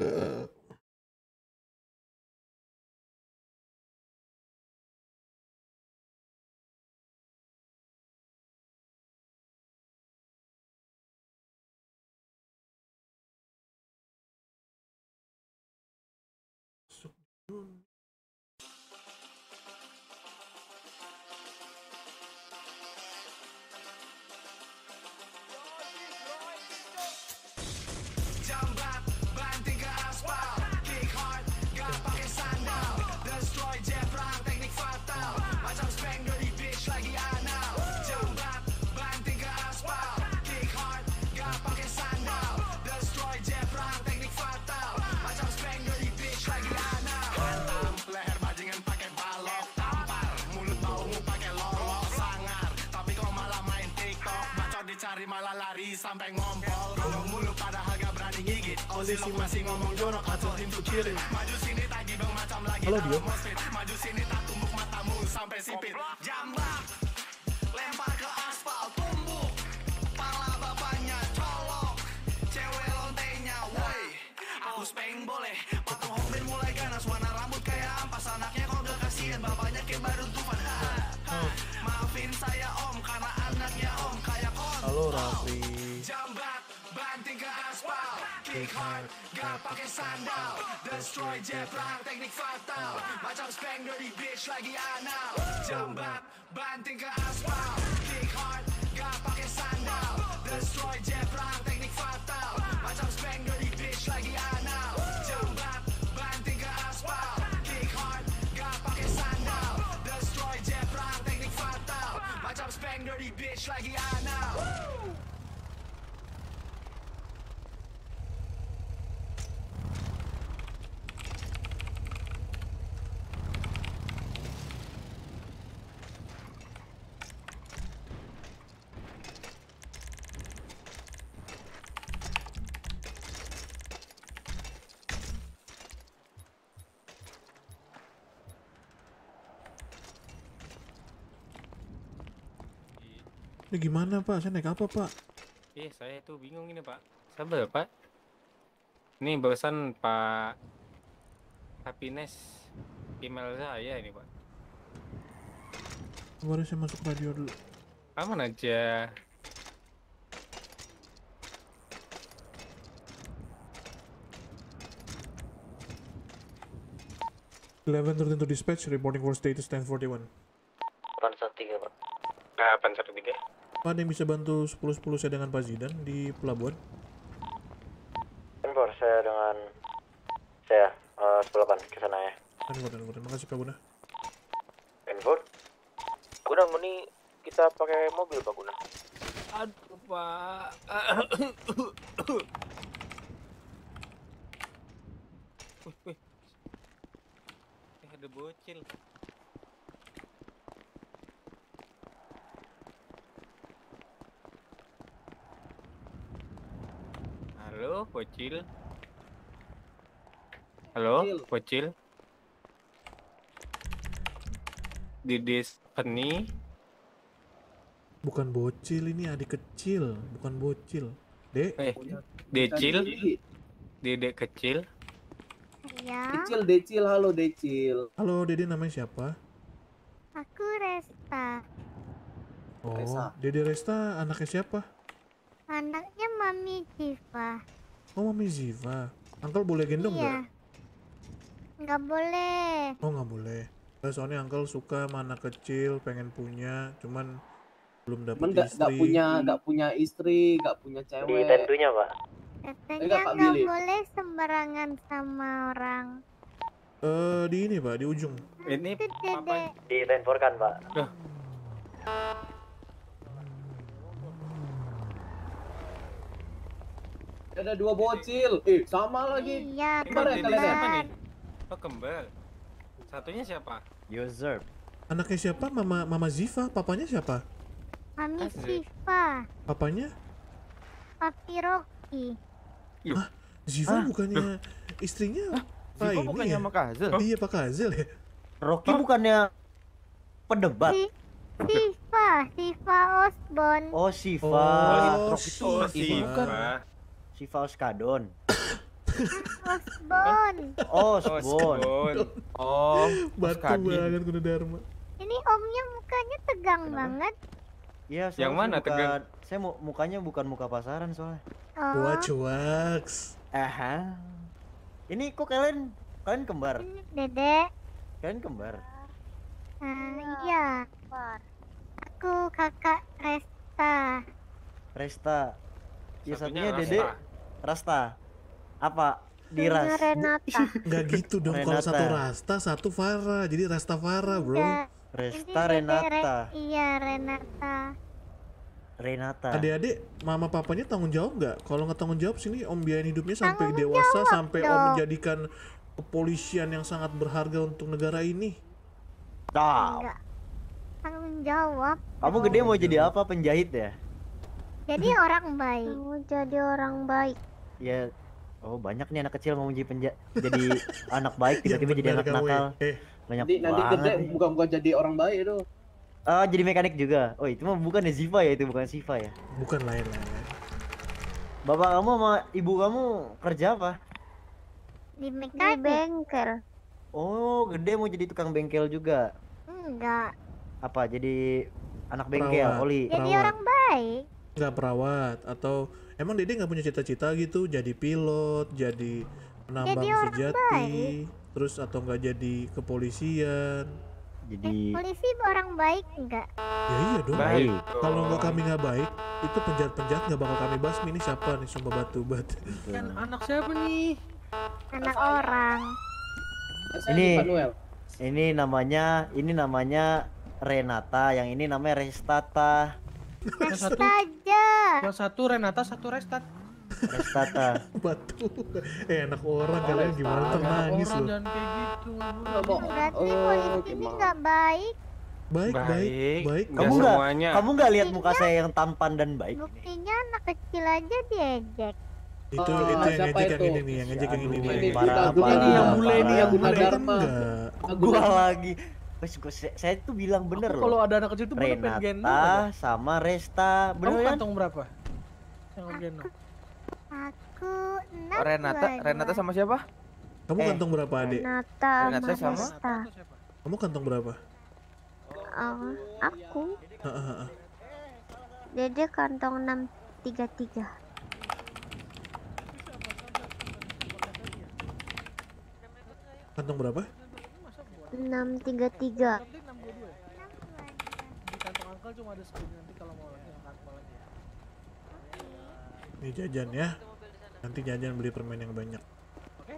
Jambak, Dicari malah lari sampai ngompol. Ngomong mulu padahal gak berani gigit. Ozilok masih ngomong jorok atau himpu kiri Maju sini tak gibeng macam lagi. Halo, Kick hard, gak pake sandal Destroy jet perang, teknik fatal. Macam spang dari bitch lagi anal Jambak, banting ke aspal Kick hard, gak pake sandal Destroy jet perang, teknik fatal. Macam spang dari bitch lagi anal Jambak, banting ke aspal Kick hard, gak pake sandal Destroy jet perang, teknik fatal. Macam spang dari bitch lagi anal Ini gimana Pak? Saya naik apa Pak? Eh, saya tuh bingung ini, Pak. Sabar, Pak. Ini barusan Pak Happiness email saya ini, Pak. Baru saya masuk radio dulu. Aman aja. Eleven thirteen to dispatch, reporting for status 1041. Pansa tiga pak. Kapan satu tiga? Ada yang bisa bantu 1010 saya dengan Pak Zidan di pelabuhan? Tempor saya dengan saya uh, 18 ke sana ya. Kan dan Terima kasih Pak Guna. Tempor. Guna ini kita pakai mobil pak Guna. Aduh, Pak. Wih, wih. Eh, ada bocil. Halo, bocil. Halo, bocil. Didis Penny. Bukan bocil ini adik kecil, bukan bocil. Dek, Eh, Decil. Dedek kecil. Ya, Decil, Decil, halo Decil. halo Dede namanya siapa? aku Resta. Oh, Resa. Dede Resta anaknya siapa? Anaknya Mami Jiva. Oh, Mami Ziva. Uncle boleh gendong nggak? Iya. Nggak boleh. Oh, nggak boleh. Eh, Soalnya Uncle suka sama anak kecil, pengen punya, cuman belum dapat nggak nggak istri. punya nggak punya istri, nggak punya Di cewek. tentunya pak. Katanya nggak boleh sembarangan sama orang. Eh, di ini Pak, di ujung. Ini Itu papa dedek. Di tenporkan pak. Ada dua bocil. Eh, sama lagi. Iya, Kembar ya kalian ya? siapa nih? kembar. Oh, kembar. Satunya siapa? User. Anaknya siapa? Mama Mama Ziva. Papanya siapa? Mami. Siva. Papanya? Papi Rocky. Ziva Ah, bukannya istrinya Pak Ziva ini bukannya ya? sama Kazel? Iya Pak Kazel ya? Rocky bukannya pendebat? Si Siva, Siva Osborn. Oh, Siva. Oh, Rocky itu Siva. ini bukan Siva Oskadon. Osbon. Oh, Osbon. Oh, Batu banget kuda Dharma. Ini omnya mukanya tegang Kenapa? banget. Iya, Yang mana bukan, tegang? Saya mu- mukanya bukan muka pasaran soalnya. Oh, Wah cuaks. Aha. Ini kok kalian kalian kembar? ini dedek. Kalian kembar? Ah, iya. Aku kakak Resta. Resta. Ya Satunya satunya. Dede Rasta. Apa? Diras. Renata. Nggak gitu dong. Kalau Renata. satu Rasta, satu Farah. Jadi Rasta Farah bro. Enggak. Resta Dede Re- Renata. iya, Renata. Renata. Adik-adik, mama papanya tanggung jawab nggak? Kalau nggak tanggung jawab sini om biayain hidupnya sampai Tanggung dewasa, jawab sampai om dong. menjadikan kepolisian yang sangat berharga untuk negara ini. Tahu. Enggak. Tanggung jawab. Kamu gede mau jadi apa? Penjahit ya? Jadi orang baik. Kamu jadi orang baik. Ya. Oh banyak nih anak kecil mau jadi penja jadi anak baik Ya tiba-tiba jadi anak kamu. nakal. Eh, Banyak Nanti nanti banget. gede bukan bukan jadi orang baik itu. Ah jadi mekanik juga. Oh itu mah bukan ya Ziva ya itu bukan Siva ya. bukan lain lain. Bapak kamu sama ibu kamu kerja apa? Di mekanik. bengkel. Oh gede mau jadi tukang bengkel juga. Enggak. Apa jadi anak bengkel Perawat. oli? Jadi Perawat. orang baik. Nggak perawat atau emang Dede nggak punya cita-cita gitu jadi pilot, jadi penambang Jadi sejati, terus atau nggak jadi kepolisian? Jadi Polisi orang baik enggak? Ya iya dong. Baik. Kalau nggak kami nggak baik, itu penjahat-penjahat nggak bakal kami basmi. Ini siapa nih sumpah batu bat? Kan anak siapa nih? Anak orang. Ini- ini namanya ini namanya Renata, yang ini namanya Restata. Yang satu, Saja. yang satu Renata, satu Restat. Restata. batu. Eh anak orang kalian gimana ntar Anak nangis orang loh. jangan kayak gitu. Nggak. Berarti Oh, polisi ini gimana? enggak baik. Baik baik baik. Nggak Kamu nggak semuanya. kamu nggak lihat muka saya yang tampan dan baik? Buktinya anak kecil aja diejek. Itu Ah, itu yang ngejek yang ini nih, yang ngejek yang ini nih. Ini parah, nih yang bule nih yang Dharma. enggak. Gua lagi. Wes, gua, saya, saya tuh bilang bener Aku loh. kalau ada anak kecil tuh bener pengen. Renata sama Resta, Kamu bener kan? kantong berapa? Yang gendong. Aku enam Renata, dua, Renata dua. sama siapa? Kamu Eh. kantong berapa adik? Renata Renata sama? Resta. Kamu kantong berapa? Oh, aku. Dede kantong 633. Kantong berapa? 633. Yang penting 622 ya? Di kantong angkel cuma ada segini nanti kalau mau lagi angkat angkel lagi. Ini jajan ya. Nanti jajan beli permen yang banyak. Oke?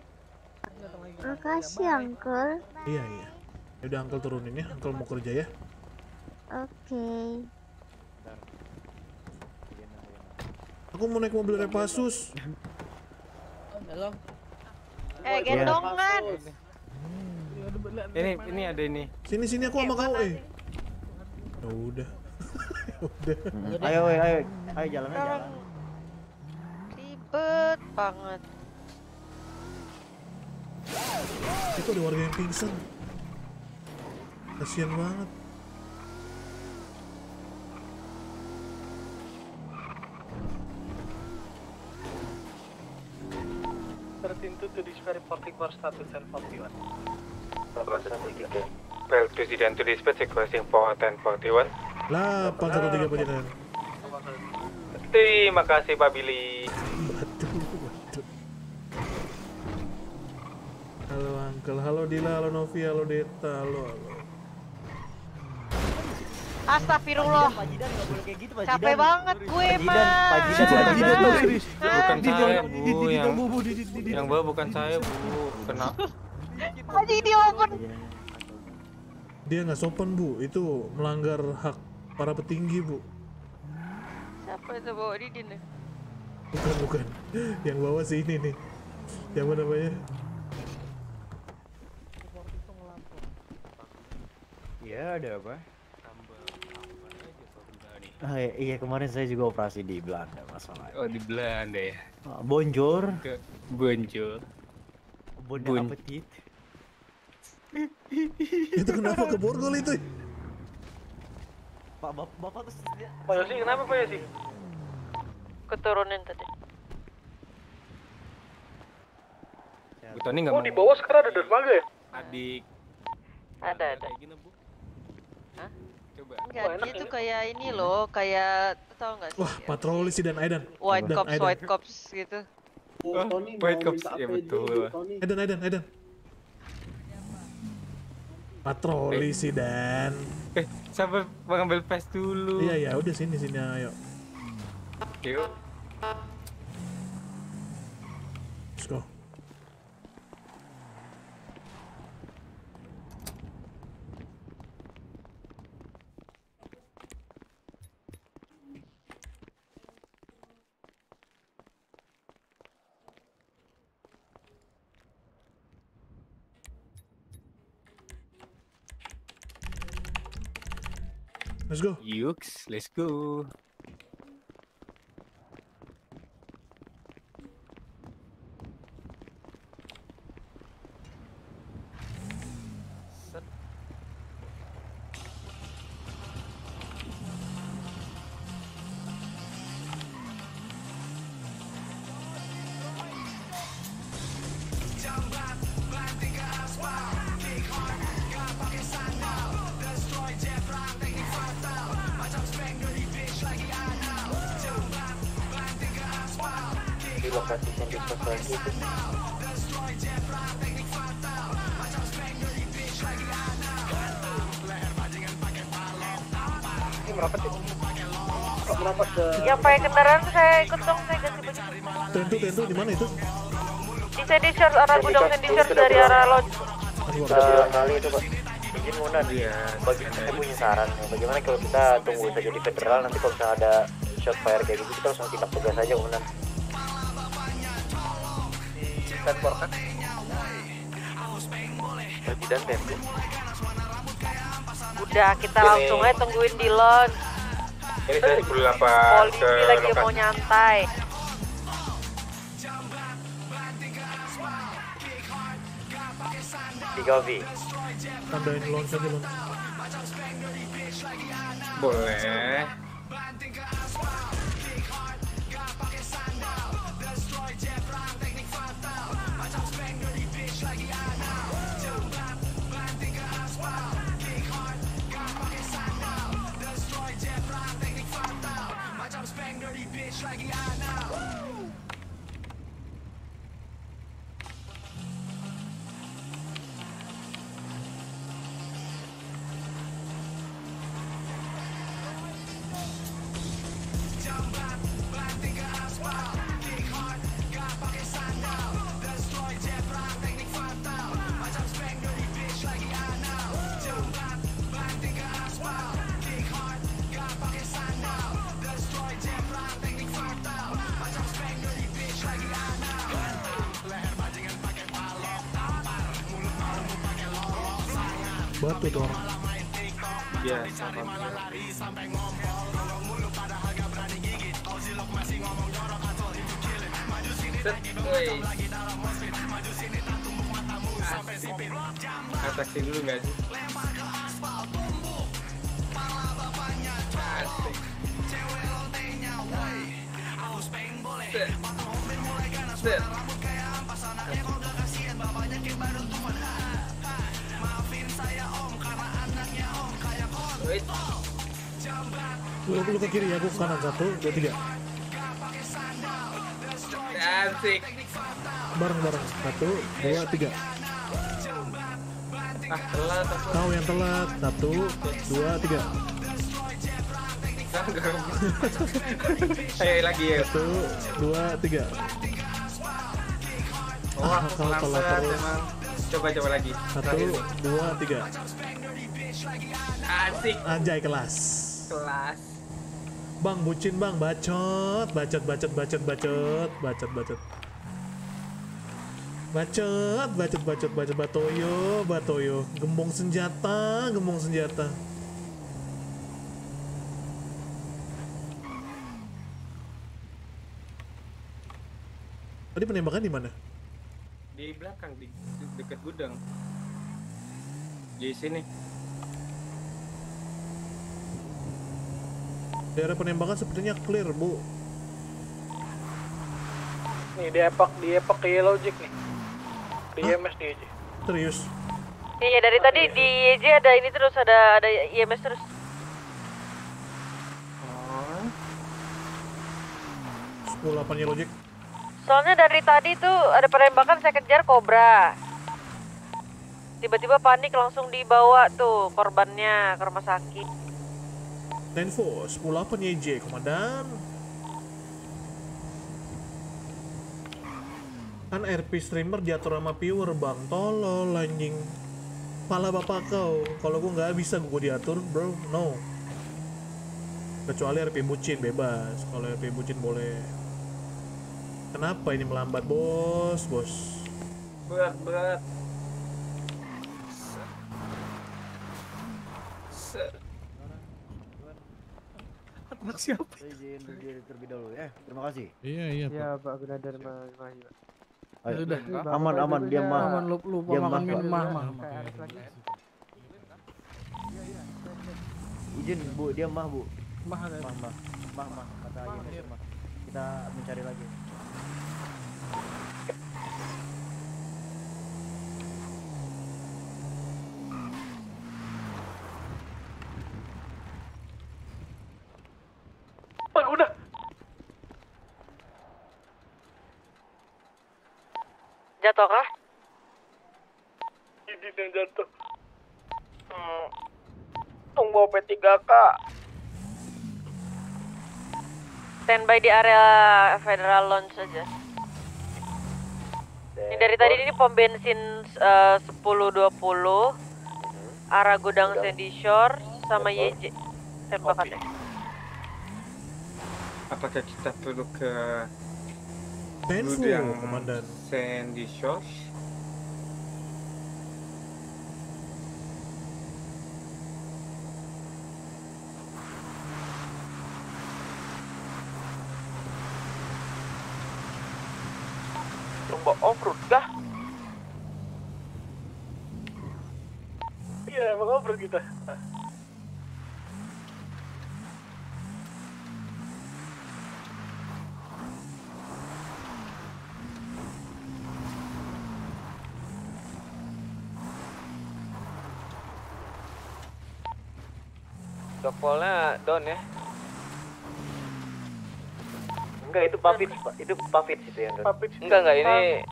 Makasih, Uncle. Iya iya. Ya udah Uncle turunin ya. Uncle mau kerja ya. Oke. Aku mau naik mobil Repasus. Halo. Eh, gendongan. Ya beli- Ini ini ada ini. Sini sini aku sama kau eh. Ya udah. Ya udah. Ayo, ayo, ayo, ayo jalan aja. Jalan. Ribet banget. Itu ada warga yang pingsan. Kasian banget. Well, President to dispatch requesting for 1041. Lah, 413 penjelasan. Terima kasih Pak Billy. Halo Uncle, halo Dila, halo Novi, halo Deta, halo halo. Astagfirullah. Boleh kayak gitu, Capek banget gue mah. Bukan saya, Bu. Yang yang bawa bukan saya, Bu. Kena Aji di open. Dia nggak sopan bu, itu melanggar hak para petinggi bu. Siapa itu bawa Didin ya? Bukan bukan, yang bawa sih ini nih. Yang apa namanya? Iya, ada apa? Ah, iya, iya, kemarin saya juga operasi di Belanda masalahnya. Oh, di Belanda ya. Ah, Bonjour, Ke Bonjour. bon appetit. Itu kenapa ke borgol itu? Pak, bap bapak tuh dia- Pak Yosi, kenapa Pak Yosi? ya, ya, Keturunin tadi. Bu Tony nggak Oh mau di bawah sekarang ada dermaga ya? adik Ada ada. kayak gini bu Hah? coba Enggak, dia tuh ini. kayak ini loh, kayak tau nggak sih? Wah, patroli si Dan Aidan. White Dan cops, Aidan. white cops gitu. Oh, Tony White Cops, APD, betul. Aidan, Aidan, Aidan. Patroli si Dan. eh sabar mengambil pes dulu Iya, iya, udah sini sini ayo. yuk Let's go. Yux, let's go. Gudang Shores dari arah lodge. Sudah berulang kali itu pak. Izin Munan. Iya, Bagi saya punya saran. ya. Bagaimana kalau kita tunggu saja di federal nanti kalau misalnya ada shot fire kayak gitu kita langsung tindak tegas aja Munan. kantor kan? Bagi dan tempo. Udah, kita langsung aja tungguin di lodge. Ini saya sebelum apa Polisi lagi mau nyantai. Di Gavi. Tandain launch aja launch. Boleh. Batu tuh orang. Iya, dulu nggak sih? Wait. Lu, lu ke kiri ya, aku ke kanan satu, dua tiga. Asik. Bareng bareng satu, dua tiga. Ah, telat. Kau yang telat satu, dua tiga. Ayo lagi ya. Satu, dua tiga. Oh, Ah, aku telat terus. emang. Coba coba lagi. Satu, Terakhir. dua tiga. Asik. Anjay kelas. Kelas. Bang bucin bang, bacot, bacot, bacot, bacot, bacot, bacot, bacot. Bacot, bacot, bacot, bacot, batoyo, batoyo. Gembong senjata, gembong senjata. Tadi penembakan di mana? Di belakang di, di dekat gudang. Di sini. Daerah penembakan sepertinya clear, Bu. Nih di epak di epak ke Jack nih. Di IMS di EJ. Serius? Iya dari tadi di YJ ada ini terus ada ada IMS terus. Sepuluh delapan Yellow Jack. Soalnya dari tadi tuh ada penembakan saya kejar Cobra. Tiba-tiba panik langsung dibawa tuh korbannya ke rumah sakit. Tenfo, 10-8 YJ, komandan. Kan RP streamer diatur sama viewer bang, tolol anjing. Pala bapak kau, kalau gua nggak bisa gua diatur bro, no. Kecuali RP bucin bebas, kalau RP bucin boleh. Kenapa ini melambat bos, bos? Berat, berat. Atraksi apa? Saya izin berdiri terlebih dahulu ya. Terima kasih. Iya iya Ya Pak. Pak Gunadar Mahasiswa. Ayo. Sudah. Aman aman diam mah. Aman lu lupa makan Mas, minum Pak. mah mah. Harus lagi. Izin Bu, diam mah Bu. Mah. Mah mah. Mah mah kata. Kita mencari lagi. Jatuh kah? Ini yang jatuh. Hmm. Tunggu P3K. Standby di area Federal Lounge saja. Ini dari tadi ini pom bensin eh, 10.20 arah gudang Sandy Shore sama YJ tembakannya. Apakah kita perlu ke Tenfo, gudang komandan. Sandy Shores? Dokpolnya down ya? Enggak itu Pavit, Pak. itu Pavit itu yang Papit. Enggak enggak ini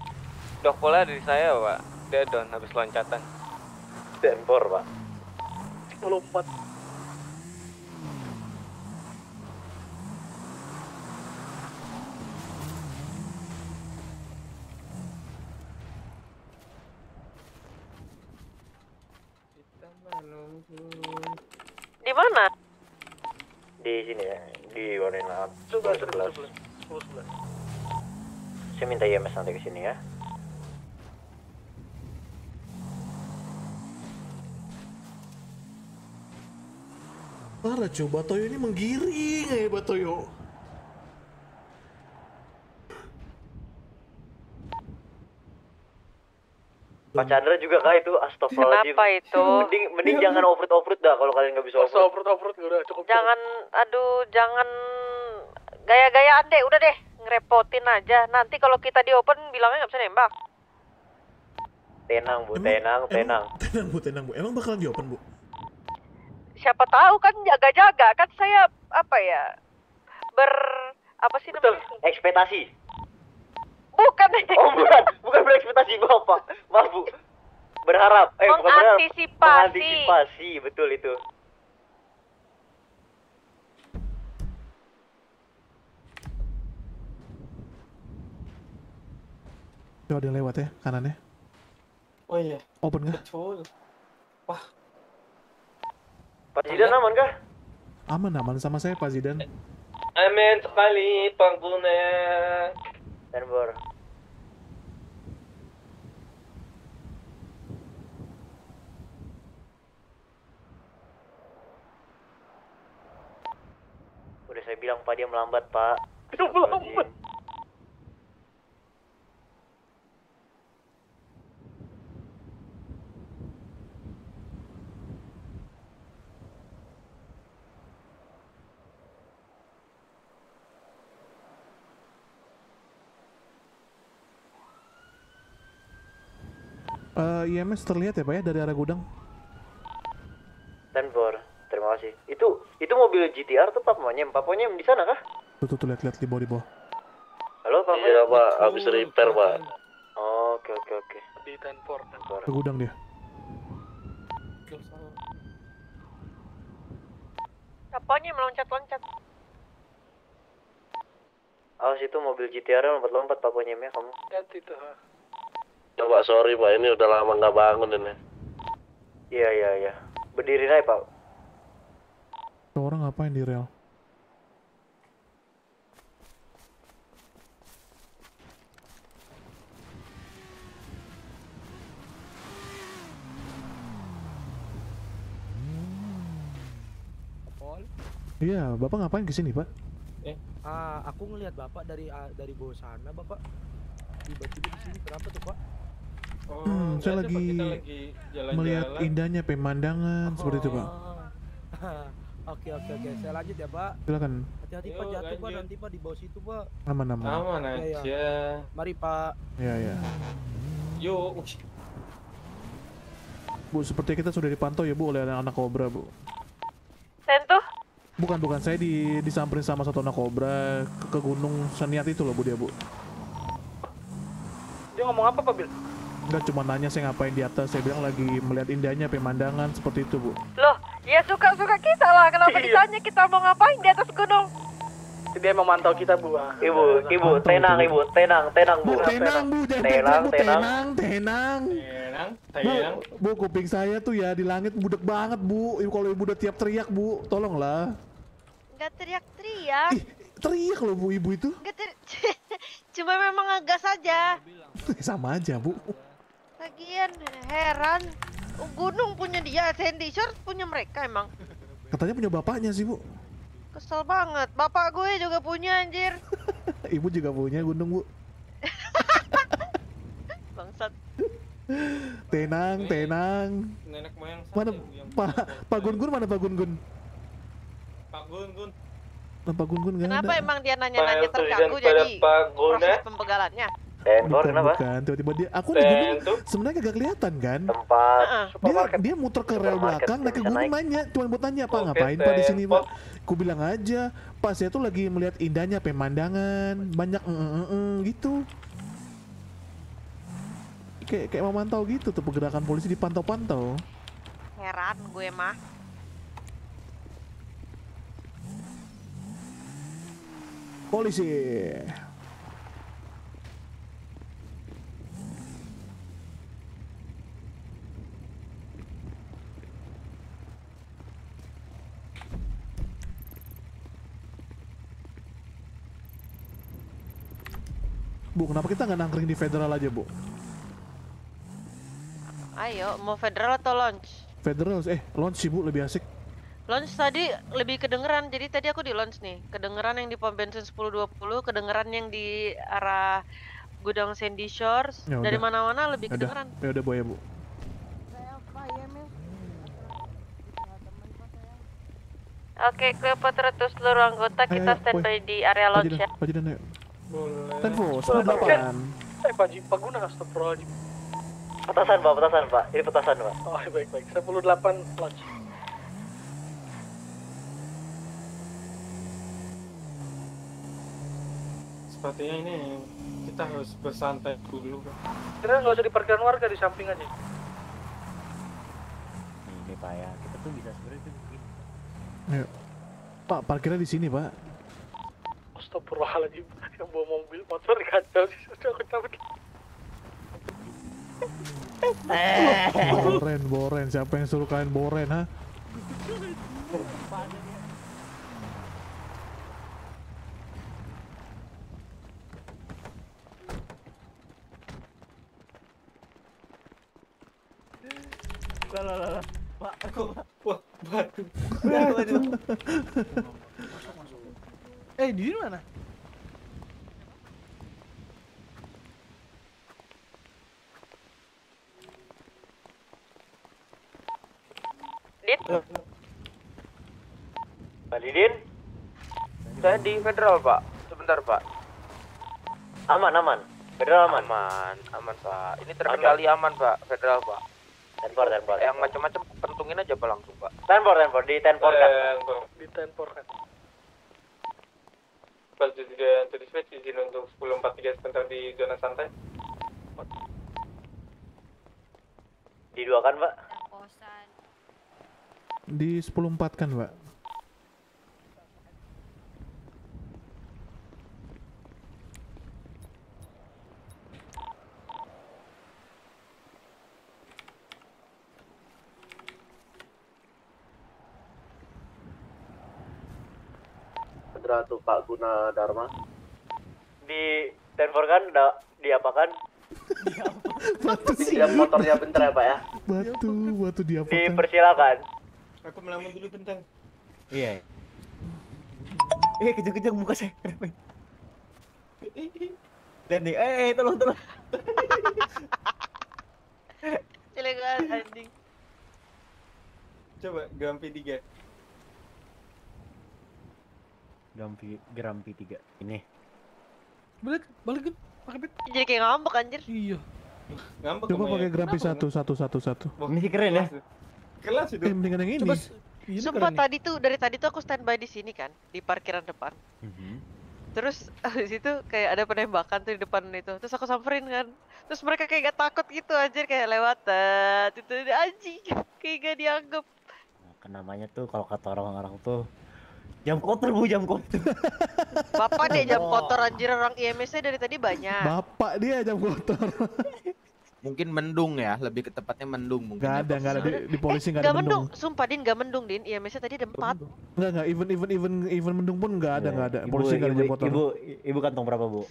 Dokpolnya dari saya pak. Dia down habis loncatan. Denpor, Pak. melompat. Kita menunggu. Di mana? Di sini ya, di Warna Sebelah, sebelah, sebelah. Sepuluh sebelah. Saya minta IMS nanti ke sini ya. Parah cuy, Batoyo ini menggiring ya Batoyo. Pak Chandra juga kah itu astagfirullahaladzim. Kenapa itu? Mending mending jangan off-road off-road dah kalau kalian nggak bisa off-road. off-road off-road udah cukup. Jangan, aduh, jangan gaya-gayaan deh, udah deh, ngerepotin aja. Nanti kalau kita di open bilangnya nggak bisa nembak. Tenang bu, Emang- tenang, emang- tenang. Tenang bu, tenang bu. Emang bakalan di open bu? Siapa tahu kan jaga-jaga kan saya apa ya ber apa sih namanya? Ekspektasi. Bukan Oh bukan, bukan berekspektasi bapak. Maaf bu. Berharap, eh bukan berharap. Mengantisipasi. Mengantisipasi, betul itu. Coba ada yang lewat ya, kanannya. Oh iya, Open nggak? betul. Pak Zidan aman kah? Aman, aman sama saya Pak Zidan. Amin sekali pengguna. Denpor. Udah saya bilang Pak dia melambat Pak. Dia melambat. Eh, IMS terlihat ya Pak ya dari arah gudang? Ten for. Terima kasih. Itu itu mobil GTR tuh Pak Monyem. Pak Monyem di sana kah? Tuh tuh, tuh lihat lihat di bawah di bawah. Halo Pak Monyem. Iya pak, habis repair pak. Oh, Oke oke oke. Di ten four. Ten for. Ke gudang dia. Apanya meloncat-loncat? Awas itu mobil GTR lompat-lompat Pak Monyem ya kamu. Lihat itu. ha. Coba sorry pak, ini udah lama nggak bangun ini. Iya iya iya. Berdiri aja Pak. Tuh orang ngapain di rel? Iya, Bapak ngapain ke sini, Pak? Ah, aku ngelihat bapak dari ah, dari bawah sana, bapak. Tiba-tiba di sini kenapa tuh, pak? Oh, Hmm, saya Pak. lagi Kita lagi Melihat jalan-jalan. indahnya pemandangan seperti itu, Pak. Oh. Oke oke oke, saya lanjut ya pak. Silakan Hati-hati pak jatuh pak lanjut. nanti pak di bawah situ pak. aman-aman. Aman Iya, iya. aja. Mari pak. Ya, ya. Yuk. Bu, seperti kita sudah dipantau ya, Bu, oleh anak kobra, Bu. Sentuh? Bukan, bukan. Saya di disamperin sama satu anak kobra ke, ke gunung Saniat itu loh, Bu, dia, Bu. Dia ngomong apa Pak Bil? Enggak cuma nanya saya ngapain di atas, saya bilang lagi melihat indahnya pemandangan seperti itu, Bu. Loh, ya suka-suka kita lah. Kenapa Iya. ditanya kita mau ngapain di atas gunung? Dia memantau kita Bu. Ibu, ibu, tenang ibu, tenang, tenang bu. Bu, tenang, Bu, jangan tenang, tenang, tenang. tenang, tenang. Tenang, Bu, kuping saya tuh ya di langit budek banget, Bu. Ibu kalau ibu udah tiap teriak, Bu, tolonglah. Nggak teriak-teriak. Ih, teriak loh Bu ibu itu. Cuma memang ngegas saja. Sama aja, Bu. Lagian heran. Gunung punya dia, Sandy Shore punya mereka emang. Katanya punya bapaknya sih, Bu. Kesel banget. Bapak gue juga punya anjir. Ibu juga punya gunung, Bu. Bangsat. Tenang, tenang. Nenek moyang saya Mana Pak Pak Gun-gun mana Pak Gun-gun? Pak Gun Gun. Nah, Pak Gun-gun nggak Kenapa ada. emang dia nanya-nanya terganggu jadi Pak Guna. proses pembegalannya? For Bukan, kenapa? bukan. Tiba-tiba dia, aku di gunung Tentu. sebenarnya kagak kelihatan kan? Tempat. Dia, supermarket. dia muter ke rel belakang, naik ke gunung naik. nanya, cuma buat nanya Pak Oke, ngapain Pak di sini. Pak? Ku bilang aja, Pak saya tuh lagi melihat indahnya pemandangan, banyak mm, mm, mm, mm, gitu. Kayak kayak memantau gitu tuh pergerakan polisi dipantau-pantau. Heran gue mah. Polisi. Bu, kenapa kita nggak nangkring di federal aja, Bu? Ayo, mau federal atau launch? Federal, eh, launch sih, Bu, lebih asik. Launch tadi lebih kedengeran, jadi tadi aku di launch nih. Kedengeran yang di pom bensin 1020, kedengeran yang di arah gudang Sandy Shores. Ya Dari mana-mana lebih Ya udah, kedengeran. ya udah, Bu ya, Bu. Oke, Cleopatra terus seluruh anggota Ayo, kita standby di area launch ya. Pajidan, pajidan, Boleh. Tenfo, 98. Eh Pak Ji, Pak Guna astagfirullahaladzim. Petasan pak, petasan pak. Ini petasan pak. Oh baik baik. 18 launch. Sepertinya ini kita harus bersantai dulu. Pak. Kira nggak usah di parkiran warga di samping aja. Ini pak ya, kita tuh bisa sebenarnya tuh begini. Ayo. Pak, parkirnya di sini, Pak. Astagfirullahaladzim. Yang bawa mobil motor kacau sih. Sudah aku cabut. Boren, boren. Siapa yang suruh kalian boren, ha? Lah lah lah. Pak, aku Wah, batu. Eh, di mana? Dit, Pak Didin, Saya di federal pak. Sebentar pak. aman aman. Federal aman? Aman, aman pak. Ini terkendali aman pak, federal pak. Tenpor, tenpor. Yang macam-macam pentungin aja pak langsung pak. Tenpor, tenpor. Di tenpor kan? Di tenpor kan. Pas juga untuk dispatch izin untuk 1043 sebentar di zona santai. Di dua kan, Pak? Di 104 kan, Mbak? Federal tuh Pak Guna Dharma. Di tenpor kan udah diapakan? Siap motornya bentar ya Pak ya. Batu, batu dia apa? Dipersilakan. Aku melamun dulu bentar. Iya. Eh, kejang-kejang muka saya. Kenapa? Dan nih, eh, eh, tolong, tolong. Silakan anjing. Coba Gampi 3. Gampi, Grampi 3. Ini. Balik, balikin. Pakai pet. Jadi kayak ngambek anjir. Iya. Ngambek Coba pakai ya? Grampi satu, satu, satu, satu. Ini sih keren ya. Kelas itu. Eh, mendingan yang ini. Coba ini Sumpah keren nih. tadi tuh dari tadi tuh aku standby di sini kan, di parkiran depan. Terus habis itu kayak ada penembakan tuh di depan itu. Terus aku samperin kan. Terus mereka kayak gak takut gitu anjir kayak lewat itu anjing kayak gak dianggap. Kan namanya tuh kalau kata orang-orang tuh jam kotor bu jam kotor. Bapak deh jam kotor anjir orang IMS-nya dari tadi banyak. Bapak dia jam kotor. Mungkin mendung ya, lebih ke tepatnya mendung mungkin. Gak ya, ada, gak ada di, di polisi gak Gak ada mendung. mendung, sumpah Din gak mendung Din, IMS-nya tadi ada empat. Enggak, enggak, even even even even mendung pun enggak ada, enggak ada. Ibu, Polisi enggak ada ibu, jam kotor. Ibu, ibu kantong berapa bu?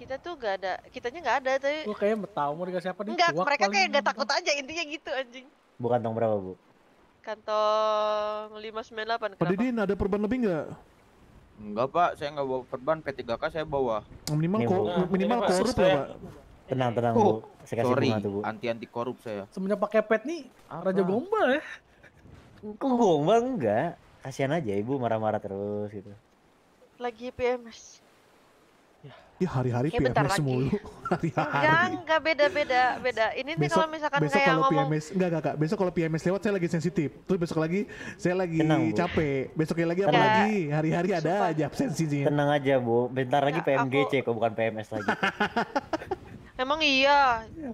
Kita tuh gak ada, kitanya gak ada tapi Gua kayak mau tahu mau dikasih apa nih? Enggak, mereka kayak gak takut aja intinya gitu anjing. Bu kantong berapa bu? Kantong 598 Pak kenapa? Didin ada perban lebih enggak? Enggak pak, saya nggak bawa perban, P3K saya bawa. Minimal Nih, ko. Nah, minimal ini, Pak, korup lah, Pak. Tenang, tenang Oh, bu. Saya kasih Sorry, bunga tuh bu. anti-anti korup saya. Semenjak pakai pet nih, Raja Gombal ya. Kok gombal enggak? Kasihan aja ibu marah-marah terus gitu. Lagi PMS. Ya hari-hari Kayak bentar PMS lagi. mulu. Enggak, Hari-hari. enggak beda beda beda. Ini nih Besok, kalau misalkan besok kayak kalau ngomong PMS enggak enggak Kak. Besok kalau PMS lewat saya lagi sensitif. Terus besok lagi saya lagi Tenang, Bu. capek. Besoknya lagi apa Enggak. lagi? Hari-hari ada Sumpah. aja absensinya. Tenang aja bu. Bentar lagi Enggak, PMGC aku- kok bukan PMS lagi. Emang iya.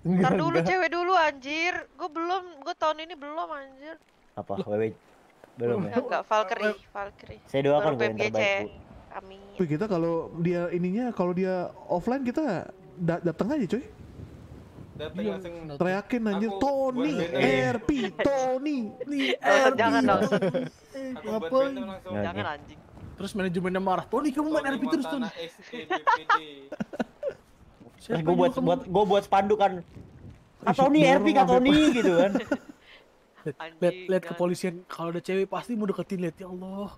Ntar dulu enggak. cewek dulu anjir. Gue belum, gue tahun ini belum anjir. Apa? WW belum ya? Enggak, enggak Valkyrie, Valkyrie. Saya doakan gue yang PMGC. terbaik bu. Amin. Wih, kita kalau dia ininya kalau dia offline kita da datang aja coy. Datang Iya. langsung Teriakin anjir Tony. RP, Tony, nih RP. jangan dong. Nggak, Jangan anjing. Terus manajemennya marah. Tony kamu main Tony RP terus Tony. Terus gue buat buat gue buat spanduk kan. Ih, Kak Tony, dorong RP Kak Tony gitu kan. Lihat, lihat kepolisian kalau ada cewek pasti mau deketin lihat ya Allah.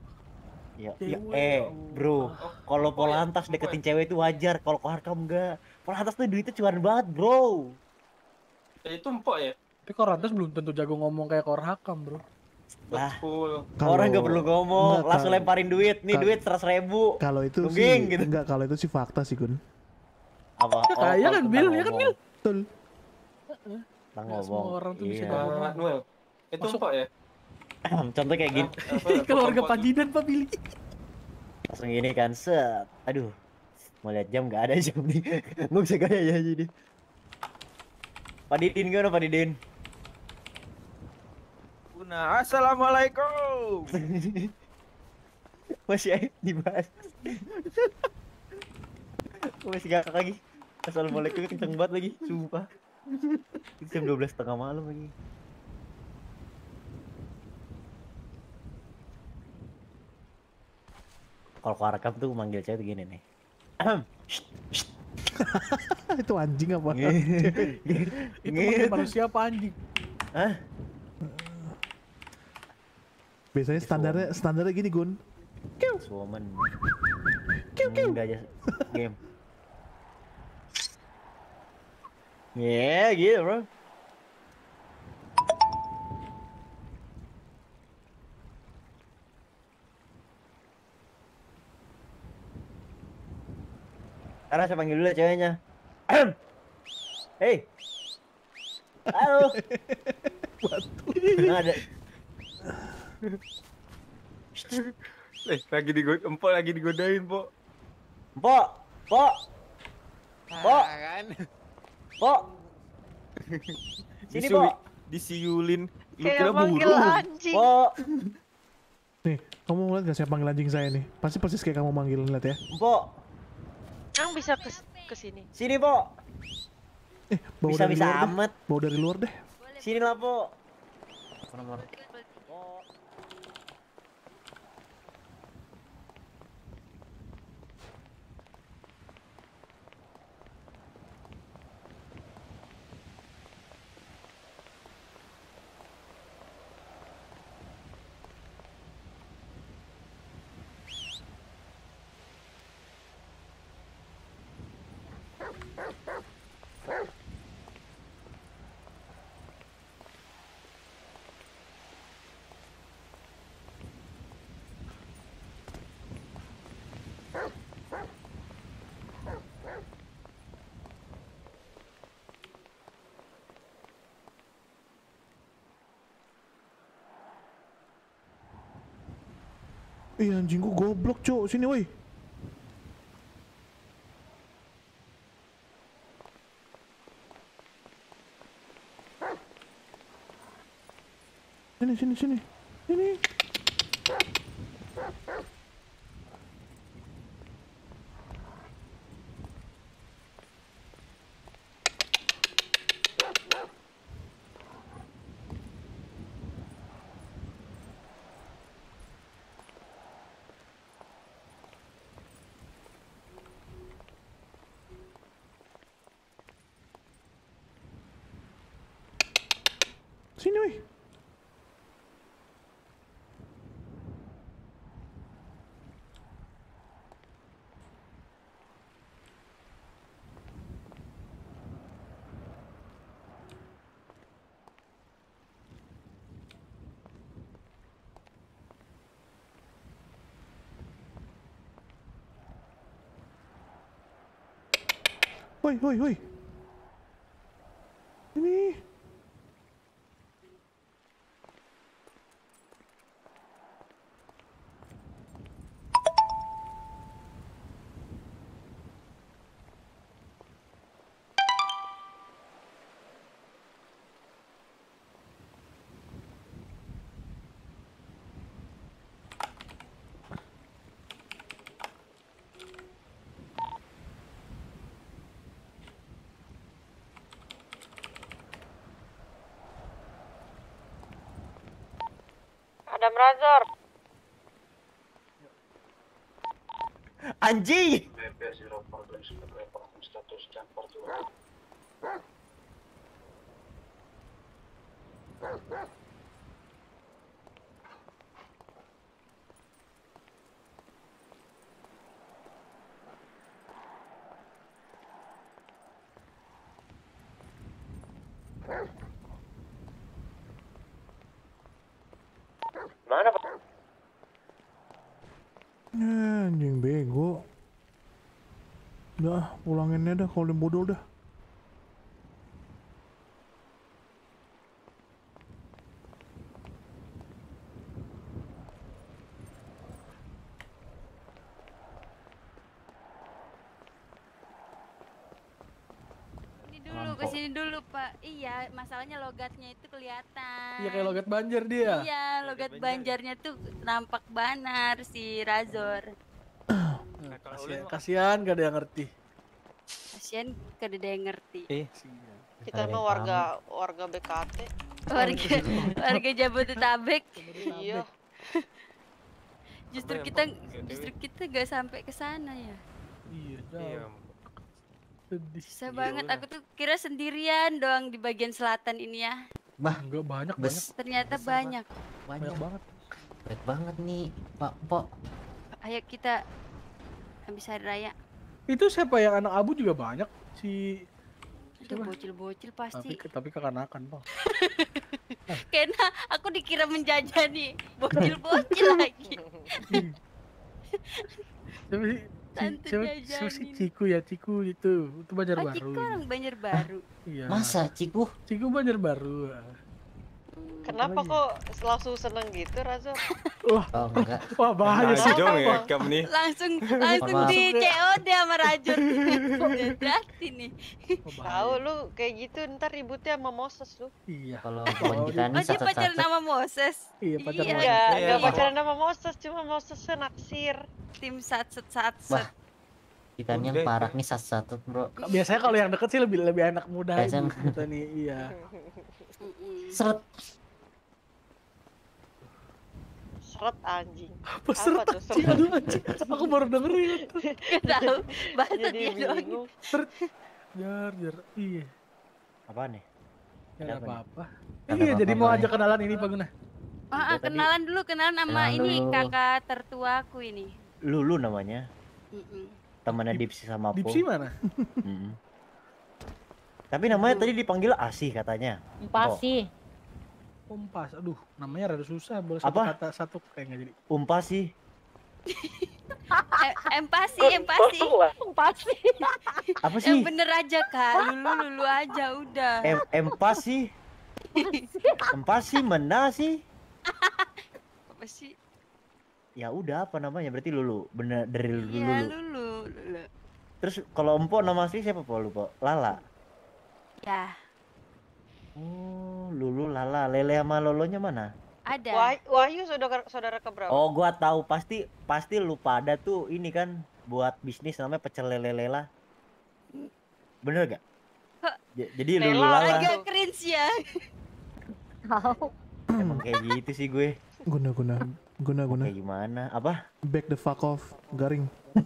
Ya, ya, ya eh, bro, kalau Popo ya, Polantas deketin ya. cewek itu wajar, kalau Koharkam enggak. Polantas tuh duitnya cuan banget, bro. Eh, itu empok ya? Tapi Korantas belum tentu jago ngomong kayak Korhakam, Bro. Lah, Betul. Kalau- orang nggak perlu ngomong, Enggak, langsung kalau- lemparin duit. Nih kalau- duit seratus ribu. Kalau itu sih Tungging, gitu. enggak kalau itu sih fakta sih Gun. Apa? Ya, kayak kan, tentang Bil, ya kan, ngomong. Bil? Betul. Tentang Nggak ngomong. semua orang tuh bisa Iya. ngomong. Pak Noel. Itu empok ya? Contoh kayak gini, Keluarga Pajidan Pak Billy. langsung gini kan, set. Aduh, mau lihat jam nggak ada jam nih. Nggak bisa gaya ya jadi. Pak Didin gimana Pak Didin? Guna, assalamualaikum. Masih aja dibahas. Masih gak lagi. Assalamualaikum kenceng banget lagi, sumpah. Jam 12 setengah malam lagi. Kalau kerekam tuh manggil cewek tuh gini nih. itu anjing apa? Itu manggil manusia apa anjing? Hah? Biasanya standarnya standarnya gini Gun. Woman. Udah aja game. Ya gitu bro. Karena saya panggil dulu ya ceweknya. Hei. Halo. Nggak ada. Eh, lagi digod empok lagi digodain, Pok. Pok, pok, pok, kan. pok. Sini, Pok. Disiulin. Lu kira burung. Pok, Nih, kamu ngeliat gak saya panggil anjing saya nih? Pasti persis kayak kamu manggil lihat ya. pok. Yang bisa ke ke sini. Sini, pok. Bau Bisa dari bisa luar deh. amat. Bau dari luar deh. Sini lah, pok. Ih anjing gua goblok cok sini woi. Sini sini sini. Sini. Sini woi. Woi woi woi. Ini. Adam Razor. Anjing. Mana Pak? Ya, anjing bego. Pulangin dah kalau bodoh dah. Ini dulu ke sini dulu pak iya masalahnya logatnya itu kelihatan Iya kayak logat banjar dia. iya logat banjarnya tuh nampak banar si Razor Kasihan, kasihan gak ada yang ngerti. Ada yang ngerti Eh, Kita mah warga warga BKT. warga warga Jabodetabek Iya. justru Apa kita justru kita gak sampai ke sana ya Iya, Iya. Sedih. susah banget aku tuh kira sendirian doang di bagian selatan ini ya Bah, enggak banyak banyak. ternyata banyak Banyak banget. Banyak banget nih, Pak Pok. ayo kita habis hari raya Itu siapa yang anak abu juga banyak si itu bocil-bocil tapi pasti tapi kekanakan, Pak. Kena aku dikira menjajah nih bocil-bocil lagi Tapi Tante Siapa sih jajanin. Ciku ya Ciku itu itu Banjar Oh, Baru. Ciko ini. orang Banjarbaru. Iya. Masa Ciku? Ciku Banjar Baru. Kenapa kok langsung seneng gitu Razo? Wah, Oh enggak. wah bahaya sih. Dong ya kamu nih. Langsung langsung maaf. di COD sama Rajun. Hati nih. Tahu lu kayak gitu ntar ributnya sama Moses lu. Iya. Kalau Oh, kawan kita Oh, nih dia pacaran satu-satu. sama Moses. Iya, pacaran Iya. sama Enggak, Iya, enggak iya. pacaran sama Moses, cuma Mosesnya naksir. Tim sat set sat Wah. set. Kita yang parah nih satu-satu bro. Biasanya kalau yang deket sih lebih lebih anak muda Biasanya- kita nih. Iya. Seret. Seret anjing. Apa seret tuh anjing? Aduh anjing. Aku baru dengerin. Gak tahu bahasa Jadi dia doang. Seret. Jar jar. Iya. Apaan nih? Ya apa apa-apa. Iya, jadi mau ajak kenalan ini Pak Guna. Ah, ah, tadi- kenalan dulu, kenalan sama Kenalan ini dulu. kakak tertuaku ini. Lulu namanya. Mm-mm. Temannya Dipsi sama Po. Dipsi mana? Mm-mm. Tapi namanya tadi dipanggil Asih katanya. Pasti. Umpas. Aduh, namanya rada susah. Boleh satu Apa? kata satu kayak nggak jadi. Umpa sih. Eh, empasi, empasi. Pasti. Apa Yang sih? bener aja kak, lulu lulu aja udah. Em empa sih. Empa sih mena sih. Apa sih? Ya udah apa namanya berarti Lulu. Bener dari Lulu. Iya Lulu. lulu. Terus kalau Empo nama asli siapa Po lupa? Lala. Ya, Oh, Lulu Lala. Lele sama Lolonya mana? ada. Wah- Wahyu saudara saudara keberapa? Oh, gua tahu pasti pasti lu pada tuh ini kan buat bisnis namanya pecel lele lela. Bener gak? Jadi Lulu Lela Lala. Agak cringe ya. Tahu. Emang kayak gitu sih gue. Guna guna guna guna. Kayak gimana? Apa? Back the fuck off, garing.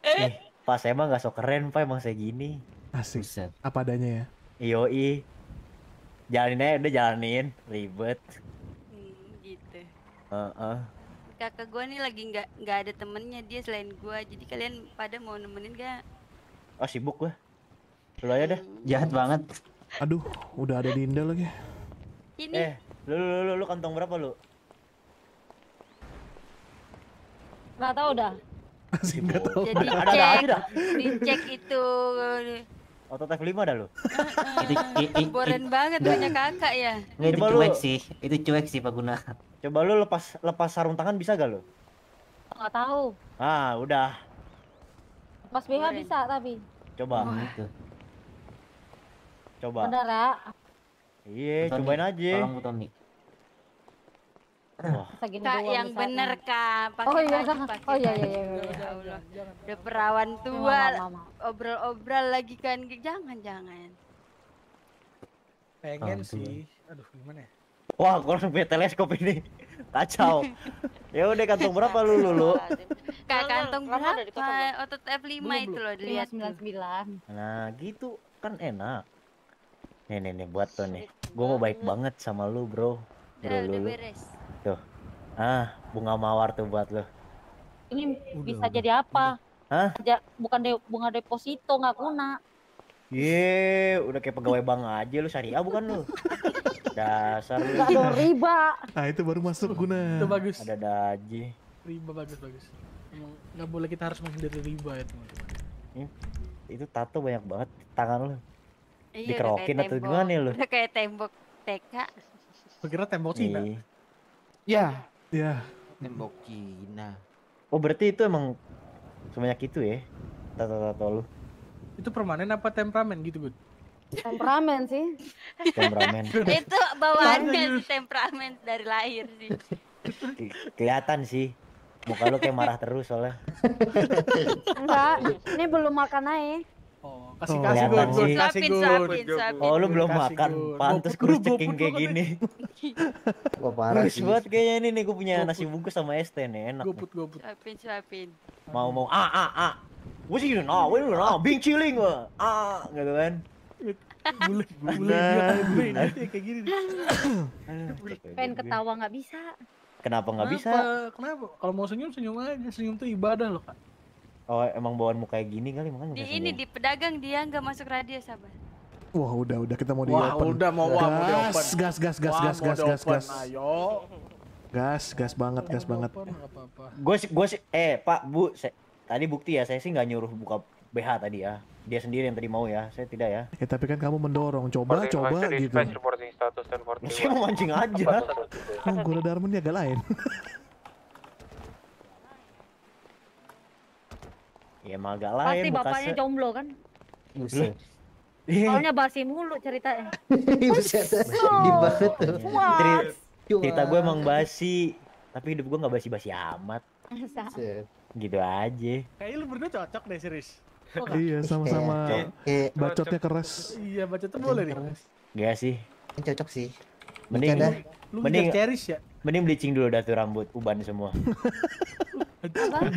Eh, pas emang gak so keren, Pak emang saya gini. Asik. Buset. Apa adanya ya. Yoi. Jalanin aja udah jalanin, ribet. Hmm, gitu. Heeh. Kakak gua nih lagi nggak nggak ada temennya dia selain gua. Jadi kalian pada mau nemenin gak? Oh, sibuk gua. Lu aja dah. Jahat banget. Aduh, udah ada Dinda lagi. Ini Eh, lu lu lu, lu kantong berapa lu? Nggak tahu dah. Masih nggak tahu. jadi cek, dicek itu. Auto F 5 dah lu. Itu Boren banget punya kakak ya. Nggak, itu cuek sih. Itu cuek sih Pak Guna. Coba lu lepas lepas sarung tangan bisa gak lu? Nggak tahu. Ah, udah. Mas BH bisa tapi. Coba. Gitu. Coba. Bener ya. Iya, cobain aja. Tolong Bu Tony. Wah, Kak yang misalnya. bener kak, pakai Oh iya, baju, pakai Oh iya baju. iya iya. iya. Ya Allah, udah perawan tua, obrol-obrol lagi kan, jangan jangan. Pengen Ah, sih. Aduh, gimana ya? Wah, gua langsung punya teleskop ini. Kacau. ya udah kantong berapa lu lu? lu? Kak kantong berapa? Otot F5 Belum, itu loh, dilihat sembilan tuh. sembilan. Nah, gitu kan enak. Nih nih nih buat tuh nih. Gua mau baik banget sama lu, Bro. Bro Udah, udah lu. beres. Tuh. Ah, bunga mawar tuh buat lu. Ini Udah, bisa udah, jadi apa? Hah? Ja- bukan de- bunga deposito nggak guna. Ye, udah kayak pegawai bank aja lu syariah bukan lu? Dasar lu. Ada riba. Nah, itu baru masuk guna. Itu bagus. Ada aja. Riba bagus bagus. Emang nggak boleh kita harus menghindari riba ya teman-teman. Itu tato banyak banget di tangan lu. Iya, udah Dikerokin atau tembok- gimana ya lu? Udah kayak tembok TK. Kira tembok Cina. Ya, Ya, tembok Cina. Oh, berarti itu emang sebanyak itu ya? Tato-tato lu. Itu permanen apa temperamen gitu, Bud? Temperamen sih. Temperamen. itu bawaannya sih, temperamen dari lahir sih. Ke- Kelihatan sih. Muka lu kayak marah terus soalnya. Enggak, ini belum makan aja. Oh, kasih Oh, kasih kasih Gun. suapin, suapin. Oh, lu belum kasih, makan. Gun. Pantes gue lu, ceking kayak gini. Wah parah sih. banget kayaknya ini nih gue punya nasi bungkus sama es teh nih enak. Goput goput. Suapin, suapin. Mau mau ah ah ah. Gue sih nah, gue nah, bing ciling gue. Ah, gitu kan. Bule, bule kayak gini. nih. Pengen ketawa nggak bisa. Kenapa nggak bisa? Kenapa? Kenapa? Kalau mau senyum senyum aja. Senyum tuh ibadah loh, Kak. Oh, emang bawaanmu kayak gini kali makanya Di ini di pedagang dia nggak masuk radio sabar. wah udah udah kita mau di Wah, open. udah mau wah mau di gas, open. gas gas gas Wah, gas gas gas gas. Ayo. Gas, gas banget, gas banget. Gue sih, gue sih, eh Pak, Bu, saya- tadi bukti ya, saya sih nggak nyuruh buka BH tadi ya. Dia sendiri yang tadi mau ya, saya tidak ya. Ya tapi kan kamu mendorong, coba, coba gitu. Saya mau mancing aja. Oh, guna Darman dia agak lain. Ya emang agak lain. Pasti bapaknya jomblo kan? Buset. Soalnya basi mulu ceritanya. Buset, sedih banget tuh. Ceri- cerita gue emang basi, tapi hidup gue nggak basi-basi amat. Gitu aja. Kayaknya lu berdua cocok deh serius. Iya, sama-sama bacotnya keras. Iya baca tuh boleh nih. Gak sih. Cocok sih. Mending dah. Lu mending Cherish ya? mending bleaching dulu dah tuh rambut uban semua.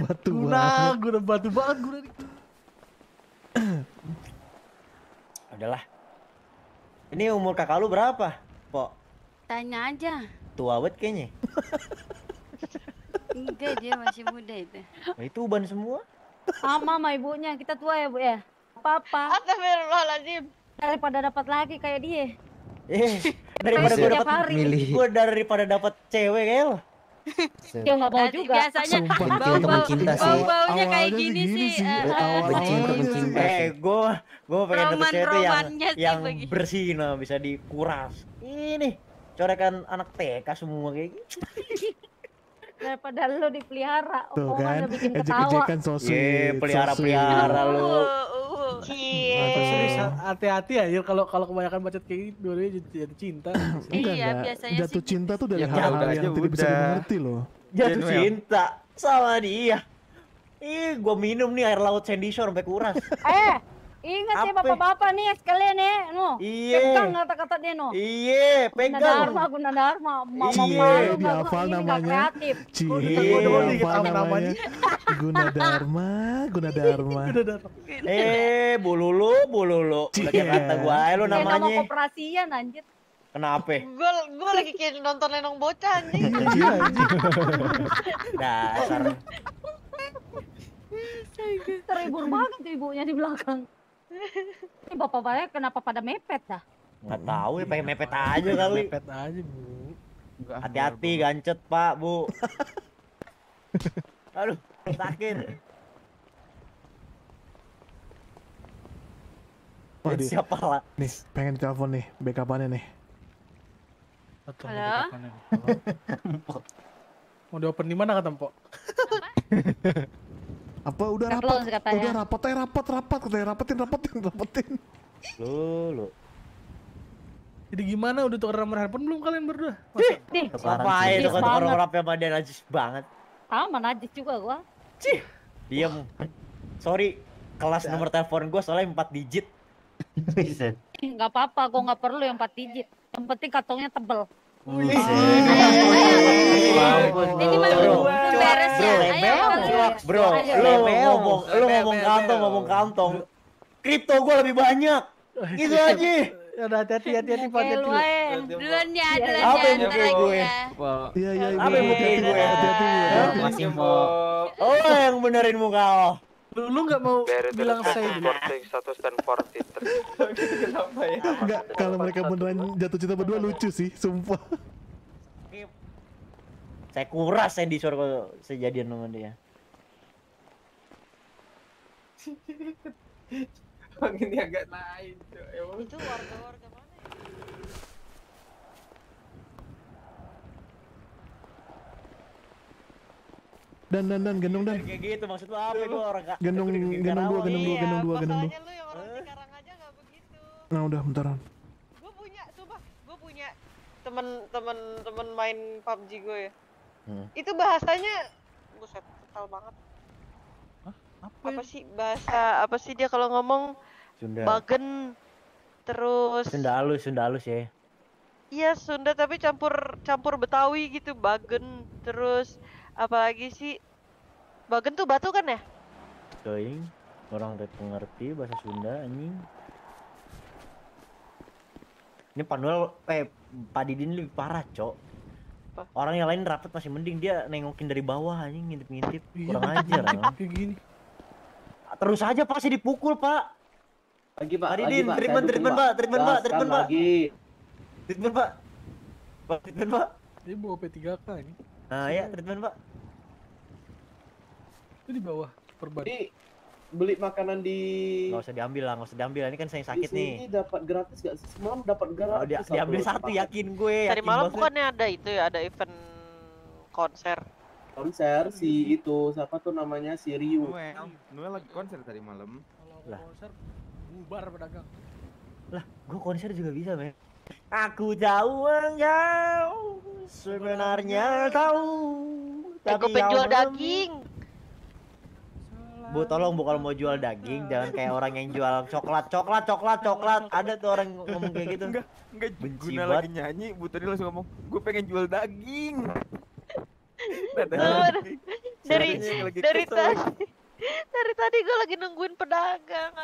Batu Guna, guna batu banget guna. Udahlah. Ini umur kakak lu berapa? Pok, Tanya aja. tua banget kayaknya. Enggak, dia masih muda itu. Nah, itu uban semua. Sama sama ibunya, kita tua ya bu ya. Apa-apa. Astagfirullahaladzim. Daripada dapat lagi kayak dia. Eh, daripada gue dapat. Milih. gue daripada dapat cewek kayak lo. Dia nggak mau juga. Biasanya Sumpah, bau bau cinta sih. bau baunya kayak Awalnya gini sih. sih. eh, eh. Benci awalnya benci sih. cinta Eh, sih. gue gue pengen dapet cewek tuh yang sih yang bagi. bersih nah bisa dikuras. Ini corekan anak TK semua kayak gitu. Daripada lu dipelihara. Tuh kan, omongannya bikin ketawa. ejek-ejekan so Ye, sweet. so sweet. pelihara-pelihara lu. Uh, uh. Tapi serius Cie. hati-hati ya kalau kalau kebanyakan bacot kayak gitu dua-duanya jatuh cinta. Enggak, Iya, biasanya Jatuh sih cinta tuh dari Ya, hal-hal udah yang aja tidak bisa dimengerti loh. Jatuh Iya, Noel. cinta sama dia. Ih, gua minum nih air laut Sandy Shore sampai kuras. Eh, ingat ya Apa? bapak-bapak nih sekalian ya. No. Iya. Pegang kata-kata dia no. Iya, Guna pegang. Dharma, guna Dharma. Mama Iya, malu dia hafal namanya. Cie, kita namanya. namanya? Guna Dharma, Guna Dharma. Udah datang. Eh, bululu, bululu. Cie. kata gua aja lu Kayak nama namanya. koperasian anjir. Kenapa? Gue gue lagi kayak nonton lenong bocah anjing. Dasar. Terhibur banget tuh ibunya di belakang. Ini bapak-bapaknya kenapa pada mepet dah? Nggak tahu ya, pengen mepet aja kali. Mepet aja bu. Hati-hati gancet, Pak, Bu. Aduh, sakit. Di- Siapa lah? Nih, pengen telepon nih, backupannya nih. Halo? Mau diopen di mana kata Mpok? Apa udah Nggak rapat? close katanya. Udah rapat, eh rapat, rapat, katanya rapetin, rapetin, rapetin. Lu, lu. Jadi gimana udah tukar nomor handphone belum kalian berdua? Masa? Nih, Apa Najis itu kata banget. orang rap yang pada najis banget. sama najis juga gua. Diam. Sorry, kelas nomor telepon gua soalnya 4 digit. Nggak apa-apa, gua nggak perlu yang 4 digit. Yang penting kantongnya tebel. Ini mah Bro, beres ya. Ayo. Bro, ngomong, lu ngomong kantong, ngomong kantong. Kripto gua lebih banyak. Gitu aja. Ya udah hati-hati, hati-hati Pak. Kayak lu hati-hati. aja. Duluan ya, Iya. duluan Apa ya. yang lagi gue? ya. Iya, iya, Apa yang iya, putih hati-hati, gue? Masih mau Oh, yang benerin muka lo. Lu, lu nggak mau bilang saya dulu. status dan forty. Kenapa ya? Enggak, kalau mereka beneran jatuh cinta berdua lucu sih, sumpah. Saya kuras Sandy Shore kalau sejadian sama dia. Bang ini agak naik. Itu warga-warga mana? Dan, dan, dan, gendong, dan. Kayak gitu maksud lu apa itu orang kak? Gendong, gendong dua, gendong dua, Iya, gendong dua, gendong dua. masalahnya lu yang orang Cikarang aja begitu. Nah, udah, bentaran. Gue punya, sumpah, gue punya temen-temen temen main PUBG gue ya. Hmm. Itu bahasanya, buset, kental banget. Apa, sih bahasa apa sih dia kalau ngomong Sunda. bagen terus Sunda halus, Sunda halus ya. Iya Sunda tapi campur campur Betawi gitu bagen terus apalagi sih bagen tuh batu kan ya? Doing. Orang udah pengerti bahasa Sunda anjing. Ini Panuel eh Pak Didin lebih parah, Cok. Orang yang lain rapat masih mending dia nengokin dari bawah anjing ngintip-ngintip. Kurang ajar. Kayak gini. Terus aja pasti dipukul, Pak. lagi Pak. Pak lagi, Didin, Pak. treatment, Saya dukung, treatment, Pak. Treatment, Pak. Treatment, Pak. Treatment, Pak. Pak, treatment, Pak. Ini bawa P3K ini. Nah, ya treatment, Pak. Itu di bawah perban. Jadi beli makanan di Nggak usah diambil lah, nggak usah diambil. Ini kan saya sakit nih. sini dapat gratis gak sih? Semalam dapat gratis. Oh, dia, diambil satu yakin gue. Tadi yakin malam banget. bukannya ada itu ya, ada event konser. konser si itu siapa tuh namanya si Ryu. Noel, Noel lagi konser tadi malam. Kalau Lah. konser bubar pedagang. Lah, gue konser juga bisa, men. Aku tahu engkau sebenarnya tahu. Eh, gue pengen jual daging. Bu, tolong bu kalau mau jual daging jangan kayak orang yang jual coklat, coklat, coklat, coklat. Ada tuh orang yang ngomong kayak gitu. Enggak, enggak Benci Guna banget. lagi nyanyi, Bu tadi langsung ngomong, gue pengen jual daging. Tuh, daging. dari dari tadi dari tadi gue lagi nungguin pedagang.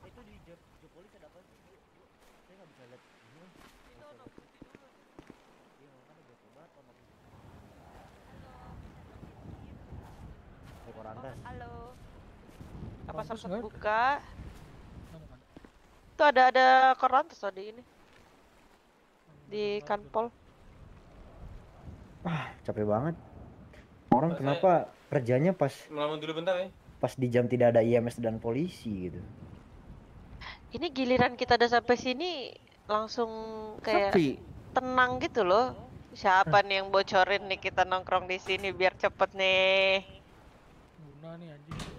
Itu di Jokolis ada apa sih? Saya nggak bisa lihat. Ekor antas. Halo. Nggak ada? buka? Tuh ada ada korantes tadi ini. Di kanpol. Capek banget. Orang kenapa kerjanya pas Melamun dulu bentar ya. pas di jam tidak ada IMS dan polisi gitu. Ini giliran kita udah sampai sini langsung kayak Sepi. tenang gitu loh. Siapa nih yang bocorin nih kita nongkrong di sini biar cepet nih. Guna nih anjing.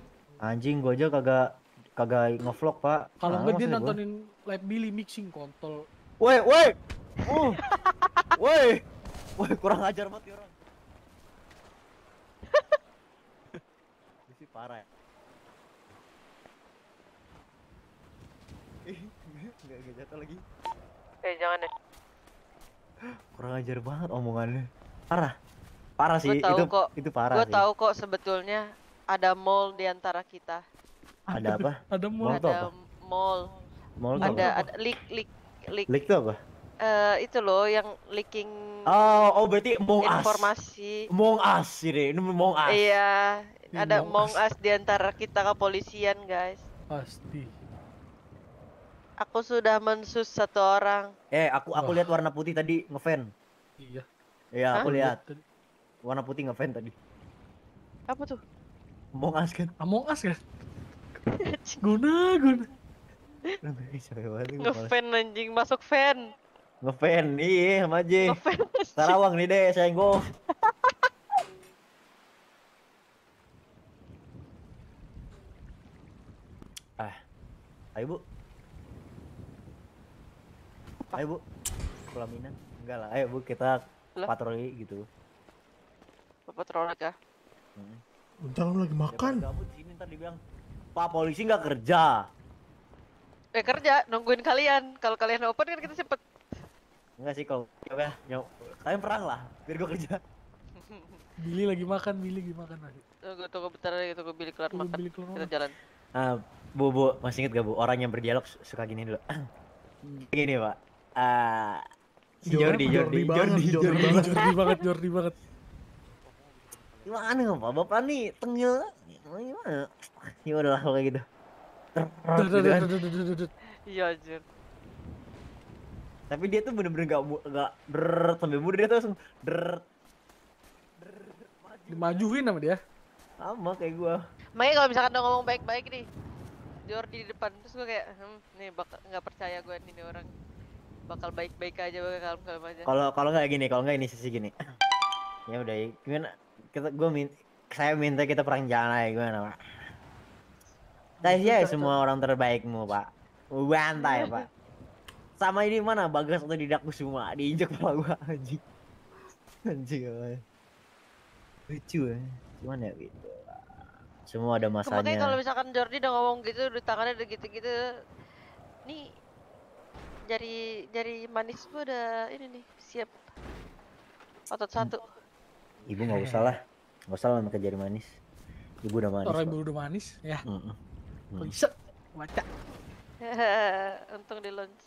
Anjing gua aja kagak kagak ngevlog, Pak. Kalau enggak dia gua. nontonin live Billy mixing kontol. Woi, woi. Uh. Woi. Woi, kurang ajar banget ya orang. Ini sih parah ya. Ih, Enggak enggak jatuh lagi. Eh jangan deh. Kurang ajar banget omongannya. Parah. Parah sih, Gue tahu itu kok. itu parah Gue sih. tahu kok sebetulnya ada mall di antara kita. Ada apa? Ada Mall ada mall. Mall ada ada leak leak leak. Leak itu apa? Eh, itu loh yang leaking Oh, oh berarti Among Us. informasi. Among Us ini, ini Among Us. Iya, ada Among Among Us di antara kita kepolisian, guys. Pasti. Aku sudah mensus satu orang. Eh, aku aku lihat warna putih tadi ngefan. Iya. Iya, aku lihat. Warna putih ngefan tadi. Apa tuh? Among Us kan. Among Us kan? guna, guna. Ngefan anjing, masuk fan. Ngefan, iya sama aja. Ngefan. Sarawang nih deh, sayang gua. ah, ayo bu. Ayo bu, pelaminan. Enggak lah, ayo bu kita patroli gitu. Bapak trolek ya? Hmm. Bentar lu lagi makan. Kamu di sini ntar dibilang, Pak polisi nggak kerja. Eh kerja, nungguin kalian. Kalau kalian open kan kita sempet. Enggak sih kalau ya nyok. Kalian perang lah, biar gua kerja. Billy lagi makan, Billy lagi makan lagi. Tunggu, tunggu bentar lagi, tunggu Billy keluar Tunggu makan. Billy keluar Kita jalan. Ah, bu, bu, masih inget gak bu? Orang yang berdialog su- suka gini dulu. gini pak. Ah, si Jordi, Jordi, Jordi, Jordi, Jordi banget, Jordi banget, Jordi banget. Gimana nggak pak? Bapak nih tengil. Gimana? Ya udahlah kalau kayak gitu. Duh, duh, Gitu kan. duh, duh, duh, duh, duh, duh. Iya anjir. Tapi dia tuh bener-bener gak, gak drrrt sampai muda dia tuh langsung drrrt. Dimajuin sama dia. Sama kayak gua. Makanya kalau misalkan udah ngomong baik-baik nih, Jordi di depan terus gue kayak, hmm, nih bakal nggak percaya gue nih nih orang bakal baik-baik aja bakal kalem-kalem aja. Kalau kalau nggak gini, kalau nggak ini sisi gini. ya udah, ya. gimana? Kita gua min saya minta kita perang jalan aja gimana pak? Saya semua orang terbaikmu pak. Bantai pak. Sama ini mana bagas atau didakku semua diinjak kepala gua anjing. Anjing apa? Lucu ya. Cuman ya gitu. Semua ada Makanya kalau masanya. misalkan Jordi udah ngomong gitu, udah tangannya udah gitu-gitu, nih jari jari manis gue udah ini nih siap otot satu. Ibu nggak usah lah, nggak usah lah pakai jari manis. Ibu udah manis. Orang ibu udah manis, ya. Mm-mm. Mm. Bisa. Baca. Untung di launch.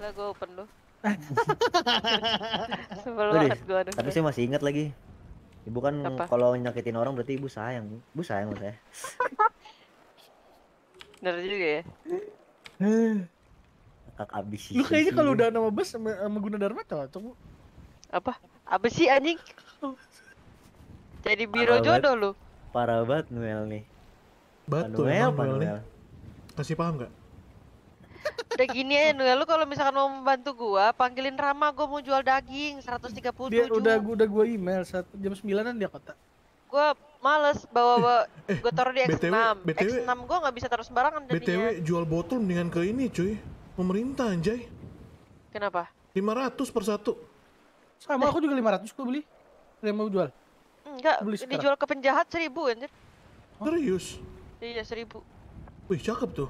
Lah gue open lu. Sebel Udah deh, banget gue aduh. Tapi saya masih ingat lagi. Ibu kan kalau nyakitin orang berarti ibu sayang. Ibu sayang sama saya. Bener juga ya. Kak abis Lu kayaknya kalau udah nama bus sama, sama Guna Dharma cocok. Apa? Apa sih anjing? Jadi biro Parah jodoh lu. Parah banget Noel nih. Betul, Noel, emang Noel. Kasih paham nggak? Udah gini aja Noel, lu kalau misalkan mau membantu gua, panggilin Rama, gua mau jual daging 137. Dia udah gua udah gua email saat jam 9-an dia kota. Gua males bawa, bawa gua taruh di X6. BTW BTW X6 gua nggak bisa taruh sembarangan BTW jadinya. jual botol mendingan ke ini cuy. Pemerintah anjay. Kenapa? 500 per satu. Sama aku juga 500 gua beli. Dia mau jual. Enggak, Beli sekarang. dijual ke penjahat 1000 anjir. Serius? Iya, 1000. Wih, cakep tuh.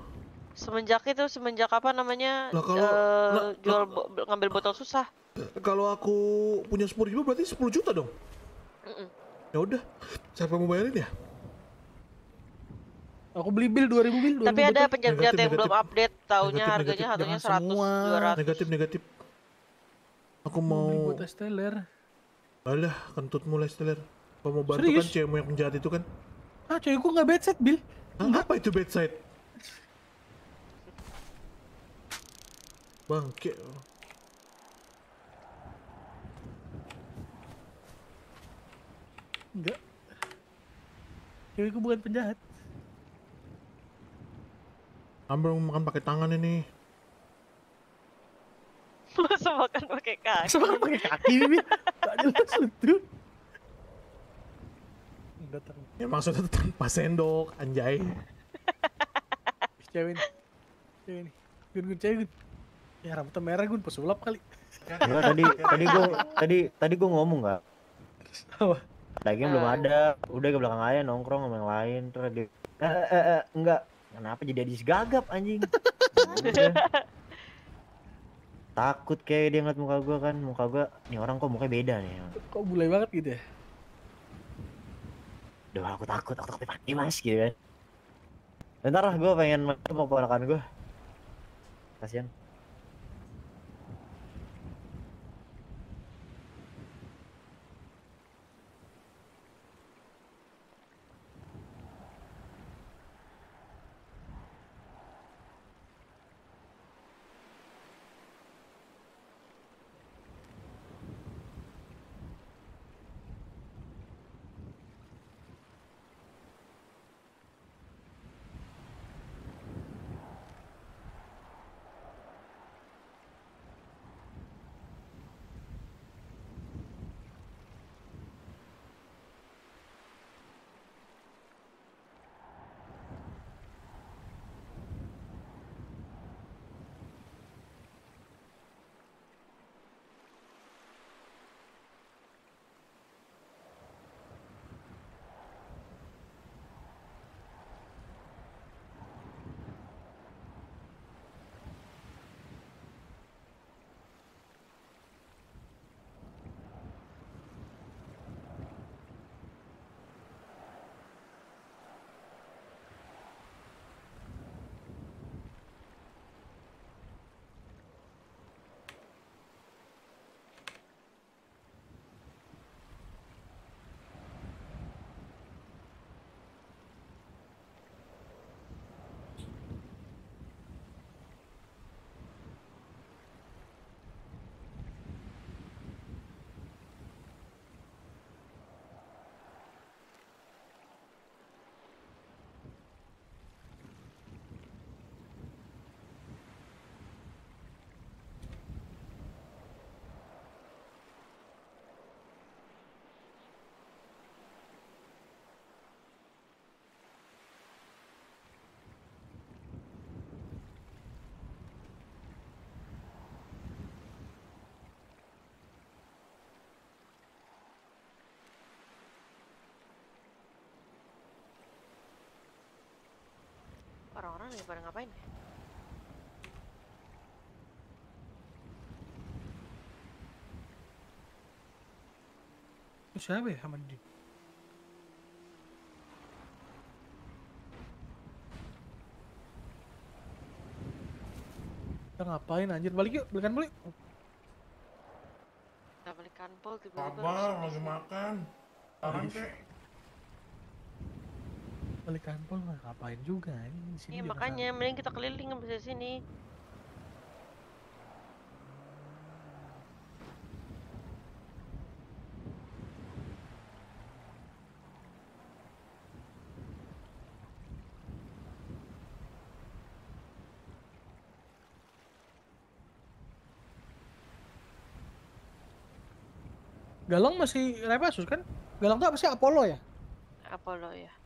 Semenjak itu semenjak apa namanya? Lah, kalau- eh, lah- jual bo- ngambil botol susah. Kalau aku punya 10 ribu berarti 10 juta dong. Mm-mm. Ya udah, siapa mau bayarin ya? Aku beli bil 2000 bil. 2000 Tapi ada penjahat-penjahat yang Negatif, belum update, taunya Negatif, harganya negatif. harganya Jangan 100, semua. 200. Negatif, negatif. Aku Beli mau... buat Esteller. Alah, kentut mulai steler. Kalau mau bantu Serius? kan cewekmu yang penjahat itu kan? Ah, gua nggak bedside bil. Hah, apa itu bedside? Bangke. Enggak. Cewekku bukan penjahat. Ambil makan pakai tangan ini. Masa makan pakai kaki? Masa makan pakai kaki, Bibi? Gak jelas itu. Enggak tahu. Ya maksudnya tanpa sendok, anjay. Cewek nih. Cewek nih. Gun, gun, cewek, gun. Ya rambutnya merah, gun. Pesulap kali. Enggak tadi tadi gua tadi tadi gua ngomong nggak? Apa? Daging belum Ah. ada. Udah ke belakang aja nongkrong sama yang lain terus dia eh, eh, eh, eh, enggak. Kenapa jadi adis gagap anjing? Takut kayak dia ngeliat muka gua kan, muka gua nih orang kok mukanya beda nih. Kok bule banget gitu ya? Duh aku takut, aku takut mati mas gitu kan. Bentar lah gua pengen mau ponakan gua. Kasian. Orang-orang lagi pada ngapain ya? Itu siapa ya Hamadi? Kita ngapain anjir? Balik yuk, belikan balik. Kita beli kanpol tiba-tiba Sabar, lagi makan. Tahan kek. Pelikan pol nggak ngapain juga ini di sini juga makanya mending kita keliling sampai sini. Galang masih Repasus kan? Galang tuh apa sih Apollo ya? Apollo ya.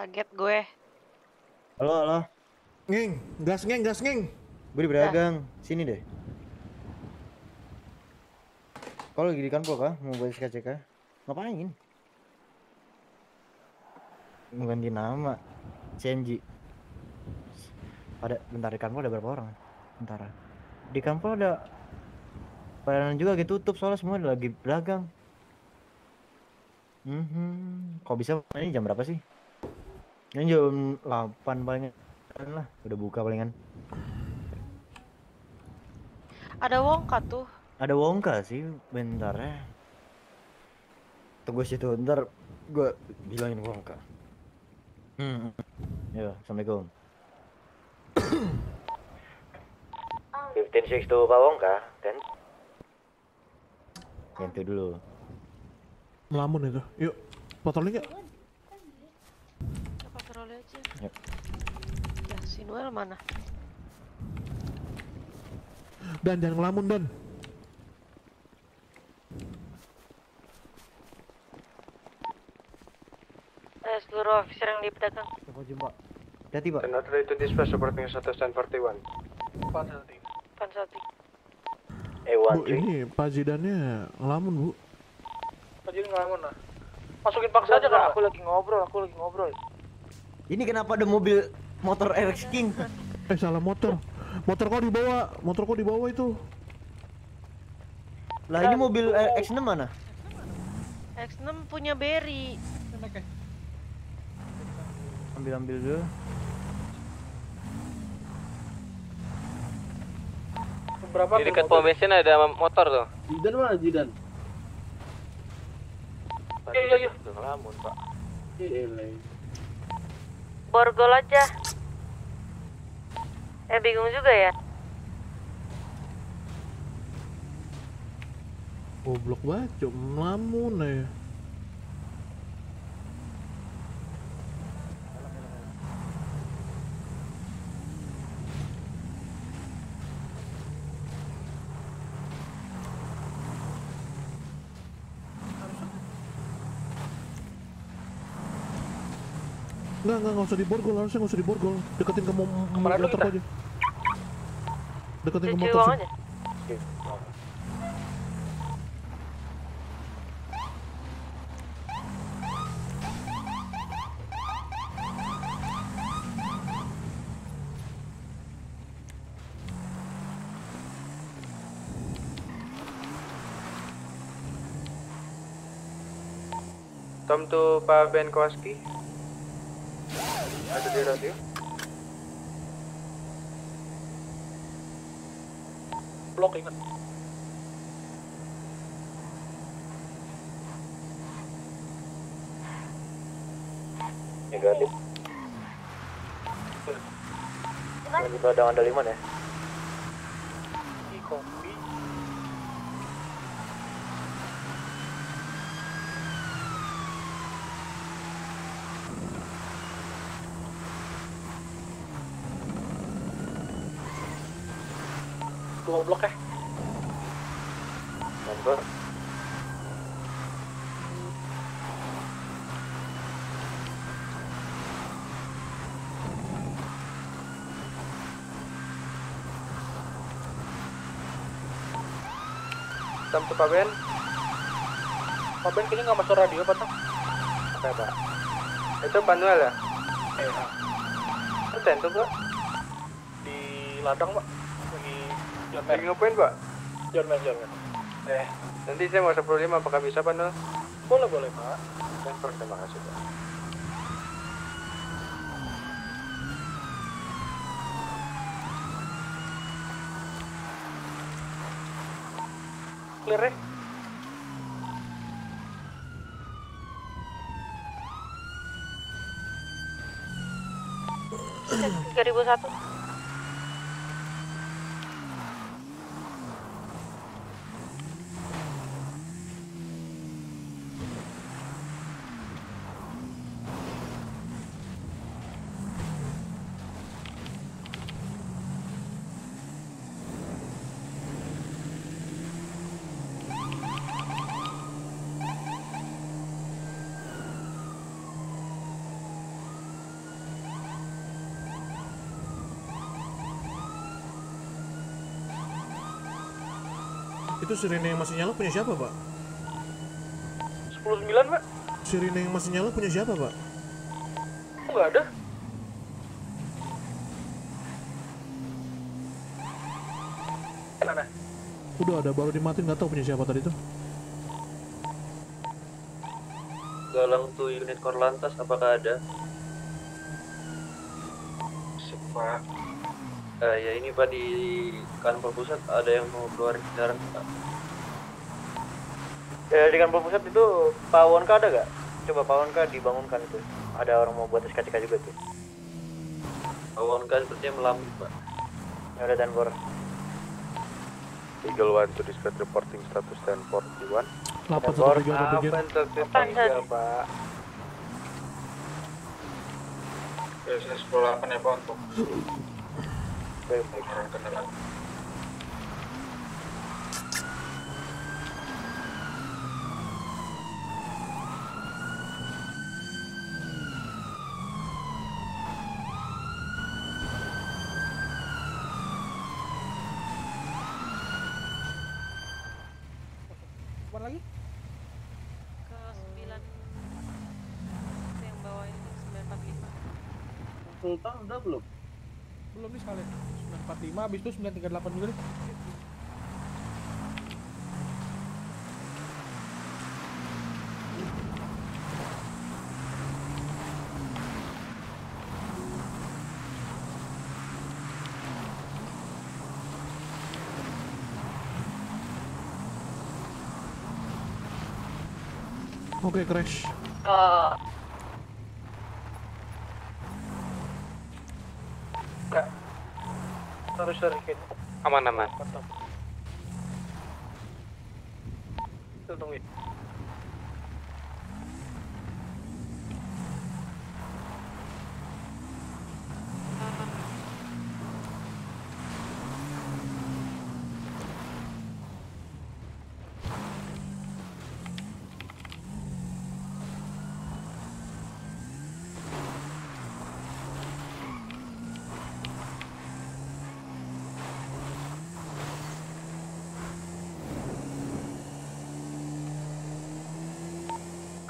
Kaget gue. Halo, halo. Ngeng, gas ngeng, gas ngeng. Gue di Bragang. Sini deh. Kau lagi di kantor kah? Mau balik SKCK? Ngapain? Mau ganti nama. CNG. Ada bentar di kantor ada berapa orang? Bentar. Di kantor ada pelayanan juga lagi tutup soalnya semua lagi berdagang. Mhm. Kok bisa ini jam berapa sih? Ini jam 8 palingan lah, udah buka palingan. Ada Wongka tuh. Ada Wongka sih, bentar ya. Tunggu situ, ntar gue bilangin Wongka. Hmm. Ya, assalamualaikum. 15 to Pak Wongka, kan? Ganti dulu. Melamun itu. Yuk? Kita Yuk. Ya, si Noel mana? Dan jangan ngelamun dan. Eh, seluruh officer yang di pedagang. Coba jumpa. Hati, Pak. not ready to dispatch supporting status 1041. Pansalti. Pansalti. Eh, Bu, ini Pak Zidannya ngelamun, Bu. Jadi ngelamun lah. Masukin paksa aja kan. Aku lagi ngobrol, aku lagi ngobrol. Ini kenapa ada mobil motor RX King? Eh, salah motor. Motor kau dibawa, motor kau dibawa itu. Lah ini mobil RX 6 mana? X6 punya Berry. Ambil ambil dulu. Berapa Di dekat pom bensin ada motor tuh. Jidan mana Jidan? Iya, iya, iya. Ngelamun, Pak. Eh, eleh. Borgol aja. Eh bingung juga ya. Goblok banget, cuma ngelamun ya. Enggak, enggak, enggak usah diborgol, harusnya enggak usah diborgol. Deketin ke motor aja. Deketin ke motor. Tom to Pak Ben Kowalski. Ada di radio. Blok ingat. Negatif. Lagi pada Andaliman ya? Di kopi. Dua blok ya. Nomor. Tom to Pak Ben. Pak Ben kayaknya nggak masuk radio tuh? Apa ya, Pak? Itu Panuel ya? Eh, Itu tentu, Pak. di ladang pak. Lagi John Lagi ngapain, Pak? John Man, John Man. Eh, nanti saya mau 15 apakah bisa, Panuel? Boleh, boleh pak. Transfer, terima kasih, Pak. Clear ya? Tiga ribu Itu sirine yang masih nyala punya siapa, Pak? 10-9 pak Sirine yang masih nyala punya siapa, Pak? Kok nggak ada mana Udah ada, baru dimatiin nggak tahu punya siapa tadi tuh. Galang tuh unit Korlantas apakah ada? Pak. Eh ya ini Pak di kantor pusat ada yang mau keluar kendaraan Pak. Ya di kantor pusat itu Pak Wonka ada gak? Coba Pak Wonka dibangunkan itu. Ada orang mau buat SKCK juga tuh. Pak Wonka sepertinya melambi Pak. Ya udah dan Bor. Eagle One to dispatch reporting status 1041. Lapan Bor, satu tiga satu tiga. Apa tiga Pak? Biasanya 108 ya Pak untuk Baik, baik. orang kendaraan. Kapan lagi? Ke 9 yang bawah ini 945. Sultan udah belum? Belum nih sekalian. 945 habis itu 938 juga nih. Oke, crash. Enggak. Sorry, sorry, Ken. Aman, aman. Mantap. Tuh, tunggu ya.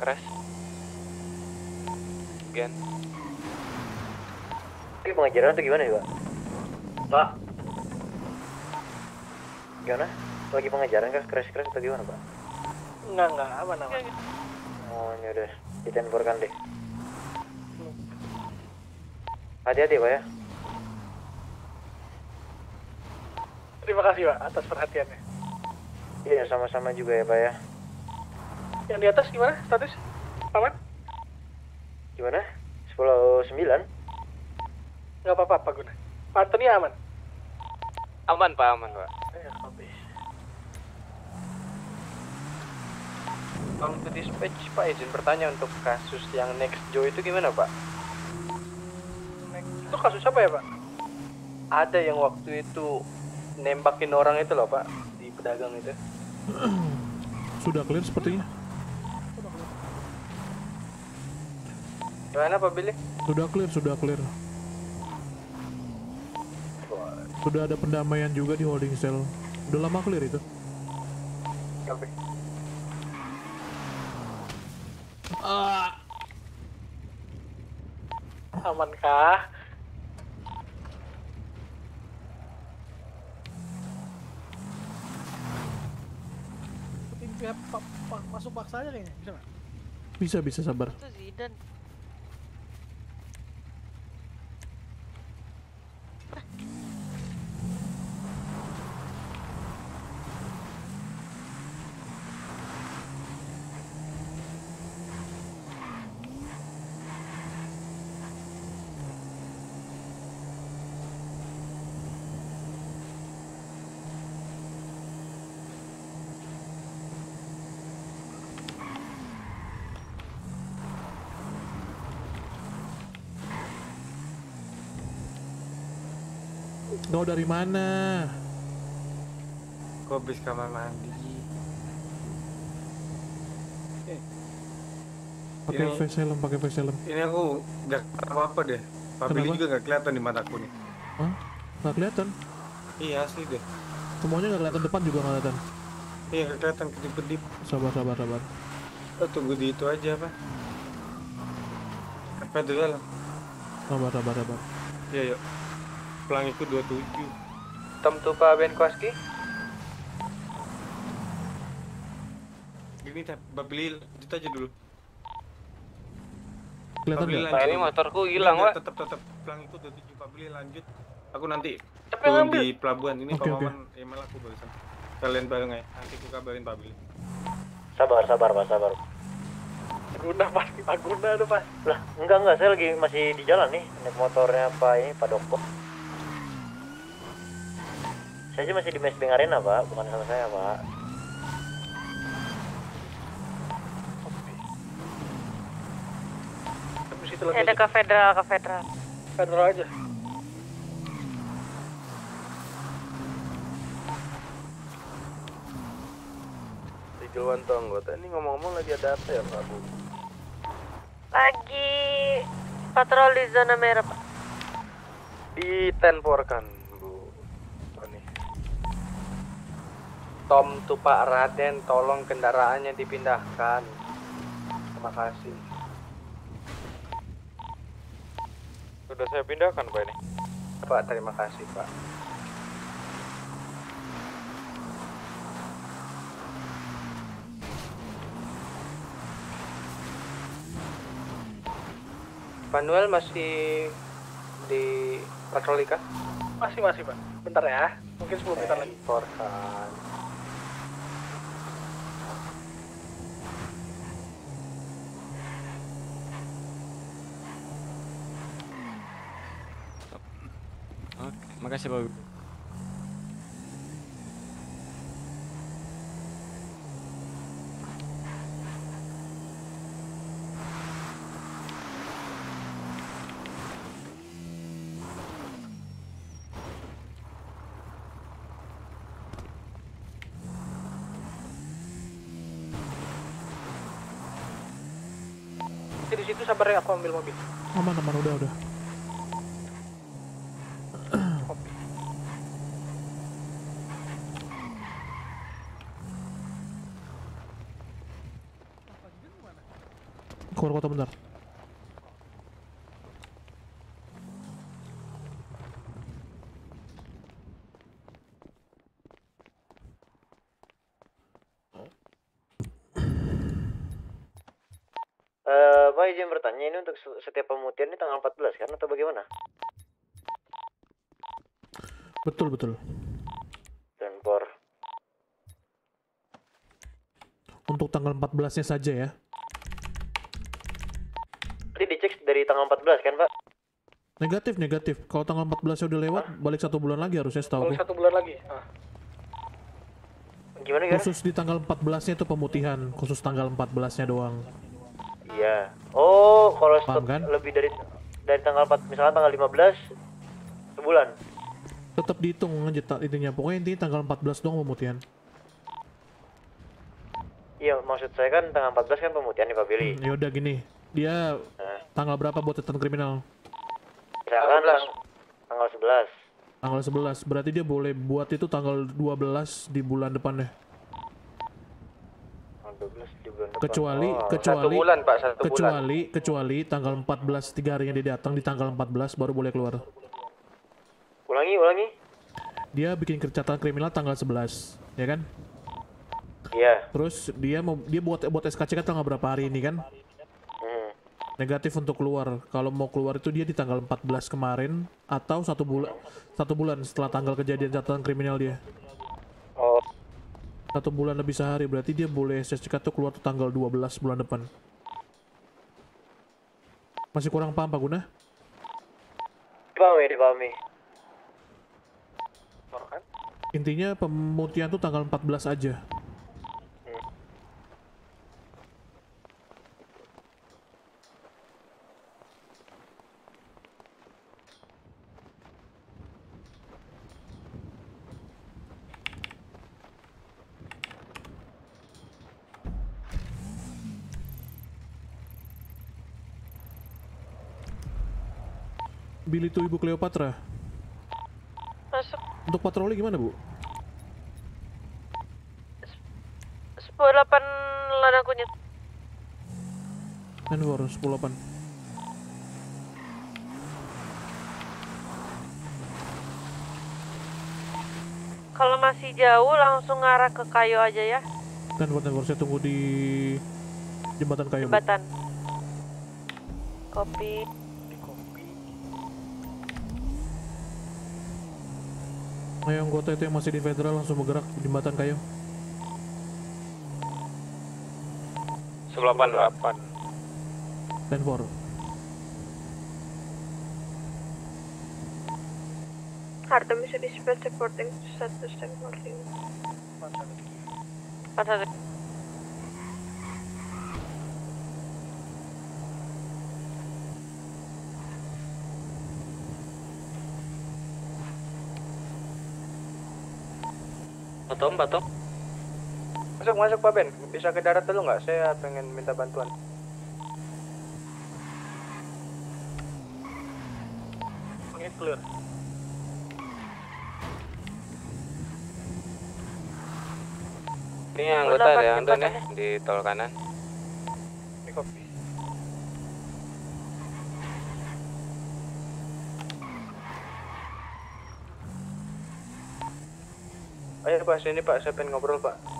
Keras. Gen. Ini pengajaran atau gimana ya Pak? Pak. Gimana? Lagi pengajaran kah? Crash-crash atau gimana Pak? Enggak, enggak, aman, aman. Oh ya udah, ditemporkan deh. Hati-hati Pak ya. Terima kasih Pak atas perhatiannya. Iya sama-sama juga ya Pak ya. Yang di atas gimana status? Aman? Gimana? 10 9? Enggak apa-apa, Pak Guna. Antoni aman. Aman, Pak, aman, Pak. Ya. Kalau untuk dispatch, Pak, izin bertanya untuk kasus yang next Joe itu gimana, Pak? Itu kasus apa ya, Pak? Ada yang waktu itu nembakin orang itu loh, Pak, di pedagang itu. Sudah clear sepertinya. Gimana, Pak Billy? Sudah clear, sudah clear. Sudah ada pendamaian juga di holding cell. Udah lama clear itu. Pihak pa- pa- masuk paksa aja kayaknya. Bisa nggak? Bisa, bisa sabar. Itu Zidan. Kau dari mana? Gue habis kamar mandi. Pakai Ini- face helm, pakai face helm. Ini aku nggak apa-apa deh. Pak Billy Kenapa? juga nggak kelihatan di mataku nih. Hah? Nggak kelihatan. Iya asli deh. Semuanya nggak kelihatan depan juga nggak kelihatan. Iya nggak kelihatan kedip-kedip. Sabar, sabar, sabar. Oh, tunggu di itu aja pak. Federal. Sabar, sabar, sabar. Iya yuk. Pelangiku 27. Tom tuh Pak Ben Koski. Gini tap, beli itu aja dulu. Kelihatan nggak? lanjut. Pak, ini motorku hilang, Nggak, Pak. Tetap tetap pelangiku 27 Pak beli lanjut. Aku nanti turun ngambil? di pelabuhan ini Oke, Pak. Maman email aku barusan. Kalian bareng ya. Nanti aku kabarin Pak Billy. Sabar, sabar, Pak, sabar. Guna pasti Pak Guna tuh Pak. Lah, enggak, enggak, saya lagi masih di jalan nih, naik motornya Pak ini, Pak Doko. Saya aja masih di Mesbeng Arena, Pak, bukan sama saya, Pak. Lagi. ada ke federal, ke federal. Federal aja. Tiga tuh anggota. Ini ngomong-ngomong lagi ada apa ya Pak Bu? Lagi patroli zona merah, Pak. Ditenporkan Bu. Ini. Tom tuh Pak Raden, tolong kendaraannya dipindahkan. Terima kasih. Sudah saya pindahkan, Pak ini. Pak, terima kasih Pak. Manuel masih di patroli kah? Masih masih Pak. Bentar ya. Mungkin 10 menit lagi. Tenporkan. Oke, makasih Pak. Di situ sabar ya aku ambil mobil. Aman, aman, udah, udah. Kota bentar. Eh, Pak izin bertanya ini untuk se- setiap pemutihan ini tanggal 14 kan atau bagaimana? Betul, betul. Tenpor. Untuk tanggal 14-nya saja ya. 14 kan, Pak? Negatif, negatif. Kalau tanggal 14-nya udah lewat, balik satu bulan lagi harusnya setahu Balik satu bulan lagi. Ah. Gimana gimana? Khusus di tanggal 14-nya itu pemutihan, khusus tanggal 14-nya doang. Iya. Oh, kalau Paham kan? lebih dari dari tanggal 4, misalnya tanggal 15 sebulan. Tetap dihitung aja intinya. Pokoknya intinya tanggal 14 doang pemutihan. Iya, maksud saya kan tanggal 14 kan pemutihan nih Pak Billy. Ya udah gini. Dia tanggal berapa buat catatan kriminal? Misalkan tang- tanggal 11. Tanggal 11. Berarti dia boleh buat itu tanggal 12 di bulan depan deh. Tanggal 12 di bulan depan. Kecuali Oh, kecuali satu bulan, Pak, satu bulan. kecuali kecuali tanggal 14 tiga harinya dia datang di tanggal 14 baru boleh keluar. Ulangi, ulangi. Dia bikin catatan kriminal tanggal 11, ya kan? Iya. Terus dia mau dia buat buat SKC kan tanggal berapa hari ini kan? Negatif untuk keluar. Kalau mau keluar itu dia di tanggal 14 kemarin atau satu bulan satu bulan setelah tanggal kejadian catatan kriminal dia. Oh. Satu bulan lebih sehari berarti dia boleh SSK tuh keluar tuh tanggal 12 bulan depan. Masih kurang paham Pak Guna? Dipahami, dipahami. Intinya pemutihan tuh tanggal 14 aja. Billy itu Ibu Cleopatra. Masuk. Untuk patroli gimana, Bu? delapan ladang kunyit. Ten for 108 Kalau masih jauh langsung ngarah ke kayu aja ya. Ten for saya tunggu di jembatan kayu. Bu. Jembatan. Kopi. kayu anggota itu yang masih di federal langsung bergerak di jembatan kayu. 188. Stand for. Artemis dispatch reporting 1 stand for. 4 1 Tom, Pak Tok. Masuk, masuk Pak Ben. Bisa ke darat dulu nggak? Saya pengen minta bantuan. Ini clear. Ini anggota ya, Anton ya, di tol kanan. Pak, sini Pak, saya pengen ngobrol Pak.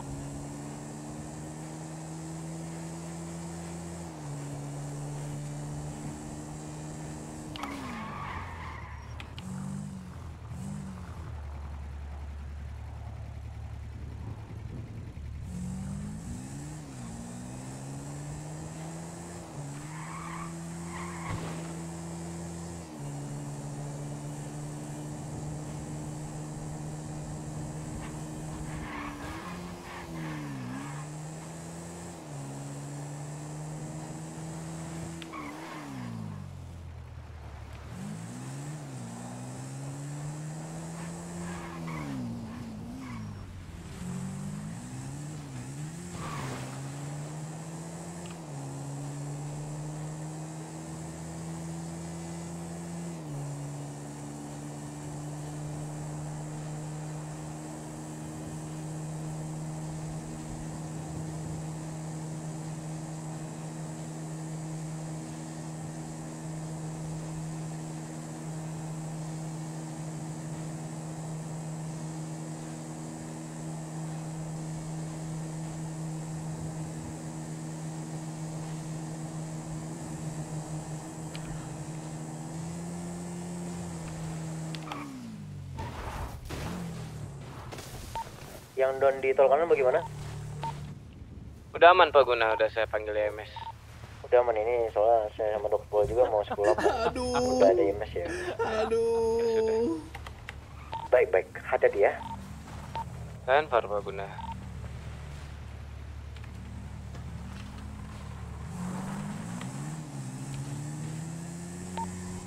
Yang don di tol kanan bagaimana? Udah aman Pak Guna, udah saya panggil EMS. Udah aman ini soalnya saya sama dokter juga mau sekolah. Aduh. Udah ada IMS ya. Aduh. Baik baik, hati-hati ya. Pak Pak Guna.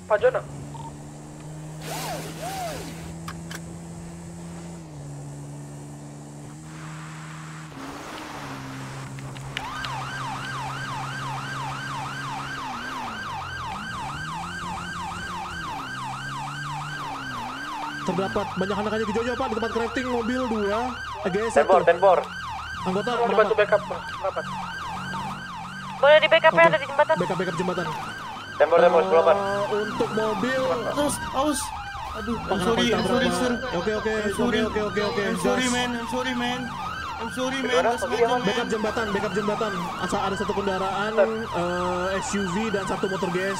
Pak Jono. Terdapat banyak anak-anak Jojo Pak di tempat crafting mobil dua. AGS Tempor, satu. tempor. Anggota Mau dibantu backup, rapat. Boleh di backup ya ada di jembatan. Backup backup jembatan. Tempor, tempor, Eh, 98. Untuk mobil. Terus, aus. Aduh, I'm sorry, I'm sorry, sir. Oke oke sorry. oke oke oke. I'm sorry, man. I'm sorry, man. I'm sorry, man. Backup jembatan, backup jembatan. Asal ada satu kendaraan eh, SUV dan satu motor gas.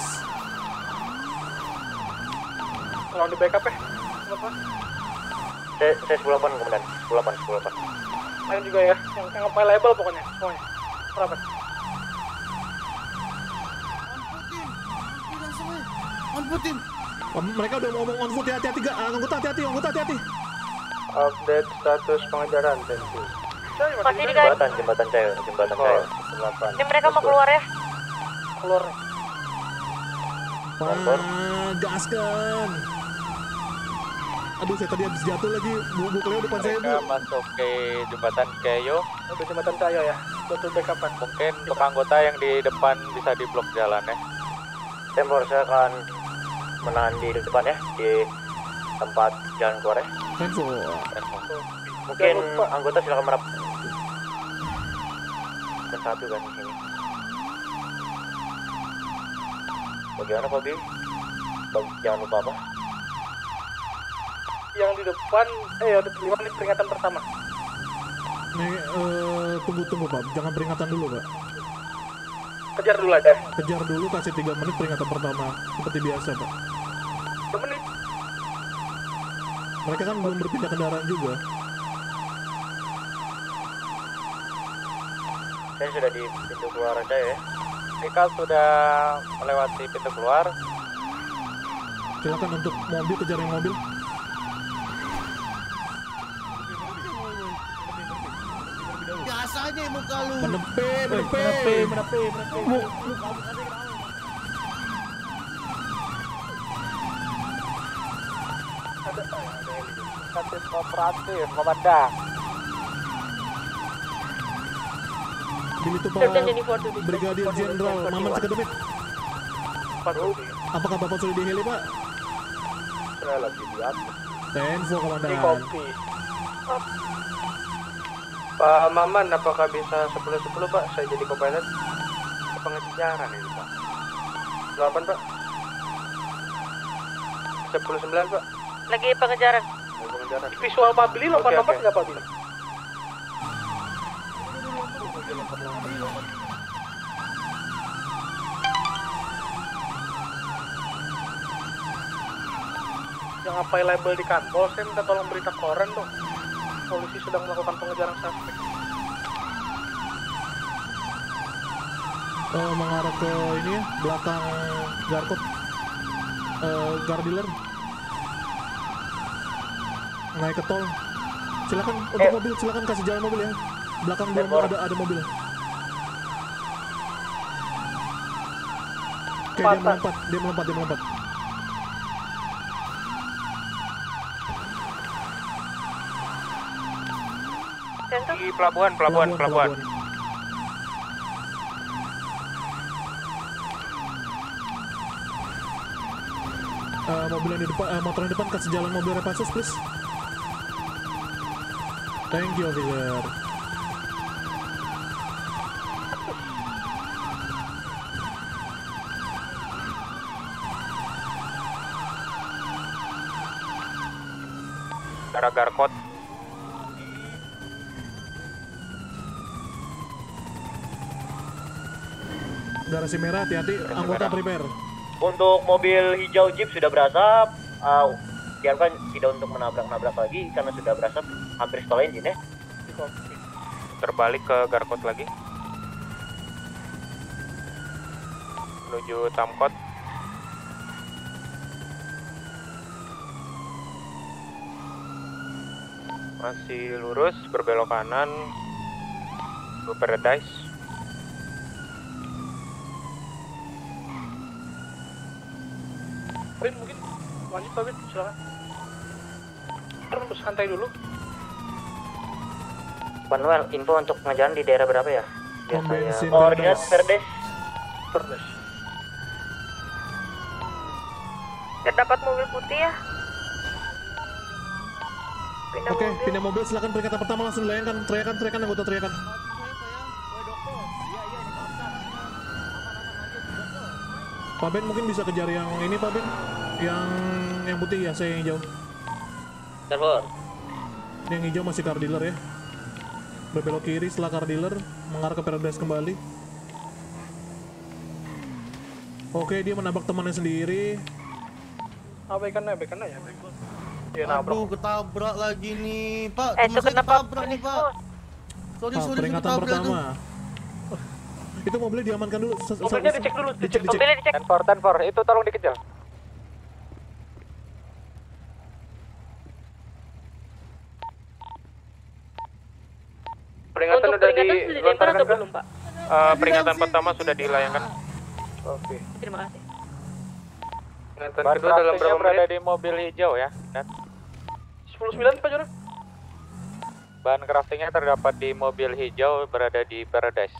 Tolong di backup ya. Apa? Saya saya 98 komandan. 98 98. Main juga ya. Yang yang label pokoknya. Semuanya. Rapat. On Putin. Oh, mereka udah ngomong on foot ya, hati-hati gak? Ah, Anggota hati-hati, anggota hati-hati. Update status pengejaran, thank you. Masih di. Jembatan, jembatan cair, jembatan cair. Ini mereka mau keluar ya. Keluar nih. Pak, gaskan. Aduh, saya tadi habis jatuh lagi. Bu, bu Cleo depan saya, Bu. masuk ke jembatan Keyo. Udah jembatan saya ya. Butuh backupan. Mungkin untuk anggota yang di depan bisa di blok jalan ya. Tempor saya akan menahan di depan ya, di tempat jalan keluar ya. Info. Mungkin anggota silakan merap. ke satu kan di sini. Bagaimana? Bag- Jangan lupa apa? Yang di depan, eh ada lima menit peringatan pertama. Nih, eh, tunggu tunggu pak, jangan peringatan dulu pak. Kejar dulu aja. Kejar dulu kasih 3 menit peringatan pertama, seperti biasa pak. 2 menit. Mereka kan belum berpindah kendaraan juga. Saya sudah di pintu keluar aja ya. Mereka sudah melewati pintu keluar. Silakan untuk mobil kejar yang mobil. Biasanya muka lu. Menepe, menepe, menepe, menepe. Status kooperatif, komandan. Bill itu Pak. Brigadier Jenderal Maman Sekademit. Apakah Bapak sudah di heli Pak? Saya lagi di atas. Tenfo Komandan. Di kopi. Pak Maman, apakah bisa 10-10 Pak? Saya jadi co-pilot. Pengejaran ini Pak. 8 Pak. 10-9 Pak. Lagi pengejaran. Pengejaran. Visual Pak Billy lompat-lompat nggak Pak Billy? Yang apa label di kantor, saya minta tolong berita koran dong. Polisi sedang melakukan pengejaran suspek. Eh, mengarah ke ini ya, belakang Garkot. Eh, Gardiler. Naik ke tol. Silakan untuk mobil, silakan kasih jalan mobil ya. Belakang belum ada ada mobil. Oke, dia melompat, dia melompat, dia melompat. Di pelabuhan, pelabuhan, pelabuhan. Eh, mobil yang di depan, eh, motor yang di depan kasih jalan mobil Repassus, please. Thank you, officer. Arah Garkot. Garasi merah, hati-hati. Anggota prepare. Untuk mobil hijau Jeep sudah berasap. Uh, biarkan tidak untuk menabrak-nabrak lagi karena sudah berasap hampir stall engine ya. Terbalik ke Garkot lagi. Menuju Tamkot. Masih lurus, berbelok kanan. Ke Paradise. Win mungkin lanjut Pak Win, silakan. Terus santai dulu. Manuel, info untuk pengejaran di daerah berapa ya? Bensin koordinat Perdes. Perdes. Perdes. Terdapat mobil putih ya. Pindah Oke, mobil. pindah mobil. Silakan peringatan pertama langsung dilayangkan. Teriakan, teriakan, anggota teriakan. Pak Ben mungkin bisa kejar yang ini Pak Ben Yang yang putih ya, saya yang hijau Server. Ini yang hijau masih car dealer ya Berbelok kiri setelah car dealer Mengarah ke Paradise kembali Oke, dia menabrak temannya sendiri Abaikan, abaikan aja. Dia nabrak. Aduh, ketabrak lagi nih, Pak. Eh, itu kenapa ketabrak nih, Pak. Sorry, Pak, sorry, peringatan ketabrak tuh. Itu mobilnya diamankan dulu Se- Mobilnya dicek dulu, dicek, dicek. Mobilnya dicek. Tenfor, tenfor. Itu tolong dikejar. Peringatan Untuk udah peringatan sudah dilempar atau belum, Pak? Eh, peringatan pertama sudah dilayangkan. Oke. Terima kasih. Peringatan Bahan kedua dalam berapa berada menit? di mobil hijau ya. Dan 10-9 Pak Jonan? bahan craftingnya terdapat di mobil hijau berada di Paradise.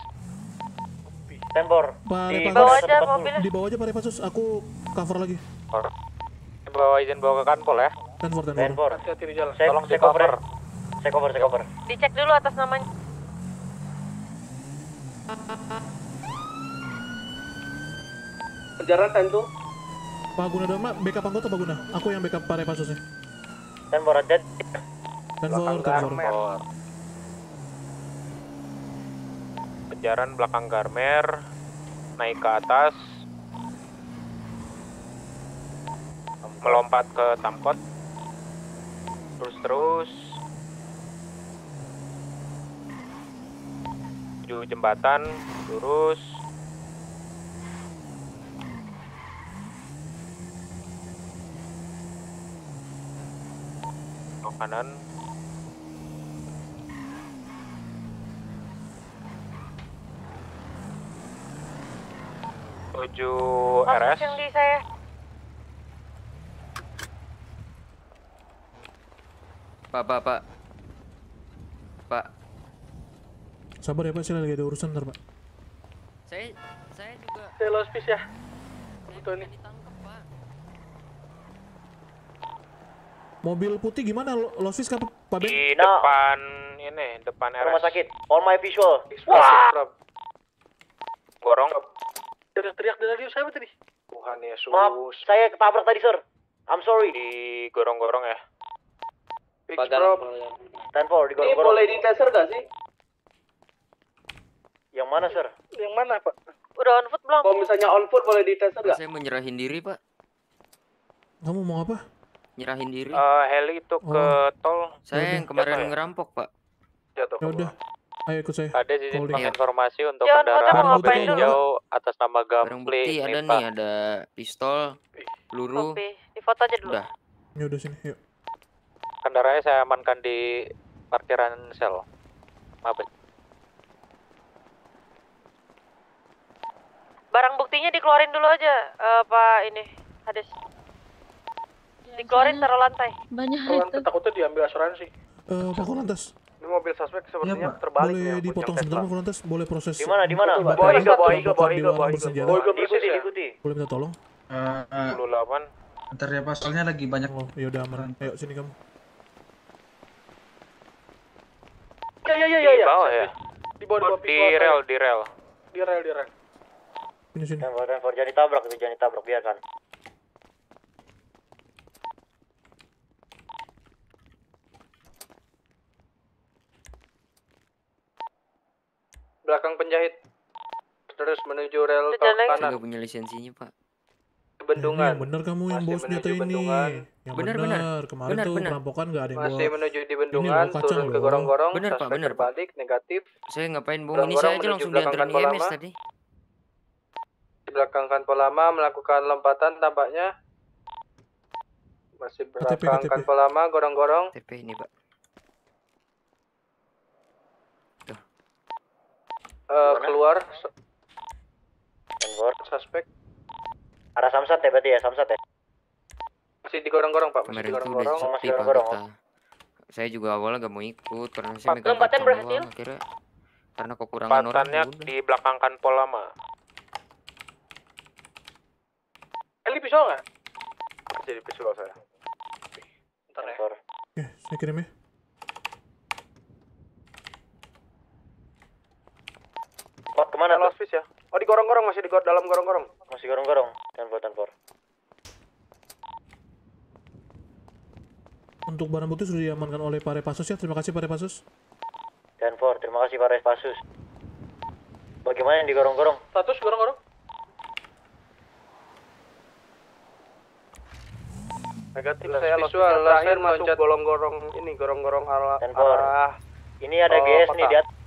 Tempor. Pak Di bawah aja mobilnya. Di bawah aja Pak aku cover lagi. Bawa izin bawa ke kanpol ya. Tenfor, tenfor Tempor. Hati-hati di jalan. Saya, Tolong saya di cover. ya. cover. Saya cover, saya cover. Dicek dulu atas namanya. Kejaran time tuh. Pak Guna Dharma, backup anggota Pak Guna. Aku yang backup Pare Pasusnya. Dan Boradet. Dan for, dan for. Kejaran belakang Garmer, naik ke atas, melompat ke Tamkot, terus terus, menuju jembatan, lurus, ke kanan, menuju RS. Langsung di saya. Pak, pak, pak. Pak, Sabar ya Pak, saya lagi ada urusan ntar Pak. saya saya juga Saya lost piece ya. Betul nih. Mobil putih gimana? Lo- Losis kah Pak Ben? Di depan ini, depan RS. Rumah sakit. All my visual. Wah! Gorong. Teriak-teriak dari radio siapa tadi? Tuhan Yesus. Maaf, saya ketabrak tadi, sir. I'm sorry. Di gorong-gorong ya. Fix bro. Ten four di Ini gorong-gorong. boleh di taser gak sih? Yang mana, sir? Yang mana, Pak? Udah on foot belum? Kalau misalnya on foot boleh di taser gak? saya mau nyerahin diri, Pak. Kamu mau apa? Nyerahin diri. Eh, heli itu ke tol. saya yang Jatuh kemarin ya? ngerampok, Pak. Jatuh. Ya udah. Ayo ikut saya. Ada di Calling. informasi untuk Jangan kendaraan foto, mau ngapain dulu? hijau atas nama Gampling. bukti ada nih, ada pistol, peluru. Di foto aja dulu. Udah. Ya udah sini, yuk. Kendaraannya saya amankan di parkiran sel. Mabes. Barang buktinya dikeluarin dulu aja, eh, Pak ini. Hades. Dikeluarin taruh lantai. Banyak Orang takutnya diambil asuransi. Eh, Pak Kolantas. Ini mobil suspek sepertinya Boleh terbalik nih. dipotong sebentar Pak Kolantas? Boleh proses. Di mana? Di mana? Ini Iga, bawa Iga, di Iga, bawa Iga. Bawa Iga, ikuti, ikuti. Boleh minta tolong? Eh, 28. Ntar ya Pak, soalnya lagi banyak. Oh, ya udah aman. Ayo sini kamu. Ya, ya, ya, ya. Di ya. bawah ya? Di bawah, di bawah. Di rel, di rel. Di rel, di rel. Sini sini. Jangan ditabrak itu, jangan ditabrak. Biarkan. Belakang penjahit. Terus menuju rel tol? Saya kanan. nggak punya lisensinya, Pak. Ke Bendungan. Yang bener kamu yang bawa senjata menuju ini. Bendungan. Yang Bener, bener. bener. Kemarin Bener, tuh bener. perampokan nggak ada yang bawa. Masih menuju di Bendungan, turun ke gorong-gorong. Bener, Pak, bener, terbalik, negatif. Saya ngapain bohong ini saya aja langsung belakang dianterin kantor IMS tadi. Di belakang kantor lama melakukan lompatan tampaknya. Masih belakang KTP. kantor lama, gorong-gorong. TP ini, Pak. Eh, keluar four. suspek. Arah Samsat ya berarti ya, Samsat ya? Masih di gorong-gorong, Pak. Masih Kemarin di tuh udah gorong-gorong. masih sepi, Pak, gorong-gorong. kita. Saya juga awalnya gak mau ikut karena saya megang kacang berhasil? Akhirnya karena kekurangan orang Lompatannya ya udah. di belakang kanpol lama. Eli pisau nggak? Jadi visual saya. Ntar ya. saya kirim ya. Pot ke mana tuh? Ya? Oh, di gorong-gorong masih di gor- dalam gorong-gorong. Masih gorong-gorong. Ten four. Untuk barang bukti sudah diamankan oleh Pare Pasus ya. Terima kasih Pare Pasus. Ten four. Terima kasih Pak Respasus. Bagaimana yang di gorong-gorong? Status gorong-gorong? Negatif saya lost visual, Terakhir masuk gorong-gorong ini, gorong-gorong arah, arah Ini ada Oh, GS nih di atas.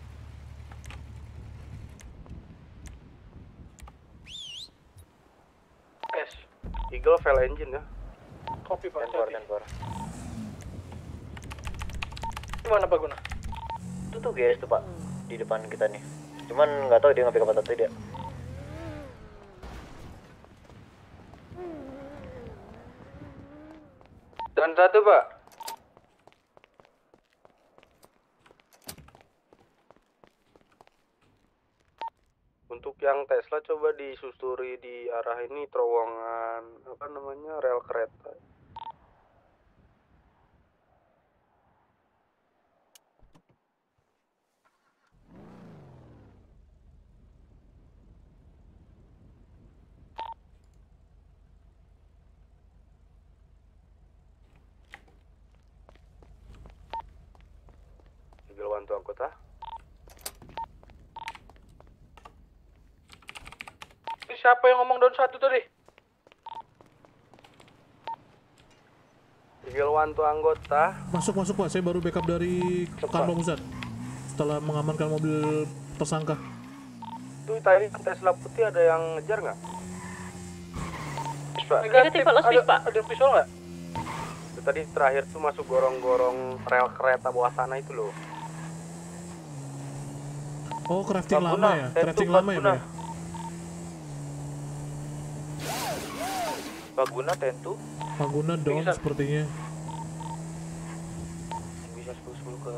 Eagle fail engine ya. Kopi, Pak. Ten four. Gimana, Pak Guna? Itu tuh GS tuh Pak. Di depan kita nih. Cuman nggak tahu dia pick up atau tidak. Dan satu, Pak. untuk yang Tesla coba disusuri di arah ini terowongan apa namanya rel kereta. Gilwanto anggota ah. Siapa yang ngomong down satu tadi? Tinggal hantu anggota. Masuk masuk pak, saya baru backup dari kantor pusat. Setelah mengamankan mobil tersangka. Tuh tadi Tesla putih ada yang ngejar nggak? Pak. Negatif, Pak. Ada, ada visual nggak? Itu tadi terakhir tuh masuk gorong-gorong rel kereta bawah sana itu loh. Oh crafting Pak lama Guna, ya, Tentu crafting Pak lama ya pak ya? Pak Guna tentu Pak Guna down Bisa. sepertinya. bisa 10 ke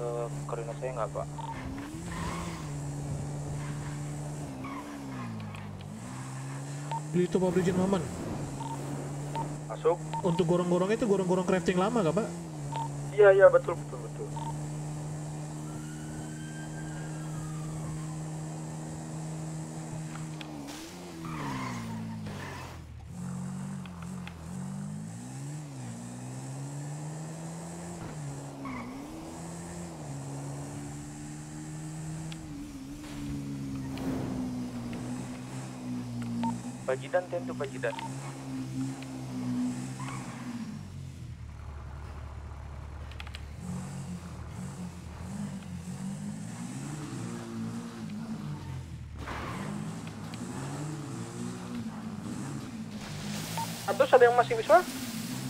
karina saya nggak Pak? Beli itu Pak Brigjen Maman. Masuk. Untuk gorong-gorong itu gorong-gorong crafting lama gak pak? Iya iya betul betul betul. Pak Jidan tentu Pak Jidan. Atau ada yang masih visual?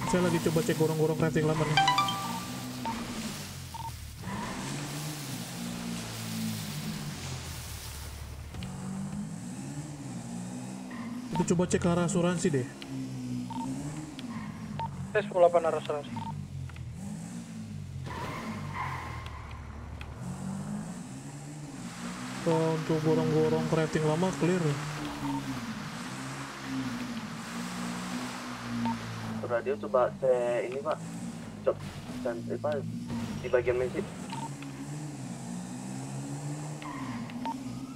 Saya lagi coba cek gorong-gorong crafting lama coba cek ke arah asuransi deh. Tes 10 arah asuransi. Kalau untuk gorong-gorong crafting lama clear. Radio coba cek ini pak cek dan apa di bagian message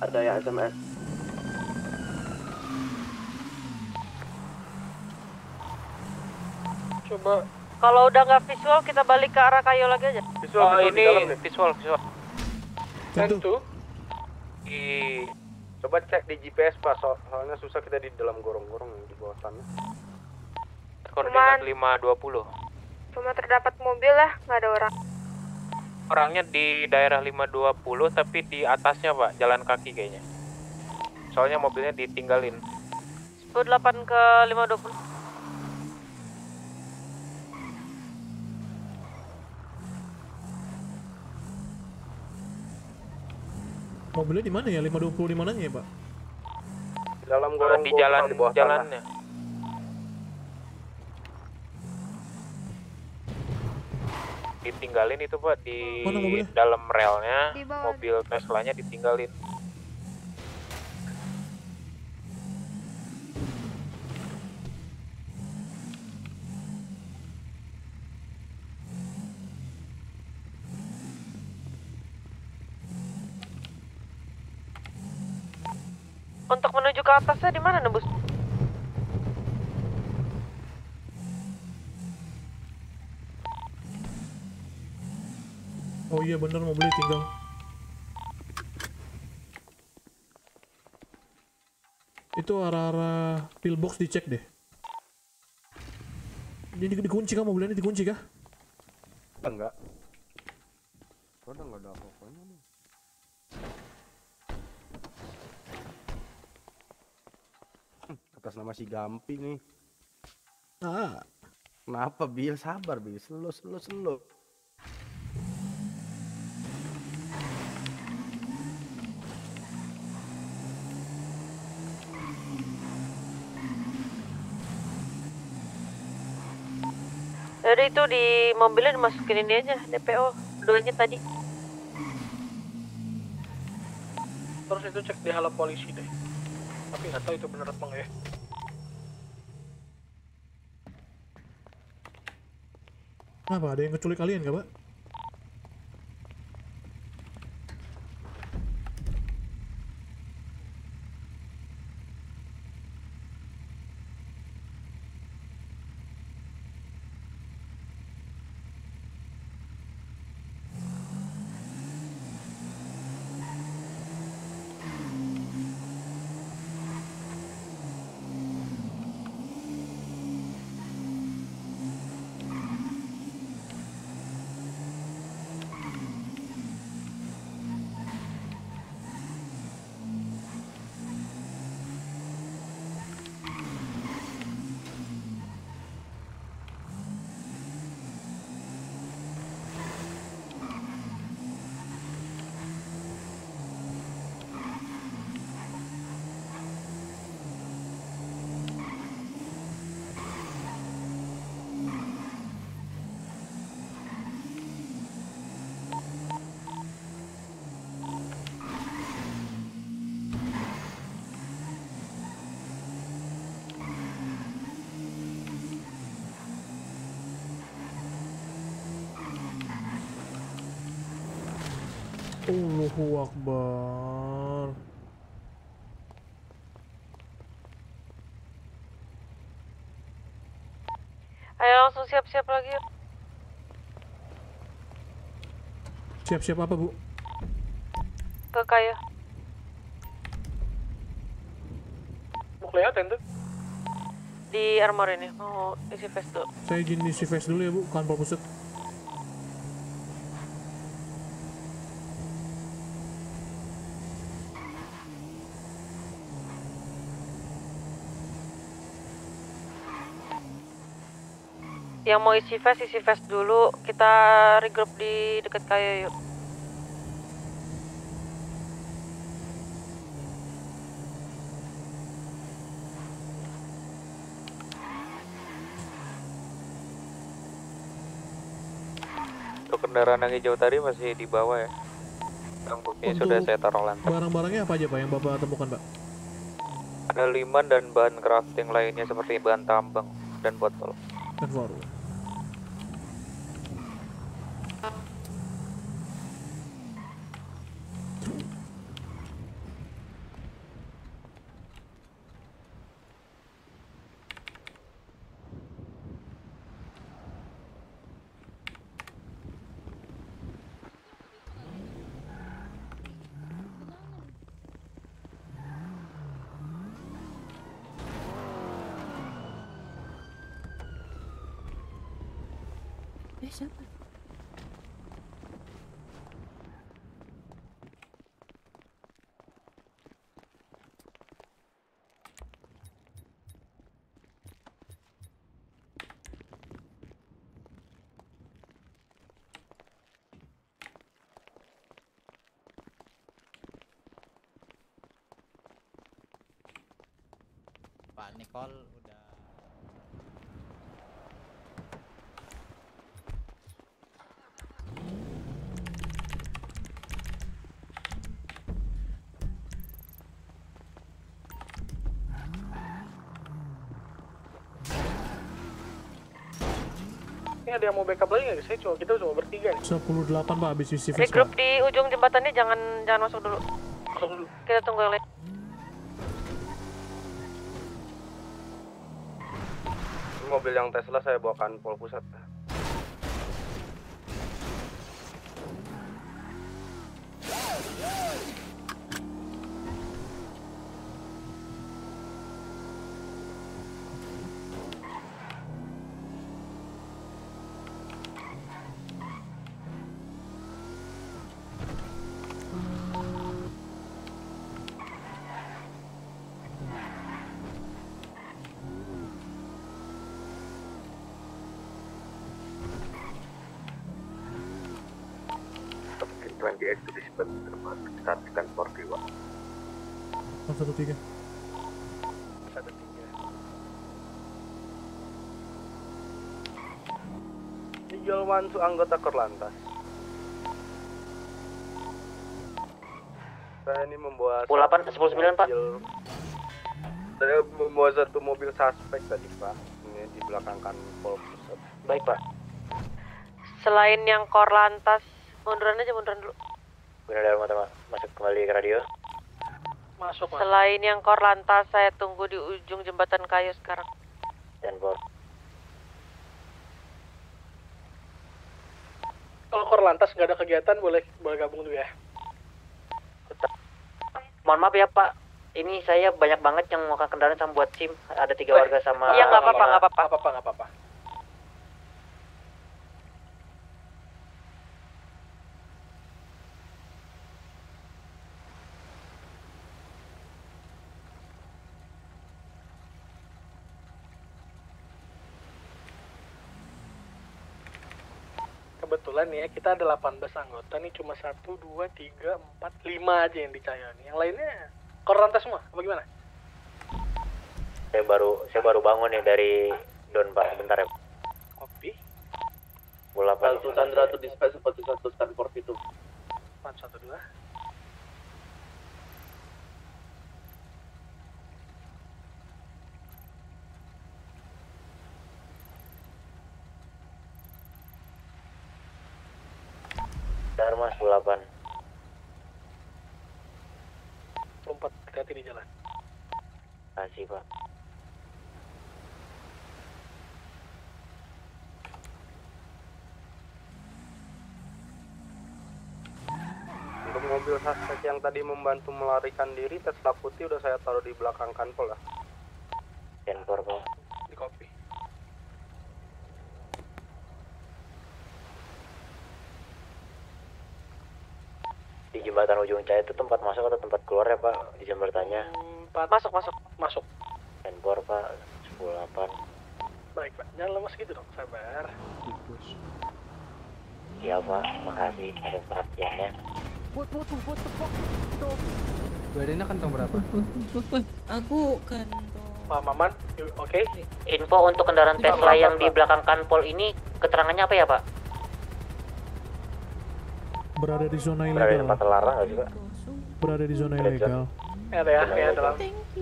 ada yang SMS Coba Kalau udah nggak visual, kita balik ke arah kayu lagi aja. Visual, oh visual di ini dalam visual visual. tentu. Di coba cek di GPS pak, so- soalnya susah kita di dalam gorong-gorong yang di bawah sana. Koordinat 520. Cuma terdapat mobil lah, nggak ada orang. Orangnya di daerah 520 tapi di atasnya Pak, jalan kaki kayaknya. Soalnya mobilnya ditinggalin. 18 ke 520. Mobilnya di mana ya? 520 di mananya ya pak? Di dalam gorong di jalan di bawah jalannya. Ditinggalin itu Pak di dalam relnya, Di bawah. mobil Teslanya ditinggalin. Untuk menuju ke atasnya di mana nebus? Oh iya bener mobilnya tinggal. Itu arah-arah pillbox dicek deh. Jadi dikunci kah mobilnya ini dikunci kah? Enggak. Roda nggak ada apa-apanya nih. Hmm, Atas nama si Gampi nih. Ah, Kenapa Bil? Sabar Bil, slow slow slow. Jadi itu di mobilnya dimasukin ini aja, DPO. Duanya tadi. Terus itu cek di halo polisi deh. Tapi nggak tahu itu bener apa nggak ya. Kenapa? Ada yang keculik kalian gak, Pak? Akbar. Ayo langsung siap-siap lagi. Siap-siap apa, Bu? ke kayu. Mau kelihatan tuh. Di armor ini mau isi vest dulu. Saya izin isi face dulu ya, Bu. Kantor pusat. Yang mau isi vest isi vest dulu. Kita regroup di dekat kayu yuk. Untuk kendaraan yang hijau tadi masih di bawah ya. Yang buktinya sudah saya taruh lantai. Barang-barangnya apa aja, Pak, yang Bapak temukan, Pak? Ada liman dan bahan crafting lainnya seperti bahan tambang dan botol. Dan baru. Eh, siapa? Nicole udah Ini ada yang mau backup lagi nggak? Saya cuma kita cuma bertiga nih. 18, Pak, habis isi Regroup Pak. di ujung jembatannya jangan jangan masuk dulu. Masuk dulu. Kita tunggu yang lain. Mobil yang Tesla saya bawa kanpol pusat. Mungkin 28 to this but start 41. 113. Satu tiga. Mantu anggota Korlantas. Saya ini membawa 18, 19, Pak. mobil- Saya membawa satu mobil suspek tadi Pak. Ini di belakang kanpol pusat. Baik, Pak. Selain yang kor lantas, munduran aja munduran dulu. Benar dalam mata masuk kembali ke radio. Masuk mas. Selain yang kor lantas, saya tunggu di ujung jembatan kayu sekarang. Dan bor. Kalau kor lantas nggak ada kegiatan boleh boleh gabung dulu ya. Mohon maaf ya Pak, ini saya banyak banget yang mau ke kendaraan sama buat SIM. Ada tiga warga sama. Iya nggak apa-apa nggak apa-apa. Nggak apa-apa nggak apa-apa. Kebetulan nih ya, kita ada 18 anggota nih cuma 1, 2, 3, 4, 5 aja yang dicaya nih. Yang lainnya korantas semua, apa gimana? Saya baru saya baru bangun nih dari Don Pak, bentar ya. Kopi, Bola Satu Sandra to dispatch 41 Stanford itu. 4, 1, 2. delapan. Lompat, hati di jalan. Kasih Pak. Untuk mobil suspek yang tadi membantu melarikan diri, tes putih udah saya taruh di belakang kantor. ya. Kenpor, Pak. Jembatan ujung cahaya itu tempat masuk atau tempat keluar ya pak? Izin bertanya. Masuk, masuk, masuk. Tenpor pak. 108. Baik pak, jangan lemas gitu dong, sabar. Iya pak. Makasih atas perhatiannya. What, what, what the fuck? Badannya kantong berapa? Aku kan Pak Maman, oke? Info untuk kendaraan Tesla yang di belakang kanpol ini keterangannya apa ya pak? Berada di zona Berada di ilegal. tempat terlarang nggak sih pak? Berada di zona ilegal. Ya ada ya, ya dalam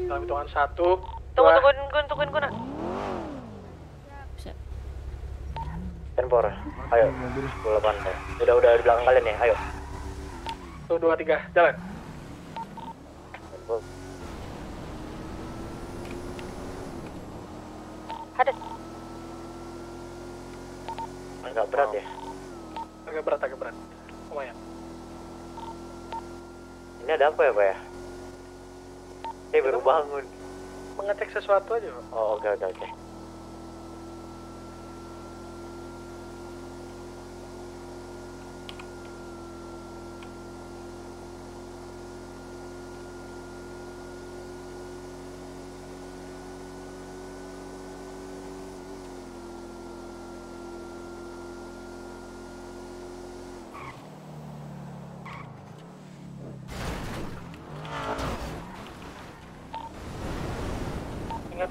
dalam hitungan satu. Tunggu, dua, tungguin, tungguin, tungguin, guna. Tenpor. Ayo. 108 ya. Udah udah di belakang kalian ya. Ayo. Satu, dua, tiga, jalan. Ada. Agak berat ya. Agak berat, agak berat. Lumayan. Ini ada apa ya pak ya? Saya baru bangun. Mengecek sesuatu aja, Pak. Oh oke oke oke. Ingat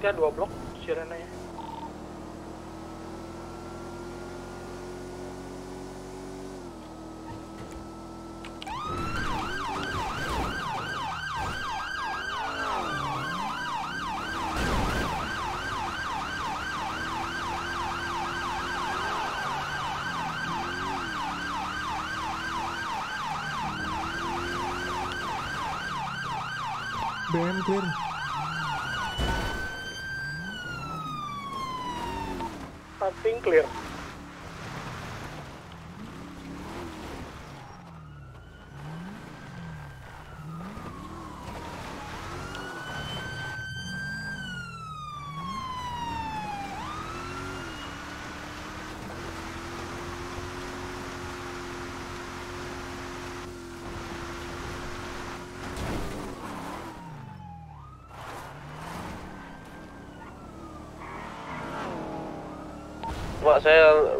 ya, dua blok sirene ya. BM clear. clear.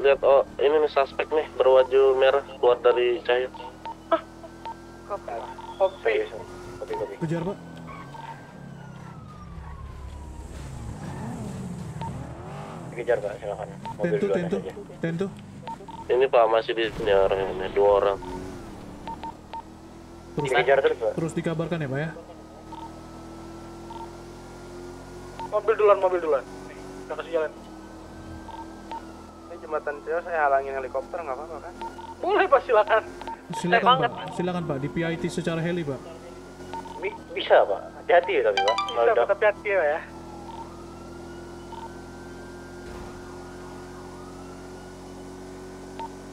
Lihat oh ini nih suspek nih berwaju merah keluar dari cahaya. Kopi. Kopi kopi. Kejar pak. Dikejar pak silakan. Mobil Tentu, duluan tentu, aja. tentu. Ini Pak masih di sini orang ini dua orang. Terus, Dikejar terus pak. terus dikabarkan ya pak ya. Mobil duluan, mobil duluan. Nih, udah kasih jalan. Jembatan Trio saya halangin helikopter nggak apa-apa kan? Boleh pak, silakan. Silakan pak, silakan pak di PIT secara heli pak. Bi- bisa pak. Hati-hati ya tapi pak. Bisa pak, tapi hati ya.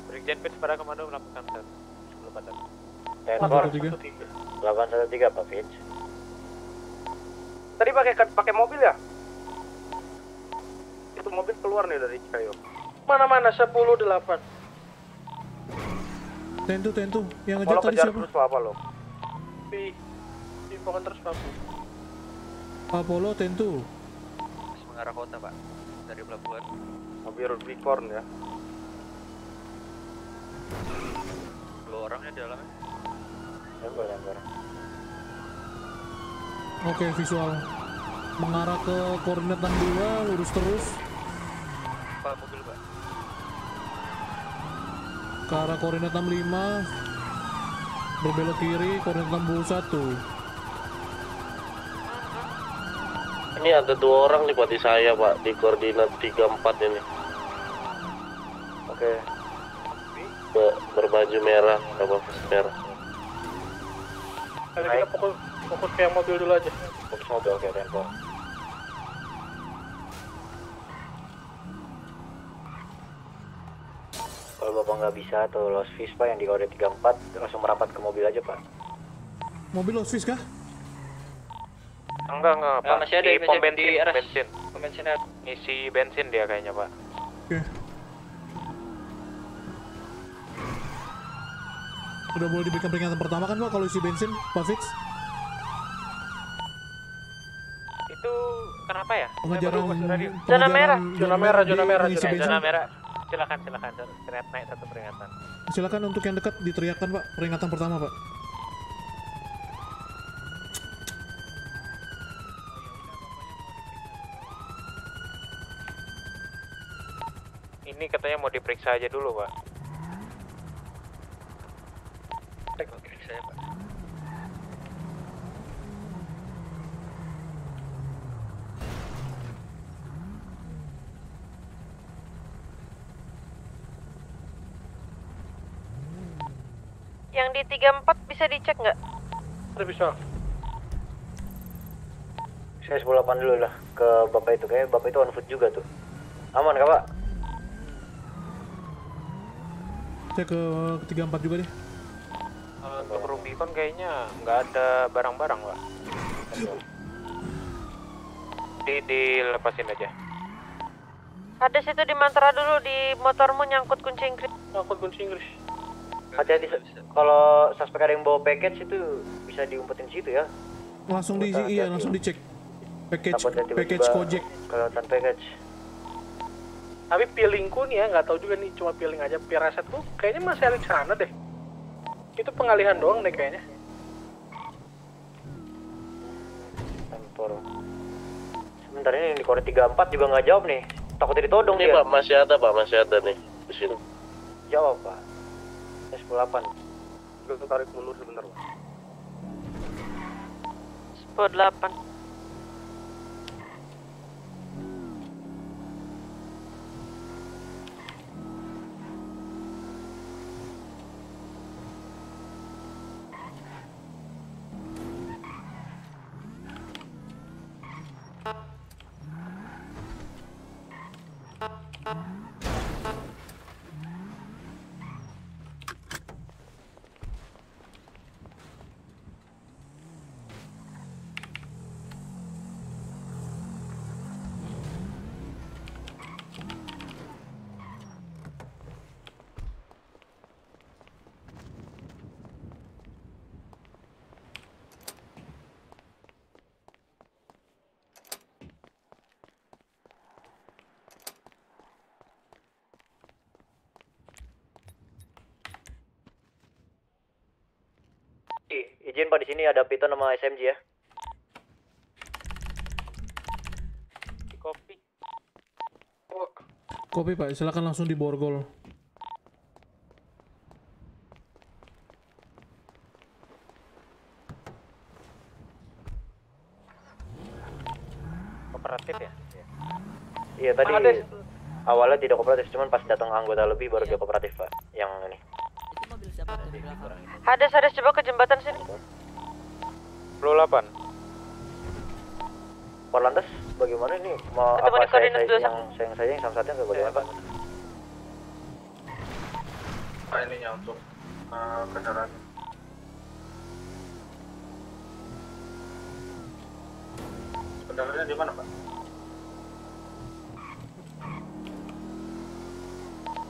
Brigjen Pits pada komando melakukan tes. Sebelum pada. Tenpor. 113. 813 pak Fitch. Tadi pakai pakai mobil ya? Itu mobil keluar nih dari Cikayo. Mana-mana, 10 8. Tentu, tentu. Yang ngejar tadi siapa? terus apa lo? Di infokan terus pak. Apollo, tentu. mengarah kota Pak dari pelabuhan. Mobil Rubicon ya. Dua orangnya di dalamnya. Tenpor tenpor. Oke, visual. Mengarah ke koordinat 62, lurus terus. Pak mobil Pak. Ke arah koordinat 65. Berbelok kiri, koordinat 61. Ini ada dua orang nih Pak di saya Pak di koordinat 34 ini. Oke. Be- berbaju merah, apa merah. Ada kita pukul Fokus ke yang mobil dulu aja. Fokus mobil oke tempo. Kalau bapak nggak bisa atau lost fish pak yang di kode 34 langsung merapat ke mobil aja pak. Mobil lost fish kah? Enggak, enggak, Pak. masih ada, di masih pom bensin, di bensin. Pom bensin ada. Ngisi bensin dia kayaknya, Pak. Oke. Udah boleh diberikan peringatan pertama kan pak kalau isi bensin, Pak Fix? Itu kenapa ya? Pengejaran, Zona merah. Zona merah, zona merah, zona bensin. Zona merah. Silakan, silakan. Ternyata naik satu peringatan. Silakan untuk yang dekat diteriakkan pak, peringatan pertama pak. Ini katanya mau diperiksa aja dulu, Pak. Saya pak. Yang di 34 bisa dicek nggak? Ada bisa. Saya 108 dulu lah ke bapak itu kayak bapak itu on foot juga tuh. Aman kak pak? Saya ke ketiga empat juga deh. Eh, Untuk Rubicon kayaknya nggak ada barang-barang, Pak. Di dilepasin aja. Ada situ di mantra dulu di motormu nyangkut kunci Inggris. Nyangkut kunci Inggris. Hati-hati kalau suspek ada yang bawa package itu bisa diumpetin situ ya. Langsung di, iya langsung dicek. Package, Takutnya tiba-tiba package Gojek. Kelihatan package. Tapi peelingku nih ya, nggak tahu juga nih cuma peeling aja. Pirasetku kayaknya masih ada sana deh. Itu pengalihan doang deh kayaknya. Tempor. Sebentar ini di kode 34 juga nggak jawab nih. Takutnya ditodong Ini dia. Pak, masih ada Pak, masih ada nih di sini. Jawab pak. S18. Gue tarik mundur sebentar, Pak. 108. Ih, izin pak di sini ada piton sama SMG ya. Kopi. Kopi pak, silakan langsung di borgol. Kooperatif ya? Iya tadi awalnya tidak kooperatif, cuman pas datang anggota lebih baru dia kooperatif pak. Yang. Hades, Hades coba ke jembatan sini. 28. Korlantas bagaimana ini? Mau Ketemu apa di saya, saya yang sayang saya yang sama satunya atau bagaimana pak? Pak ininya untuk uh, kendaraan. Kendaraannya di mana Pak?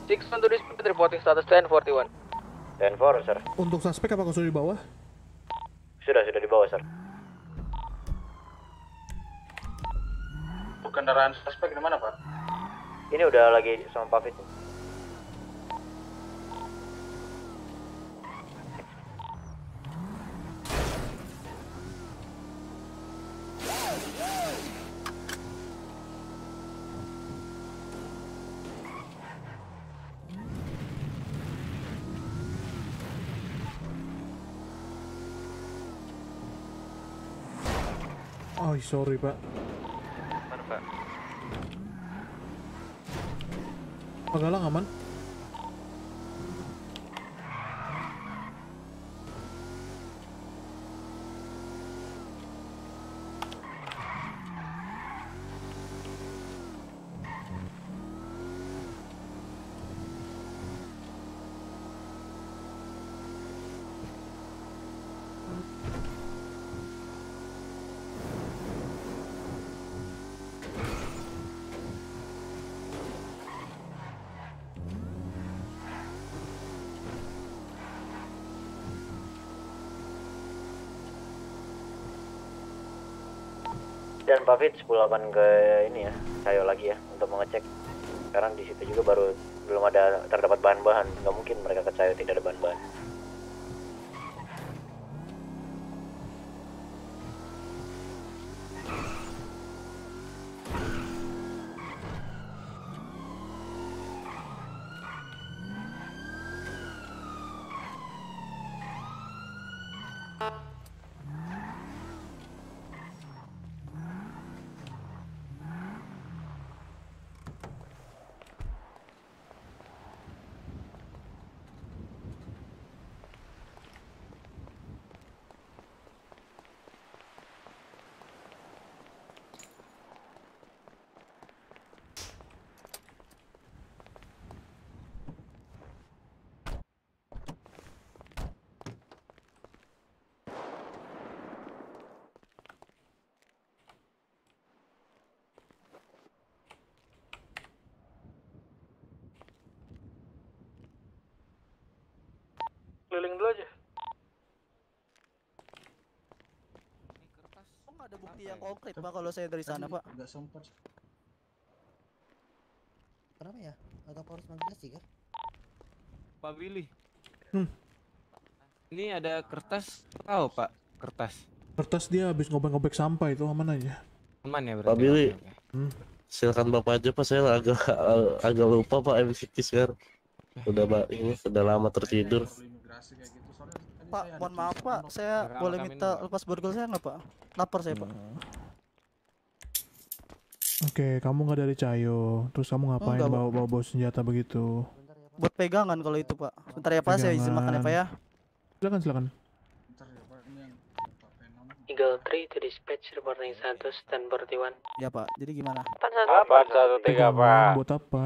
Six one to dispute reporting status 1041. Dan for sir. Untuk suspek apakah sudah di bawah? Sudah sudah dibawa sir. Kendaraan suspek di mana Pak? Ini udah lagi sama Pak Fit. Oh, sorry pak. Mana, Pak? Pagalang aman? Dan Pak Fit 10-8 ke ini ya, Cayo lagi ya untuk mengecek. Sekarang di situ juga baru belum ada terdapat bahan-bahan. Nggak mungkin mereka ke Cayo tidak ada bahan-bahan. Keliling dulu aja. Kok nggak ada bukti yang konkret pak kalau saya dari sana pak? Nggak sempat. Kenapa ya? Atau harus sih kan? Pak Billy. Hmm. Ini ada kertas. Tahu Pak, kertas. Kertas dia habis ngobek-ngobek sampah itu aman aja. Aman ya Pak berarti. Billy, Oke, oke. Hmm. silakan bapak aja pak. Saya agak agak lupa pak MCT sekarang. Udah pak, ini sudah lama tertidur. Pak, mohon maaf pak, saya boleh minta Pak. lepas borgol saya nggak pak? Lapar saya pak. Oke, kamu nggak dari Cayo. Terus kamu ngapain Enggak, Pak. bawa bawa bawa senjata begitu? Buat pegangan kalau itu pak. Sebentar ya pak, saya izin makan ya pak ya. Silakan silakan. Eagle 3 to dispatch reporting status 1041. Ya pak, jadi gimana? Apa satu tiga Pegangan pak? buat apa?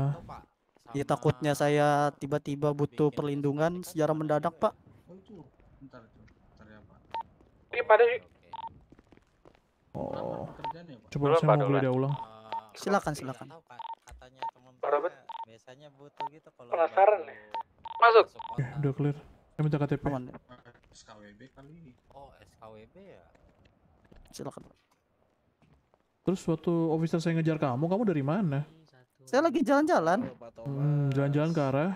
Ya takutnya saya tiba-tiba butuh perlindungan secara mendadak pak. Ini pada sih. Oh. Coba saya Pak, mau dulu. boleh ulang. Silakan silakan. Pak Robert. Biasanya butuh gitu kalau Penasaran nih. Masuk. Oke, udah clear. Saya minta KTP. SKWB kali. Oh, SKWB ya. Silakan. Terus waktu officer saya ngejar kamu, kamu dari mana? Saya lagi jalan-jalan. Hmm, jalan-jalan ke arah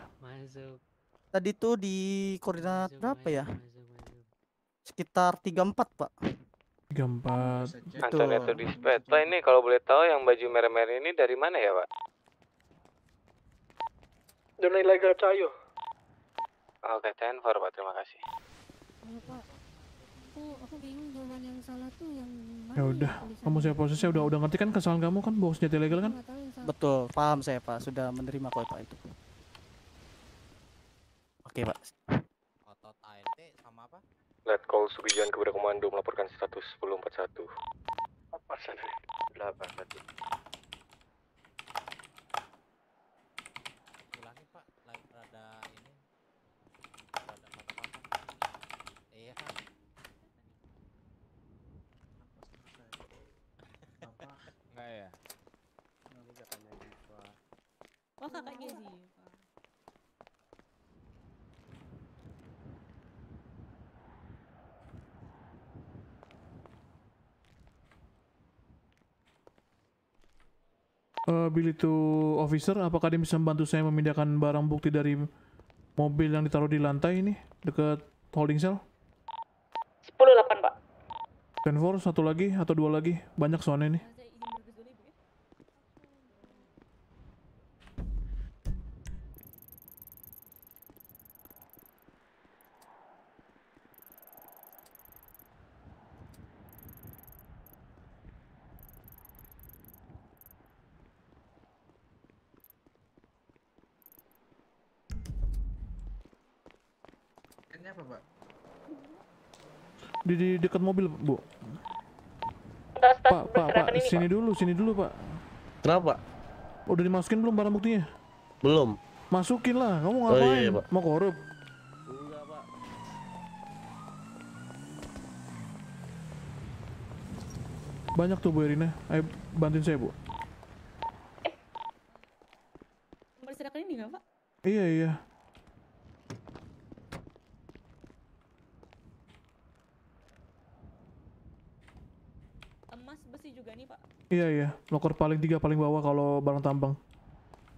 Tadi tuh di koordinat berapa ya? Sekitar 34 pak. 34. Ancana itu dispatch. Pak ini kalau boleh tahu yang baju merah-merah ini dari mana ya pak? Zona ilegal Cayo. Oke, ten for pak. Terima kasih. Iya, Pak. Aku aku bingung jawaban yang salah tuh yang mana Ya udah, kamu saya prosesnya udah udah ngerti kan kesalahan kamu kan bawa senjata ilegal kan? Betul, paham saya pak. Sudah menerima kok pak itu. Oke pak. Otot ALT sama apa? Let call Sugijan kepada komando melaporkan status 1041. Apa sana? 8 berarti. Ulangi Pak, lagi rada ini. Rada patah-patah. Iya. Enggak ya? Oh kakaknya sih. Eh, Billy to officer, apakah dia bisa membantu saya memindahkan barang bukti dari mobil yang ditaruh di lantai ini dekat holding cell? 10-8 pak. Ten four, satu lagi atau dua lagi? Banyak soalnya nih. Ini apa pak? Di, di dekat mobil, Bu. Pak, Pak, Pak, sini dulu, sini dulu, Pak. Kenapa? Udah dimasukin belum barang buktinya? Belum. Masukin lah, kamu Oh, ngapain? iya, iya, Pak. Mau korup? Banyak tuh Bu Erina. Ayo bantuin saya, Bu. Nomor silakan ini nggak Pak? Iya, iya. Emas besi juga nih Pak. Iya iya, loker paling tiga paling bawah kalau barang tambang.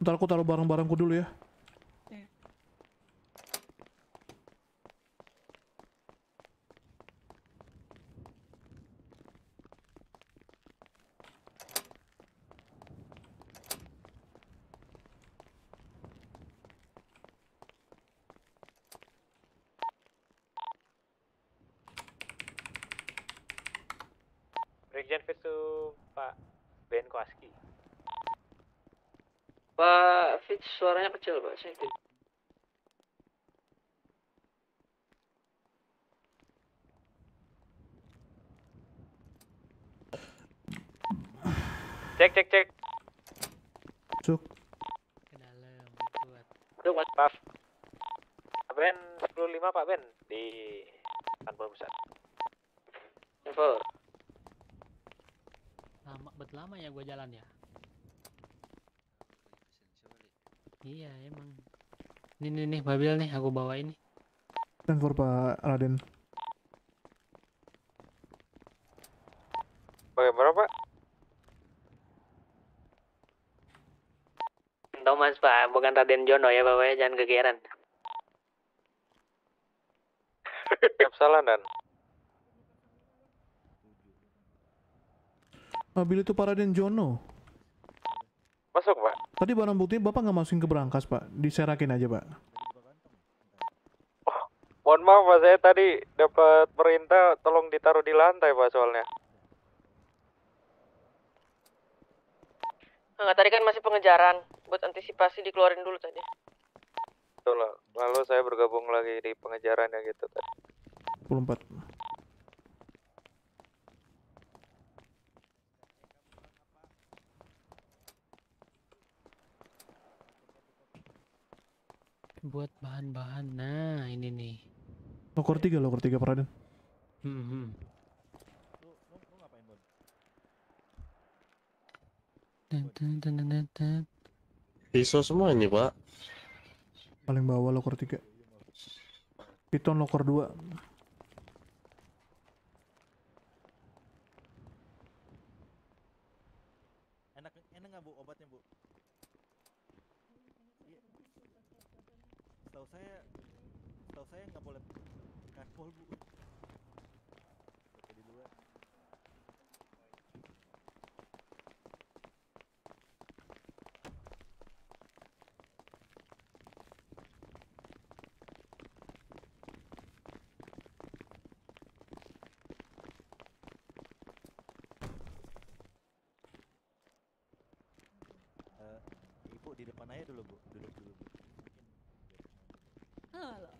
Ntar aku taruh barang-barangku dulu ya. Brigjen fit to Pak Ben Koaski. Pak Fitz tidak. Cek cek cek. Cuk. Aduh, mas maaf. Pak Ben 105 Pak Ben di kantor pusat. Info. Lama, bet lama ya gua jalan ya. Iya emang. Nih nih nih mobil nih aku bawa ini. Dan for Pak Raden. Bagaimana Pak? Thomas pak, bukan Raden Jono ya bapaknya jangan kegeran. Siap salah dan. Mobil itu Pak Raden Jono. Tadi barang bukti Bapak nggak masukin ke berangkas Pak, diserakin aja Pak. Mohon maaf Pak, saya tadi dapat perintah tolong ditaruh di lantai Pak soalnya. Enggak, tadi kan masih pengejaran. Buat antisipasi dikeluarin dulu tadi. Betul lah. Lalu saya bergabung lagi di pengejaran ya gitu tadi. 24. Buat bahan-bahan. Nah, ini nih. Loker 3, loker 3 Pak Raden. Hmm, hmm. Pisau semua ini, Pak. Paling bawah loker 3. Piton loker 2. Enak enak nggak bu obatnya bu? Iya. Setahu saya, setahu saya nggak boleh karpol bu. Oke, di luar. Eh, ibu di depan aja dulu bu, duduk dulu bu. Halo.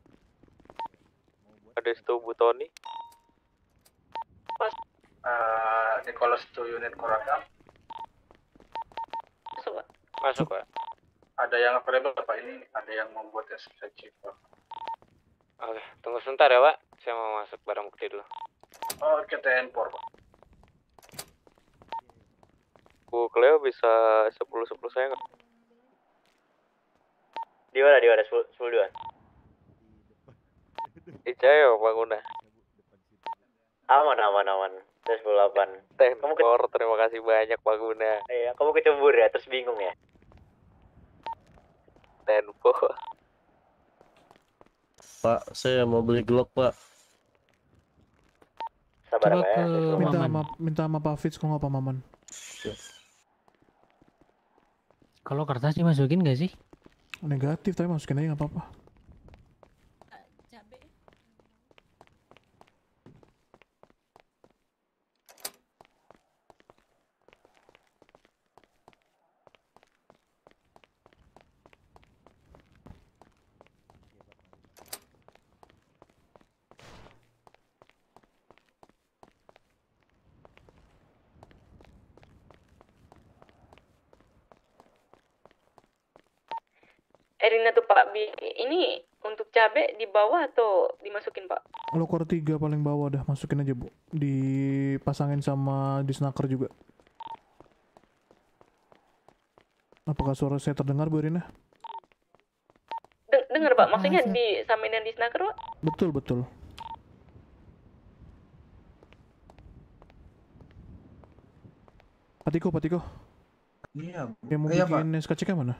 Situ Bu Tony. Eh, Nicholas to unit Korakam. Masuk pak. Masuk Pak. Ada yang available Pak ini, ada yang membuat SKC Pak. Oke, tunggu sebentar ya Pak. Saya mau masuk barang bukti dulu. Oh, KTN Por Pak. Bu Cleo bisa 10-10 saya nggak? Di mana di mana? Sepuluh sepuluh dua. Icayo Bangguna. Aman aman aman. Terus sepuluh delapan. Tenpor, terima kasih banyak Bangguna. Iya, kamu kecembur ya, terus bingung ya. Tenpo. Pak, saya mau beli Glock, Pak. Sabar Coba Pak ya. ke Minta sama minta sama Pak Fitz kalau nggak Pak Maman. Kalau kertas dimasukin gak sih? Negatif tapi masukin aja nggak apa-apa. Cabe. Erina tuh Pak, bi- ini untuk cabe di bawah atau dimasukin Pak? Loker 3 paling bawah dah masukin aja Bu. Dipasangin sama di snacker juga. Apakah suara saya terdengar Bu Rina? Den- dengar Pak, maksudnya di samain yang di snacker Pak? Betul betul. Patiko, Patiko. Iya. Yang mau Iya, bikin SKCK mana?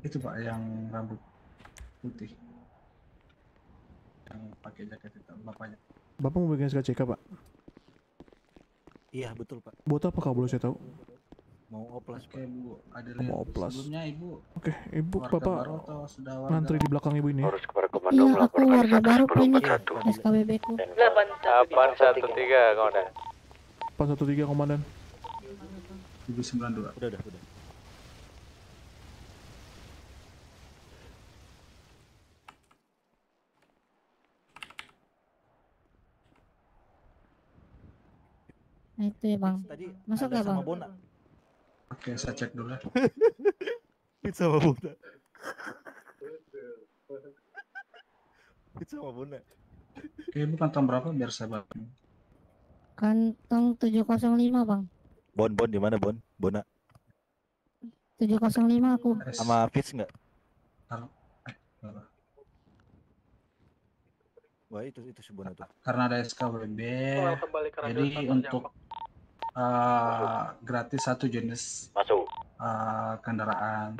Itu Pak yang rambut putih. Yang pakai jaket hitam bapaknya. Bapak mau bikin SKCK, Pak? Iya betul pak. Buat apa kalau boleh saya tahu? Mau oplas Oke Bu, ada mau oplas. sebelumnya Ibu Oke, Ibu, warga Bapak baru atau sudah warga ngantri di belakang Ibu ini. ya? Iya, aku warga baru ini SKBB ku. 813 komandan. 413 Komandan. Ibu 92. Udah udah udah. Nah itu ya bang. Tadi Masuk nggak sama bang? Bona. Oke, saya cek dulu ya. Pizza sama Bona. Pizza sama Bona. Oke, Ibu kantong berapa biar saya bantu. Kantong 705 bang. Bon Bon di mana Bon? Bona. 705 aku. Sama Fitz nggak? Wah itu itu Bona tuh. Karena ada SKWB, radio jadi untuk eh, gratis satu jenis Masuk. eh, kendaraan.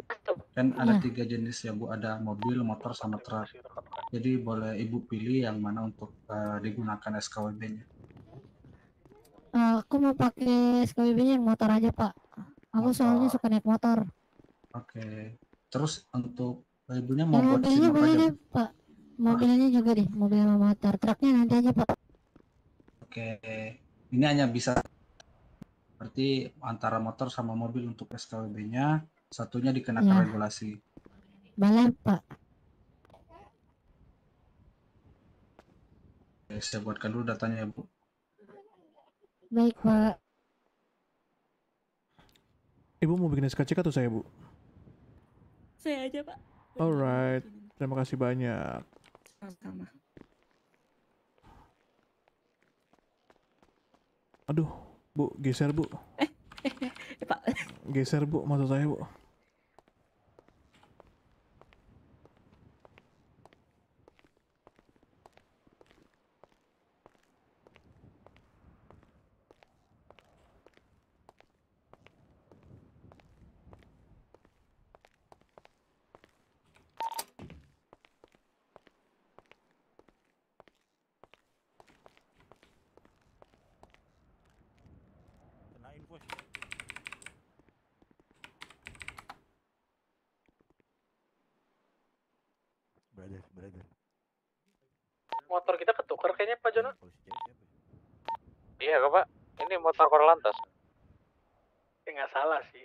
Dan ada Iya. tiga jenis ya Bu, ada mobil, motor, sama truk. Jadi boleh Ibu pilih yang mana untuk eh, digunakan SKWB-nya. Eh, aku mau pakai SKBB-nya yang motor aja pak. Aku soalnya suka naik motor. Oke. Terus untuk ibunya mau buat SIM apa aja? pak. Mobilnya juga deh, mobil sama motor. Truknya nanti aja pak. Oke. Ini hanya bisa berarti antara motor sama mobil untuk SKWB-nya, satunya dikenakan Ya. regulasi. Boleh pak. Oke, saya buatkan dulu datanya ya Bu. Baik pak. Ibu mau bikin SKCK atau saya, Bu? Saya aja pak. Alright. Terima kasih banyak. Sama-sama. Aduh, Bu, geser, Bu. Pak. Geser, Bu, maksud saya, Bu. Kena invoice. Brother, brother. Motor kita ketukar kayaknya Pak Jono. Iya kok pak, ini motor Korlantas. Ya nggak salah sih.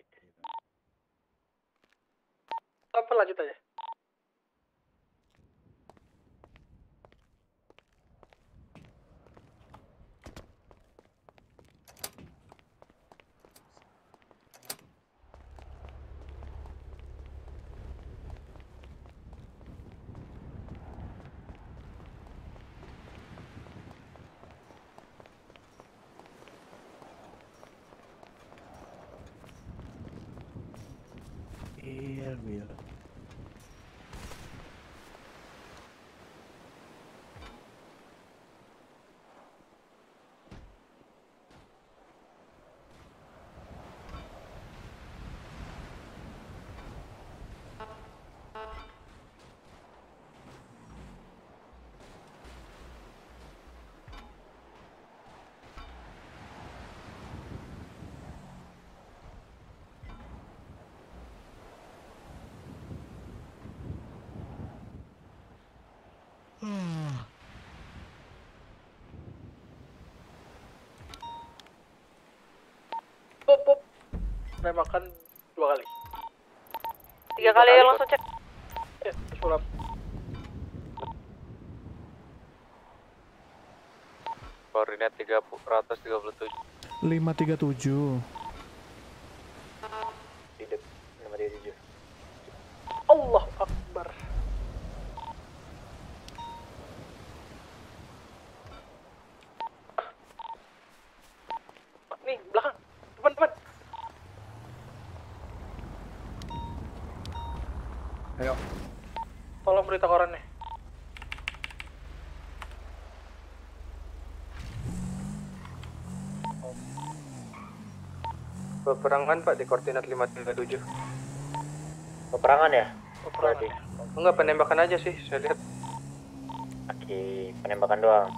Apa lanjut aja? Tembakan dua kali. Tiga kali ya langsung cek. Ya, sulap. Koordinat 337. 537. Hidup. Nama dia jujur. Allah Akbar. Nih, belakang. Depan, depan. Ayo. Tolong berita koran nih. Peperangan Pak di koordinat 537. Peperangan ya? Peperangan. Enggak penembakan aja sih, saya lihat. Oke, penembakan doang.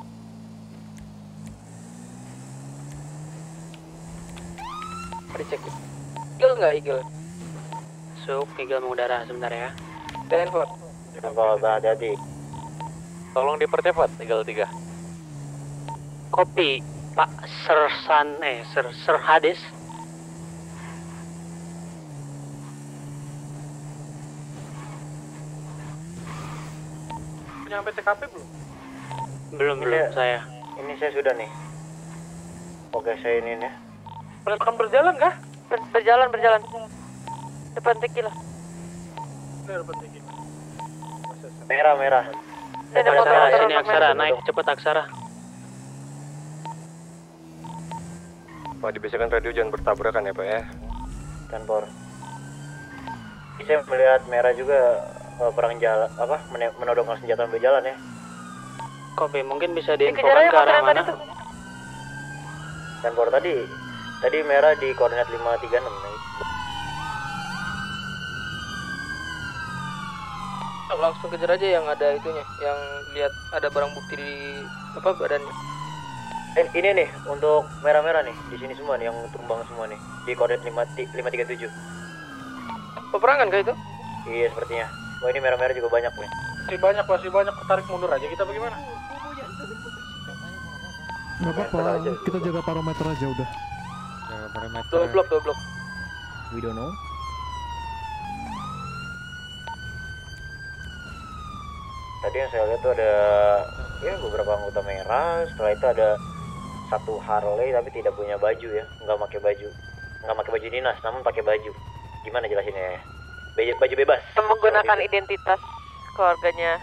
Dicek. Eagle nggak Eagle? Sup, Eagle mengudara sebentar ya. Stanford. Stanford, Tolong dipercepat, tinggal tiga. Kopi, Pak Sersan, eh, Ser, Ser Hades. Nyampe TKP belum? Belum, Ini belum saya- saya. Ini saya sudah nih. Oke, saya ini nih. Penembakan berjalan kah? Ber- berjalan, berjalan. Depan tequila. Ini depan tinggi. Merah, merah. Ada Aksara, motor-motor sini Aksara, naik cepet Aksara. Pak, dibiasakan radio jangan bertabrakan ya Pak ya. Stanford. Saya melihat merah juga eh, perang jalan apa menodongkan senjata sambil jalan ya. Kopi, mungkin bisa diinfokan ke arah mana? Stanford tadi tadi merah di koordinat 536 nih. Langsung kejar aja yang ada itunya, yang lihat ada barang bukti di apa badannya. Eh, ini nih untuk merah-merah nih di sini semua nih yang tumbang semua nih di koordinat 5 ti- 537. Peperangan kah itu? Iya sepertinya. Wah ini merah-merah juga banyak nih. Masih banyak, masih banyak. Tarik mundur aja kita bagaimana? Nggak apa-apa, kita jaga parameter aja udah. Jaga parameter. Dua blok, dua blok. Widono. Tadi yang saya lihat tuh ada ya beberapa anggota merah. Setelah itu ada satu Harley tapi tidak punya baju ya, nggak pakai baju, nggak pakai baju dinas, namun pakai baju. Gimana jelasinnya ya? Baju, baju bebas. Menggunakan identitas keluarganya.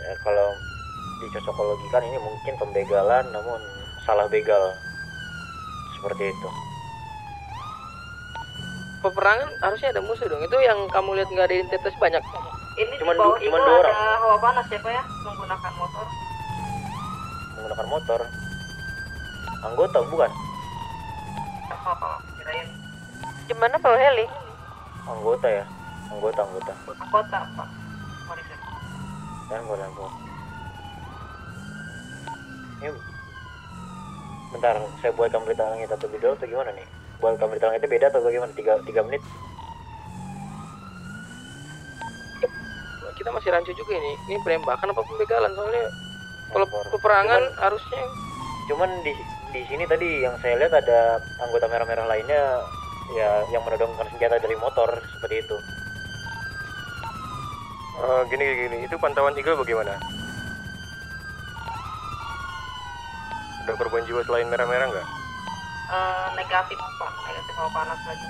Ya, kalau dicocokologikan ini mungkin pembegalan, namun salah begal. Seperti itu. Peperangan harusnya ada musuh dong. Itu yang kamu lihat nggak ada identitas banyak. Ini Cuman di bawah du- cuman itu dua ada orang. hawa panas siapa ya menggunakan motor. Menggunakan motor. Anggota bukan? Apa kirain Gimana bawa heli? Anggota ya. Anggota anggota. kota Pak. Boleh boleh. Ini bentar, saya buatkan berita langit atau video atau gimana nih? Buatkan berita langitnya beda atau bagaimana? Tiga, tiga menit? Kita masih rancu juga ini. Ini penembakan apa pembegalan soalnya kalau peperangan harusnya Cuman di di sini tadi yang saya lihat ada anggota merah-merah lainnya ya yang menodongkan senjata dari motor seperti itu. Eh, gini itu pantauan Eagle bagaimana? Ada korban jiwa selain merah-merah nggak? Eh, negatif Pak, negatif hawa panas lagi.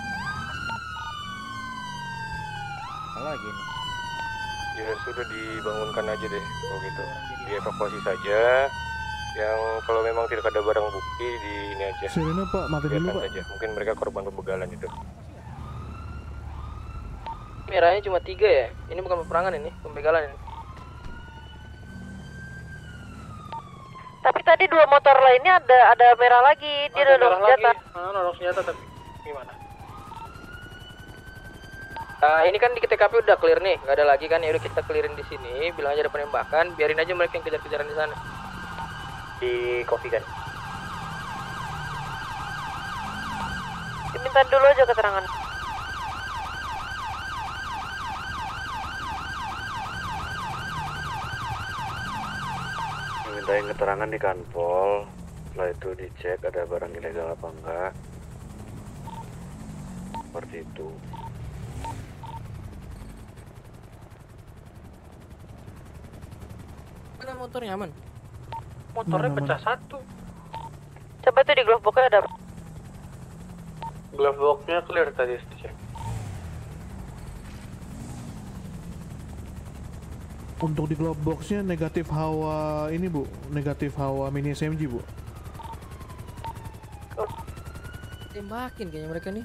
lagi nih. Ya sudah dibangunkan aja deh, kalau gitu. Dievakuasi saja. Yang kalau memang tidak ada barang bukti di ini aja. Sirene Pak, mati dulu Pak. saja. Mungkin mereka korban pembegalan itu. merahnya cuma tiga ya. Ini bukan peperangan ini, pembegalan ini. Tapi tadi dua motor lainnya ada ada merah lagi. Dia merah senjata. lagi. Ah, nodong senjata tapi gimana? Ah, ini kan di TKP udah clear nih, nggak ada lagi kan? Ya udah kita clearin di sini, bilang aja ada penembakan, biarin aja mereka yang kejar-kejaran di sana. Di kopi kan? Diminta dulu aja keterangan. Mintain keterangan di kanpol Setelah itu dicek ada barang ilegal apa enggak Seperti itu Mana motornya aman? Motornya pecah satu. Coba tuh di glove box ada. Glove box-nya clear tadi dicek. Untuk di glove boxnya negatif hawa ini bu, negatif hawa mini SMG bu. Tembakin kayaknya mereka nih.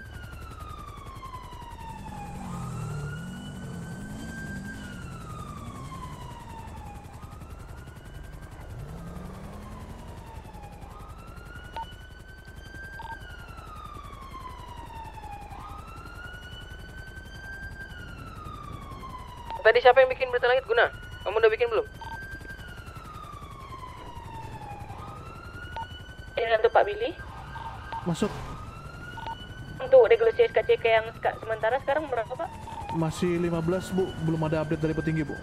Tadi siapa yang bikin berita langit guna? Kamu udah bikin belum? Ini untuk Pak Billy. Masuk. Untuk regulasi SKCK yang sementara sekarang berapa Pak? Masih 15 bu, belum ada update dari petinggi bu.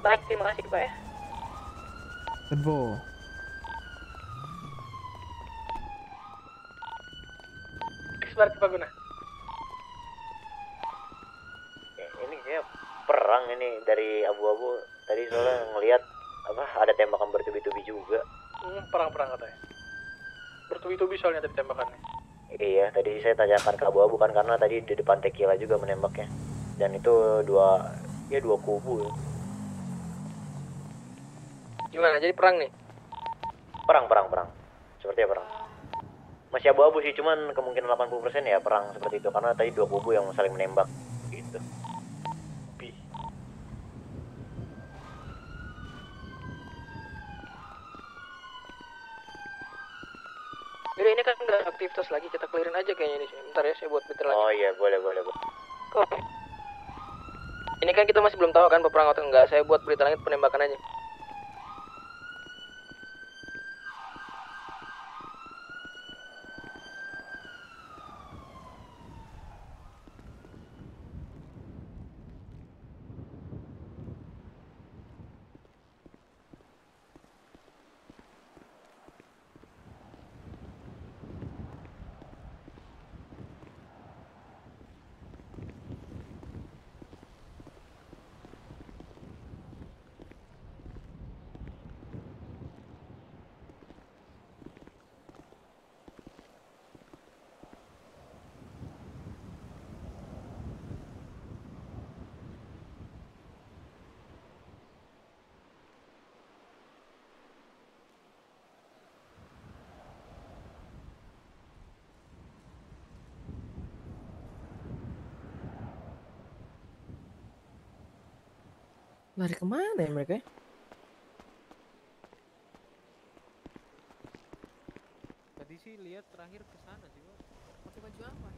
Baik, terima kasih Pak ya. Info. Seperti Pak Guna. Ya, ini kayak perang ini dari abu-abu. Tadi soalnya ngelihat apa ada tembakan bertubi-tubi juga. Hmm, perang-perang katanya. Bertubi-tubi soalnya tadi tembakannya. Iya, tadi saya tanyakan ke abu-abu kan karena tadi di depan Tequila juga menembaknya. Dan itu dua ya dua kubu. ya. Gimana? Jadi perang nih? Perang, perang, perang. Sepertinya perang. Masih abu-abu sih, cuman kemungkinan 80% ya perang seperti itu karena tadi dua kubu yang saling menembak gitu. Jadi ini kan nggak aktivitas lagi, kita clearin aja kayaknya di sini. Bentar ya, saya buat berita lagi. Oh iya, boleh, boleh, boleh. Oke. Ini kan kita masih belum tahu kan peperang atau enggak. Saya buat berita langit penembakan aja. Lari ke mana ya mereka? ya? Tadi sih lihat terakhir ke sana sih. Pakai baju apa?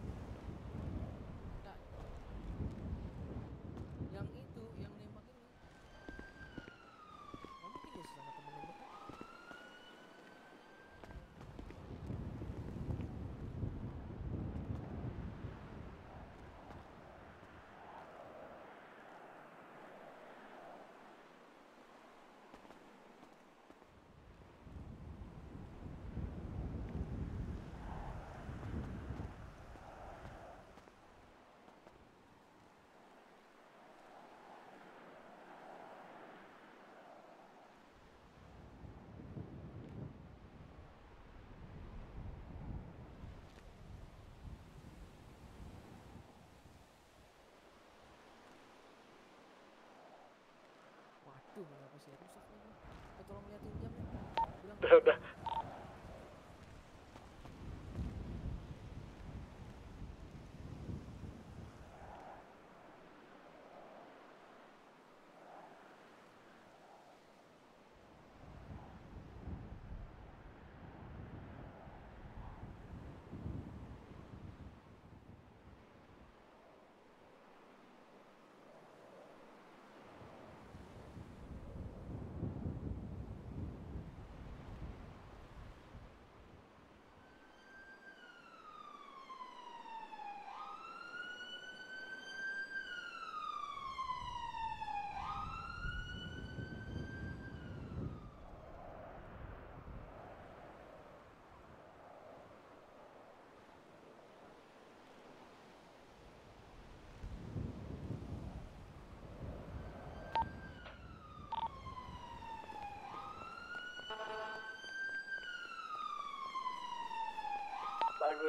udah udah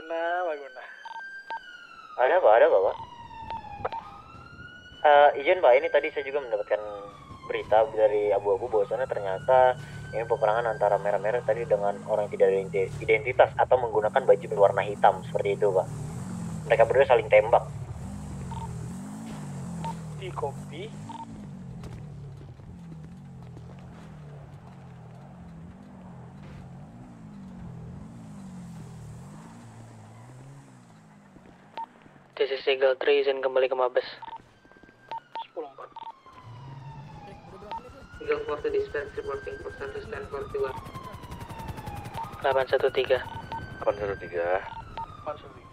Pak Guna, Pak Guna. Ada apa? Ada apa, Pak? Eh, izin Pak, ini tadi saya juga mendapatkan berita dari abu-abu bahwasannya ternyata ini peperangan antara merah-merah tadi dengan orang yang tidak identitas atau menggunakan baju berwarna hitam seperti itu, Pak. Mereka berdua saling tembak. Di kopi. Trizen 3 izin kembali ke Mabes. 10 4. reporting percentage 1041. 813. 813. 813.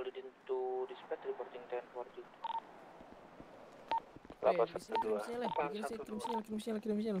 Folded into dispatch reporting 1042. Eh, kirim sinyal, kirim sinyal, kirim sinyal, kirim sinyal, kirim sinyal.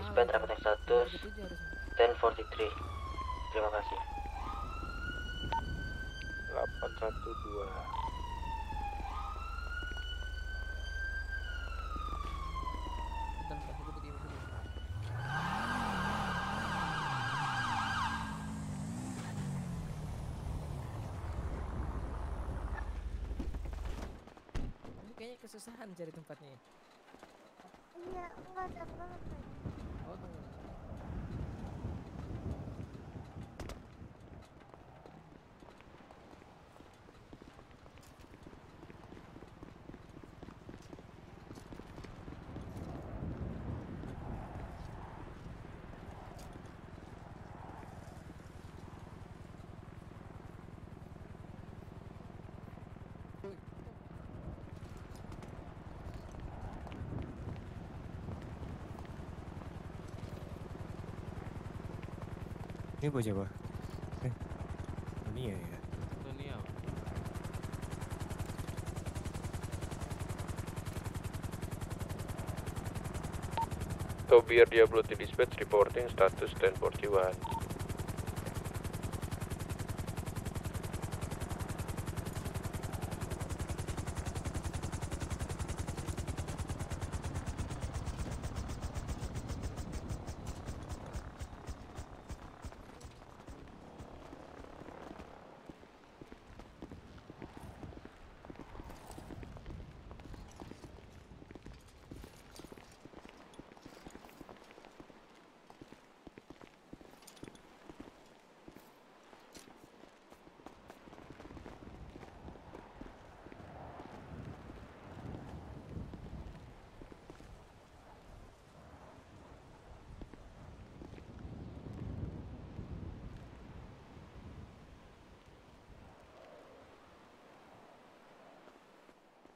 19 to dispatch rapid status 1043. Terima kasih. 812. Bentar, bentar, aku pergi dulu. Kamu kayaknya kesusahan cari tempatnya ya? Iya, enggak ada banget. Oh, tunggu. Ini buat siapa? Eh, ini ya ya. Dunia. Tobiar Diablo to dispatch reporting status 1041.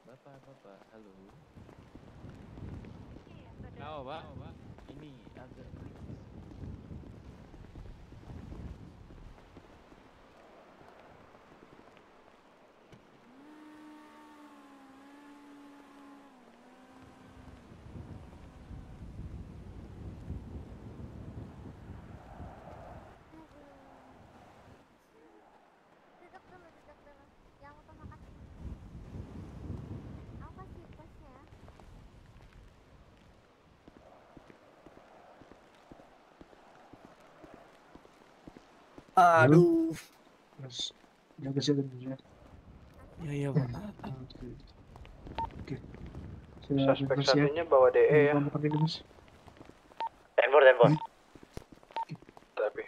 Bapak, Bapak, halo. Tahu, Pak? Ini agak Duduk dulu, duduk dulu. Jangan lupa makan. Aku kasih tasnya ya. Aduh. Jaga sih ya. Ya iya pak. Oke. Oke. Suspek satunya bawa DE ya. Handphone, handphone. Tapi.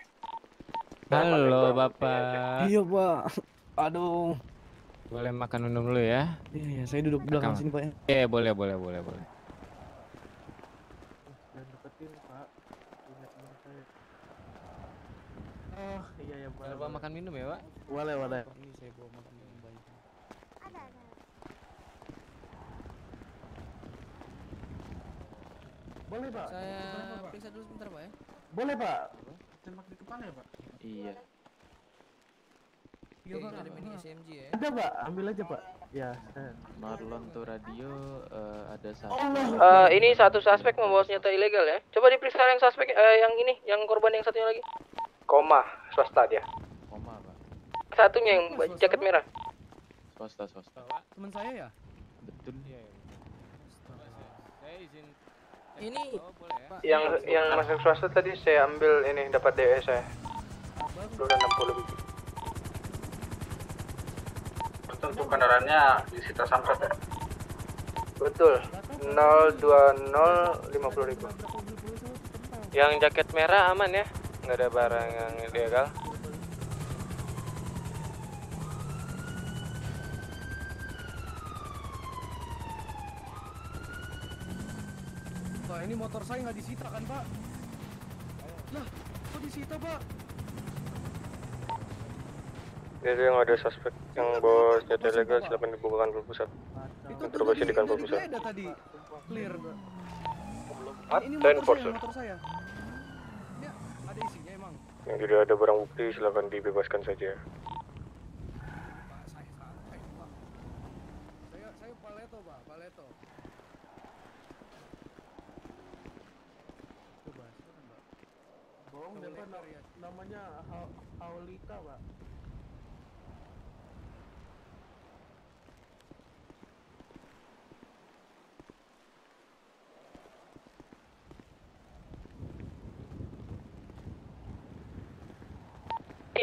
Halo, Bapak. Iya pak. Aduh. Boleh makan minum dulu ya? Iya, iya, saya duduk belakang sini pak ya. Iya, boleh, boleh, boleh, boleh. Jangan deketin, Pak. Ingat teman saya. Oh, Boleh Bapak makan minum ya, Pak? Boleh, boleh. Ini saya bawa makan minum banyak. Ada, ada. Boleh, Pak. Saya Pak. periksa dulu sebentar, Pak ya. Boleh, Pak. Tembak di kepala ya, Pak? Iya. Iya, Pak. ada mini SMG ya. Ada, Pak. Ambil aja, Pak. Ya, saya. Marlon to radio eh, ada satu. Eh, ini satu suspek membawa senjata ilegal ya. Coba diperiksa yang suspek eh, yang ini, yang korban yang satunya lagi. Koma, swasta dia. Koma, Pak. Satunya yang ba- jaket merah. Swasta, swasta. Teman saya ya? Betul. Iya, iya. Saya izin Ini Oh, boleh ya? Yang yang masuk swasta tadi saya ambil ini dapat DE saya. Udah 60 lebih. Untuk kendaraannya disita samsat ya? Betul. 020 50 ribu. Yang jaket merah aman ya? Nggak ada barang yang ilegal. Pak, ini motor saya nggak disita kan pak? Lah, kok disita pak? Jadi yang ada suspek yang bawa senjata ilegal silakan dibukakan ke pusat. Interogasi di kantor pusat. Ada tadi, clear. What? Ini saya, motor saya. Ya, ada isinya emang. Yang tidak ada barang bukti silakan dibebaskan saja. Pak, saya santai pak. Saya, saya paleto pak, paleto. Coba, silakan, Pak. Bohong dan Pak, ya. namanya Ha- Aulika, Pak.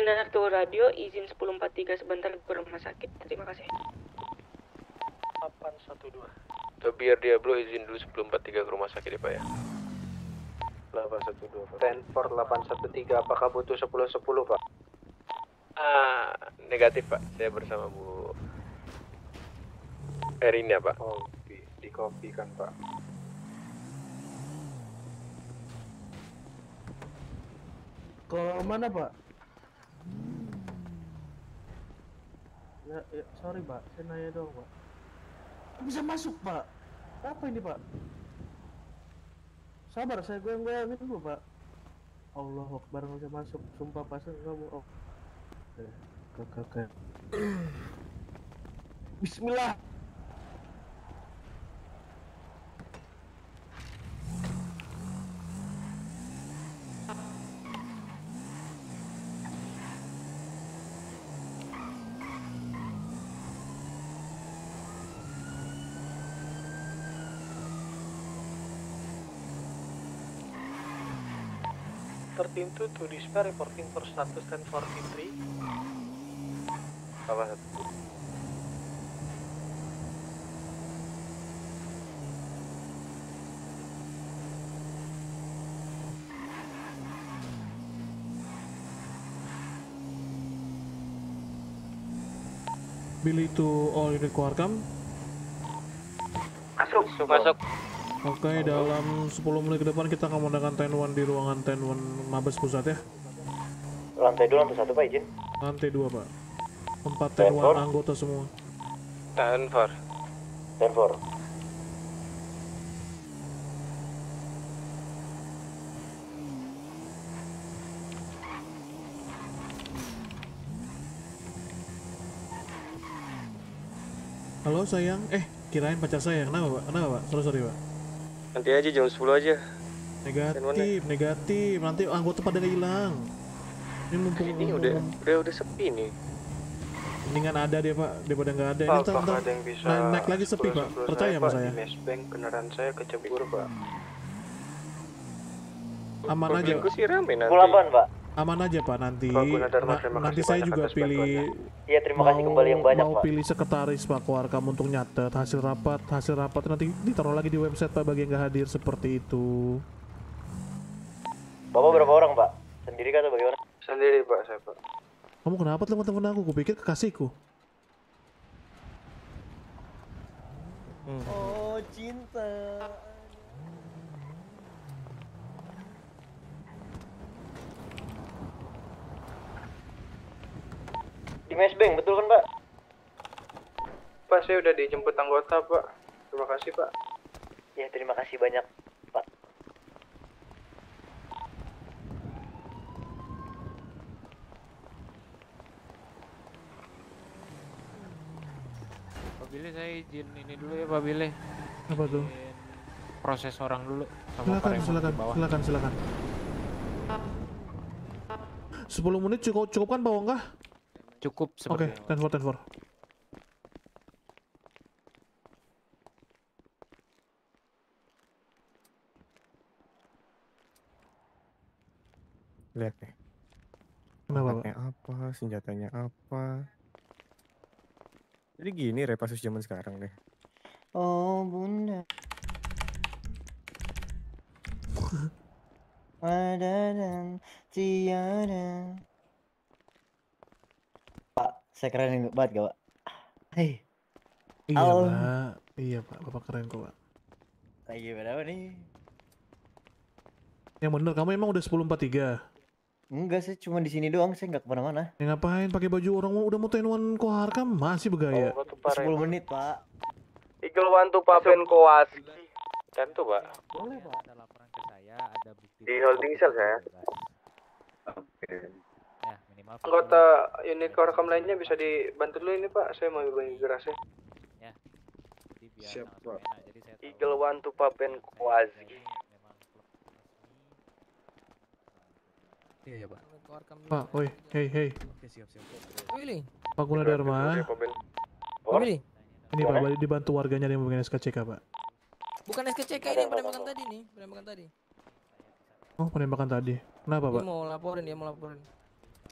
Artu Radio izin 1043 sebentar ke rumah sakit. Terima kasih. 812. Tapi biar Diablo izin dulu sebelum 43 ke rumah sakit ya Pak ya. 812 Pak. 10 for 813 apakah butuh 10 10, Pak? Ah, negatif Pak. Saya bersama Bu Erina Pak. Oh, di, dikopikan, Pak. Ke mana, Pak? Ya, ya, sorry, Pak. Saya nanya doang, Pak. Bisa masuk, Pak. Apa ini, Pak? Sabar, saya goyang-goyangin dulu, Pak. Allah Akbar nggak bisa masuk. Sumpah pasang nggak mau. Oh. Eh, kakak. Bismillah. Tertintu to dispatch reporting for status 1043. Salah satu. Billy to all unit Quarkam. Masuk. Masuk. Oke, dalam 10 menit ke depan kita akan menggunakan Ten One di ruangan Ten One Mabes Pusat ya. Lantai dua, lantai satu Pak izin. Lantai 2, Pak. Tempat Ten Ten Four. One anggota semua. Tahan for. Ten four. Halo sayang, eh kirain pacar saya, kenapa pak? Kenapa pak? Sorry sorry pak. Nanti aja jam 10 aja. Negatif, negatif, nanti anggota pada hilang. Ini mumpung Ini udah udah udah sepi nih. mendingan ada dia pak, daripada nggak ada. Ini ntar, ntar ada yang bisa naik, naik lagi sepi pak, percaya saya, sama Pak, saya. Mesbank beneran saya kecebur, Pak. Aman aja. Mobilku sih rame nanti. 98, Pak. Aman aja pak nanti. Pak Na- terima nanti kasih saya banyak juga pilih. Iya, terima kasih kembali yang banyak, mau Pak. pilih sekretaris pak keluarga untuk nyatet hasil rapat, hasil rapat nanti ditaruh lagi di website pak bagi yang nggak hadir seperti itu. Bapak berapa orang, Pak? Sendiri kah atau bagaimana? Sendiri, Pak, saya, Pak. Kamu kenapa telepon-telepon aku? Kupikir kekasihku. Oh, cinta. Di Mesbank, betul kan, Pak? Pak, saya udah dijemput anggota, Pak. Terima kasih, Pak. Ya, terima kasih banyak, Pak. Pak Billy saya izin ini dulu ya Pak Billy. Apa tuh? Proses orang dulu sama Silakan, Pak silakan, di bawah. silakan, silakan. 10 menit cukup cukup kan Pak Wongkah? Cukup Oke, seperti ten for ten for. Lihat nih. Kenapa, apa, senjatanya apa. Jadi gini Repasus zaman sekarang deh. Oh, bunda. Ada dan tiada. Saya keren banget gak, Pak? Hei. Iya, Halo. Pak. Iya, Pak. Bapak keren kok, Pak. Lagi pada apa nih? Yang bener, kamu emang udah 10.43? Enggak sih, cuma di sini doang, saya nggak ke mana-mana. Ya ngapain pakai baju orang udah mau tenuan Koharka masih bergaya. 10 menit, Pak. Eagle One to Papen Kowalski. Dan tuh Pak. Boleh, Pak. Ada laporan ke saya, ada bukti. Di holding cell saya. Ya, minimal. Anggota unit korekam lainnya bisa dibantu dulu ini, Pak. Saya mau bagi gerasnya. Ya. Jadi biar Siap, Pak. Jadi saya tahu Eagle One to Papen Kowalski. Iya, ya, Pak. Pak, woi, hey, hey. Oke, siap, siap. Willy, Pak Gunadarma. Ya, Papen. Willy. Ini Pak, balik dibantu warganya yang mau bikin SKCK, Pak. Bukan SKCK ini yang penembakan tadi nih, penembakan tadi. Oh, penembakan tadi. Kenapa, Dia Pak? mau laporin, dia mau laporin.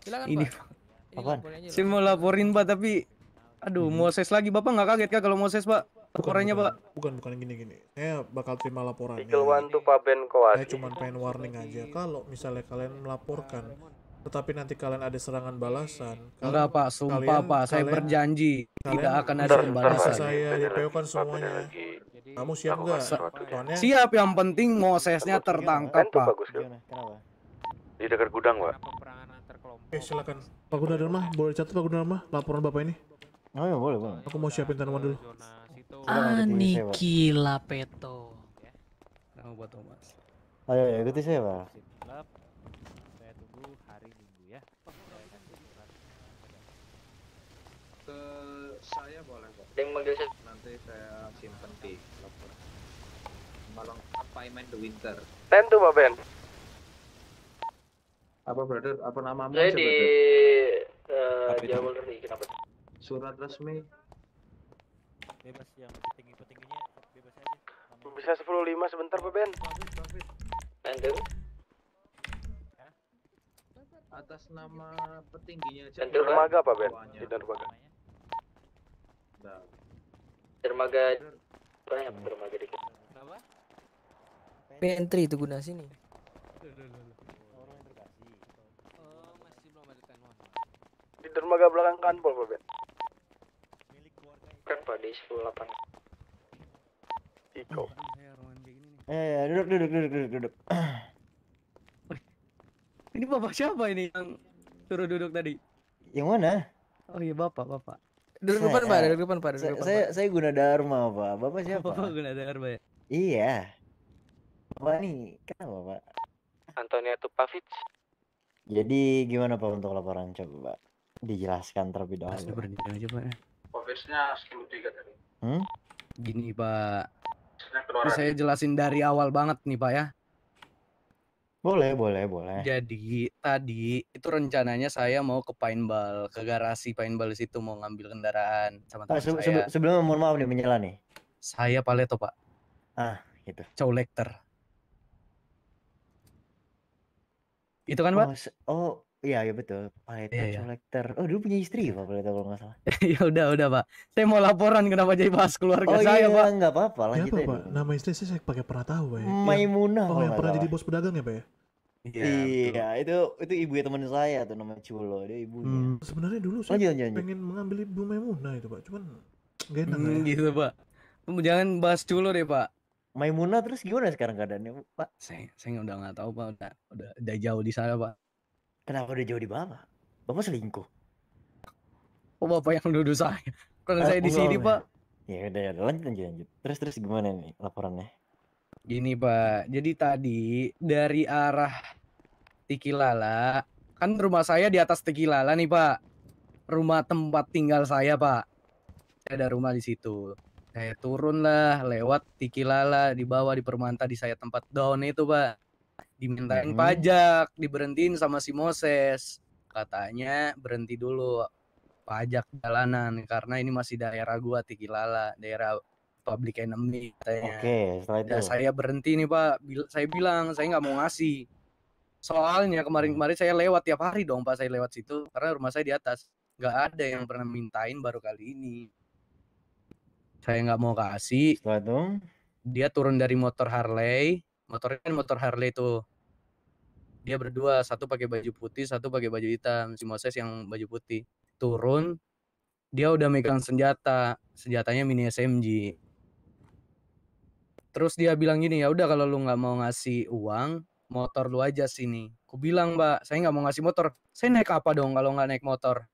Silakan, Ini, Pak. Ini Apaan? Saya mau laporin Pak, tapi aduh Moses lagi. Bapak nggak kaget kah kalau Moses Pak? Laporannya Pak. Bukan, bukan gini-gini. Saya bakal terima laporannya. Eagle One to Papen Saya Kowalski. cuma pengen warning aja. Kalau misalnya kalian melaporkan, tetapi nanti kalian ada serangan balasan. Enggak Pak, sumpah kalian- Pak, saya kalian- berjanji kalian tidak akan ada bisa pembalasan. saya DPO kan semuanya. Kamu siap nggak? Soalnya Siap, yang penting Mosesnya tertangkap Pak. Kenapa? Di dekat gudang, Pak. Oke, silakan. Pak Gunadarma, boleh catat Pak Gunadarma laporan Bapak ini? Oh iya, boleh, boleh. Aku mau siapin tanaman dulu. Anikila Peto. Nama buat Thomas. Ayo, ayo, ikuti saya, Pak. Saya tunggu hari Minggu ya. Ke saya boleh. Ada yang manggil saya. Nanti saya simpen di laporan. Malang apa main the winter. Ten to Papen. Apa brother? Apa namamu? Saya di eh, Jawa Leri, kenapa? Surat resmi. Bebas yang petinggi-petingginya bebas aja. Bisa 10.5 sebentar, Papen. Anda? Atas nama petingginya aja. Dermaga, Pak Ben? Di dermaga. Nah, Dermaga banyak dermaga dikit. P3 itu guna sini. Dermaga belakang kanpol, Papen. Kan Pak di 108. Iko. Eh, eh, duduk, duduk, duduk, duduk, duduk. Ini Bapak siapa ini yang suruh duduk tadi? Yang mana? Oh iya Bapak, Bapak. Duduk depan, Pak. Duduk depan, Pak. Duduk Saya, depan, saya, Pak. saya guna Dharma, Pak. Bapak siapa? Bapak guna Dharma ya? Iya. Bapak nih, kenapa, Pak? Antonia Tupavic. Jadi gimana Pak untuk laporan coba, Pak? Dijelaskan terlebih Mas dahulu. berhenti aja pak ya. Coverage-nya 10-3 tadi. Hmm? Gini pak, ini saya jelasin dari awal banget nih pak ya. Boleh, boleh, boleh. Jadi tadi itu rencananya saya mau ke paintball, ke garasi paintball di situ mau ngambil kendaraan sama Pak, teman se- saya. sebe- sebelumnya mohon maaf nih menyela nih. Saya Paleto pak, Ah, gitu. Collector. Itu kan pak? Oh, oh, iya, iya betul. Pareto Iya, iya. Collector. Oh, dulu punya istri Pak Pareto kalau nggak salah. ya udah udah pak. Saya mau laporan kenapa jadi bahas keluarga Oh saya iya, pak. nggak apa-apa, Siapa aja pak? dulu. Nama istri saya, saya pakai pernah tahu pak ya. Maimunah Oh yang pernah jadi bos pedagang ya pak ya? Iya, itu itu ibu teman saya tuh namanya Culo, dia ibunya. Hmm. Sebenarnya dulu saya Lanjut, pengen mengambil ibu Maimunah itu pak, cuman gak enak Hmm, ya. gitu pak. Jangan bahas dulu deh pak. Maimunah terus gimana sekarang keadaannya, Pak? Saya saya udah nggak tahu pak, udah udah, udah jauh di sana pak. Kenapa udah jauh di Bapak? Bapak selingkuh. Oh bapak yang nuduh saya. Kalau Ah, saya di enggak, sini pak. Ya udah, ya udah, lanjut lanjut lanjut. Terus terus gimana nih laporannya? Gini Pak, jadi tadi dari arah Tikilala, kan rumah saya di atas Tikilala nih Pak. Rumah tempat tinggal saya Pak. Saya ada rumah di situ. Saya turun lah lewat Tikilala di bawah di Permanta di saya tempat down itu Pak. Dimintain Mhm. pajak, diberhentiin sama si Moses. Katanya berhenti dulu pajak jalanan karena ini masih daerah gua Tikilala, daerah public enemy katanya. Oke, setelah itu. Ya saya berhenti nih pak. Bil- saya bilang saya nggak mau ngasih. Soalnya kemarin-kemarin saya lewat tiap hari dong pak saya lewat situ karena rumah saya di atas. Nggak ada yang pernah mintain baru kali ini. Saya nggak mau kasih. Setelah itu Dia turun dari motor Harley. Motornya kan motor Harley tuh. Dia berdua, satu pakai baju putih, satu pakai baju hitam. Si Moses yang baju putih. Turun, dia udah megang senjata. Senjatanya mini SMG. Terus dia bilang gini, ya udah kalau lu nggak mau ngasih uang, motor lu aja sini. Ku bilang, Mbak, saya nggak mau ngasih motor. Saya naik apa dong kalau nggak naik motor?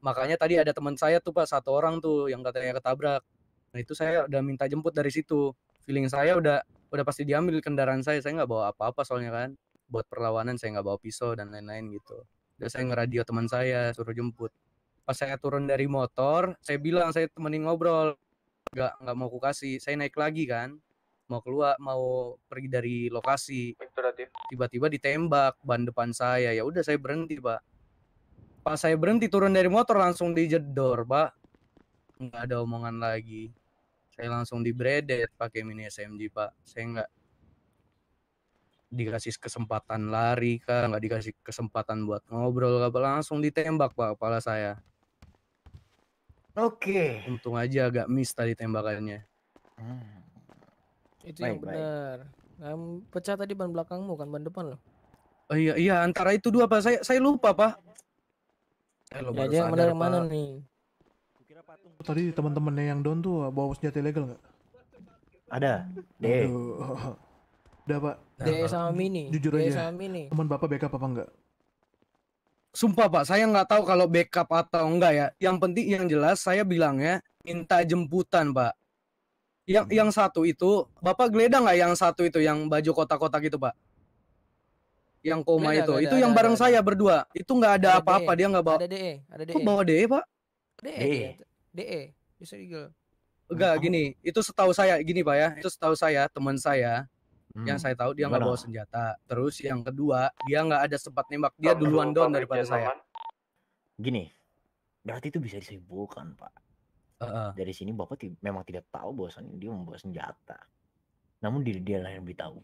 Makanya tadi ada teman saya tuh Pak, satu orang tuh yang katanya ketabrak. Nah itu saya udah minta jemput dari situ. Feeling saya udah udah pasti diambil kendaraan saya. Saya nggak bawa apa-apa soalnya kan. Buat perlawanan saya nggak bawa pisau dan lain-lain gitu. Udah saya ngeradio teman saya suruh jemput. Pas saya turun dari motor, saya bilang saya temenin ngobrol. Nggak nggak mau ku kasih. Saya naik lagi kan. Mau keluar, mau pergi dari lokasi. Tiba-tiba ditembak ban depan saya. Ya udah saya berhenti pak. Pas saya berhenti turun dari motor langsung dijedor pak. Nggak ada omongan lagi. Saya langsung dibredet pakai mini SMG pak. Saya nggak dikasih kesempatan lari kah, nggak dikasih kesempatan buat ngobrol apa langsung ditembak pak kepala saya. Oke. Untung aja agak miss tadi tembakannya. Itu yang Baik, baik. benar. Yang pecah tadi ban belakangmu kan ban depan loh. Oh iya iya antara itu dua pak. Saya saya lupa pak. Saya lo Ya yang mana yang mana nih? Tadi teman-temannya yang down tuh bawa senjata ilegal nggak? Ada. Deh. Udah pak. DE sama Mini. Jujur aja. sama Mini. Teman bapak backup apa enggak? Sumpah pak, saya nggak tahu kalau backup atau enggak ya. Yang penting yang jelas saya bilangnya minta jemputan pak. Yang yang satu itu, bapak geledah nggak yang satu itu yang baju kotak-kotak itu pak? Yang koma Geledah, itu, geledah, itu ada, yang ada, bareng ada. saya berdua. Itu nggak ada apa-apa, dia nggak bawa. Ada DE, ada DE. Kok bawa DE pak? DE. DE? Bisa Eagle. Enggak gini, itu setahu saya gini pak ya. Itu setahu saya teman saya yang Hmm, saya tahu dia nggak bawa senjata. Terus yang kedua dia nggak ada sempat nembak, dia duluan down daripada saya. Gini, berarti itu bisa disimpulkan, Pak. Dari sini Bapak ti- memang tidak tahu bahwasannya dia membawa senjata. Namun diri dia lah yang beritahu.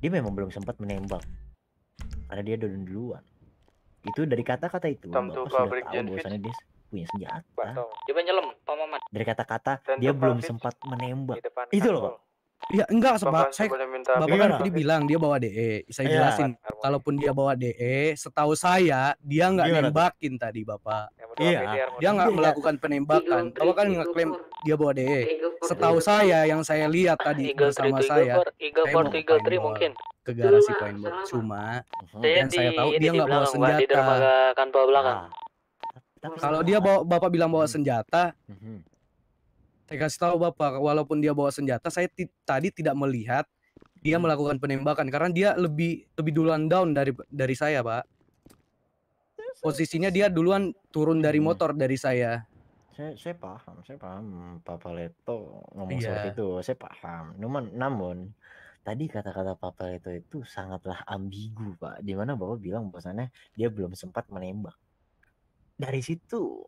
Dia memang belum sempat menembak. Karena dia duluan duluan. Itu dari kata-kata itu Tom Bapak sudah tahu bahwasannya dia punya senjata. Coba nyelam, Pak Maman. Dari kata-kata dia belum sempat menembak. Itu loh, Pak. Ya enggak sebab Bapak saya minta Bapak kan gimana? tadi bilang dia bawa DE. Saya Iya. jelasin kalaupun dia bawa DE, setahu saya dia nggak Gimana tuh? nembakin tadi Bapak. Iya. Dia nggak Iya. melakukan penembakan. Bapak kan ngeklaim dia bawa DE. Setahu saya yang saya lihat tadi Eagle bersama 3 to saya, Eagle 4, Eagle saya 4 mau to ke Eagle 3 paintball, mungkin. ke garasi paintball. Cuma yang saya tahu dia di nggak bawa Pak, di senjata. dermaga kantor belakang. Kalau dia bawa bapak bilang bawa senjata, Mhm. saya kasih tahu bapak, walaupun dia bawa senjata, saya tadi tidak melihat dia melakukan penembakan karena dia lebih lebih duluan down dari dari saya pak. Posisinya dia duluan turun dari motor dari saya. Saya saya paham, saya paham Papa Leto ngomong Iya. seperti itu, saya paham. Namun namun tadi kata-kata Papa Leto itu sangatlah ambigu, Pak. Di mana Bapak bilang bahwasannya dia belum sempat menembak. Dari situ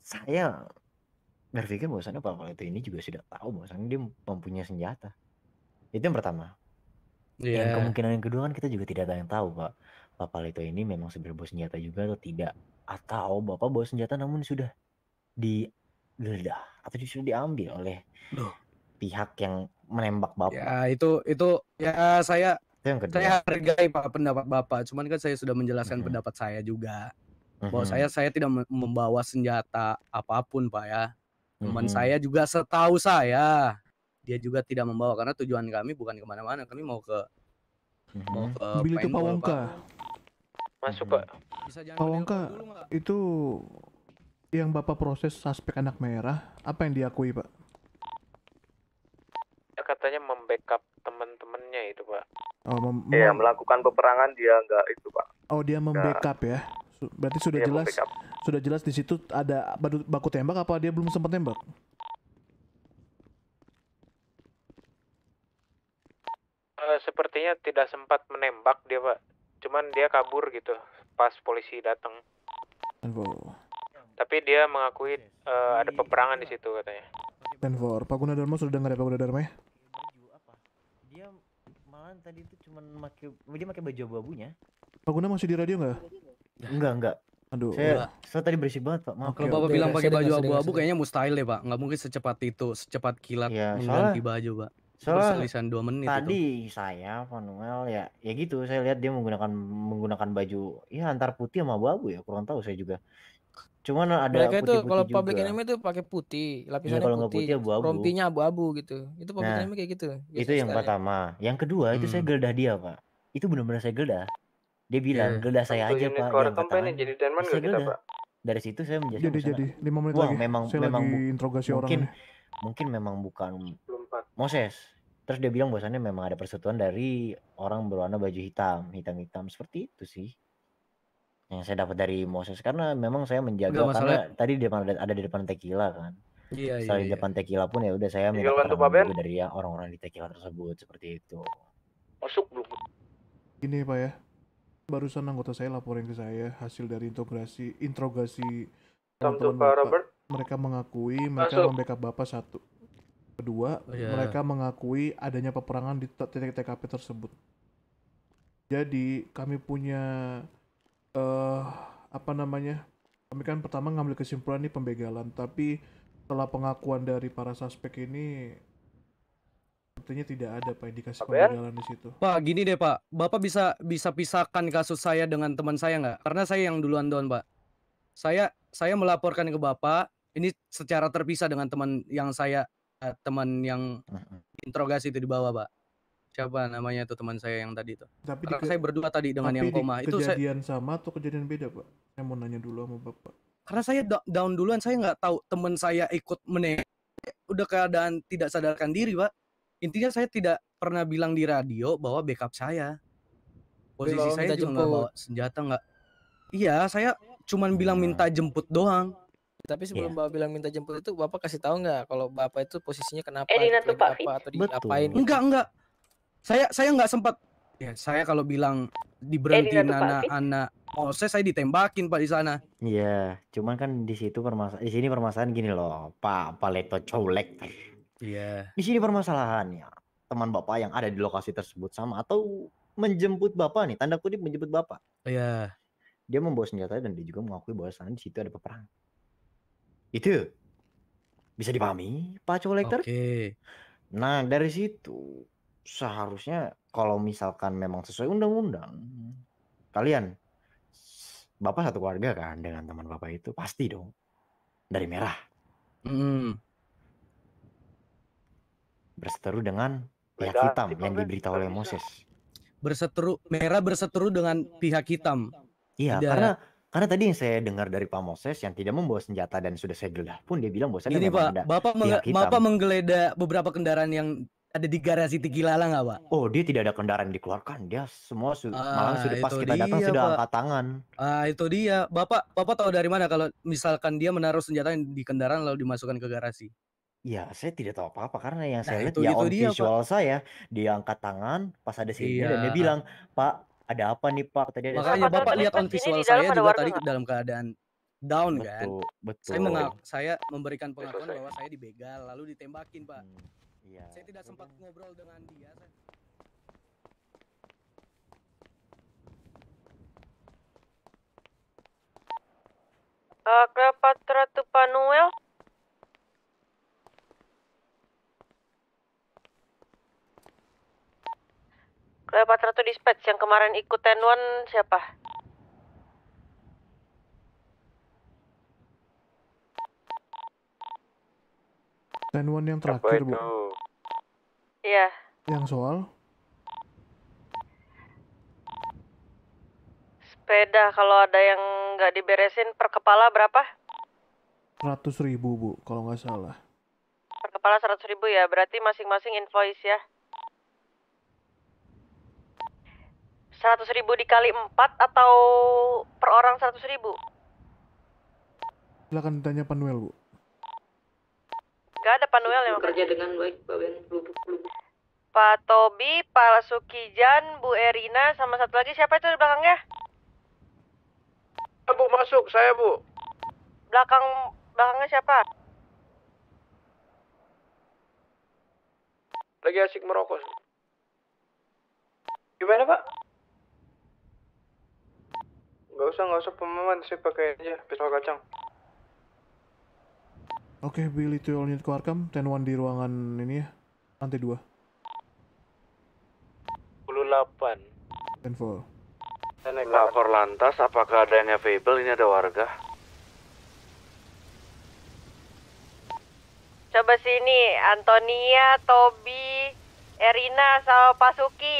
saya berpikir bahwasannya Papa Leto ini juga sudah tahu bahwasannya dia mempunyai senjata. Itu yang pertama. Dan Iya. kemungkinan yang kedua kan kita juga tidak ada yang tahu, Pak. Papa Leto ini memang sebenarnya bawa senjata juga atau tidak. Atau Bapak bawa senjata namun sudah digeledah atau sudah diambil oleh pihak yang menembak Bapak. Ya itu itu ya saya Itu yang kedua. saya hargai pak pendapat bapak. Cuman kan saya sudah menjelaskan pendapat saya juga bahwa saya saya tidak mem- membawa senjata apa pun pak ya. Teman Mhm. saya juga setahu saya dia juga tidak membawa karena tujuan kami bukan ke mana-mana kami mau ke mau ke Mobil itu Pak paintball, Wongka. Masuk kok. Bisa jangan Pak Wongka, itu yang Bapak proses suspek anak merah, apa yang diakui, Pak? Ya, katanya membackup teman-temannya itu pak. Oh, mem- mem- melakukan peperangan dia nggak itu pak. oh dia membackup ya. Berarti sudah Iya, jelas sudah jelas di situ ada baku tembak apa dia belum sempat tembak? Eh, sepertinya tidak sempat menembak dia pak. Cuman dia kabur gitu pas polisi datang. Info. Tapi dia mengakui eh, ada peperangan di situ katanya. Tenfor, Pak Gunadarma sudah dengar ya Pak Gunadarma ya? Dia malahan tadi itu cuman pakai dia pakai baju abu-abunya. Pak Guna masih di radio nggak? Enggak, enggak. Aduh. Saya, saya tadi berisik banget, Pak. Maaf. Kalau bapak bilang pakai baju abu-abu kayaknya mustahil deh pak. Nggak mungkin secepat itu, secepat kilat Iya, mengganti baju pak. Soalnya Perselisihan dua menit itu. tadi saya Manuel ya ya gitu saya lihat dia menggunakan menggunakan baju ya antar putih sama abu-abu ya kurang tahu saya juga cuman ada Mereka itu kalau juga public enemy itu pakai putih, lapisannya kalau nggak putih, putih abu-abu. rompinya abu-abu gitu. Itu public Nah, enemy kayak gitu. itu yang sekali. pertama yang kedua itu saya Hmm. geledah dia pak itu benar-benar saya geledah dia bilang Iya. geledah saya Satu aja pak core company tangan jadi denman saya kita. Pak? dari situ saya menjelaskan Jadi jadi lima menit wah lagi. memang Saya memang lagi bu- interogasi orang mungkin mungkin memang bukan Moses terus dia bilang bahwasannya memang ada persetujuan dari orang berwarna baju hitam hitam-hitam seperti itu sih yang saya dapat dari Moses karena memang saya menjaga Enggak, karena masalah- tadi di depan ada, ada di depan tequila kan Iya, iya, di iya. depan tequila pun ya udah saya minta bantu dari ya orang-orang di tequila tersebut seperti itu Masuk belum? Ini Pak ya. Barusan anggota saya laporin ke saya hasil dari interogasi interogasi teman-teman Bapak. Robert. Mereka mengakui mereka Masuk. membackup Bapak satu. Kedua, Oh, iya. mereka mengakui adanya peperangan di titik TKP tersebut. Jadi kami punya eh apa namanya? Kami kan pertama ngambil kesimpulan ini pembegalan, tapi setelah pengakuan dari para suspek ini sepertinya tidak ada Pak indikasi Pak Ben? pembegalan di situ. Pak, gini deh Pak, Bapak bisa bisa pisahkan kasus saya dengan teman saya nggak? Karena saya yang duluan down Pak. Saya saya melaporkan ke Bapak ini secara terpisah dengan teman yang saya eh, teman yang interogasi itu di bawah Pak. Siapa namanya itu teman saya yang tadi itu? Tapi di Karena ke- saya berdua tadi dengan tapi yang di koma itu saya kejadian sama atau kejadian beda Pak? Saya mau nanya dulu sama Bapak. karena saya down duluan saya nggak tahu teman saya ikut meneng udah keadaan tidak sadarkan diri pak intinya saya tidak pernah bilang di radio bahwa backup saya posisi Belum saya juga nggak bawa senjata nggak iya saya cuman bilang minta jemput doang Tapi sebelum bapak bilang minta jemput itu bapak kasih tahu nggak kalau bapak itu posisinya kenapa? Eh, gitu, apa atau diapain? gitu. enggak enggak saya saya nggak sempat ya saya kalau bilang diberhentiin Pak Fit. anak-anak oh saya saya ditembakin pak di sana Iya, cuman kan di situ permasalahan di sini permasalahan gini loh, Pak Paleto Colek. Iya Di sini permasalahannya teman Bapak yang ada di lokasi tersebut sama atau menjemput Bapak nih, tanda kutip menjemput Bapak. iya Dia membawa senjata dan dia juga mengakui bahwa sana di situ ada peperangan. Itu bisa dipahami, Pak Colektor? oke Nah, dari situ seharusnya kalau misalkan memang sesuai undang-undang, kalian Bapak satu keluarga kan dengan teman Bapak itu pasti dong dari merah Mm. Berseteru dengan pihak Beda hitam yang diberitahu oleh Moses. berseteru merah berseteru dengan pihak hitam Iya, Tidak. karena Karena tadi yang saya dengar dari Pak Moses yang tidak membawa senjata dan sudah saya geledah pun dia bilang Gini memang Pak, ada Bapak menge-. Bapak menggeledah beberapa kendaraan yang ada di garasi Tikilala nggak Pak? Oh, dia tidak ada kendaraan dikeluarkan. Dia semua su- malah Ah, sudah pas kita datang dia, sudah Pak. angkat tangan. Ah itu dia, Bapak Bapak tahu dari mana kalau misalkan dia menaruh senjata di kendaraan lalu dimasukkan ke garasi? Ya, saya tidak tahu apa-apa karena yang Nah, saya lihat itu- ya itu on dia, Pak. visual saya dia angkat tangan pas ada sirine dan dia Iya. bilang, "Pak, ada apa nih, Pak?" Kata dia ada Makanya sesuatu." Bapak lihat on visual saya juga tadi dalam keadaan down kan. Betul, Saya betul. mengak saya memberikan pengakuan selesai. bahwa saya dibegal lalu ditembakin, Pak. Iya. Saya tidak sempat ngobrol dengan dia. Saya... Uh, Cleopatra Tupanuel. Cleopatra to dispatch yang kemarin ikut Tenwan siapa? Ten one yang terakhir bu. Iya. Yang soal Sepeda kalau ada yang nggak diberesin per kepala berapa? seratus ribu bu, kalau nggak salah. Per kepala 100 ribu ya, berarti masing-masing invoice ya. 100 ribu dikali 4 atau per orang 100 ribu? Silakan ditanya Panuel bu. Gak ada Panuel yang Kerja dengan baik, Pak Ben. Pak Tobi, Pak Sukijan, Bu Erina, sama satu lagi siapa itu di belakangnya? Bu masuk, saya Bu. Belakang belakangnya siapa? Lagi asik merokok. Gimana Pak? Gak usah, gak usah pemahaman, saya pakai aja pistol kacang. Oke, Billy to all unit to Arkham. Ten one di ruangan ini ya. Lantai dua. 28. Ten four. Lapor lantas, apakah ada yang available? Ini ada warga. Coba sini, Antonia, Tobi, Erina, sama Pak Suki.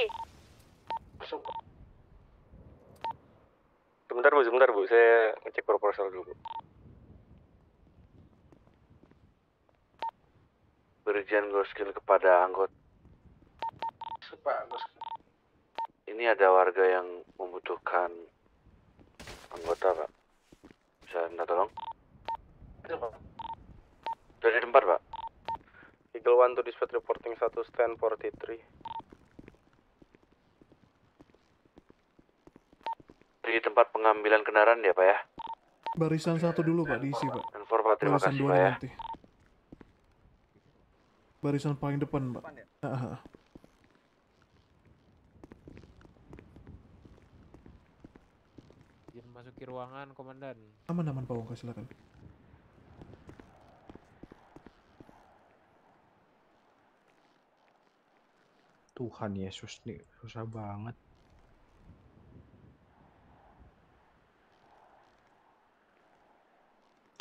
Sebentar bu, sebentar bu, saya ngecek proposal dulu. Brigjen Goskil kepada anggota. Pak. Ini ada warga yang membutuhkan anggota, Pak. Bisa minta tolong? Dari tempat, Pak. Eagle One to dispatch reporting satu stand 43. Di tempat pengambilan kendaraan ya, Pak ya? Barisan satu dulu pak diisi pak. Info, Pak. Terima Barisan kasih, dua Pak ya. nanti. Barisan paling depan pak. Ah, ah, ah. Izin masuki ruangan, komandan. Aman aman Pak Wongka silakan. Tuhan Yesus nih susah banget.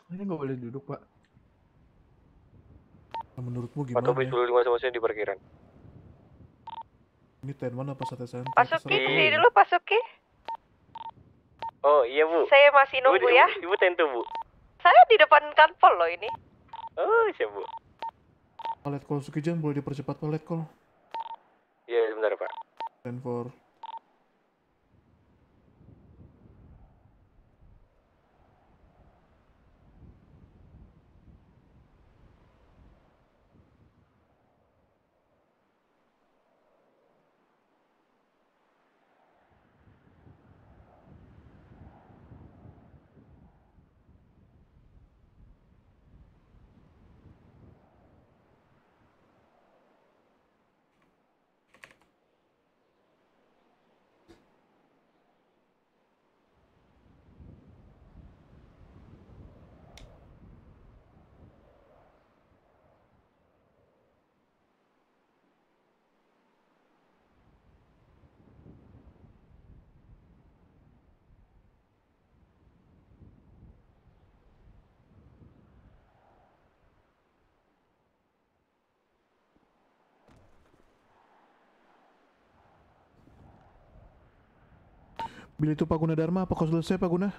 Ini nggak boleh duduk pak. Menurutmu Pak gimana? Tobi ya? dulu lima sama saya di parkiran. Ini ten one apa sate santai? Pak Suki, Terserah sini dulu Pak Suki. Oh iya bu. Saya masih Ibu nunggu di- ya. Ibu tentu bu. Saya di depan kanpol loh ini. Oh siap bu. Palet call Sukijan boleh dipercepat palet call. Iya sebentar pak. Ten four. Bila itu Pak Guna Dharma apa kau selesai Pak Guna?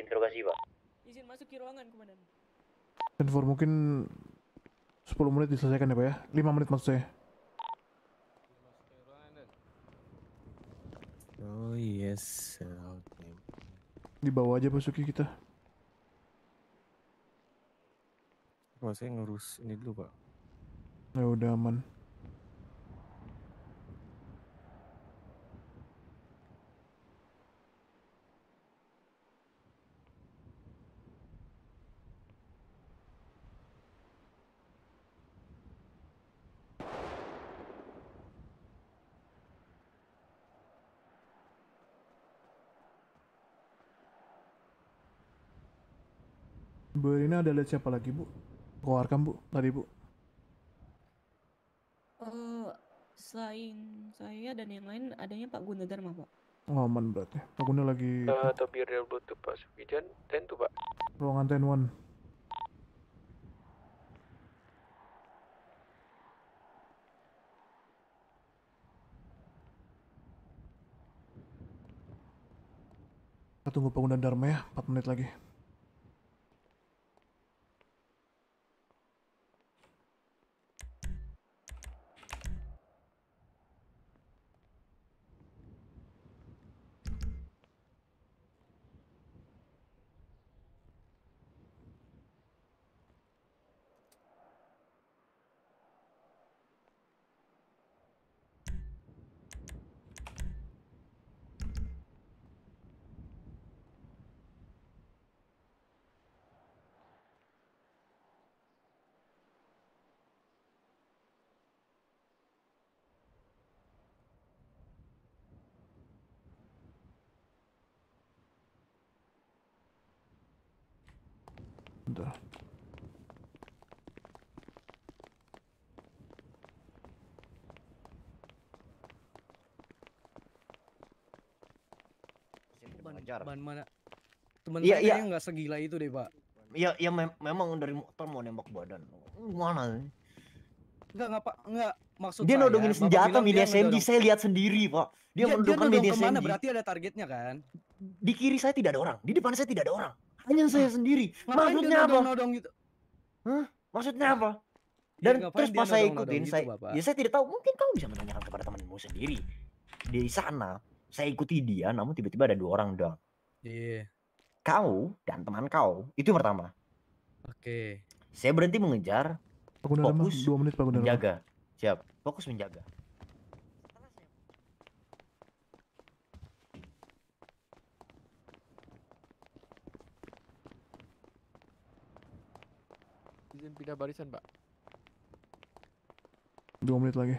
interogasi pak. Izin masuk ke ruangan, Komandan. Dan for mungkin 10 menit diselesaikan ya Pak ya? 5 menit maksud saya. Oh yes, oke. Di bawah aja Basuki kita. Wah saya ngurus ini dulu pak. Ya udah aman. Bu Irina ada lihat siapa lagi bu? Keluarkan bu, tadi bu. Eh, selain saya dan yang lain adanya Pak Gunadarma, Pak. Oh, aman berarti. Takutnya lagi Uh, Tobi real butuh Pak Sugijan, dan tuh Pak. ruangan ten one. Kita tunggu bangunan Dharma ya, 4 menit lagi. Bentar. Ban, Wajar. ban mana? Temen Iya, saya iya. nggak segila itu deh pak. Ya, ya mem- memang dari motor mau nembak badan. Mana? Nggak nggak pak nggak maksud Dia saya, nodongin senjata mini SMG, saya lihat sendiri, Pak. Dia Dia, menodongkan nodong mini ke mana? SMG. Berarti ada targetnya kan? Di kiri saya tidak ada orang, di depan saya tidak ada orang. Hanya saya sendiri. Ngapain dia Maksudnya apa? nodong-nodong gitu? Hah? Maksudnya apa? Ya, Dan ngapain terus pas saya ikutin, gitu, saya, Bapak? ya saya tidak tahu. Mungkin kamu bisa menanyakan kepada temanmu sendiri. Di sana, saya ikuti dia, namun tiba-tiba ada dua orang doang. Iya. Kau dan teman kau, itu yang pertama. Oke. Saya berhenti mengejar, Gunadarma, fokus 2 menit Gunadarma. menjaga. Siap, fokus menjaga. Izin pindah barisan, Pak. 2 menit lagi.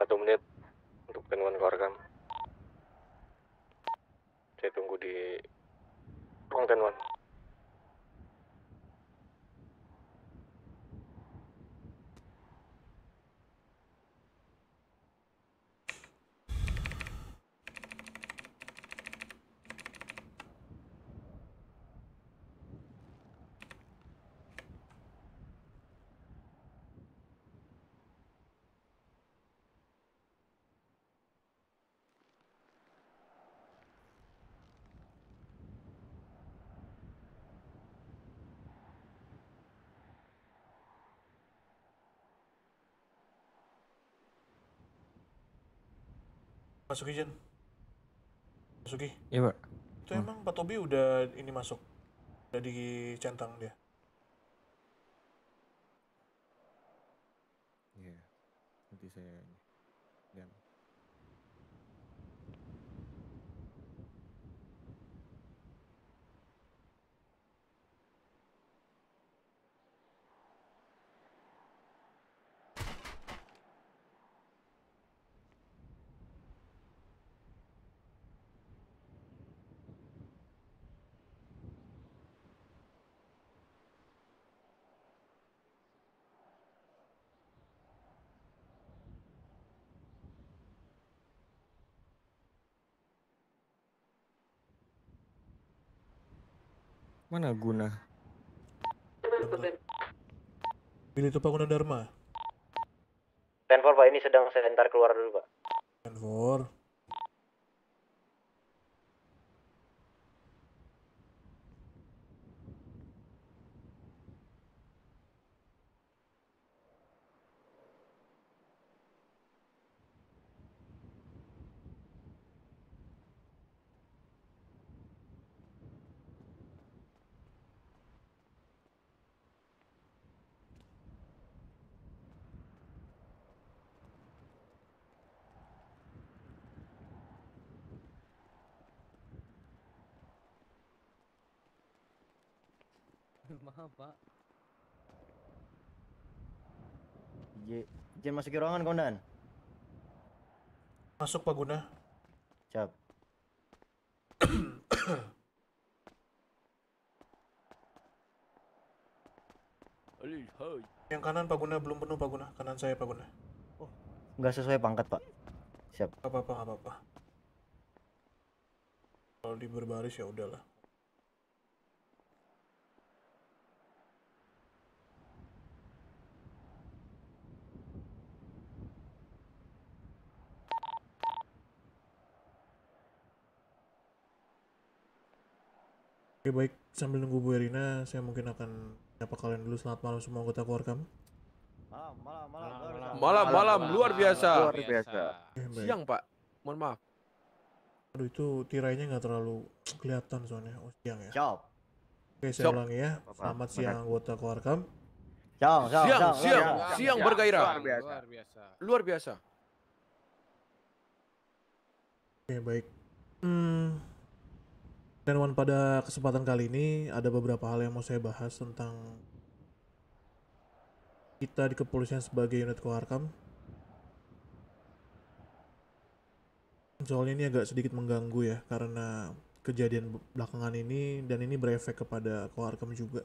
Satu menit untuk temuan keluarga. Saya tunggu di ruang tenuan. Masuki Jen. Masuki. Iya, Pak. Itu emang Pak Tobi udah ini masuk. Udah dicentang dia. Iya. Nanti saya ini. Dan mana guna? Pilih itu Pak Gunadarma. Ten Pak ini sedang saya ntar keluar dulu Pak. Enfor. Maaf, Pak. J, Jen masuk ke ruangan komandan. Masuk Pak Guna. Siap. Yang kanan Pak Guna belum penuh Pak Guna. Kanan saya Pak Guna. Nggak sesuai pangkat pak. Siap. Gak apa-apa, gak apa-apa. Kalau di berbaris ya udahlah. Oke baik, sambil nunggu Bu Erina, saya mungkin akan nyapa kalian dulu. Selamat malam semua anggota keluarga. Malam, malam, malam. Malam, malam, luar biasa. Luar biasa. Oke. Siang, Pak. Mohon maaf. Aduh itu tirainya nggak terlalu kelihatan soalnya. Oh siang ya. Siap. Oke saya Siap. ulangi ya. Selamat siang anggota keluarga. Siang, siang, siang, siang. siang bergairah. Luar biasa. Luar biasa. Luar biasa. Oke baik. Hmm. Dan Wan pada kesempatan kali ini ada beberapa hal yang mau saya bahas tentang kita di kepolisian sebagai unit Koarkam. Soalnya ini agak sedikit mengganggu ya karena kejadian belakangan ini dan ini berefek kepada Koarkam juga.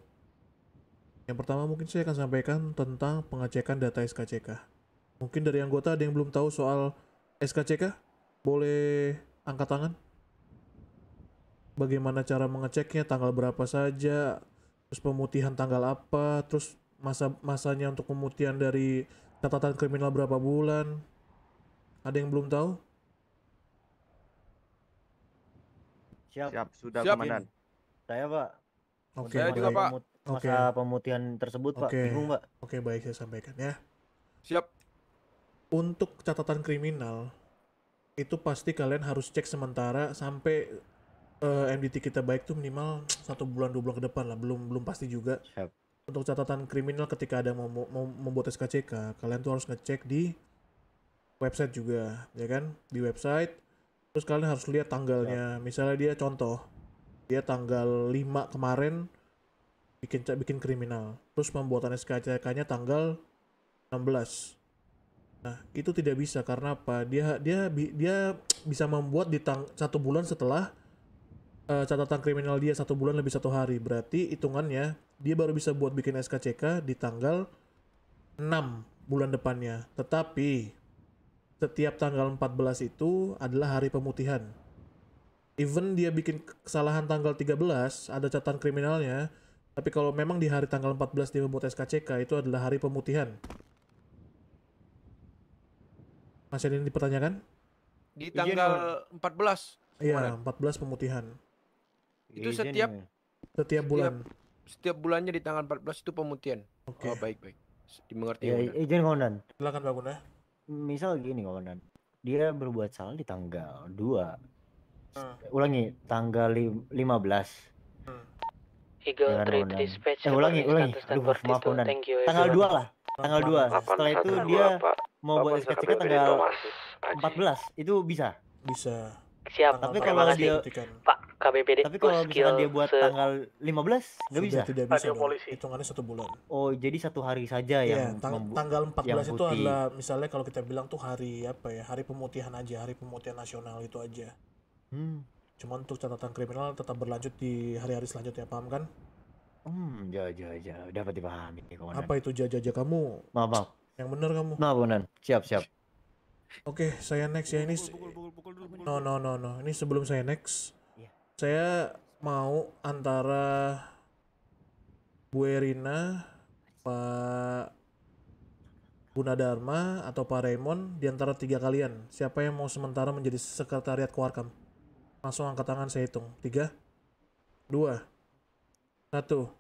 Yang pertama mungkin saya akan sampaikan tentang pengecekan data SKCK. Mungkin dari anggota ada yang belum tahu soal SKCK? Boleh angkat tangan? Bagaimana cara mengeceknya, tanggal berapa saja, terus pemutihan tanggal apa, terus masa masanya untuk pemutihan dari catatan kriminal berapa bulan? Ada yang belum tahu? Siap. Siap, sudah Siap. komandan. Saya pak. Oke, Saya Untuk juga, Pak. Masa pemutihan tersebut pak. Oke. Bingung pak. Oke, baik saya sampaikan ya. Siap. Untuk catatan kriminal itu pasti kalian harus cek sementara sampai eh, MDT kita baik tuh minimal satu bulan dua bulan ke depan lah. Belum belum pasti juga. Siap. untuk catatan kriminal ketika ada mau, mau membuat SKCK kalian tuh harus ngecek di website juga ya kan? Di website. Terus kalian harus lihat tanggalnya. Misalnya dia contoh dia tanggal 5 kemarin bikin bikin kriminal. Terus pembuatan SKCK-nya tanggal 16 Nah, itu tidak bisa karena apa? Dia dia dia bisa membuat di tang satu bulan setelah eh, catatan kriminal dia satu bulan lebih satu hari. Berarti hitungannya dia baru bisa buat bikin SKCK di tanggal 6 bulan depannya. Tetapi setiap tanggal 14 itu adalah hari pemutihan. Even dia bikin kesalahan tanggal 13, ada catatan kriminalnya, tapi kalau memang di hari tanggal 14 dia membuat SKCK itu adalah hari pemutihan. Masih ada yang dipertanyakan? Di Izin, tanggal 14. Iya, 14 pemutihan. Itu Izin setiap ini. Setiap bulan. setiap bulannya di tanggal 14 itu pemutihan. Oke. Oh, baik, baik. Dimengerti Ya, ya, Komandan. izin komandan. Silakan Pak Guna. Misal gini komandan. dia berbuat salah di tanggal 2. Hmm. Ulangi, tanggal lim- 15. Eagle Ya kan, 3 Komandan? dispatch Eh ulangi, ulangi. Aduh, maaf 1042. Komandan. Thank you, Tanggal everyone. 2 lah. Tanggal 2. Setelah itu dia mau buat SKCK tanggal 14. Itu bisa. Bisa. Siap. Tapi kalau dia Pak KBPD Tapi kalau misalkan dia buat se- tanggal 15 nggak bisa. Sudah tidak bisa dong. Hitungannya satu bulan. Oh, jadi satu hari saja Iya, yang tang- tanggal yang 14 itu putih. adalah misalnya kalau kita bilang tuh hari apa ya? Hari pemutihan aja, hari pemutihan nasional itu aja. Hmm. Cuman untuk catatan kriminal tetap berlanjut di hari-hari selanjutnya, paham kan? Hmm, ja ja ja, dapat dipahami komandan. Apa itu jajaja kamu? Maaf, maaf. Yang benar kamu. Maaf, komandan. Siap, siap. Oke, saya next ya ini. s- No, no, no, no. Ini sebelum saya next, saya mau antara Bu Erina, Pak Gunadarma atau Pak Raymond di antara tiga kalian. Siapa yang mau sementara menjadi sekretariat Kuarkam? Langsung angkat tangan saya hitung. Tiga, dua, satu.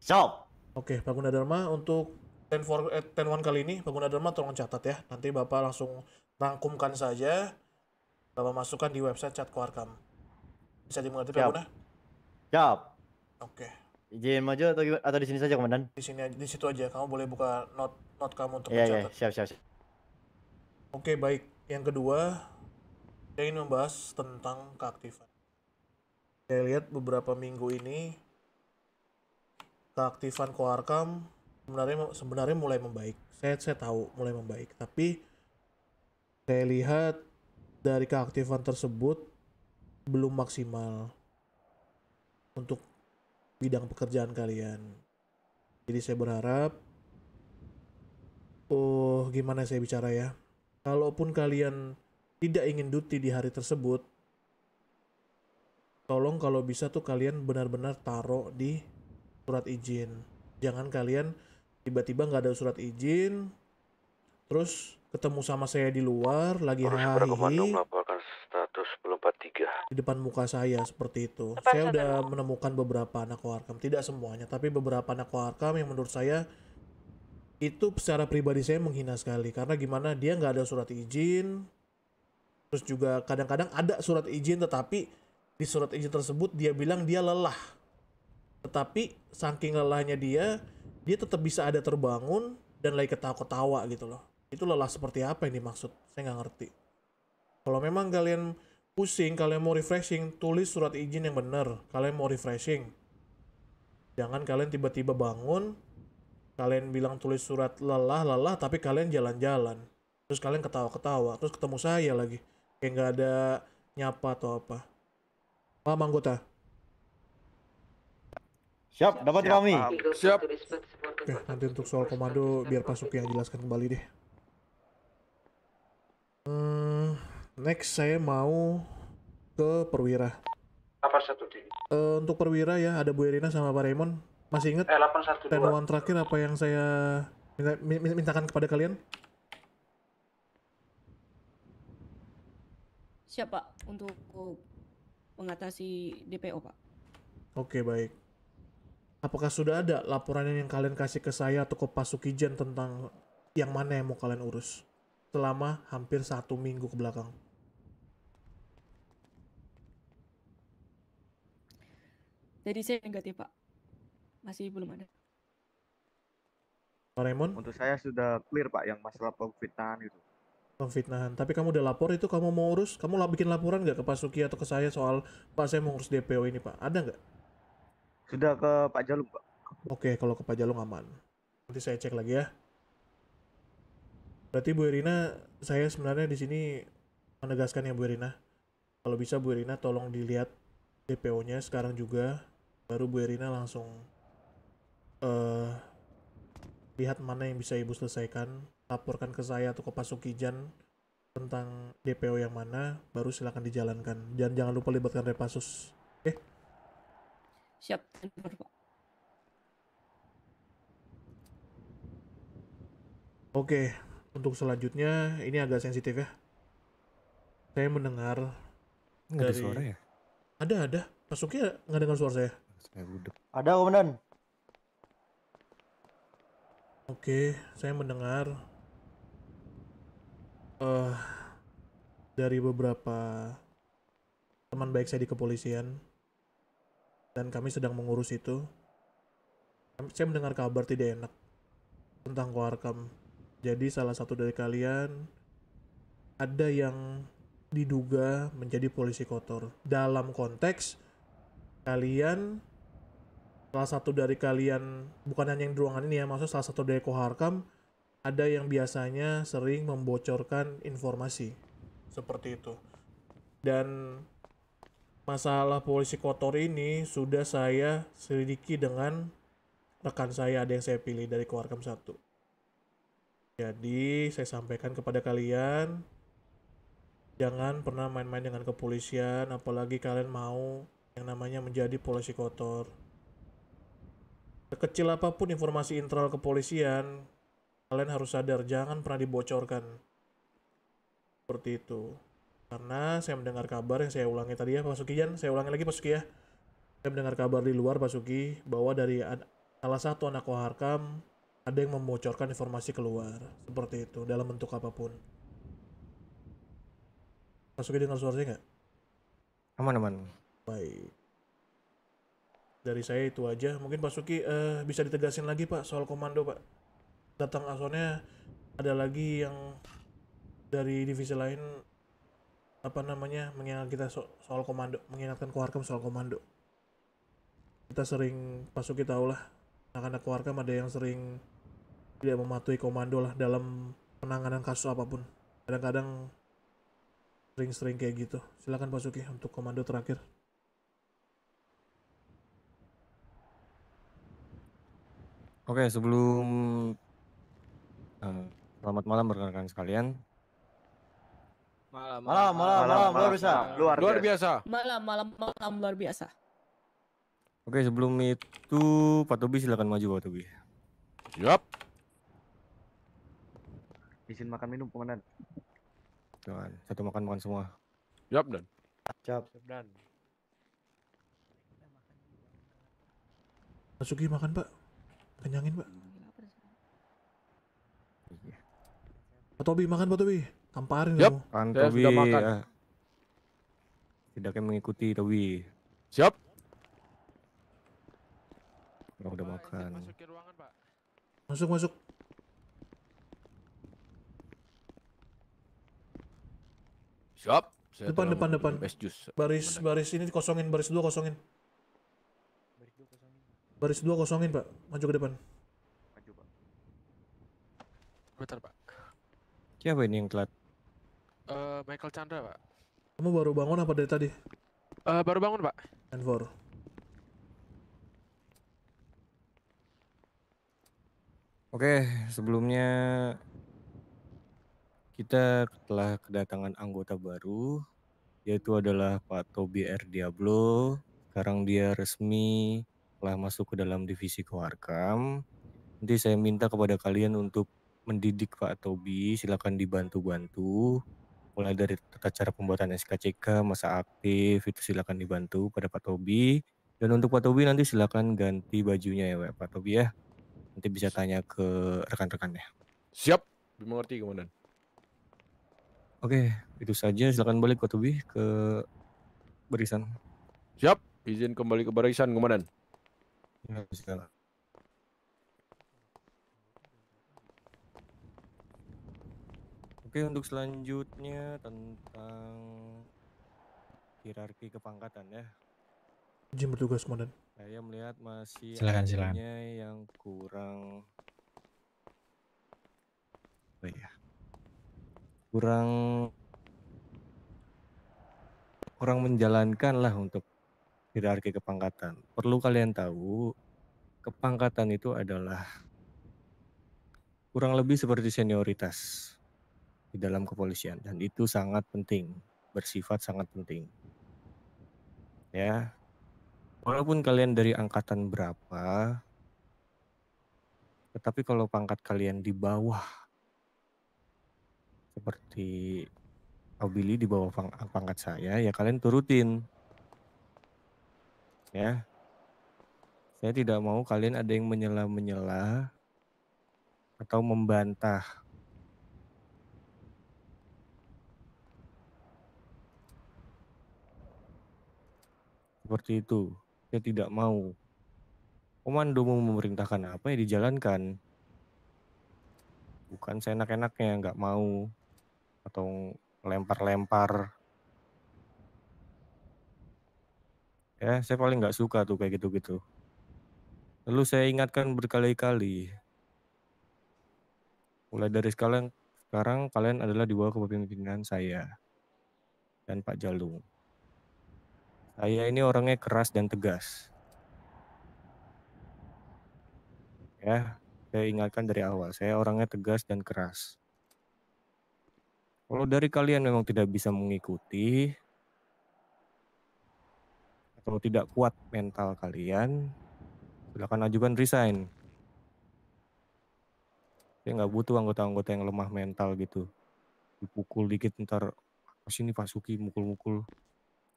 Stop. Oke, Pak Gunadarma untuk 10 for eh, 10 one kali ini Pak Gunadarma tolong catat ya. Nanti Bapak langsung rangkumkan saja. Bapak masukkan di website chat Kuarkam. Bisa dimengerti Pak. Guna? Siap. Oke. Izin maju atau? Atau di sini saja, komandan? Di sini aja- di situ aja. Kamu boleh buka note note kamu untuk Iya, iya, mencatat. siap, siap. siap. Oke, baik. Yang kedua, saya ingin membahas tentang keaktifan. Saya lihat beberapa minggu ini keaktifan Koarkam sebenarnya sebenarnya mulai membaik. Saya saya tahu mulai membaik, tapi saya lihat dari keaktifan tersebut belum maksimal untuk bidang pekerjaan kalian. Jadi saya berharap oh gimana saya bicara ya? Kalaupun kalian tidak ingin duty di hari tersebut, tolong kalau bisa tuh kalian benar-benar taruh di surat izin. Jangan kalian tiba-tiba nggak ada surat izin, terus ketemu sama saya di luar lagi Urus status 1043. di depan muka saya seperti itu. Apa Saya yang udah menemukan beberapa anak Warkam, tidak semuanya, tapi beberapa anak Warkam yang menurut saya itu secara pribadi saya menghina sekali karena gimana dia nggak ada surat izin, terus juga kadang-kadang ada surat izin tetapi di surat izin tersebut dia bilang dia lelah, tetapi saking lelahnya dia, dia tetap bisa ada terbangun dan lagi ketawa-ketawa gitu loh. Itu lelah seperti apa yang dimaksud? Saya nggak ngerti. Kalau memang kalian pusing, kalian mau refreshing, tulis surat izin yang benar. Kalian mau refreshing. Jangan kalian tiba-tiba bangun, kalian bilang tulis surat lelah, lelah, tapi kalian jalan-jalan. Terus kalian ketawa-ketawa, terus ketemu saya lagi. Kayak nggak ada nyapa atau apa. Paham anggota? Siap, dapat kami. Siap. Oke, nanti untuk soal komando biar Pak Suki yang jelaskan kembali deh. Hmm, next saya mau ke perwira. 81 D. Eh, untuk perwira ya ada Bu Erina sama Pak Raymond. Masih ingat Eh, 812. tenuan terakhir apa yang saya minta, min- mintakan kepada kalian? Siapa untuk mengatasi DPO, Pak? Oke baik. Apakah sudah ada laporan yang kalian kasih ke saya atau ke Pak Sukijan tentang yang mana yang mau kalian urus selama hampir satu minggu ke belakang? Jadi saya negatif, Pak. Masih belum ada. Pak Raymond? Untuk saya sudah clear Pak yang masalah pemfitnahan itu. Pemfitnahan. Tapi kamu udah lapor itu kamu mau urus? Kamu lah bikin laporan nggak ke Pak Suki atau ke saya soal Pak saya mau urus DPO ini Pak? Ada nggak? Sudah ke Pak Jalung Pak. Oke, kalau ke Pak Jalung aman. Nanti saya cek lagi ya. Berarti Bu Erina, saya sebenarnya di sini menegaskan ya Bu Erina. Kalau bisa Bu Erina tolong dilihat DPO-nya sekarang juga. Baru Bu Erina langsung eh lihat mana yang bisa Ibu selesaikan. Laporkan ke saya atau ke Pak Sukijan tentang DPO yang mana. Baru silakan dijalankan. Dan jangan lupa libatkan Repasus. Oke? Siap, Tenfor, Pak. Oke, untuk selanjutnya ini agak sensitif ya. Saya mendengar Nggak ada suara ya? Ada, ada. Pak Suki nggak dengar suara saya. Saya budek. Ada, komandan. Oke, saya mendengar eh dari beberapa teman baik saya di kepolisian dan kami sedang mengurus itu. Saya mendengar kabar tidak enak tentang Koarkam. Jadi salah satu dari kalian ada yang diduga menjadi polisi kotor. Dalam konteks kalian salah satu dari kalian bukan hanya yang di ruangan ini ya, maksudnya salah satu dari Koharkam ada yang biasanya sering membocorkan informasi seperti itu. Dan masalah polisi kotor ini sudah saya selidiki dengan rekan saya ada yang saya pilih dari Koarkam 1. Jadi saya sampaikan kepada kalian jangan pernah main-main dengan kepolisian apalagi kalian mau yang namanya menjadi polisi kotor. Sekecil apa pun informasi internal kepolisian, kalian harus sadar jangan pernah dibocorkan. Seperti itu. Karena saya mendengar kabar yang saya ulangi tadi ya Pak Suki Jan, saya ulangi lagi Pak Suki ya. Saya mendengar kabar di luar Pak Suki bahwa dari salah satu anak Koharkam ada yang membocorkan informasi keluar. Seperti itu, dalam bentuk apa pun. Pak Suki dengar suara saya nggak? Aman aman. Baik. Dari saya itu aja. Mungkin Pak Suki eh, bisa ditegasin lagi Pak soal komando Pak. Datang asonnya ada lagi yang dari divisi lain apa namanya mengingat kita so- soal komando, mengingatkan Koarkam soal komando. Kita sering Pak Suki tahu lah anak-anak Koarkam ada yang sering tidak mematuhi komando lah dalam penanganan kasus apa pun. Kadang-kadang sering-sering kayak gitu. Silakan Pak Suki untuk komando terakhir. Oke, sebelum eh, selamat malam rekan-rekan sekalian. Malam, Malam, malam, malam, luar biasa. Luar, biasa. Malam, malam, malam luar biasa. Oke, sebelum itu Pak Tobi silakan maju Pak Tobi. Siap. Izin makan minum komandan. Jangan satu makan makan semua. Siap dan. Siap. Dan. Pak Suki makan Pak. Kenyangin Pak. Pak Tobi makan Pak Tobi. Tamparin Yap. kamu. Kan Tobi sudah makan. ya. Tidaknya mengikuti Tobi. Siap. Oh, udah makan. Masuk masuk. Siap. Saya depan telah depan depan. Es jus. Baris baris ini kosongin baris dua kosongin. Baris dua kosongin Pak. Maju ke depan. Bentar, Pak. Siapa ini yang telat? Eh, Michael Chandra, Pak. Kamu baru bangun apa dari tadi? Eh, baru bangun, Pak. Enfor. Oke, sebelumnya kita telah kedatangan anggota baru yaitu adalah Pak Tobi R. Diablo. Sekarang dia resmi telah masuk ke dalam divisi Koarkam. Nanti saya minta kepada kalian untuk mendidik Pak Tobi, silakan dibantu-bantu. Mulai dari tata cara pembuatan SKCK, masa aktif, itu silakan dibantu pada Pak Tobi. Dan untuk Pak Tobi nanti silakan ganti bajunya ya Pak Tobi ya. Nanti bisa tanya ke rekan-rekannya. Siap. Dimengerti, Komandan. Oke, itu saja. Silakan balik Pak Tobi ke barisan. Siap. Izin kembali ke barisan, Komandan. Oke, untuk selanjutnya tentang hierarki kepangkatan ya. Izin bertugas komandan. Saya melihat masih Silakan, silakan. yang kurang apa ya? Kurang kurang menjalankan lah untuk hierarki kepangkatan. Perlu kalian tahu, kepangkatan itu adalah kurang lebih seperti senioritas di dalam kepolisian dan itu sangat penting, bersifat sangat penting. Ya, Walaupun kalian dari angkatan berapa, tetapi kalau pangkat kalian di bawah, seperti Aubili di bawah pang- pangkat saya, ya kalian turutin. Ya. Saya tidak mau kalian ada yang menyela-menyela atau membantah. Seperti itu. Saya tidak mau. Komandomu memerintahkan apa yang dijalankan. Bukan saya enak-enaknya nggak mau atau lempar-lempar Ya, saya paling nggak suka tuh kayak gitu-gitu. Lalu saya ingatkan berkali-kali. Mulai dari sekarang, sekarang kalian adalah di bawah kepemimpinan saya dan Pak Jalung. Saya ini orangnya keras dan tegas. Ya, saya ingatkan dari awal, saya orangnya tegas dan keras. Kalau dari kalian memang tidak bisa mengikuti atau tidak kuat mental kalian, silakan ajukan resign. Saya nggak butuh anggota-anggota yang lemah mental gitu. Dipukul dikit ntar apa sih ini Pak Suki mukul-mukul.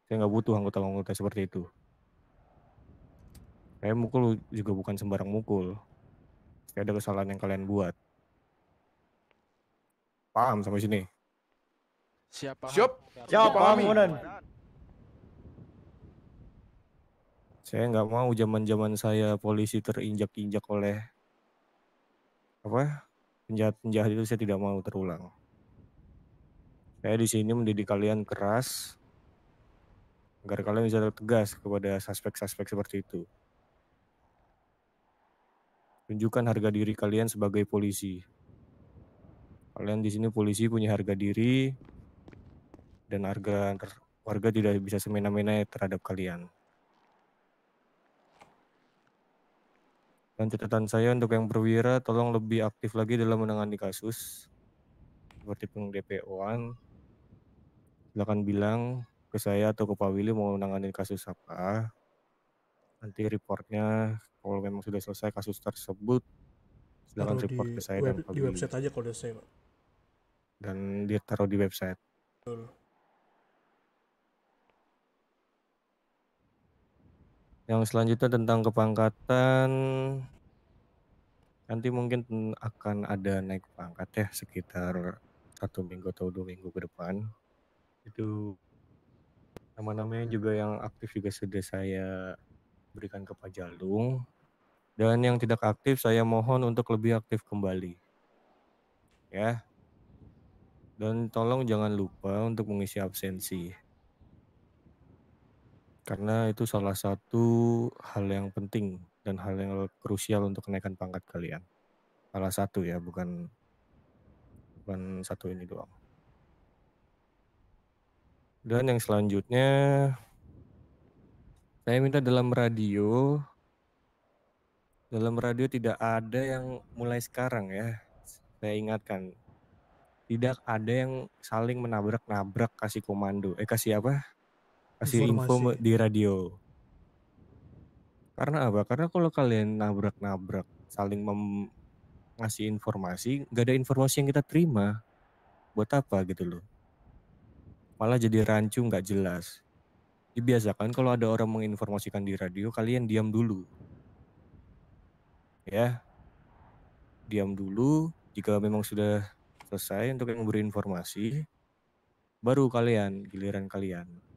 Saya nggak butuh anggota-anggota seperti itu. Saya mukul juga bukan sembarang mukul. Pasti ada kesalahan yang kalian buat. Paham sampai sini? Siap, paham. Siap. Siap, Siap, paham, dipahami. Komandan. Saya nggak mau zaman-zaman saya polisi terinjak-injak oleh apa penjahat-penjahat itu saya tidak mau terulang. Saya di sini mendidik kalian keras agar kalian bisa tegas kepada suspek-suspek seperti itu. Tunjukkan harga diri kalian sebagai polisi. Kalian di sini polisi punya harga diri dan harga warga tidak bisa semena-mena terhadap kalian. Dan catatan saya untuk yang perwira tolong lebih aktif lagi dalam menangani kasus. Seperti peng DPO-an. Silakan bilang ke saya atau ke Pak Willy mau menangani kasus apa. Nanti reportnya kalau memang sudah selesai kasus tersebut silakan Taruh report ke saya web, dan Pak di website aja kalau selesai, Pak. Dan ditaruh di website. Betul. Yang selanjutnya tentang kepangkatan nanti mungkin akan ada naik pangkat ya sekitar satu minggu atau dua minggu ke depan. Itu nama-namanya juga yang aktif juga sudah saya berikan ke Pak Jalung. Dan yang tidak aktif saya mohon untuk lebih aktif kembali. Ya. Dan tolong jangan lupa untuk mengisi absensi. Karena itu salah satu hal yang penting dan hal yang krusial untuk kenaikan pangkat kalian. Salah satu ya, bukan bukan satu ini doang. Dan yang selanjutnya saya minta dalam radio dalam radio tidak ada yang mulai sekarang ya. Saya ingatkan tidak ada yang saling menabrak-nabrak kasih komando. Eh kasih apa? Kasih info di radio. Karena apa? Karena kalau kalian nabrak-nabrak, saling mem- ngasih informasi, nggak ada informasi yang kita terima. Buat apa gitu loh? Malah jadi rancu nggak jelas. Dibiasakan kalau ada orang menginformasikan di radio, kalian diam dulu. Ya, diam dulu. Jika memang sudah selesai untuk yang memberi informasi, baru kalian, giliran kalian.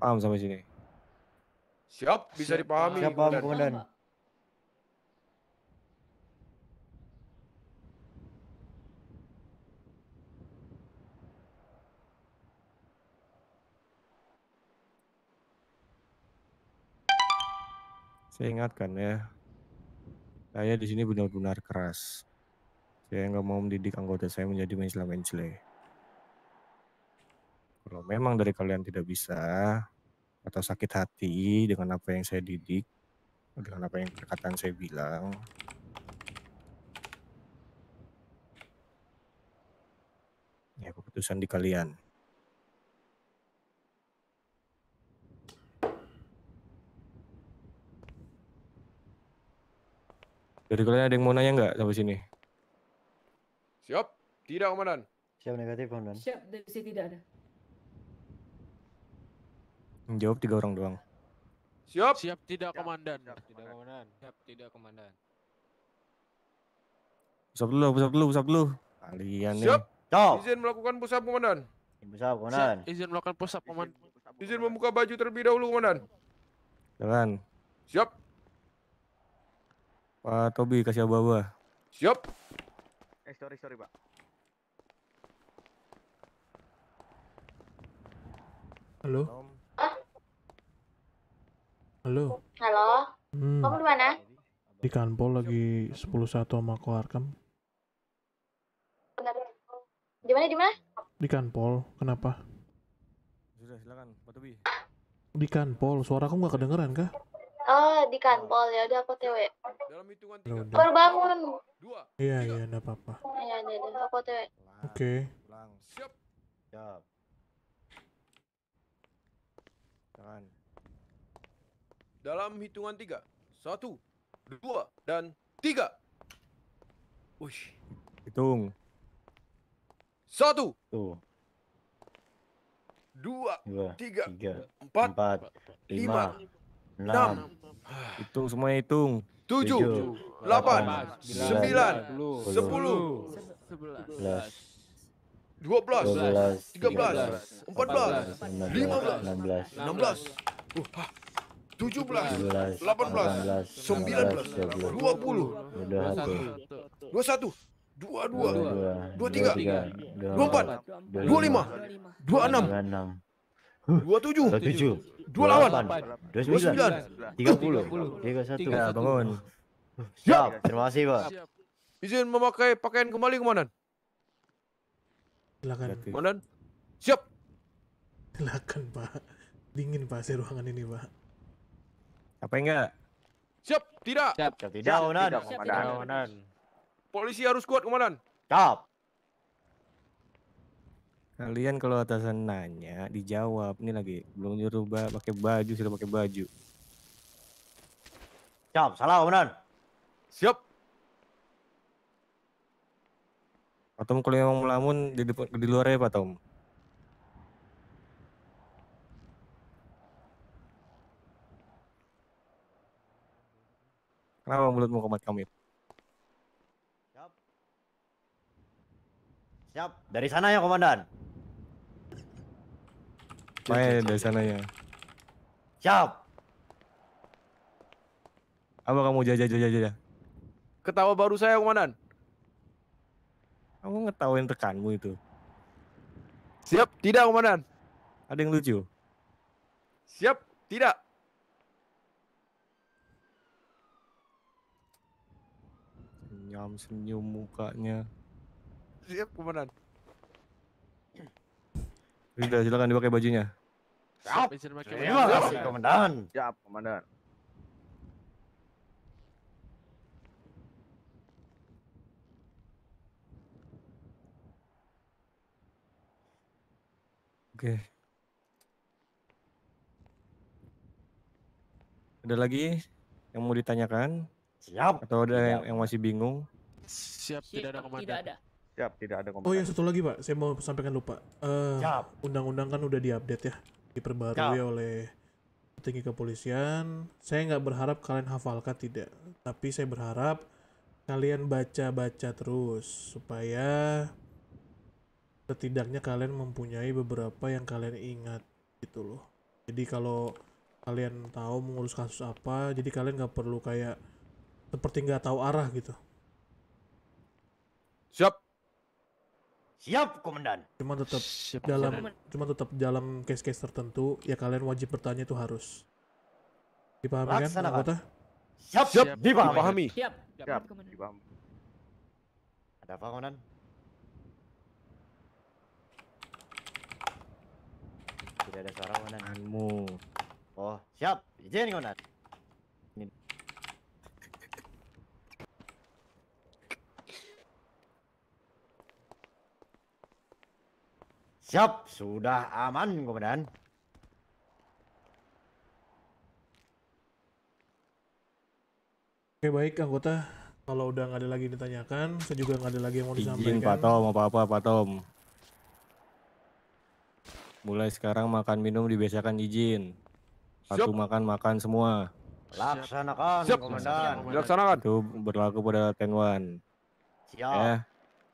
Paham sampai sini? Siap, bisa dipahami. Siap, paham, Komandan. Saya ingatkan ya, saya di sini benar-benar keras. Saya nggak mau mendidik anggota saya menjadi mencela-mencela. Kalau memang dari kalian tidak bisa atau sakit hati dengan apa yang saya didik, dengan apa yang perkataan saya bilang, ya keputusan di kalian. Dari kalian ada yang mau nanya nggak sampai sini? Siap. Tidak, Komandan. Siap negatif, Komandan. Siap, dari sini tidak ada. Yang jawab tiga orang doang. Siap. Siap tidak komandan. Tidak komandan. Siap tidak komandan. Pusap dulu, pusap dulu, pusap dulu. Kalian nih. Siap. Izin melakukan pusat, Komandan. Pusap, komandan. Siap, izin melakukan pusap, komandan. Izin membuka baju terlebih dahulu, komandan. Jalan. Siap. Pak Tobi kasih aba-aba. Siap. Eh sorry sorry pak. Halo? Halo? Halo, Hmm, kamu di mana? di kanpol lagi 10-1 sama Koarkam. Bentar. Di mana di mana? Di kanpol, kenapa? Sudah silakan Pak Tobi. Di kanpol, suara aku nggak kedengeran kah? Oh, di kanpol ya udah aku TW. Dalam hitungan Ya udah. Baru bangun. Iya, iya, enggak apa-apa. Iya, iya, iya, aku TW. Oke. Siap. Siap. Jalan. Dalam hitungan tiga. Satu, dua, dan tiga. Wih. Hitung. Satu, Tuh. dua, Dua. tiga, Tiga. empat, Empat. lima, Lima. enam, Enam. Hitung semuanya hitung. tujuh, Tujuh, delapan, delapan, sembilan, sepuluh, Sebelas. dua belas, Dua belas. tiga belas, empat belas, lima belas, Enam belas. enam belas, tujuh belas, delapan belas, sembilan belas, Dua puluh, Dua satu. dua dua dua, tiga, Dua empat, dua lima, dua enam, Dua tujuh, Dua tujuh. dua delapan, Dua dua sembilan, Tiga puluh. Tiga satu. Ya, bangun. Siap. Terima kasih pak. Izin memakai pakaian kembali, komandan. Silakan. Komandan. Siap. Silakan, Pak. Dingin, Pak, si ruangan ini, Pak. Apa enggak? Siap. Tidak. Siap. Tidak, komandan. Siap, tidak, komandan. Polisi harus kuat, komandan. Siap. Kalian kalau atasan nanya dijawab. Ini lagi belum nyuruh ba pakai baju sudah pakai baju. Siap. Salah, komandan. Siap. Tom kalau emang melamun di depan di luar ya Pak Tom. Kenapa mulutmu komat kamit? Siap. Dari sana ya, komandan. Main dari sananya. Siap. Apa kamu jajah jajah jajah? Ketawa baru saya, komandan. Kamu ngetawain rekanmu itu. Siap. Tidak, komandan. Ada yang lucu? Siap. Tidak. Senyum senyum mukanya. Siap, komandan. Sudah silakan dipakai bajunya. Siap. Izin pakai Terima kasih, komandan. Siap komandan. Oke. Ada lagi yang mau ditanyakan? Siap. Atau ada yang, yang masih bingung? Siap. Tidak ada, komandan. Tidak ada. Siap, tidak ada Oh ya satu lagi Pak, saya mau sampaikan lupa. Eh, Siap. Undang-undang kan udah diupdate ya, diperbarui Siap. oleh tinggi kepolisian. Saya nggak berharap kalian hafalkan tidak, tapi saya berharap kalian baca-baca terus supaya setidaknya kalian mempunyai beberapa yang kalian ingat gitu loh. Jadi kalau kalian tahu mengurus kasus apa, jadi kalian nggak perlu kayak seperti nggak tahu arah gitu. Siap. Siap, komandan. cuma tetap Siap, dalam Komandan. cuma tetap dalam case-case tertentu ya kalian wajib bertanya itu harus dipahami kan anggota Siap. Siap. Dipahami. Dipahami. Siap. Siap. Komandan. Dipaham. Ada apa, komandan? Tidak ada suara, komandan. Anmu. Oh, siap. Izin, komandan. Siap, sudah aman, komandan. oke baik anggota kalau udah nggak ada lagi yang ditanyakan saya juga nggak ada lagi yang mau Izin disampaikan Pak Tom, apa-apa Pak Tom. Mulai sekarang makan minum dibiasakan izin. Satu Siap. makan makan semua. Laksanakan, Siap. komandan. Dilaksanakan. Itu berlaku pada Tenwan. Siap. Ya.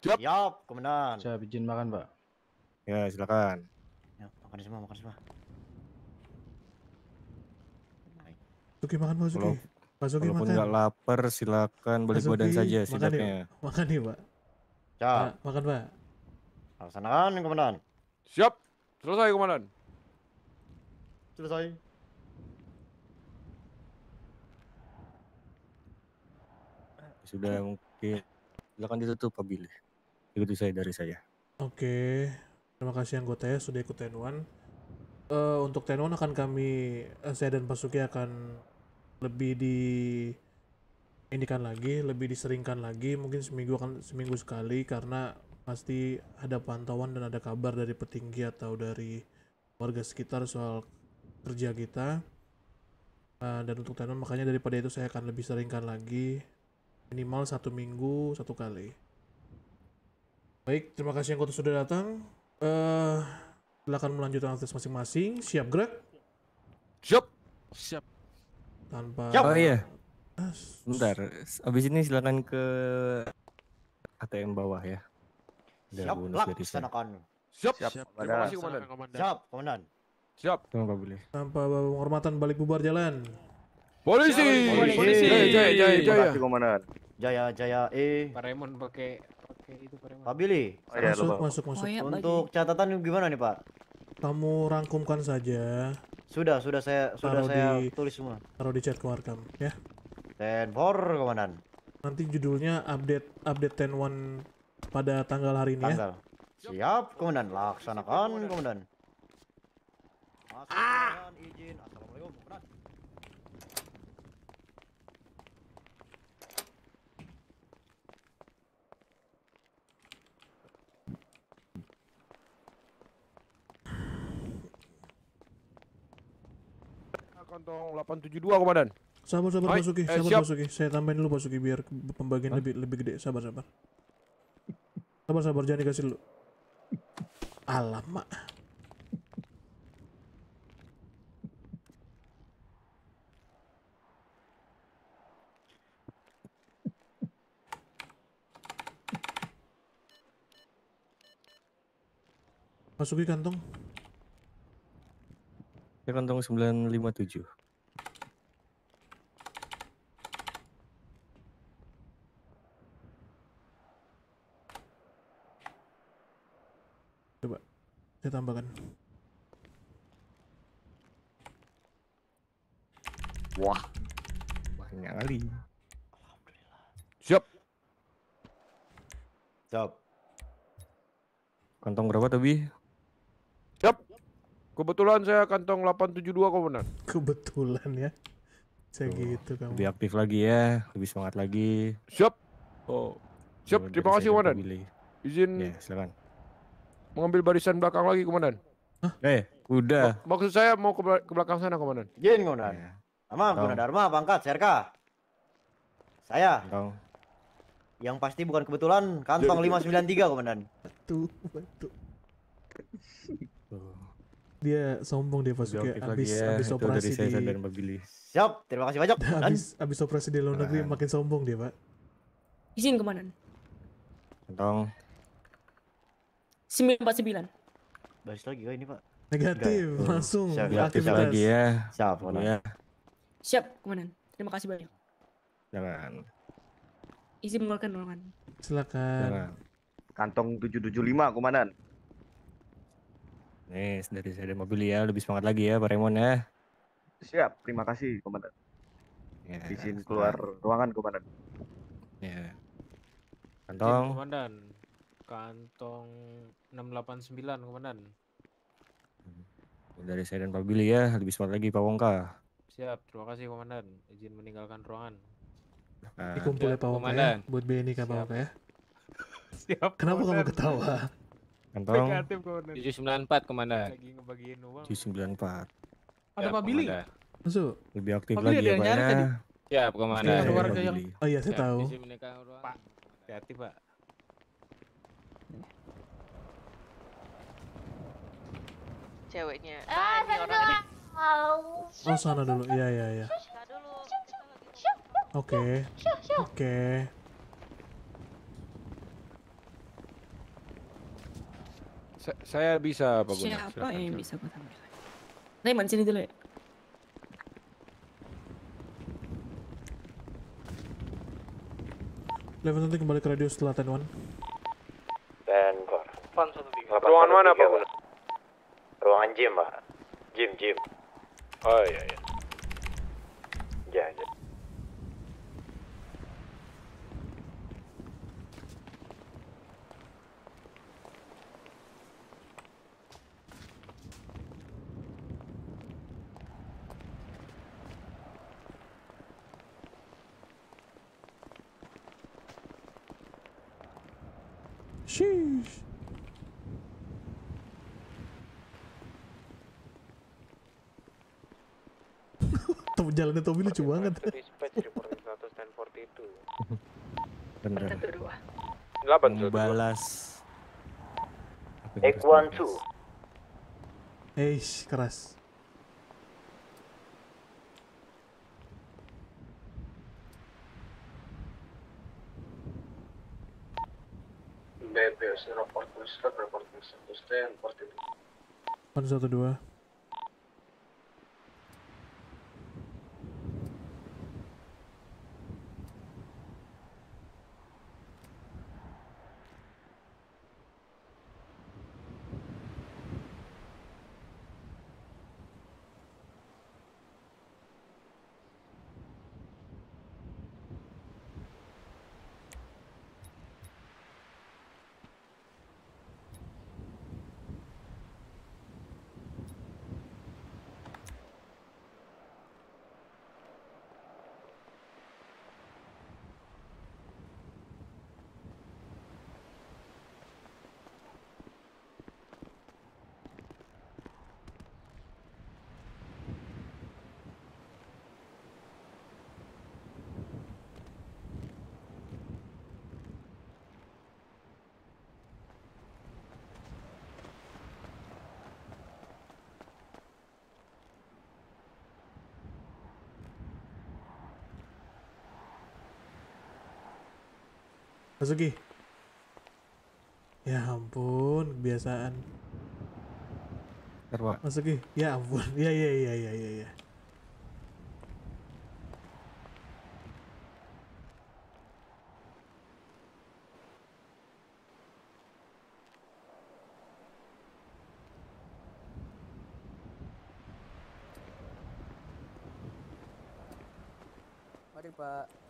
Siap. Siap, komandan. Siap izin makan, Pak. Ya, silakan. Ya, makan semua, makan semua. Suki makan Pak Suki. Kalau Pak Suki walaupun makan. nggak lapar, silakan balik Pak badan saja yuk. Makan yuk Pak. Pak, makan Pak. Laksanakan, Komandan. Siap. Selesai, Komandan. Selesai. Sudah mungkin silakan ditutup Pak Billy. Itu saya dari saya. Oke, terima kasih anggota ya sudah ikut Tenwan. Eh untuk Tenwan akan kami, eh, saya dan Pak Suki akan lebih di indikan lagi, lebih diseringkan lagi, mungkin seminggu akan seminggu sekali karena pasti ada pantauan dan ada kabar dari petinggi atau dari warga sekitar soal kerja kita. Eh, dan untuk Tenwan makanya daripada itu saya akan lebih seringkan lagi, minimal satu minggu satu kali. Baik, terima kasih yang sudah datang. Eh, silakan melanjutkan aktivitas masing-masing. Siap gerak? Siap. Siap. Tanpa Oh iya. Bentar, abis ini silakan ke ATM bawah ya. Ada Siap, bonus dari saya. laksanakan. Siap. Siap, Terima kasih, Komandan. Siap, Komandan. Siap. Pak Billy. Tanpa penghormatan balik bubar jalan. Polisi. Polisi. Jaya, jaya, jaya, Terima jaya. kasih, Komandan. Jaya, jaya, eh. Pak Raymond pakai pakai itu Pak Billy. Oh, iya, Masuk, lupa. masuk, masuk. Oh, iya, Untuk catatan gimana nih, Pak? Kamu rangkumkan saja. Sudah, sudah saya sudah Taruh saya di- tulis semua. Taruh di chat keluargam ya. Ten for, Komandan. Nanti judulnya update update 10 pada tanggal hari ini ya. Tanggal. Siap, Komandan. Laksanakan, Komandan. Masuk, Komandan. Izin. Assalamualaikum, Komandan. Kantong 872, Komandan. Sabar sabar Hai, Pak Suki, eh, sabar siap. Suki. Saya tambahin dulu Pak Suki biar pembagian lebih lebih gede. Sabar sabar. Sabar sabar jangan dikasih dulu. Alamak. Masuki kantong. Ya kantong 957. Coba saya tambahkan. Wah. Banyak kali. Siap. Siap. Kantong berapa Tobi? Kebetulan saya kantong 872, Komandan. Kebetulan ya. Saya gitu kamu. Lebih aktif lagi ya, lebih semangat lagi. Siap. Oh. Siap, terima kasih, Komandan. Izin Ya, silakan. mengambil barisan belakang lagi, Komandan. Eh, udah. Maksud saya mau ke, ke belakang sana, Komandan. Izin, Komandan. Nama Tong. Gunadarma, pangkat Serka. Saya. Kantong. Yang pasti bukan kebetulan kantong 593, Komandan. Tuh, betul. Dia sombong dia Pak Lebih Suki aktif lagi abis ya, abis itu operasi di dan. Siap, terima kasih banyak, Komandan. abis abis operasi di luar negeri makin sombong dia Pak. Izin komandan. Kantong. 949. Baris lagi kah ini, Pak? Negatif, Enggak ya? langsung Siap, lagi ya. Siap, Komandan. ya. Siap komandan. Terima kasih banyak. Jangan. Izin mengeluarkan ruangan. Silakan. Jangan. Kantong 775, Komandan. Nih, dari saya Billy ya, lebih semangat lagi ya Pak Raymond ya. Siap, terima kasih, Komandan. Ya, Izin keluar ruangan, Komandan. Ya. Izin, Kantong. Komandan. Kantong 689, Komandan. Dari saya dan Pak Billy ya, lebih semangat lagi Pak Wongka. Siap, terima kasih, Komandan. Izin meninggalkan ruangan. Nah, Dikumpul ya Pak Wongka ya, Komandan. buat BNI Kak Pak Wongka ya. Siap, Kenapa kamu ketawa? Kantong. Negatif, Komandan. 794, Komandan. Lagi ngebagiin uang. 794. Ada Pak Billy? Komandan. Masuk. Lebih aktif Pak Billy lagi ya Pak ya. Siap, Komandan. Ada warga yang- Billy. Oh iya saya Siap, tahu. Pak. Hati-hati, Pak. Ceweknya. Ah, ini. Oh sana dulu, iya iya iya. Oke, oke. Sa- saya bisa Pak Guna. Siapa silakan, yang silakan. bisa gue tampilkan? Raymond sini dulu ya. Level nanti kembali ke radio setelah ten one. Dan for. Ruangan mana Pak? Ruangan gym, Pak. Gym, gym. Oh iya iya. Ya, ya. Jalannya Tommy lucu banget. Bener. 8 Balas. Egg one two. Eish, keras. BB 042 042 112 Masuki. Ya ampun, kebiasaan. Ntar, Pak. Masuki. Ya ampun. Ya ya ya ya ya ya. Mari Pak.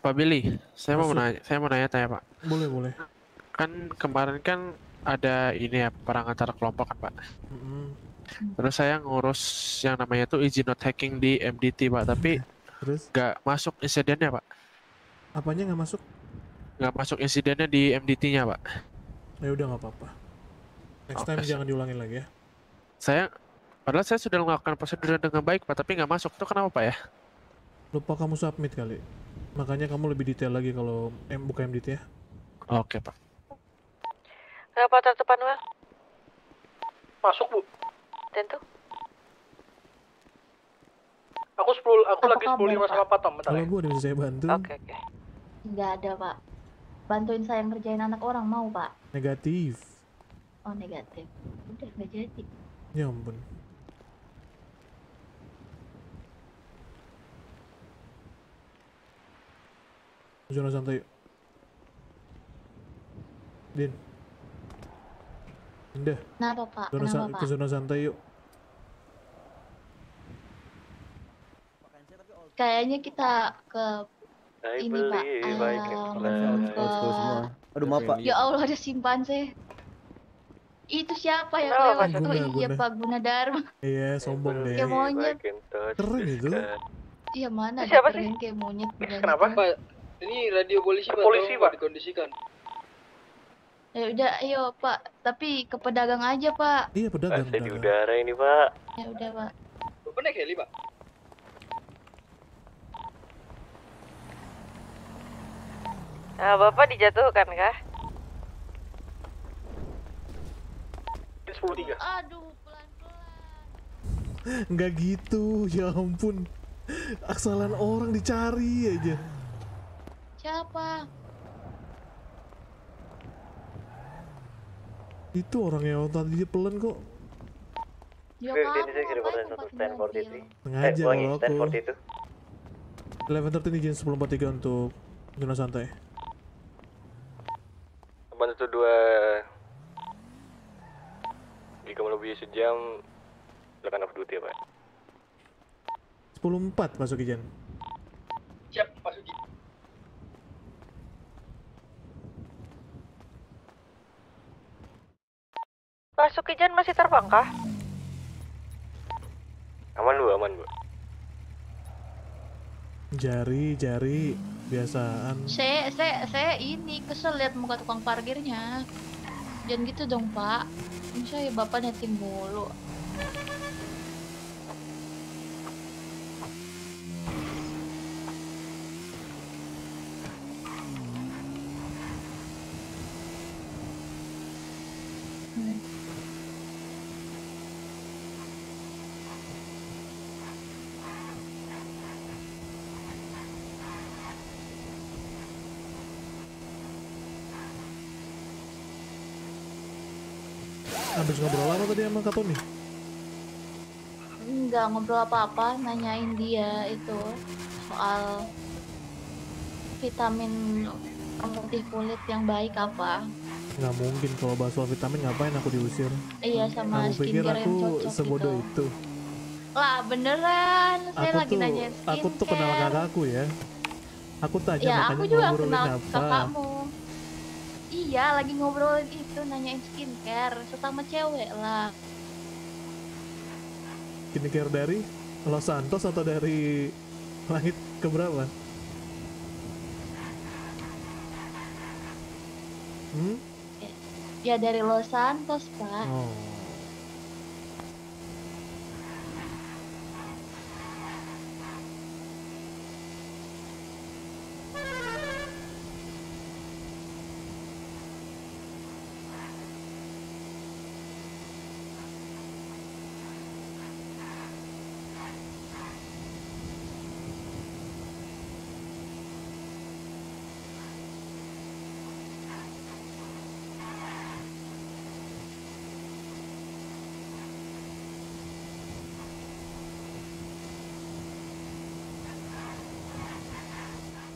Pak Billy, saya mau nanya, saya mau nanya tanya Pak. Boleh boleh. Kan kemarin kan ada ini ya perang antara kelompok kan Pak. Mm-mm. Terus saya ngurus yang namanya tuh izin not hacking di MDT Pak, tapi Terus nggak masuk insidennya Pak. apanya nggak masuk? Nggak masuk insidennya di MDT-nya Pak. Ya udah nggak apa-apa. Next Oke, time jangan diulangin lagi ya. Saya padahal saya sudah melakukan prosedur dengan baik Pak, tapi nggak masuk. Itu kenapa Pak ya? Lupa kamu submit kali. Makanya kamu lebih detail lagi kalau M buka MDT ya. Oke Pak. Raporter depan Wal. Masuk, Bu. Tentu. Aku 10 aku Apa lagi 10 sama Pak? Patom, bentar Kalau ya. ada yang bisa saya bantu? Oke, oke. Nggak ada, Pak. Bantuin saya ngerjain anak orang mau, Pak. Negatif. Oh, negatif. Udah, nggak jadi. Ya ampun. Zona santai yuk. Din. Indah. Kenapa, Pak? Zona Kenapa, Pak? ke zona santai yuk. Kayaknya kita ke I ini, Pak. believe I can em, fly. ke... Aduh, maaf, Pak. Ya Allah, ada simpanse. Itu siapa yang Kenapa, lewat? Guna, iya, Guna. Pak Gunadarma. Iya, sombong deh. Kayak monyet. Keren itu. Iya, mana ada Siapa keren kayak monyet. Kenapa? Pak, Ini radio polisi, Pak. Polisi, Pak. Dikondisikan. Ya udah, ayo, Pak. Tapi ke pedagang aja, Pak. Iya, pedagang. Saya di udara ini, Pak. Ya udah, Pak. Bapak naik heli, Pak. Nah, Bapak dijatuhkan kah? 10 Aduh, Nggak gitu, ya ampun. Aksalan orang dicari aja. Siapa? Itu orang yang tadi dia pelan kok. Ya kamu Denny saya ngapain reportasi untuk tempatin mobil? 1043. Sengaja eh, ulangi, kalau aku. 1042. 11.13 izin 1043 untuk zona santai. Teman satu dua. Jika melebihi sejam, silakan off duty ya pak. 10.4 masuk izin. Siap, Pak Sugi. Pak Sukijan masih terbang kah? Aman bu, aman bu. Jari, jari, biasaan. Saya, saya, saya ini kesel lihat muka tukang parkirnya. Jangan gitu dong pak. Ini saya bapak Habis ngobrol apa tadi sama Kak Tony? Enggak ngobrol apa-apa, nanyain dia itu soal vitamin pemutih kulit yang baik apa. Nggak mungkin kalau bahas soal vitamin ngapain aku diusir. Iya sama Kamu pikir skincare aku cocok sebodoh gitu. itu? Lah beneran, saya Aku lagi tuh, nanyain aku tuh kenal skincare. kakakku ya. Aku tanya Ya makanya aku juga kenal apa. kakakmu. Iya lagi ngobrolin itu nanyain skincare sesama cewek lah. Skincare dari Los Santos atau dari langit ke berapa? Hmm? Ya dari Los Santos pak. Oh.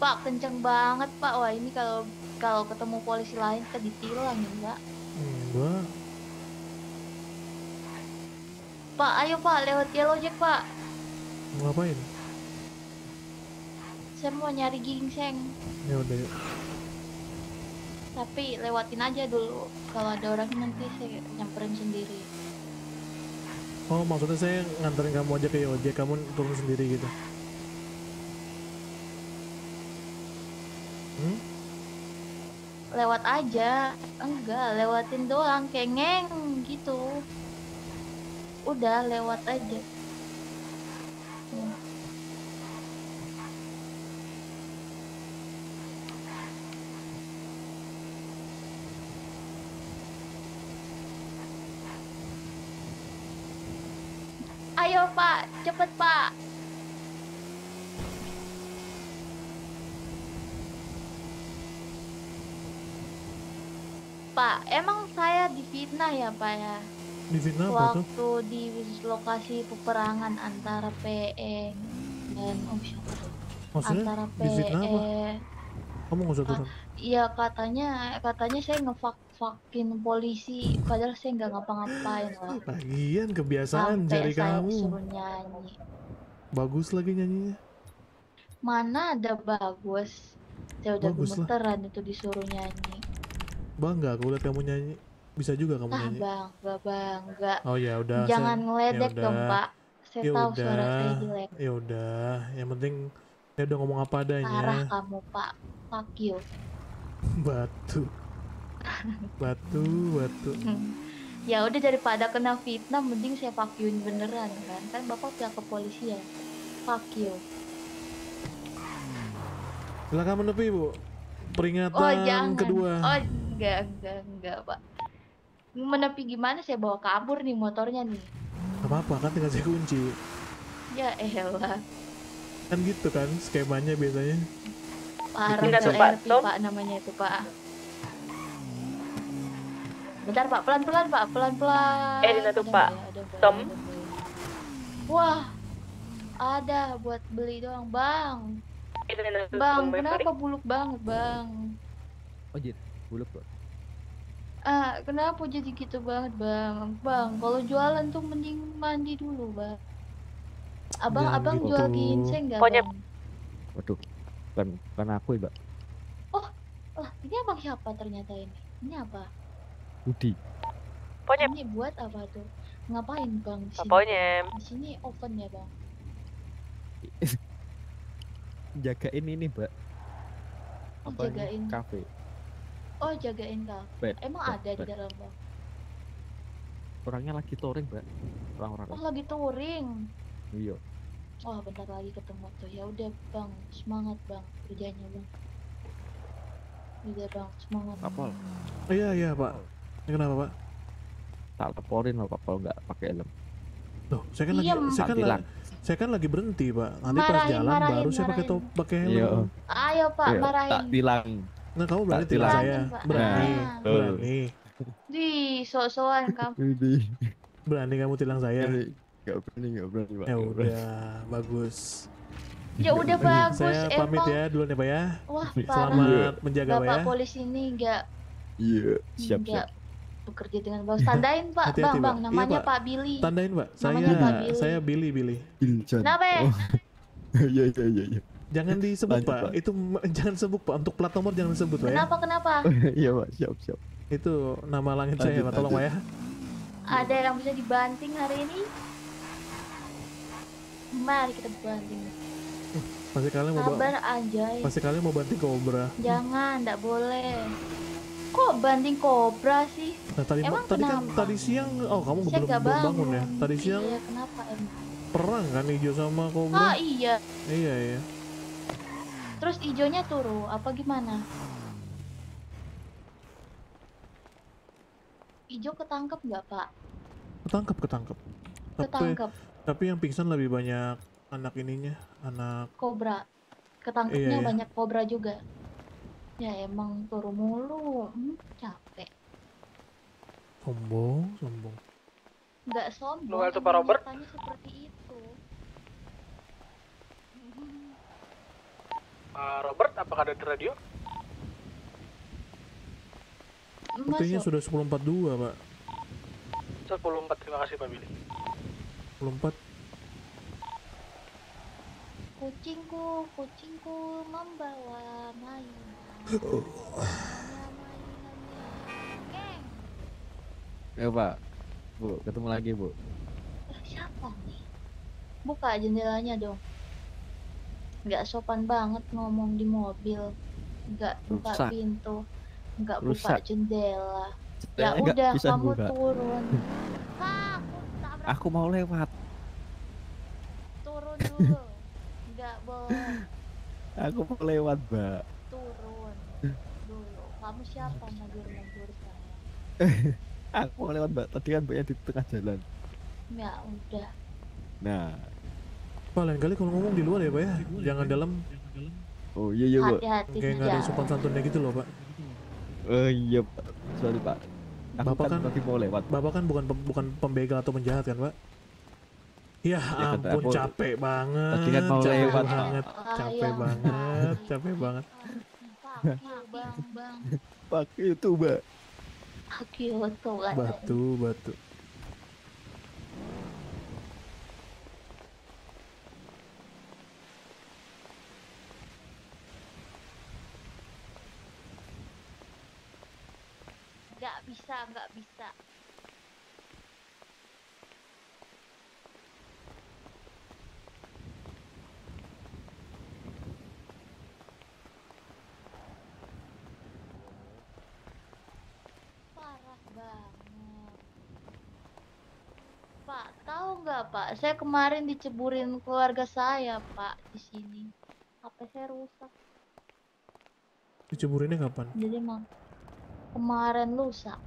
Pak kenceng banget pak. Wah ini kalau kalau ketemu polisi lain kita ditilang ya enggak? Enggak. Pak ayo pak lewat yellow jack pak. Mau ngapain? Saya mau nyari gingseng. Ya udah yuk. Tapi lewatin aja dulu. Kalau ada orang nanti saya nyamperin sendiri. Oh maksudnya saya nganterin kamu aja ke ojek, kamu turun sendiri gitu. Hmm? Lewat aja. Enggak, lewatin doang kayak ngeng gitu. Udah lewat aja. Ayo pak, cepet pak. Pak, emang saya difitnah ya pak ya? Difitnah apa tuh? Waktu di lokasi peperangan antara PE dan tuh? Maksudnya Antara difitnah apa? PE Kamu nggak usah turun. Iya katanya katanya saya ngefak-fakin polisi padahal saya nggak ngapa-ngapain loh. Lagian kebiasaan Sampai jari saya kamu. suruh nyanyi. Bagus lagi nyanyinya. Mana ada bagus. Saya udah Bagus lah. gemeteran itu disuruh nyanyi. Bangga aku lihat kamu nyanyi. Bisa juga kamu Ah nyanyi. bangga bangga. Oh ya udah. Jangan saya- ngeledek dong pak. Saya Ya tahu suara saya jelek. Ya udah. Yang penting ya udah ngomong apa Parah adanya. kamu pak. Fuck you. Batu. Batu, batu. Ya udah daripada kena fitnah mending saya fuck you-in beneran kan. Kan bapak pihak kepolisian. Fuck you. Silakan menepi, Bu. Peringatan Oh jangan. kedua. Oh enggak enggak enggak pak. Menepi gimana saya bawa kabur nih motornya nih. Gak apa-apa kan tinggal saya kunci. Ya elah. Kan gitu kan skemanya biasanya. Parah tuh RP pak namanya itu pak. Bentar Pak, pelan-pelan Pak, pelan-pelan. Tuh, Ada Pak. nggak ya? Tom. Wah, ada buat beli doang Bang. Tuh Bang, kenapa buluk banget Bang? Oh jir, buluk bro. Ah, kenapa jadi gitu banget Bang? Bang, kalau jualan tuh mending mandi dulu Bang. Abang, Jangan abang gitu. jual ginseng nggak Pokoknya- Bang? Waduh, bukan bukan aku ya, Mbak. Wah, ini abang siapa ternyata ini? Ini apa? Budi. Pokoknya Ini buat apa tuh? Ngapain bang di sini? Di sini oven ya bang. Jagain ini, Mbak. Oh, Apa ini? jagain. Kafe. Oh jagain kafe. Bet, Emang bet, ada di bet. dalam bang? Orangnya lagi touring, Mbak. Orang-orang. Oh lagi touring. Iya. Wah bentar lagi ketemu tuh. Ya udah bang, semangat bang kerjanya bang. Udah bang, semangat. Kapol. Iya iya pak. Ini kenapa pak? Tak laporin loh kalau nggak pakai helm. Loh, saya kan lagi Diem. saya kan lagi, saya kan lagi berhenti pak. Nanti pas Marahin, jalan marahin, baru saya pakai marahin. top pakai helm. Iya. Ayo pak, Iya, marahin. Tak tilang. Nah kamu berani tilang saya? Pak. Berani, berani, Di sok-sokan kamu. Berani kamu tilang saya? Gak berani, gak berani, Pak. Ya udah, bagus. Ya udah bagus Saya pamit ya duluan ya pak ya. Wah parah. Selamat menjaga pak Bapak ya. polisi ini nggak Iya, siap, siap. bekerja dengan bagus. Tandain pak, bang, Pak. bang. Iya, Namanya Pak. Pak Billy. Tandain pak. Saya Namanya Pak Billy. saya Billy Billy. Iljan. Kenapa ya? Oh. Iya, iya, iya, iya. Jangan disebut Lanjut, pak. Pak. Itu jangan sebut pak. Untuk plat nomor jangan disebut pak ya. Kenapa kenapa? Iya, Pak. Siap, siap. Itu nama langit saya Lanjut, pak. Tolong pak ya. Ada yang bisa dibanting hari ini? Mari kita banting. Pasti kalian mau Sabar ba- anjay. pasti kalian mau banting kobra. Jangan, nggak boleh. Kok banding kobra sih? Nah tadi Emang tadi kan kenapa? tadi siang oh kamu Saya belum belum bangun ya. bangun. Tadi siang Iya, kenapa emang? perang kan hijau sama kobra. Ah iya. Iya iya. Terus ijonya turu, apa gimana? Ijo ketangkep nggak pak? Ketangkep ketangkep. Tapi Ketangkep. tapi yang pingsan lebih banyak anak ininya, anak Kobra. Ketangkepnya Iya, iya. banyak kobra juga. Ya emang turu mulu, hmm, capek. sombong, sombong. Nggak sombong. Noel tuh, emang Pak Robert? seperti Pak Robert, apakah ada di radio? Sepertinya sudah 10.42, Pak. 10.4, terima kasih Pak Billy. 10.4. Kucingku, kucingku membawa mainan. Ya, Pak. Bu, ketemu lagi, Bu. Eh, siapa nih? Buka jendelanya dong. Nggak sopan banget ngomong di mobil. Nggak buka Rusak. pintu. Nggak buka Rusak. jendela. Ya Jendelanya nggak udah, bisa kamu buka. turun. Kak, aku tabrak Aku mau lewat. turun dulu. Nggak boleh Aku mau lewat, Mbak. turun dulu. Kamu siapa negur-negur saya? Aku mau lewat, Mbak. Tadi kan Mbaknya di tengah jalan. Ya udah. Nah. Pak, lain kali kalau ngomong di luar ya, Pak ya. Jangan dalam. Oh, iya, iya, Pak. Hati-hati Kayak nggak ada sopan santunnya gitu loh, Pak. Oh, iya, Pak. Sorry, Pak. Aku Bapak kan kan mau lewat. Bapak kan bukan bukan pembegal atau penjahat kan, Pak? Ya Ya, ampun, aku, capek banget. tadi kan mau capek lewat, Pak. banget. Capek Ayo. banget, capek banget. Pakai itu, kan. Batu, batu. Nggak bisa, nggak bisa. Parah banget. Pak, tahu nggak Pak? Saya kemarin diceburin keluarga saya Pak di sini. HP saya rusak. Diceburinnya kapan? Jadi emang kemarin lusa.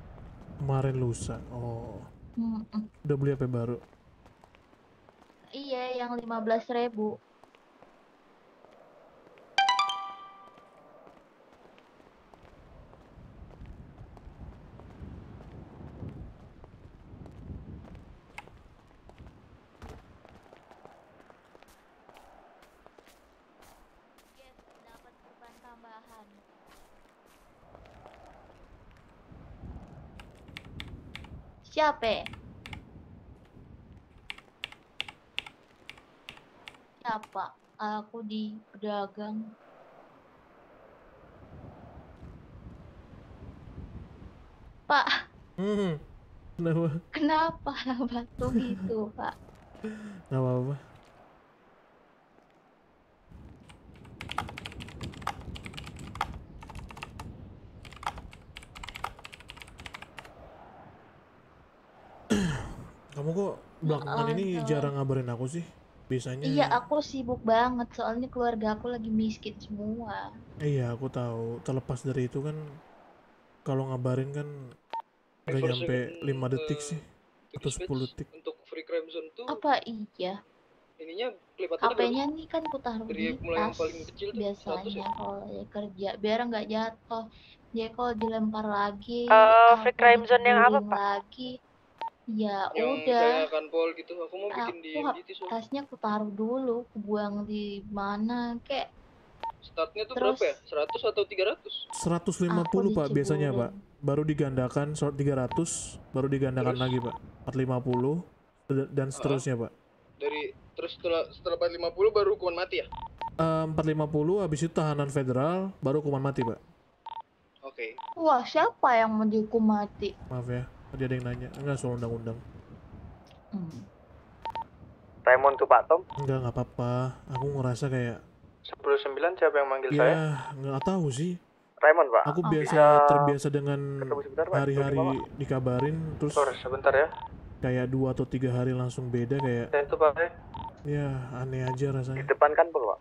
Kemarin lusa. Oh, Mm-mm. udah beli HP baru. Iya, yang 15.000 ribu. Siapa? Siapa? Aku di pedagang. Pak, Hmm. Kenapa? kenapa batu gitu, Pak? Nggak apa-apa. Kamu kok belakangan ini Aduh. jarang ngabarin aku sih? Biasanya Iya, aku sibuk banget soalnya keluarga aku lagi miskin semua. Iya, aku tahu. Terlepas dari itu kan kalau ngabarin kan nggak nyampe 5 detik sih atau 10 detik. Untuk free crime zone tuh Apa iya? ininya kelipatannya HP-nya nih kan ku taruh Dari di mulai yang tas paling kecil tuh, 100 biasanya ya? kalau lagi kerja biar nggak jatuh. Jadi kalau dilempar lagi, Eh, free crime zone yang apa, Pak? lagi, ya yang udah. kayak kanpol gitu aku mau bikin di Aku soalnya tasnya aku taruh dulu, aku buang di mana kek. startnya tuh Terus berapa ya 100 atau 300 150 Aku Pak biasanya. Pak. Baru digandakan so- 300, baru digandakan Terus? lagi Pak. 450 dan- dan seterusnya Pak. dari terus setelah setelah 450 baru hukuman mati ya Eh, 450 habis itu tahanan federal baru hukuman mati Pak. oke Wah, siapa yang mau dihukum mati? Maaf ya, tadi ada yang nanya. Enggak soal undang-undang. Raymond tuh Pak Tom. Enggak, nggak apa-apa. Aku ngerasa kayak 109 siapa yang manggil ya saya? nggak tahu sih. Raymond Pak. Aku Oke. biasa Bisa terbiasa dengan hari-hari dikabarin terus Sor, sebentar ya. kayak dua atau tiga hari langsung beda kayak Saya itu Pak, eh. ya aneh aja rasanya. Depan kan Pak.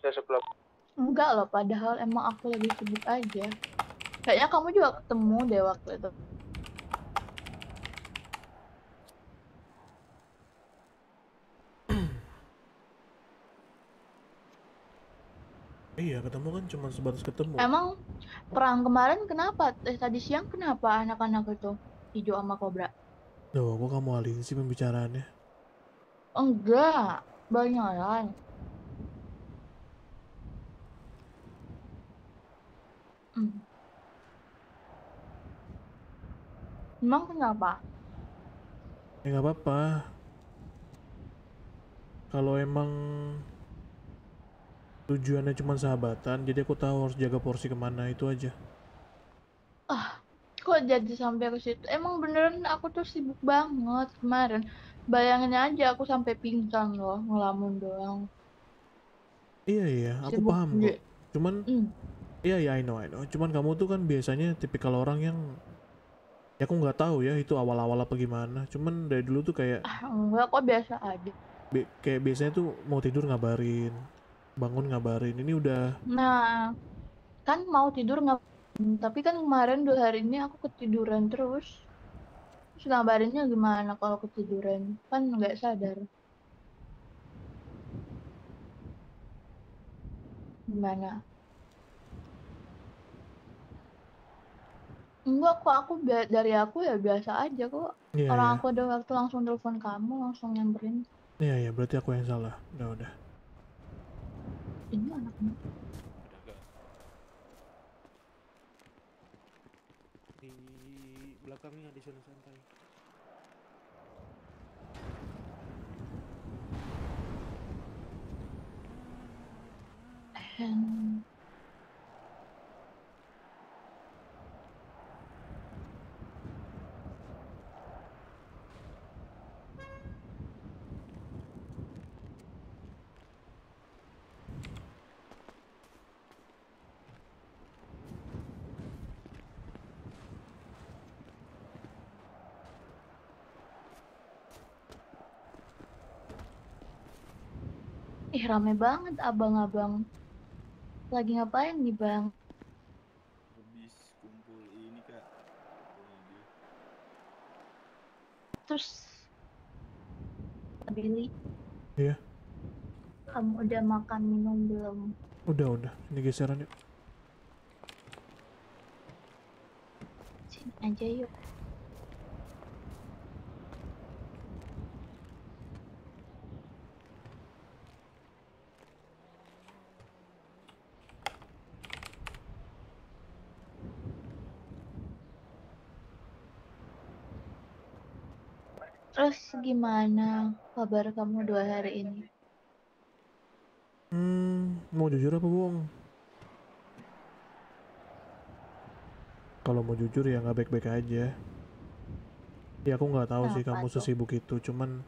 saya sebelah. Enggak loh, padahal emang aku lagi sibuk aja. Kayaknya kamu juga ketemu deh waktu itu. Iya, ketemu kan cuma sebatas ketemu. Emang perang kemarin kenapa? Eh, tadi siang kenapa anak-anak itu hijau sama kobra? Duh, kok kamu alihin sih pembicaraannya? Enggak, banyakan. Hmm. Emang kenapa? Ya nggak apa-apa. Kalau emang tujuannya cuma sahabatan, jadi aku tahu harus jaga porsi ke mana itu aja. Ah, kok jadi sampai ke situ? Emang beneran aku tuh sibuk banget kemarin. Bayangin aja aku sampai pingsan loh, ngelamun doang. Iya iya, aku Sibuk paham kok. Cuman, Hmm. iya iya I know I know. Cuman kamu tuh kan biasanya tipikal orang yang ya aku nggak tahu ya itu awal-awal apa gimana. Cuman dari dulu tuh kayak Ah, enggak kok biasa aja. bi- kayak biasanya tuh mau tidur ngabarin, bangun ngabarin. Ini udah Nah, kan mau tidur nggak tapi kan kemarin dua hari ini aku ketiduran terus terus ngabarinnya gimana kalau ketiduran kan nggak sadar gimana enggak kok aku dari aku ya biasa aja kok Iya, orang iya. aku ada waktu langsung telepon kamu langsung nyamperin Iya iya, berarti aku yang salah. Udah udah. ini anaknya Di belakangnya di sana santai. Hmm. Ih, rame banget abang-abang. Lagi ngapain nih, Bang? Habis kumpul ini kak. Terus Billy, Iya, kamu udah makan minum belum? udah udah. Ini geseran yuk. Sini aja yuk. Terus gimana kabar kamu dua hari ini? Hmm, mau jujur apa bohong? Kalau mau jujur ya nggak baik-baik aja. Ya aku nggak tahu sih Kenapa kamu tuh? sesibuk itu, cuman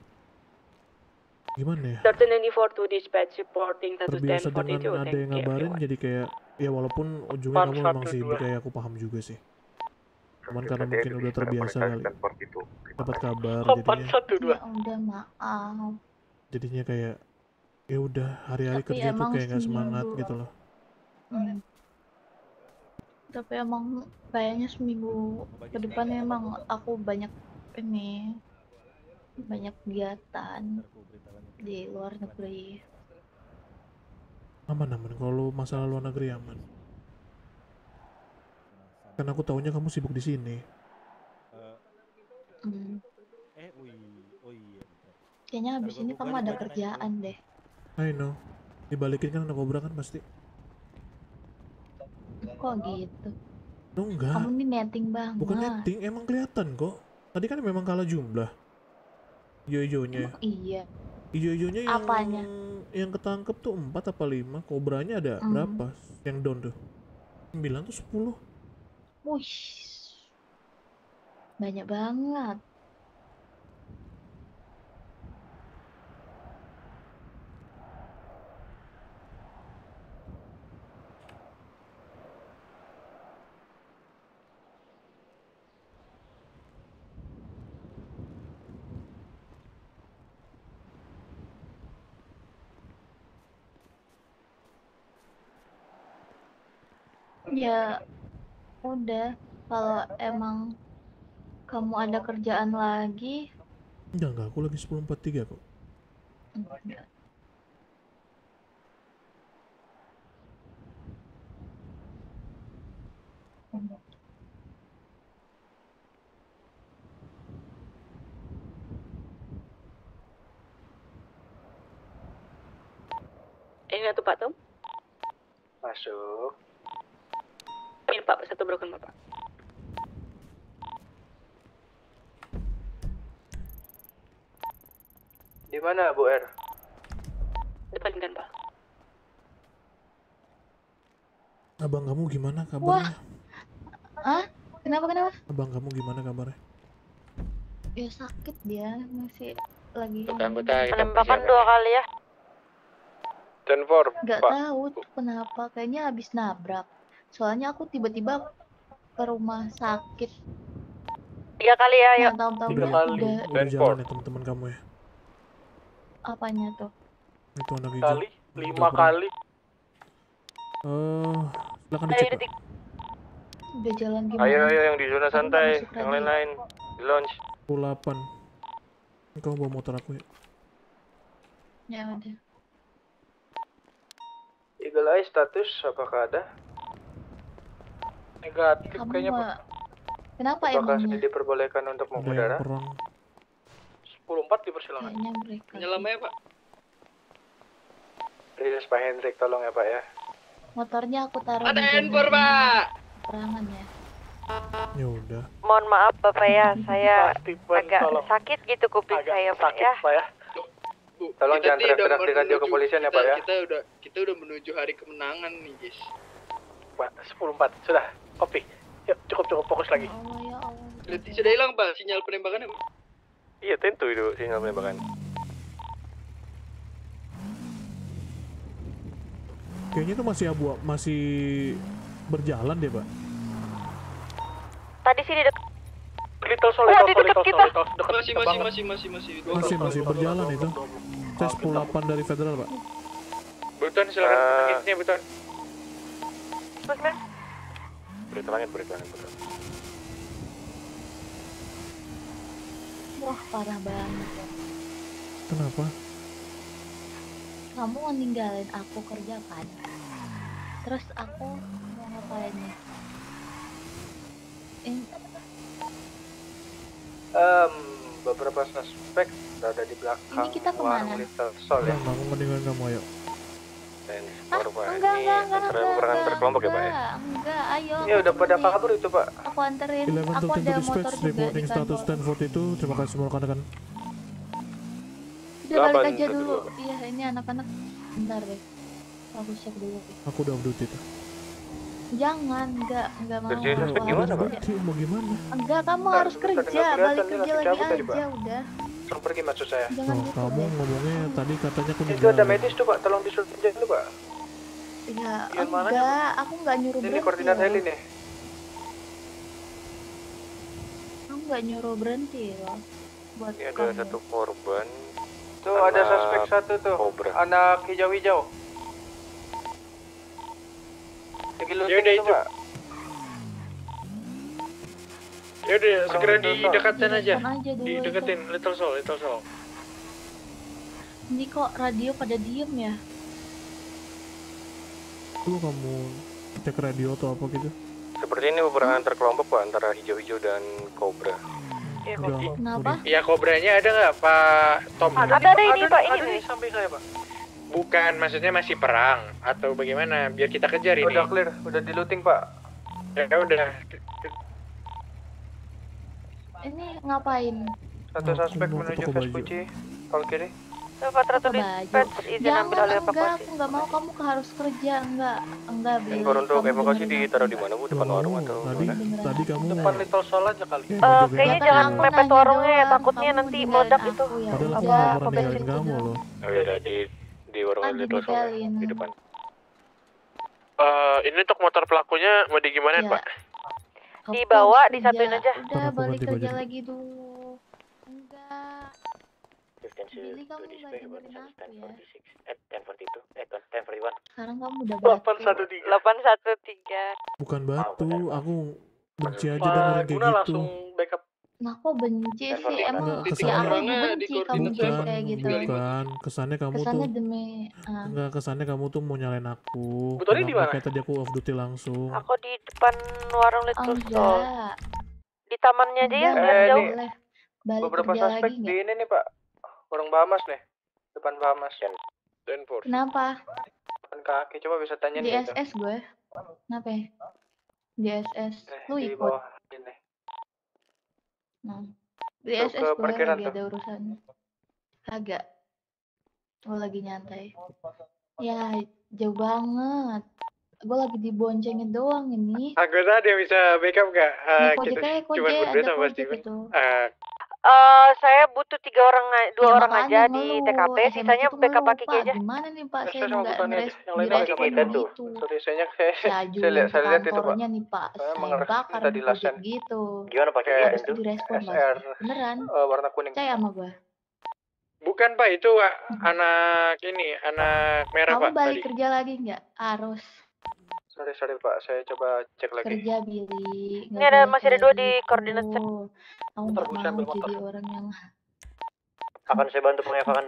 gimana ya? 1394 to dispatch reporting status Terbiasa 1042. dengan ada yang ngabarin jadi kayak ya walaupun ujungnya kamu memang 112. sibuk kayak aku paham juga sih. Cuman karena mungkin udah terbiasa kali. Itu. Dapat kabar Oh, jadinya Ya udah maaf. jadinya kayak ya udah hari-hari kerja tuh kayak nggak seminggu- semangat gitu loh. Hmm. Tapi emang kayaknya seminggu ke depan emang aku banyak ini banyak kegiatan di luar negeri. Aman aman kalau masalah luar negeri aman. Kan aku taunya kamu sibuk di sini. Hmm. Eh, oh iya, oh iya. Kayaknya habis ini kamu ada kerjaan deh. I know. Dibalikin kan anak kobra kan pasti. Kok gitu? Oh, enggak. Kamu nih netting banget. Bukan netting, emang kelihatan kok. Tadi kan memang kalah jumlah. Ijo-ijonya. Iya. Ijo-ijonya yang Apanya? yang ketangkep tuh 4 apa 5. Kobranya ada Hmm. berapa? Yang down tuh. 9 tuh 10. Wih. Banyak banget. Ya udah kalau emang kamu ada kerjaan lagi Enggak, enggak. Aku lagi 10.43 kok. enggak. Ini tuh Pak Tom. Masuk. Pak, satu broken Bapak. Di mana Bu R? Depan kan Pak. Abang kamu gimana Wah. kabarnya? Ah? Kenapa kenapa? Abang kamu gimana kabarnya? Ya sakit dia masih lagi Penembakan dua kali ya. Stanford, nggak Pak. tahu kenapa kayaknya habis nabrak soalnya aku tiba-tiba ke rumah sakit Tiga kali ya, yuk. nggak tahu tahu Udah, udah udah jalan ya teman-teman kamu ya? apanya tuh Itu anak hijau. Kali, lima kali. Eh, silakan dicek. Pak. udah jalan gimana Ayo, ayo yang di zona santai, yang lain-lain di launch. 28. Ini kamu bawa motor aku ya? ya udah Eagle Eye status apakah ada? Negatif kamu kayaknya Pak. mau kenapa Apakah emangnya sudah diperbolehkan untuk mengudara? perang. 10-4 dipersilakan. kayaknya mereka Penyelamnya Pak. Rilis Pak Hendrik tolong ya Pak ya. motornya aku taruh Ada di handphone, Pak. perangan ya Ya udah. Mohon maaf Bapak ya, saya agak tolong. sakit gitu kuping saya Pak sakit, ya. Pak ya. Tolong jangan teriak-teriak di radio kepolisian ya Pak ya. Kita udah kita udah menuju hari kemenangan nih, guys. Pak, 10-4 sudah. Kopi. Yuk, cukup cukup fokus lagi. oh ya Allah sudah hilang, Pak, sinyal penembakannya. Pak. Iya, tentu itu sinyal penembakan. Kayaknya itu masih abu masih berjalan deh, Pak. Tadi sih di dekat. Little Sol, Wah, di dekat kita. Dekat Masih, masih, masih, masih, masih. Masih masih berjalan itu. Saya 10.8 dari federal, Pak. Buton silakan Eh, uh, Buton. Bosman, Berita langit, berita langit, betul. wah parah banget. Kenapa? kamu mau ninggalin aku kerja kan terus aku mau ngapain ya ini Em, beberapa suspek berada di belakang Ini kita ke mana? warung Little Sol ya. Bang, aku meninggalin kamu ayo. Dan Ah, korban enggak, ini enggak, enggak, antara enggak, peperangan enggak, berkelompok ya, Pak ya? enggak, enggak, ayo Ini aku udah pada kabur itu Pak. aku anterin 11 aku to 10 ada to motor juga di reporting status kantor 1042. Terima kasih semua rekan-rekan. Udah balik aja dulu. Iya, ini anak-anak. Bentar deh. Aku cek dulu. Aku udah duty tuh. Jangan, enggak, enggak mau. Kerja gimana, Pak? Mau gimana? Enggak, kamu harus kerja. Balik kerja lagi aja, udah. Langsung pergi maksud saya. Jangan Oh, gitu kamu ngomongnya tadi katanya aku Itu ada medis tuh pak, tolong disuruh dulu pak. Ya, mana, enggak, aku enggak nyuruh Ini berhenti. koordinat loh. heli nih. Aku enggak nyuruh berhenti loh. Buat Ini ada kamu. satu korban. Tuh ada suspek satu tuh, Cobra. anak hijau-hijau. Lagi Yaudah, tuh itu. Pak. Ya udah, segera Soul. didekatin aja. Direspon aja dulu Dideketin Little Soul, Little Soul. Ini kok radio pada diem ya? Lu kamu cek radio atau apa gitu? Seperti ini peperangan terkelompok pak antara hijau-hijau dan kobra. Iya, Udah, Kenapa? Iya, kobranya ada nggak Pak Tom? Ada, ada ini, Pak, ini Ada di samping saya pak. Bukan, maksudnya masih perang atau bagaimana? Biar kita kejar ini. Udah clear, udah di looting pak. Ya udah. Ini ngapain? Satu Oh, suspek ke menuju toko ves baju. kunci. Pal kiri. Cepat Ratu Ke baju. Dispatch izin ambil Jangan, alih enggak, evakuasi. aku enggak mau kamu harus kerja, enggak, enggak Billy. Info untuk evakuasi ditaruh di mana bu? Depan warung atau Tadi mana? tadi kamu Depan Little Soul aja kali. Eh, Eh, baju kayaknya jangan mepet warungnya ya, takutnya nanti meledak itu. ya pernah bensin kamu loh. Oh iya di di warung Little Soul ya, di depan. Eh, ini untuk motor pelakunya mau digimanain, Ya. Pak? Dibawa, disatuin kerja. aja. Udah balik kerja baju. lagi dulu. Enggak. 15 to Billy kamu dengerin aku ya. 1046 eh 1042 eh 1041 Sekarang kamu udah batu. 813. 813. Bukan batu, aku benci aja dengerin kayak gitu. langsung backup. Nah, kok benci sih? Emang ya kesannya- aku Orangnya benci di kamu kayak gitu. bukan. Kesannya kamu tuh Kesannya demi ah, Enggak, kesannya kamu tuh mau nyalain aku. Bu Tony di mana? kayak tadi aku off duty langsung. Aku di depan warung oh, Little Soul. enggak. Di tamannya aja ya, Eh, jauh. nih. Balik Beberapa kerja suspek lagi di ini nih pak. Warung Bahamas nih. Depan Bahamas. Dan for. Kenapa? Depan kaki. Coba bisa tanya Di nih. SS gue. Kenapa ya? Di SS. Eh, Lu di ikut. bawah ini. Nah. Di SS ke gue parkiran lagi tuh. ada urusan. Agak. Gue lagi nyantai. Ya, jauh banget. Gue lagi diboncengin doang ini. Aku tadi yang bisa backup nggak? Nah, Ah, kojek kita cuma berdua ada sama Steven. itu. Ah, Eh, saya butuh tiga orang, dua Ya orang makanya aja di TKP, sisanya itu backup Pak. aja. Gimana nih Pak, saya saya nggak ngeres- kita tuh? gitu. Sorry, saya saya, Saya saya lihat saya lihat itu pak. nih Pak, Saya saya mengerti bakar tadi lasen. gitu. gimana pakai Kayak Mas. SR Beneran, eh, warna kuning. percaya sama gue. bukan Pak, itu anak ini, anak merah Kamu Pak balik tadi. kerja lagi nggak? Harus Sorry sorry pak, saya coba cek lagi. kerja Billy. Ini ada masih ada dua di gitu. koordinat cek. Aku nggak mau ambil motor. jadi orang yang Akan saya bantu pengevakan.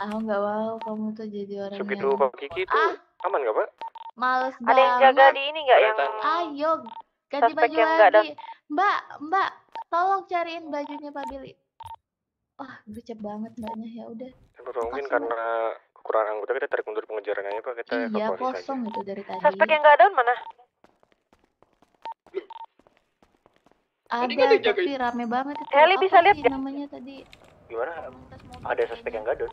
aku nggak mau kamu tuh jadi orang yang Pak Kiki itu ah aman nggak Pak? males Ada yang banget. jaga di ini nggak yang Ayo ganti suspek baju nggak ada? lagi. Mbak, Mbak, tolong cariin bajunya Pak Billy. Wah, gercep banget mbaknya ya udah. Mungkin karena kekurangan anggota kita tarik mundur pengejaran aja Pak kita Iya, kosong itu dari tadi. suspek yang nggak ada mana? Tadi Ada, tapi jagain. rame banget itu. Heli bisa lihat nggak? namanya tadi? Gimana? Ada suspek yang gadon?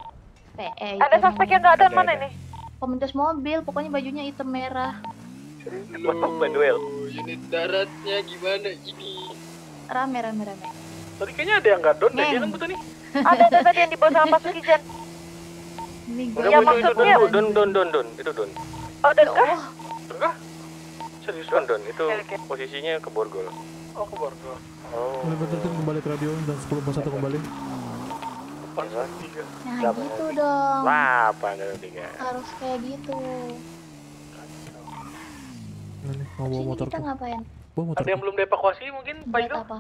PE. Ada suspek yang namanya. nggak ada Ada, mana ini? Komunitas mobil, pokoknya bajunya hitam merah. Manuel. unit daratnya gimana ini? Rame, rame, rame. Tadi kayaknya ada yang nggak down deh, dia kan Butani. Ada ada tadi yang dibawa sama Pak Sukijan. Ini gue Enggak Ya, Bu, itu maksudnya- don don don don don itu don. Oh, dan kah? Oh, Enggak? Serius Don don itu posisinya ke borgol. Oh ke Borgo. Oh. Boleh bentar Tin, kembali ke radio dan 10 pas satu kembali. Tiga. nah gitu dong. Tiga. Harus kayak gitu. Nah, nih, mau bawa motor kita ngapain? Bawa motor. Ada yang belum dievakuasi mungkin Pak Ido? apa?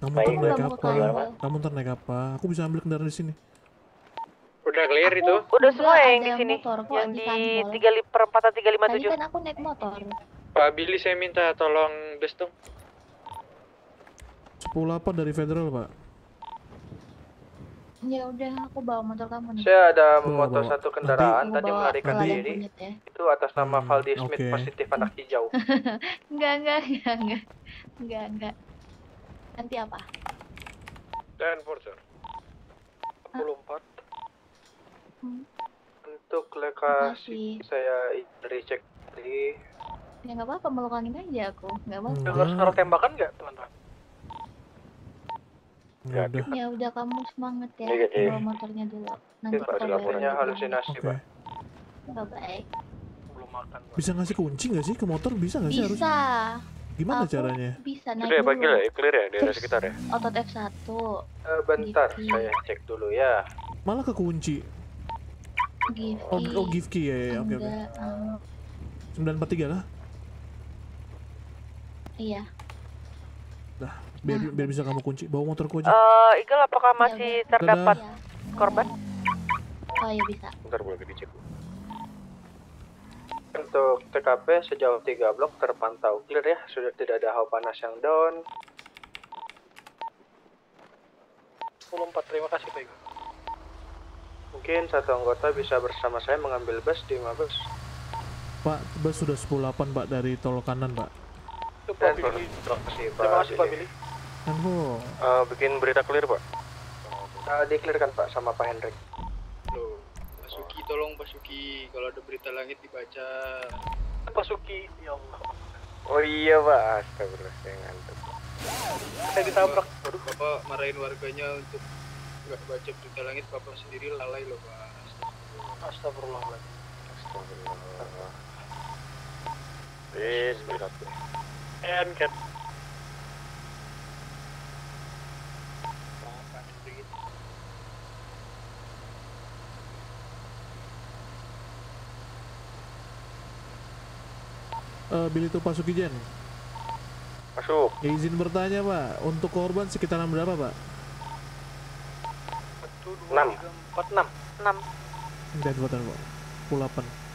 Kamu ntar naik apa? Kamu ntar naik apa? Aku bisa ambil kendaraan di sini. Udah clear itu. Udah semua ya yang ada di sini. Yang di tiga perempatan tiga lima Tadi tujuh. kan aku naik motor. Pak Billy saya minta tolong bus dong. 10 apa dari federal, Pak? Ya udah, aku bawa motor kamu nih. Saya ada Bawa, satu kendaraan Aku tadi bawa melarikan yang diri. ya. Itu atas nama Hmm, Valdi Smith positif anak hijau. Enggak, enggak, enggak, enggak. Enggak, enggak. Nanti apa? Dan for sir. 44 Hmm. Untuk lokasi saya recheck tadi. Ya nggak apa-apa melukangin aja aku, nggak apa-apa. Dengar suara tembakan nggak teman-teman? Ya udah. Ya udah kamu semangat ya, Negatif. bawa motornya dulu. Nanti Pak, baru halusinasi, Oke. Pak. Bye bye. Bisa ngasih kunci nggak sih ke motor? Bisa nggak sih harus? Bisa. Gimana Aku caranya? Bisa naik Udah ya, panggil ya, clear ya, daerah sekitar ya. Otot F1. Eh, bentar, Gifty. saya cek dulu ya. Malah ke kunci. Gifty. Oh, oh gift key ya, ya, ya. oke oke. Enggak, eh, 943 lah. iya. Dah, biar biar bisa kamu kunci. Bawa motorku aja. Eh, Eagle apakah masih terdapat Iya. korban? Oh iya bisa. Bentar boleh dicek. Untuk TKP sejauh 3 blok terpantau clear ya, sudah tidak ada hawa panas yang down. 10-4, terima kasih Pak. Mungkin satu anggota bisa bersama saya mengambil bus di Mabes. Pak, bus sudah 108 Pak dari tol kanan Pak. Itu Pak Dan Billy. terima kasih Pak. Terima kasih Pak Billy. Eh, bikin berita clear, Pak. Uh, Diklearkan Pak sama Pak Hendrik. Loh, Pasuki tolong Pasuki kalau ada berita langit dibaca. Pasuki, ya Allah. Oh iya, Pak. Astagfirullah, saya ngantuk. Saya ditabrak. Aduh, Bapak marahin warganya untuk nggak baca berita langit, Bapak sendiri lalai loh, Pak. Astagfirullah. Astagfirullah. Please, berita clear. And cat. Eh, Billy itu Pak Sukijen. Masuk. Ya, izin bertanya Pak, untuk korban sekitaran berapa Pak? 6. 4, 6. 6. Dan buatan Pak. 8.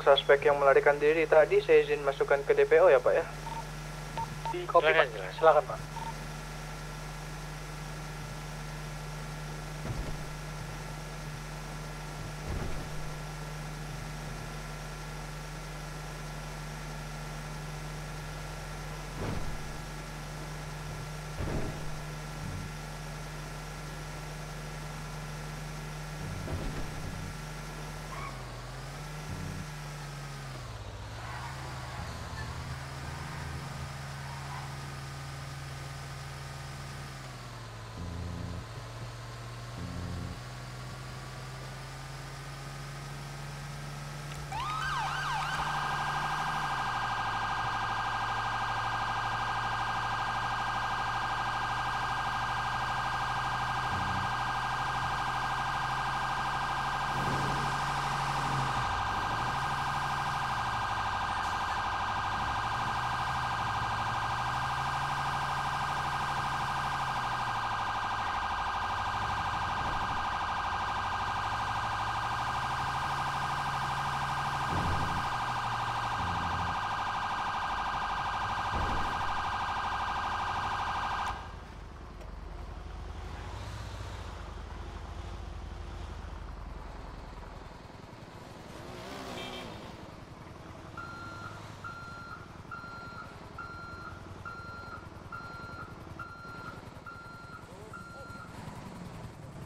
Untuk suspek yang melarikan diri tadi saya izin masukkan ke DPO ya Pak ya. Di kopi Pak. Silakan Pak.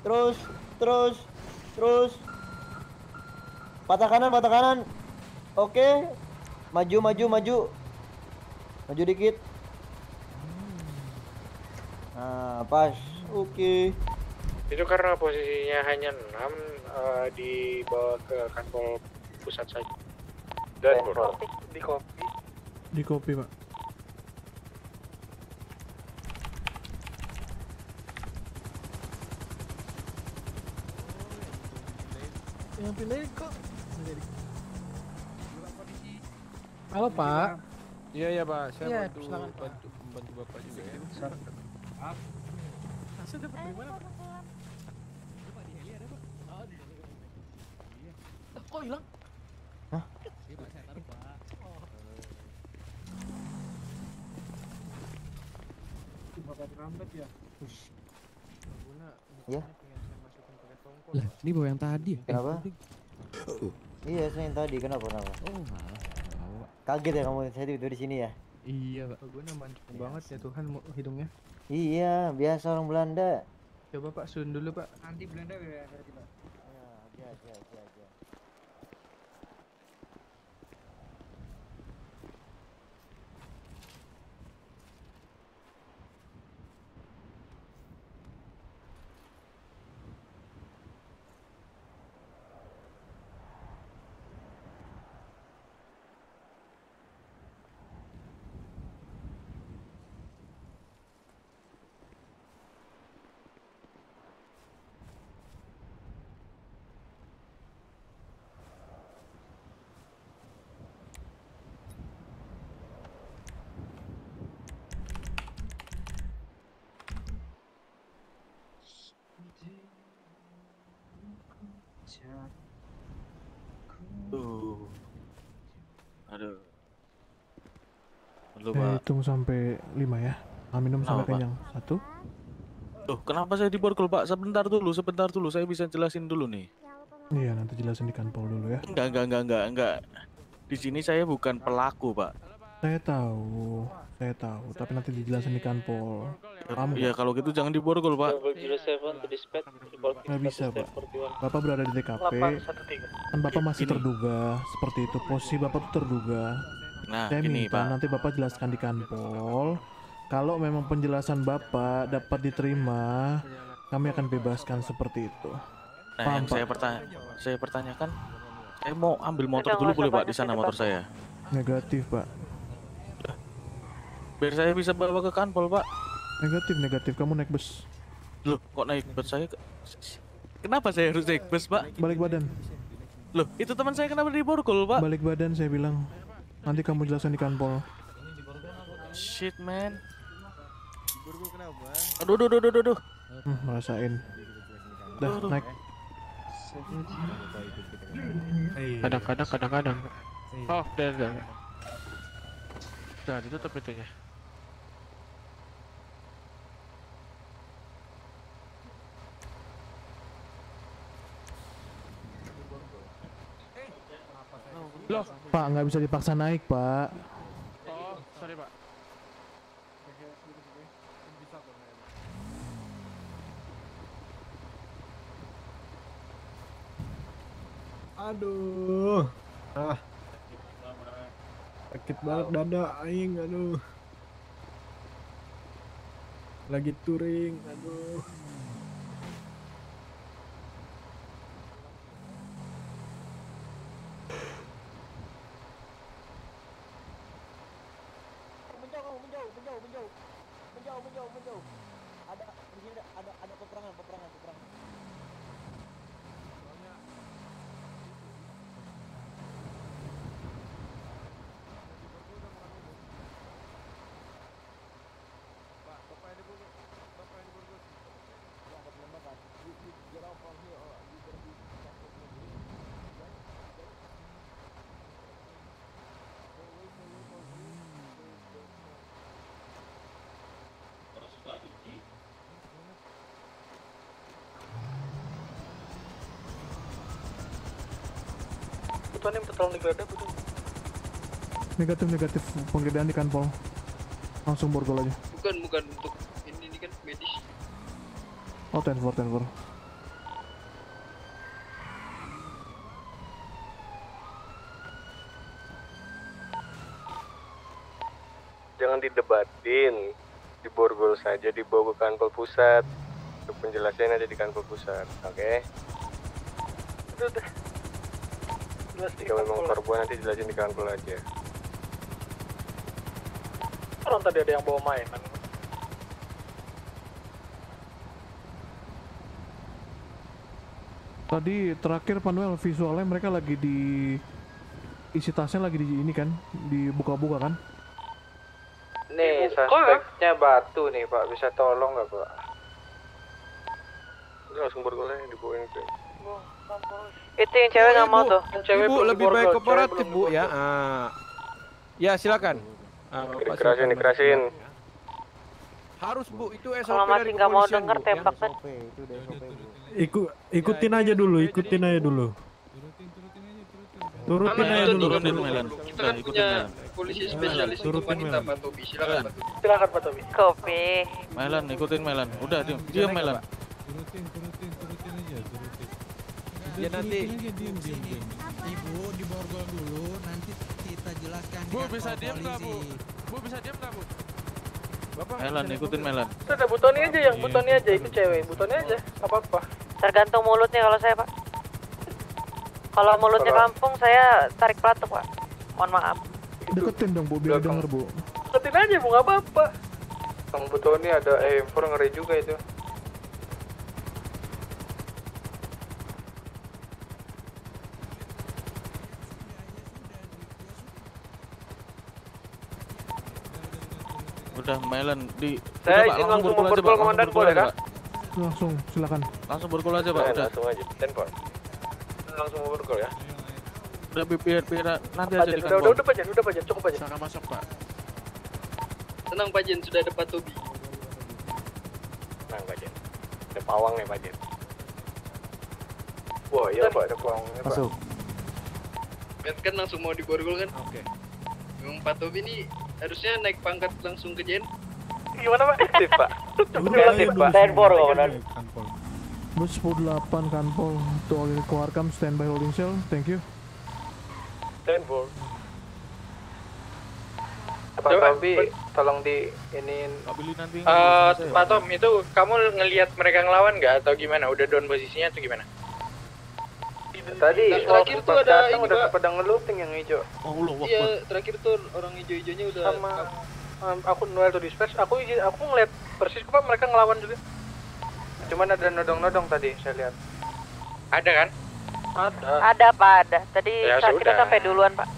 Terus, terus, terus. Patah kanan, patah kanan. Oke. Maju, maju, maju. Maju dikit. Nah, pas. Oke. Itu karena posisinya hanya 6 eh, dibawa ke kantor pusat saja. Dan di kopi. Di kopi Pak. mobilnya kok Halo Pak. Iya iya Pak, saya ya, bantu, bantu, bantu Bapak juga ya. Dapat dari mana? Ini bawa yang tadi. ya? Kenapa? Eh. Iya, saya yang tadi. Kenapa, kenapa? Oh, malah. Kaget ya kamu saya tiba-tiba di sini ya? Iya, Pak. Gue nambah banget ya Tuhan hidungnya. Iya, biasa orang Belanda. Coba Pak, sun dulu Pak. Nanti Belanda ya Pak. Ya, aja, aja, aja. Tuh. Aduh. Halo, Eh, hitung sampai 5 ya. Ah, minum Kenapa, sampai kenyang. Satu. Tuh, kenapa saya diborgol, Pak? Sebentar dulu, sebentar dulu. Saya bisa jelasin dulu nih. Iya, nanti jelasin di kanpol dulu ya. Enggak, enggak, enggak, enggak, enggak. Di sini saya bukan pelaku, Pak. Saya tahu, saya tahu, tapi nanti dijelasin di kanpol. Kamu Ya kalau gitu jangan diborgol, Pak. nggak bisa, Pak. Bapak berada di TKP, kan Bapak masih Ini. terduga seperti itu. Posisi Bapak tuh terduga. Nah, Saya gini, minta Pak. nanti Bapak jelaskan di kanpol. Kalau memang penjelasan Bapak dapat diterima, kami akan bebaskan seperti itu. Nah, Paham, yang saya Pak? pertanya, saya pertanyakan, saya mau ambil motor dulu boleh, Pak, di sana motor saya. Negatif, Pak. Biar saya bisa bawa ke kanpol, Pak. Negatif, negatif. Kamu naik bus. Loh, kok naik bus saya? ke- Kenapa saya harus naik bus, Pak? Balik badan. Loh, itu teman saya kenapa diborgol, Pak? Balik badan saya bilang. Nanti kamu jelasin di kanpol. Shit, man. Kenapa? Aduh, aduh, aduh, aduh, aduh. Hmm, ngerasain. Dah, Aduh. naik. Kadang-kadang, kadang-kadang. Oh, udah, udah. Udah, ditutup pintunya. Loh, Pak, nggak bisa dipaksa naik, Pak. oh, sorry pak. Aduh. Ah. Sakit banget dada aing, aduh. Lagi touring, aduh. Menjauh, menjauh, menjauh, menjauh. Menjauh, menjauh, menjauh. Ada di sini ada ada, ada peperangan, peperangan, peperangan. Kebutuhan yang terlalu digeledah butuh. Negatif, negatif. Penggeledahan di kanpol. Langsung borgol aja. Bukan, bukan untuk ini, ini kan medis. Oh, 10 4 10 4. Jangan didebatin, diborgol saja dibawa ke kantor pusat. Untuk penjelasannya ada di kantor pusat, oke? Udah, udah. Jika memang korban nanti jelasin di kantor aja. Orang tadi ada yang bawa mainan. Tadi terakhir Manuel visualnya mereka lagi di isi tasnya lagi di ini kan, dibuka-buka kan? Nih, suspeknya batu nih Pak, bisa tolong nggak Pak? Langsung borgol aja dibawain ke Itu yang cewek nggak mau tuh. cewek Ibu lebih baik kooperatif bu ya. Ah. Ya silakan. Ah, Dikerasin, dikerasin. Harus bu itu SOP Kalau masih dari nggak mau denger Bu, ya. tembak kan. Ikut ikutin aja dulu, ikutin aja dulu. Turutin aja dulu. Turutin, Melan. Kita kan punya polisi spesialis untuk Turutin, wanita Melan. Pak Tobi. Silakan Pak Tobi. Silakan Pak Tobi. Kopi. Melan, ikutin Melan. Udah, diam, diam Melan. Turutin, aja, turutin. Ya, nanti. Turutin aja, diam, diam, diam. Ibu diborgol dulu, nanti kita jelaskan Bu, di bisa diam nggak, Bu? Bu, bisa diam nggak, Bu? Melan, ikutin Melan. Sudah butoni aja yang butoni aja itu cewek, butoni aja, nggak apa-apa. Tergantung mulutnya kalau saya pak. Kalau mulutnya kampung saya tarik pelatuk pak. Mohon maaf. Deketin dong bu, biar denger bu. Deketin aja bu, nggak apa-apa. Kang butoni ada M4 ngeri juga itu. Udah Melan di Saya Udah, Pak, langsung borgol aja, Pak. komandan, Langsung boleh, kah? Pak. Langsung, silakan. Langsung borgol aja, Pak. Udah. langsung aja, tempor. Langsung borgol ya. Udah biar biar nanti aja di udah, kantor. udah, udah pajen, udah pajen, cukup pajen. Silakan masuk, Pak. Tenang Pak Jen, sudah ada Pak Tobi. Pak Jen. Ada pawang nih, Pak Jen. Wah, iya Pak, ada pawangnya Pak. Masuk. Kan langsung mau diborgol kan? Oke. Memang Pak Tobi ini harusnya naik pangkat langsung ke Jen. Gimana Pak? Aktif Pak. Turutin aja dulu. Tenpor komandan. Bus 108 Kanpol untuk keluarkam standby holding cell, thank you. Tenpor. Pak Tobi, tolong di iniin. nanti. Eh, Pak Tom, itu kamu ngelihat mereka ngelawan nggak atau gimana? Udah down posisinya atau gimana? Tadi Nah, terakhir tuh ada datang ini, udah Pak. pada ngeluting yang hijau. Oh, Allah Iya, terakhir tuh orang hijau-hijaunya udah Sama um, aku Noel to dispatch, aku izin- aku ngeliat persis kok Pak mereka ngelawan juga. Cuman ada nodong-nodong tadi saya lihat. Ada kan? Ada. Ada pak ada. Tadi Ya saat kita sampai duluan pak.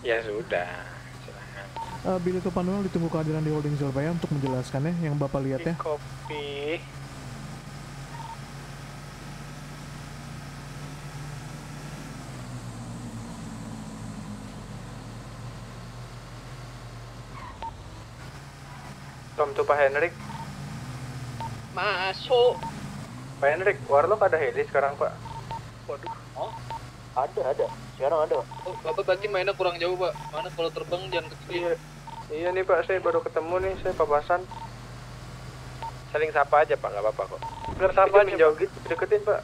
Ya sudah. Uh, Billy Topanuel ditunggu kehadiran di holding cell Pak ya untuk menjelaskannya yang bapak lihat ya. Kopi. Tom tuh Pak Henrik. masuk. Pak Henrik, Warlock ada heli sekarang Pak. Waduh. Ada, ada. Sekarang ada, Pak. Oh, Bapak berarti mainnya kurang jauh, Pak. Mana kalau terbang jangan ketinggian. Iya nih Pak, saya baru ketemu nih, saya papasan. Saling sapa aja Pak, nggak apa-apa kok. Biar sapa aja jauh gitu, deketin Pak.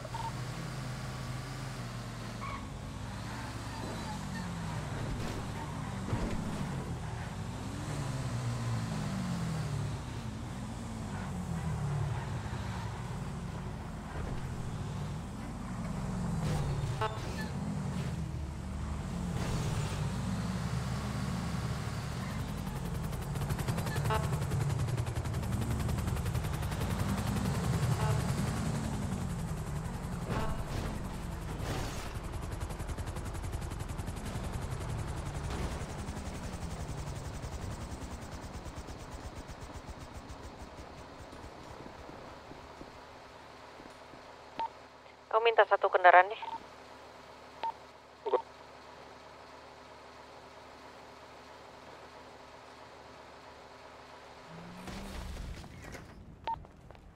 Minta satu kendaraan nih.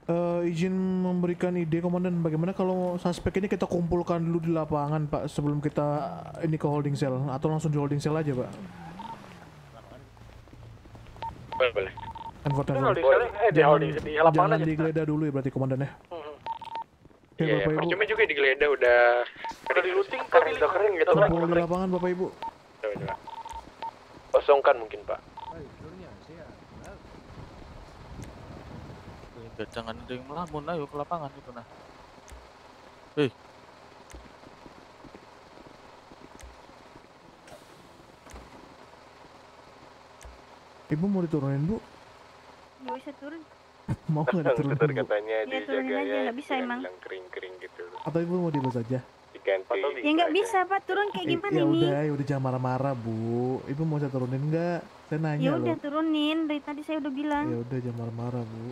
Eh, izin memberikan ide komandan bagaimana kalau suspek ini kita kumpulkan dulu di lapangan pak sebelum kita ini ke holding cell atau langsung di holding cell aja pak Boleh, boleh. Handphone, Di handphone. holding cell, eh, di holding- di lapangan jangan aja. Hmm. digeledah dulu ya berarti komandan ya Oke Bapak ibu percuma juga digeledah udah Udah di looting kali udah kering gitu Pak. kumpul di lapangan bapak ibu Coba, coba. Kosongkan mungkin Pak. Ya, jangan ada yang melamun, ayo ke lapangan itu nah. Eh, ibu mau diturunin bu Gak bisa turun. mau nggak Ntar bu katanya Ya, turunin dijaga aja, ya, nggak bisa emang. bilang kering-kering gitu. atau ibu mau dibahas aja Diganti. Ya nggak bisa pak, turun kayak Eh, gimana ya ini? udah, ya udah jangan marah-marah bu. Ibu mau saya turunin nggak? Saya nanya Ya udah turunin, dari tadi saya udah bilang. Ya udah jangan marah-marah bu.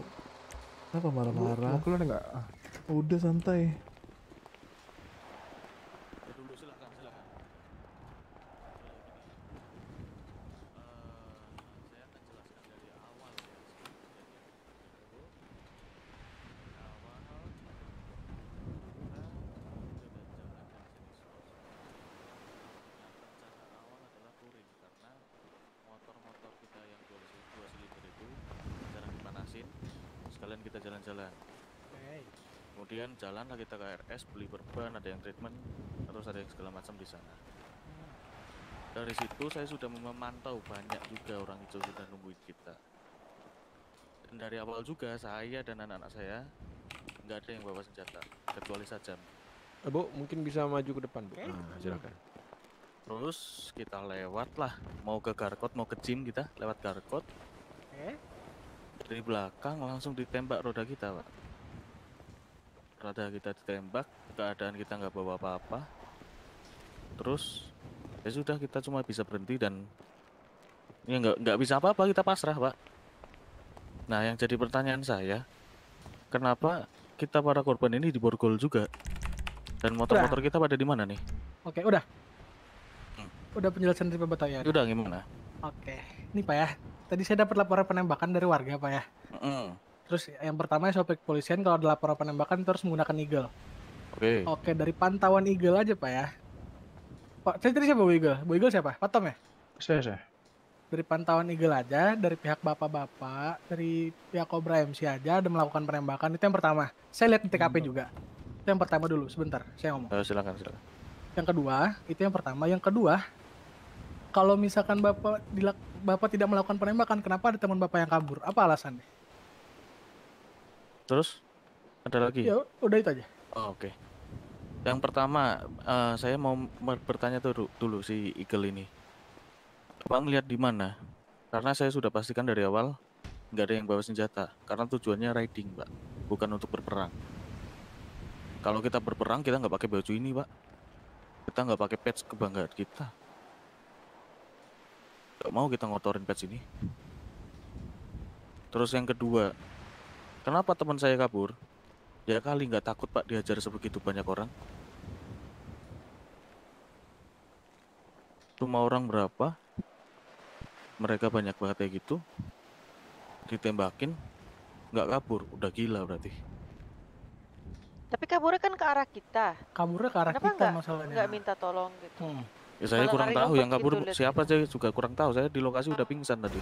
Kenapa marah-marah? mau keluar nggak? Ah. Udah santai. motor-motor kita yang dua dua silinder itu jarang dipanasin sekalian kita jalan-jalan kemudian jalan lah kita ke RS beli perban ada yang treatment terus ada yang segala macam di sana dari situ saya sudah memantau banyak juga orang hijau sudah nungguin kita dan dari awal juga saya dan anak-anak saya nggak ada yang bawa senjata kecuali sajam Eh, Bu, mungkin bisa maju ke depan, Bu. Nah, silakan. Terus kita lewat lah, mau ke Garkot, mau ke gym kita, lewat Garkot. Dari belakang langsung ditembak roda kita, Pak. Roda kita ditembak, keadaan kita nggak bawa apa-apa. Terus ya sudah kita cuma bisa berhenti dan ya nggak nggak bisa apa-apa kita pasrah, Pak. Nah, yang jadi pertanyaan saya, kenapa kita para korban ini diborgol juga? Dan motor-motor kita pada di mana nih? Oke, udah. Udah penjelasan dari Pak Batayan. Udah gimana? Oke, ini Pak ya. Tadi saya dapat laporan penembakan dari warga Pak ya. Mm. Terus yang pertama saya ke kepolisian kalau ada laporan penembakan terus menggunakan Eagle. Oke. Oke, dari pantauan Eagle aja Pak ya. Pak, tadi siapa Bu Eagle? Bu Eagle siapa? Pak Tom ya? Saya, saya. Dari pantauan Eagle aja, dari pihak bapak-bapak, dari pihak Cobra MC aja ada melakukan penembakan. Itu yang pertama. Saya lihat di TKP juga. Itu yang pertama dulu, sebentar. Saya ngomong. Eh, silakan silakan. Yang kedua, itu yang pertama. Yang kedua, kalau misalkan bapak dilak, bapak tidak melakukan penembakan, kenapa ada teman bapak yang kabur? Apa alasannya? Terus ada lagi? Ya udah itu aja. Oh, Oke. Yang pertama, eh, saya mau bertanya dulu, dulu si Eagle ini. Bang lihat di mana? Karena saya sudah pastikan dari awal nggak ada yang bawa senjata. Karena tujuannya riding, Pak, bukan untuk berperang. Kalau kita berperang, kita nggak pakai baju ini, Pak. Kita nggak pakai patch kebanggaan kita. Gak mau kita ngotorin patch ini. Terus yang kedua, kenapa teman saya kabur? Ya kali nggak takut pak dihajar sebegitu banyak orang. Rumah orang berapa? Mereka banyak banget kayak gitu. Ditembakin, nggak kabur, udah gila berarti. Tapi kaburnya kan ke arah kita. Kaburnya ke arah Kenapa kita nggak masalahnya. nggak minta tolong gitu? Ya saya Malah kurang tahu yang kabur gitu, siapa saya juga kurang tahu. Saya di lokasi udah pingsan tadi.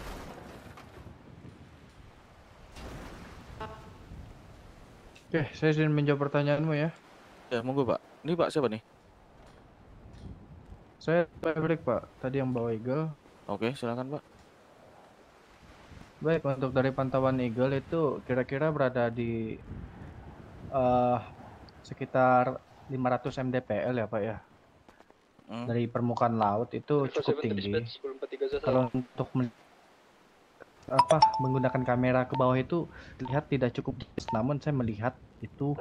Oke, saya izin menjawab pertanyaanmu ya. Ya monggo pak. Ini pak siapa nih? Saya Maverick Pak, tadi yang bawa Eagle. Oke silakan pak. Baik, untuk dari pantauan Eagle itu kira-kira berada di eh sekitar 500 mdpl ya Pak ya. Hmm. Dari permukaan laut itu cukup tinggi. Kalau untuk apa menggunakan kamera ke bawah itu terlihat tidak cukup jelas. namun saya melihat itu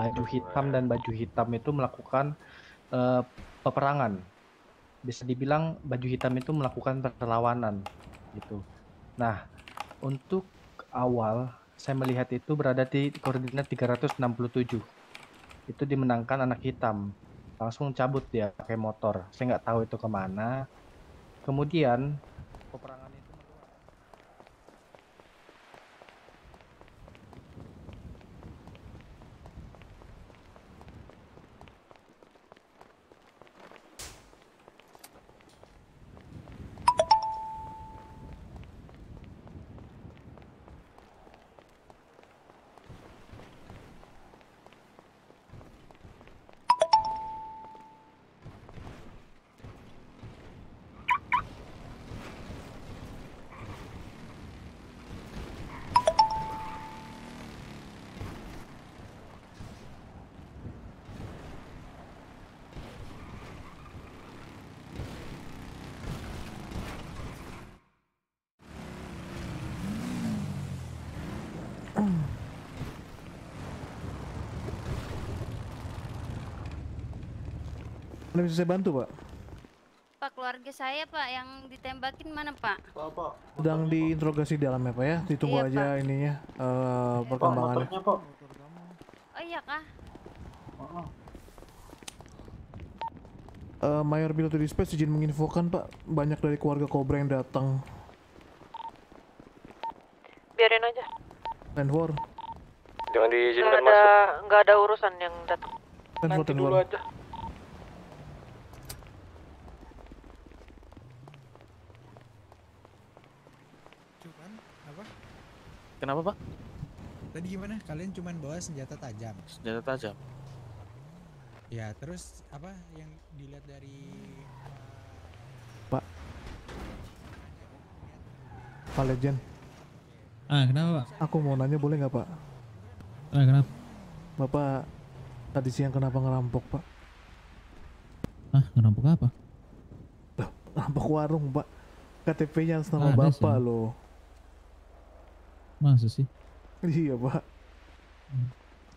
baju hitam dan baju hitam itu melakukan eh, peperangan. Bisa dibilang baju hitam itu melakukan perlawanan gitu. Nah untuk awal saya melihat itu berada di koordinat 367 itu dimenangkan anak hitam. Langsung cabut dia pakai motor. Saya nggak tahu itu ke mana. Kemudian Ada bisa saya bantu pak? Pak keluarga saya pak yang ditembakin mana pak? Sedang diinterogasi di dalamnya pak ya. Ditunggu Iya, aja ininya eh, perkembangannya. Oh iya kah? Eh, Mayor Military Space izin menginfokan pak banyak dari keluarga Cobra yang datang. Biarin aja. Ten four, Jangan diizinkan ada masuk. nggak ada urusan yang datang. ten four. aja. Cuman apa? Kenapa pak? Tadi gimana? Kalian cuman bawa senjata tajam. Senjata tajam. Ya, terus apa yang dilihat dari Pak. Pak Legend. Ah, kenapa pak? Aku mau nanya boleh nggak pak? Ah, kenapa? Bapak tadi siang kenapa ngerampok pak? Ah, ngerampok apa? Ngerampok warung pak. KTP-nya nama Ada bapak sih. loh. Masa sih? Iya pak.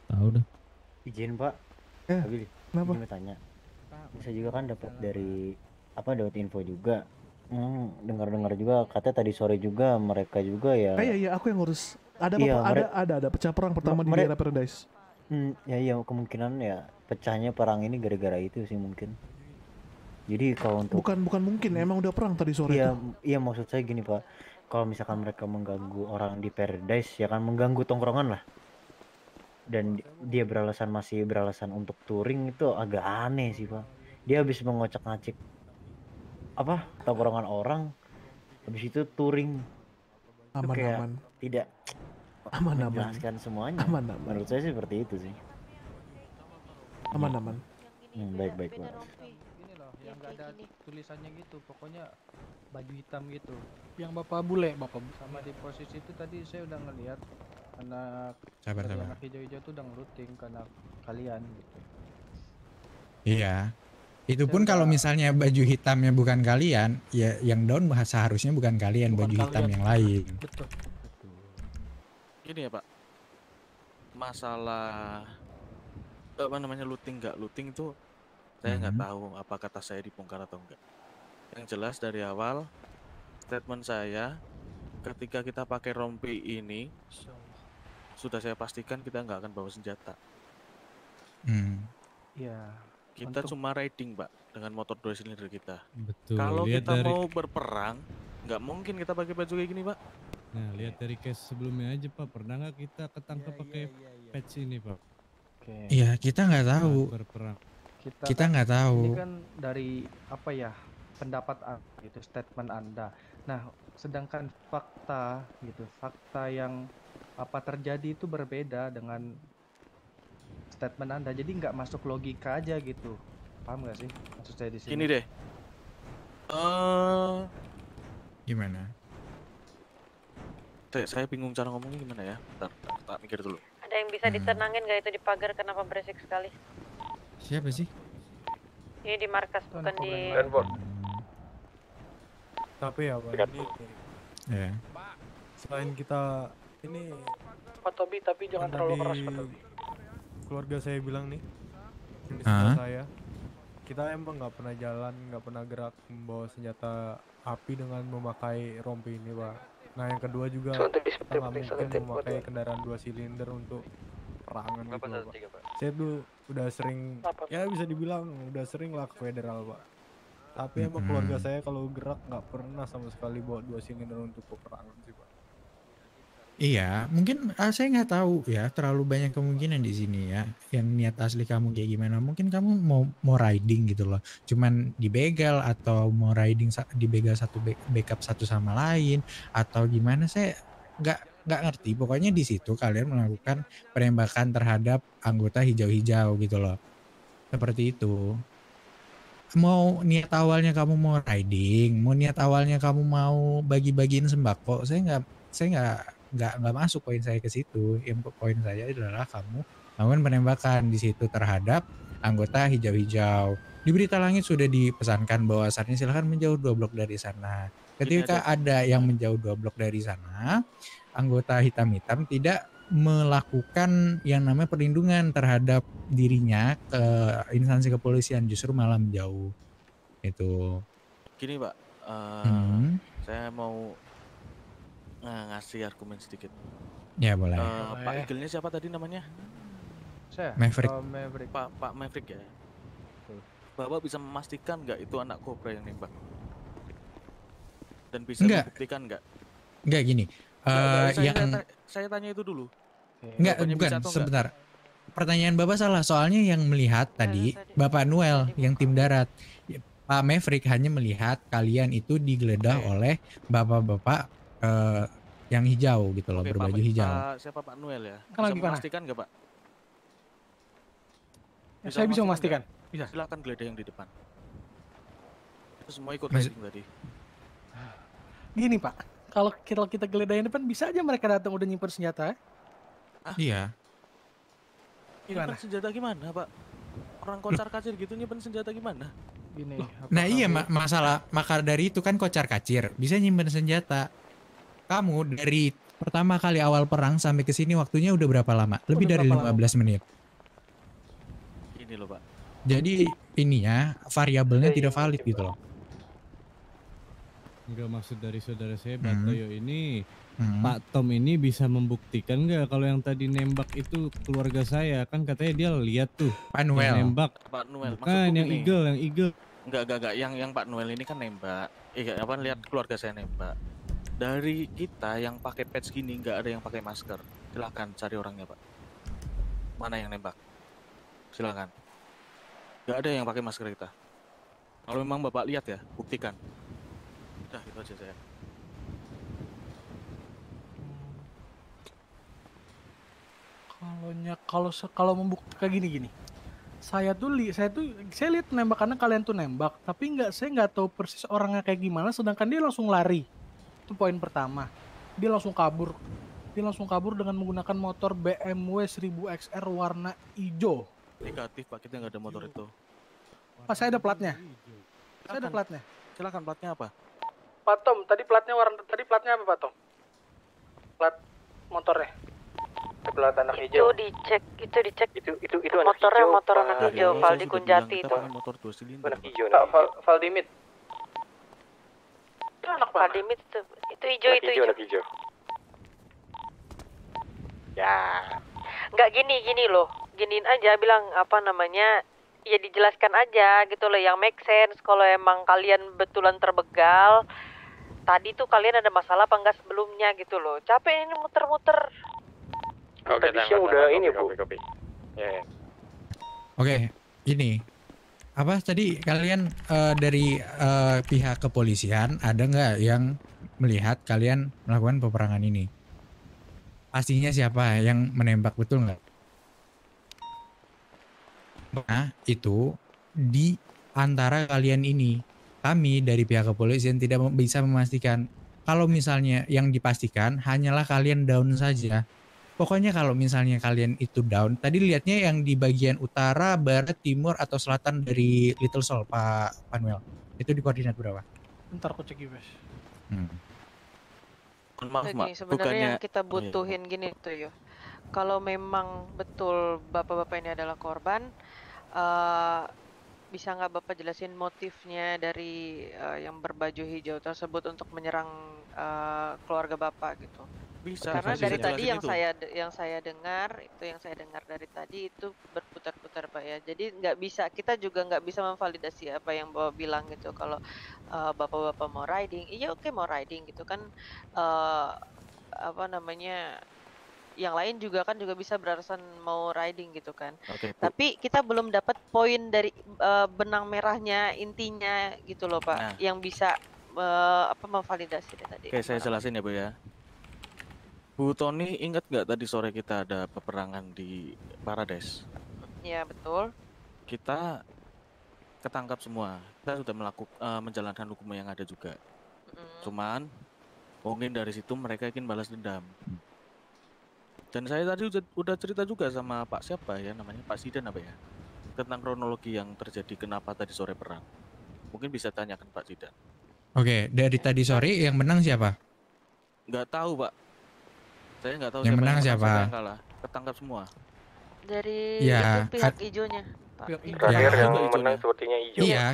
Tahu dah. Izin Pak. Eh, Habis. kenapa? Izin bertanya. Bisa juga kan dapat dari apa dapat info juga. Hmm, dengar-dengar juga katanya tadi sore juga mereka juga ya. Ah, iya iya aku yang ngurus. Ada apa Iya, pak? Ada ada ada pecah perang pertama di daerah Paradise. Hmm, ya iya kemungkinan ya pecahnya perang ini gara-gara itu sih mungkin. Jadi kalau untuk Bukan bukan mungkin emang udah perang tadi sore Iya, iya maksud saya gini Pak. Kalau misalkan mereka mengganggu orang di Paradise ya kan mengganggu tongkrongan lah. Dan di- dia beralasan masih beralasan untuk touring itu agak aneh sih Pak. Dia habis mengocak-ngacik apa tongkrongan orang habis itu touring Itu Aman, kayak aman. tidak Aman, aman. semuanya Aman, aman. menurut saya sih seperti itu sih Aman aman. hmm, baik baik Pak nggak ada tulisannya gitu, pokoknya baju hitam gitu. Yang bapak bule, bapak bule. Sama di posisi itu tadi saya udah ngelihat anak Sabar, sabar. anak hijau-hijau tuh udah ngeluting karena kalian gitu. Iya. Itu pun kalau misalnya baju hitamnya bukan kalian, ya yang down seharusnya bukan kalian, baju hitam kalian. yang lain. Betul. Gini ya pak. Masalah apa namanya looting nggak looting itu saya nggak Mhm. tahu apa kata saya dibongkar atau enggak. Yang jelas dari awal statement saya ketika kita pakai rompi ini sudah saya pastikan kita nggak akan bawa senjata. Hmm. Iya. Kita Untuk- cuma riding pak dengan motor dua silinder kita. Betul. Kalau lihat kita dari mau berperang nggak mungkin kita pakai baju kayak gini pak. Nah, lihat dari case sebelumnya aja, Pak. Pernah nggak kita ketangkep pakai patch ini, Pak? Oke. Iya, kita nggak tahu. Saat berperang. Kita, Kita kan- nggak tahu. Ini kan dari apa ya pendapat Anda gitu, statement Anda. Nah, sedangkan fakta gitu, fakta yang apa terjadi itu berbeda dengan statement Anda. Jadi nggak masuk logika aja gitu. Paham nggak sih maksud saya di sini? Gini deh. Eh, Gimana? saya, saya bingung cara ngomongnya gimana ya. Bentar, bentar, tak mikir dulu. Ada yang bisa ditenangin gak itu di pagar kenapa berisik sekali? Siapa sih? Ini di markas bukan di Tapi ya Pak, ini Ya. selain kita ini Pak Tobi tapi jangan terlalu keras Pak Tobi. Keluarga saya bilang nih, di Hah? sebelah saya, kita emang nggak pernah jalan, nggak pernah gerak membawa senjata api dengan memakai rompi ini Pak. Nah yang kedua juga kita nggak mungkin memakai kendaraan dua silinder untuk perangan gitu Pak. Saya tuh udah sering, ya bisa dibilang udah sering lah ke federal Pak. Tapi emang keluarga Mm-mm. saya kalau gerak nggak pernah sama sekali bawa dua silinder untuk peperangan sih Pak. Iya, mungkin ah, saya nggak tahu ya. Terlalu banyak kemungkinan di sini ya. Yang niat asli kamu kayak gimana? Mungkin kamu mau mau riding gitu loh. Cuman dibegal atau mau riding dibegal satu back- backup satu sama lain atau gimana? Saya nggak nggak ngerti. Pokoknya di situ kalian melakukan penembakan terhadap anggota hijau-hijau gitu loh. Seperti itu. Mau niat awalnya kamu mau riding, mau niat awalnya kamu mau bagi-bagiin sembako, saya nggak saya nggak nggak nggak masuk poin saya ke situ. Yang poin saya adalah kamu melakukan penembakan di situ terhadap anggota hijau-hijau. Di berita langit sudah dipesankan bahwasannya silahkan menjauh dua blok dari sana. Ketika ada yang menjauh dua blok dari sana, anggota hitam-hitam tidak melakukan yang namanya perlindungan terhadap dirinya ke instansi kepolisian justru malah menjauh itu Gini pak, eh, Hmm. saya mau ng- ngasih argumen sedikit. Ya, boleh. Eh, Pak. Igelnya siapa tadi namanya? Saya. Maverick. Oh, Maverick. Pak Pak Maverick ya. Bapak bisa memastikan nggak itu anak kobra yang nembak? Dan bisa Enggak. membuktikan nggak? Enggak gini. Eh saya, yang saya, ta- saya tanya itu dulu. Enggak, Bapaknya bukan, bisa atau enggak? sebentar. Pertanyaan Bapak salah, soalnya yang melihat tadi Bapak Noel yang tim darat. Ya, Pak Maverick hanya melihat kalian itu digeledah oleh bapak-bapak eh, yang hijau gitu loh, Oke, berbaju Pak, hijau. Pak, siapa Pak Noel ya? Kan lagi bisa mana? memastikan nggak Pak? Ya, saya bisa memastikan. Bisa. Silakan geledah yang di depan. Semua ikut Mas- tadi. Gini pak, kalau kita kita geledahin depan bisa aja mereka datang udah nyimpen senjata. Iya. Nyimpen senjata gimana Pak? Orang kocar kacir gitu nyimpen senjata gimana? Gini. Nah iya ma- masalah maka dari itu kan kocar kacir bisa nyimpen senjata. Kamu dari pertama kali awal perang sampai ke sini waktunya udah berapa lama? Lebih Udah dari berapa 15 menit. Ini loh Pak. Jadi ininya variabelnya tidak valid gitu loh. Enggak maksud dari saudara saya Hmm. Batoyo ini Hmm. Pak Tom ini bisa membuktikan nggak kalau yang tadi nembak itu keluarga saya kan katanya dia lihat tuh Pak yang Noel. nembak Pak Noel, maksudku yang gini. Eagle yang Eagle Enggak, enggak, enggak. Yang yang Pak Noel ini kan nembak. Eh, apa lihat keluarga saya nembak. Dari kita yang pakai patch gini nggak ada yang pakai masker. Silahkan cari orangnya, Pak. Mana yang nembak? Silakan. Nggak ada yang pakai masker kita. Kalau memang Bapak lihat ya, buktikan. Udah, itu aja saya. Kalau kalau kalau membuktikan gini gini. Saya tuh li, saya tuh saya lihat penembakannya kalian tuh nembak, tapi nggak saya nggak tahu persis orangnya kayak gimana. Sedangkan dia langsung lari. Itu poin pertama. Dia langsung kabur. Dia langsung kabur dengan menggunakan motor BMW 1000 XR warna hijau. Negatif, Pak. Kita nggak ada motor itu. Pak saya ada platnya. Saya ada platnya. Silakan platnya apa? Pak Tom, tadi platnya warna tadi platnya apa Pak Tom? Plat motornya. Plat anak Itu dicek, itu dicek. Itu itu itu anak Motornya hijau, motor anak hijau, awal Valdi Kunjati itu. motor dua silinder. Anak hijau, Pak Val Valdimit. Itu anak Valdimit itu, itu hijau, Anak itu hijau, hijau. anak hijau. Ya. Nggak gini, gini loh. Giniin aja bilang apa namanya ya dijelaskan aja gitu loh yang make sense kalau emang kalian betulan terbegal tadi tuh kalian ada masalah apa enggak sebelumnya gitu loh capek ini muter-muter Oke, Tadi siang udah ini, Bu. Ya, ya. Oke, ini apa tadi kalian eh, dari eh, pihak kepolisian ada nggak yang melihat kalian melakukan peperangan ini? Pastinya siapa yang menembak betul nggak? Nah itu di antara kalian ini kami dari pihak kepolisian tidak bisa memastikan kalau misalnya yang dipastikan hanyalah kalian down saja. Pokoknya kalau misalnya kalian itu down, tadi lihatnya yang di bagian utara, barat, timur atau selatan dari Little Sol, Pak Panuel. Itu di koordinat berapa? Bentar aku cek guys. Hmm. Maaf, Mak. sebenarnya Bukannya yang kita Oh, iya. butuhin gini tuh yo. Kalau memang betul bapak-bapak ini adalah korban, eh bisa nggak bapak jelasin motifnya dari eh, yang berbaju hijau tersebut untuk menyerang eh, keluarga bapak gitu? Bisa, Karena bisa dari tadi yang itu. saya yang saya dengar itu yang saya dengar dari tadi itu berputar-putar pak ya. Jadi nggak bisa kita juga nggak bisa memvalidasi apa yang bapak bilang gitu. Kalau eh, bapak-bapak mau riding, iya oke mau riding gitu kan. eh apa namanya? Yang lain juga kan juga bisa beralasan mau riding gitu kan. Bu. Tapi kita belum dapat poin dari eh, benang merahnya intinya gitu loh pak, Nah. yang bisa eh, apa memvalidasi tadi. Oke, saya jelasin ya, Bu ya. Bu Tony ingat nggak tadi sore kita ada peperangan di Paradise? Iya betul. Kita ketangkap semua. Kita sudah melakukan menjalankan hukum yang ada juga. Cuman mungkin dari situ mereka ingin balas dendam. Dan saya tadi udah, cerita juga sama Pak siapa ya namanya Pak Sidan apa ya tentang kronologi yang terjadi kenapa tadi sore perang. Mungkin bisa tanyakan Pak Sidan. Oke, dari tadi sore yang menang siapa? Nggak tahu Pak. Saya nggak tahu Yang siapa menang siapa? siapa yang kalah. Ketangkap semua. Dari Ya, itu pihak kan- hijaunya. Pak. Terakhir Ya. yang menang sepertinya hijau. Iya,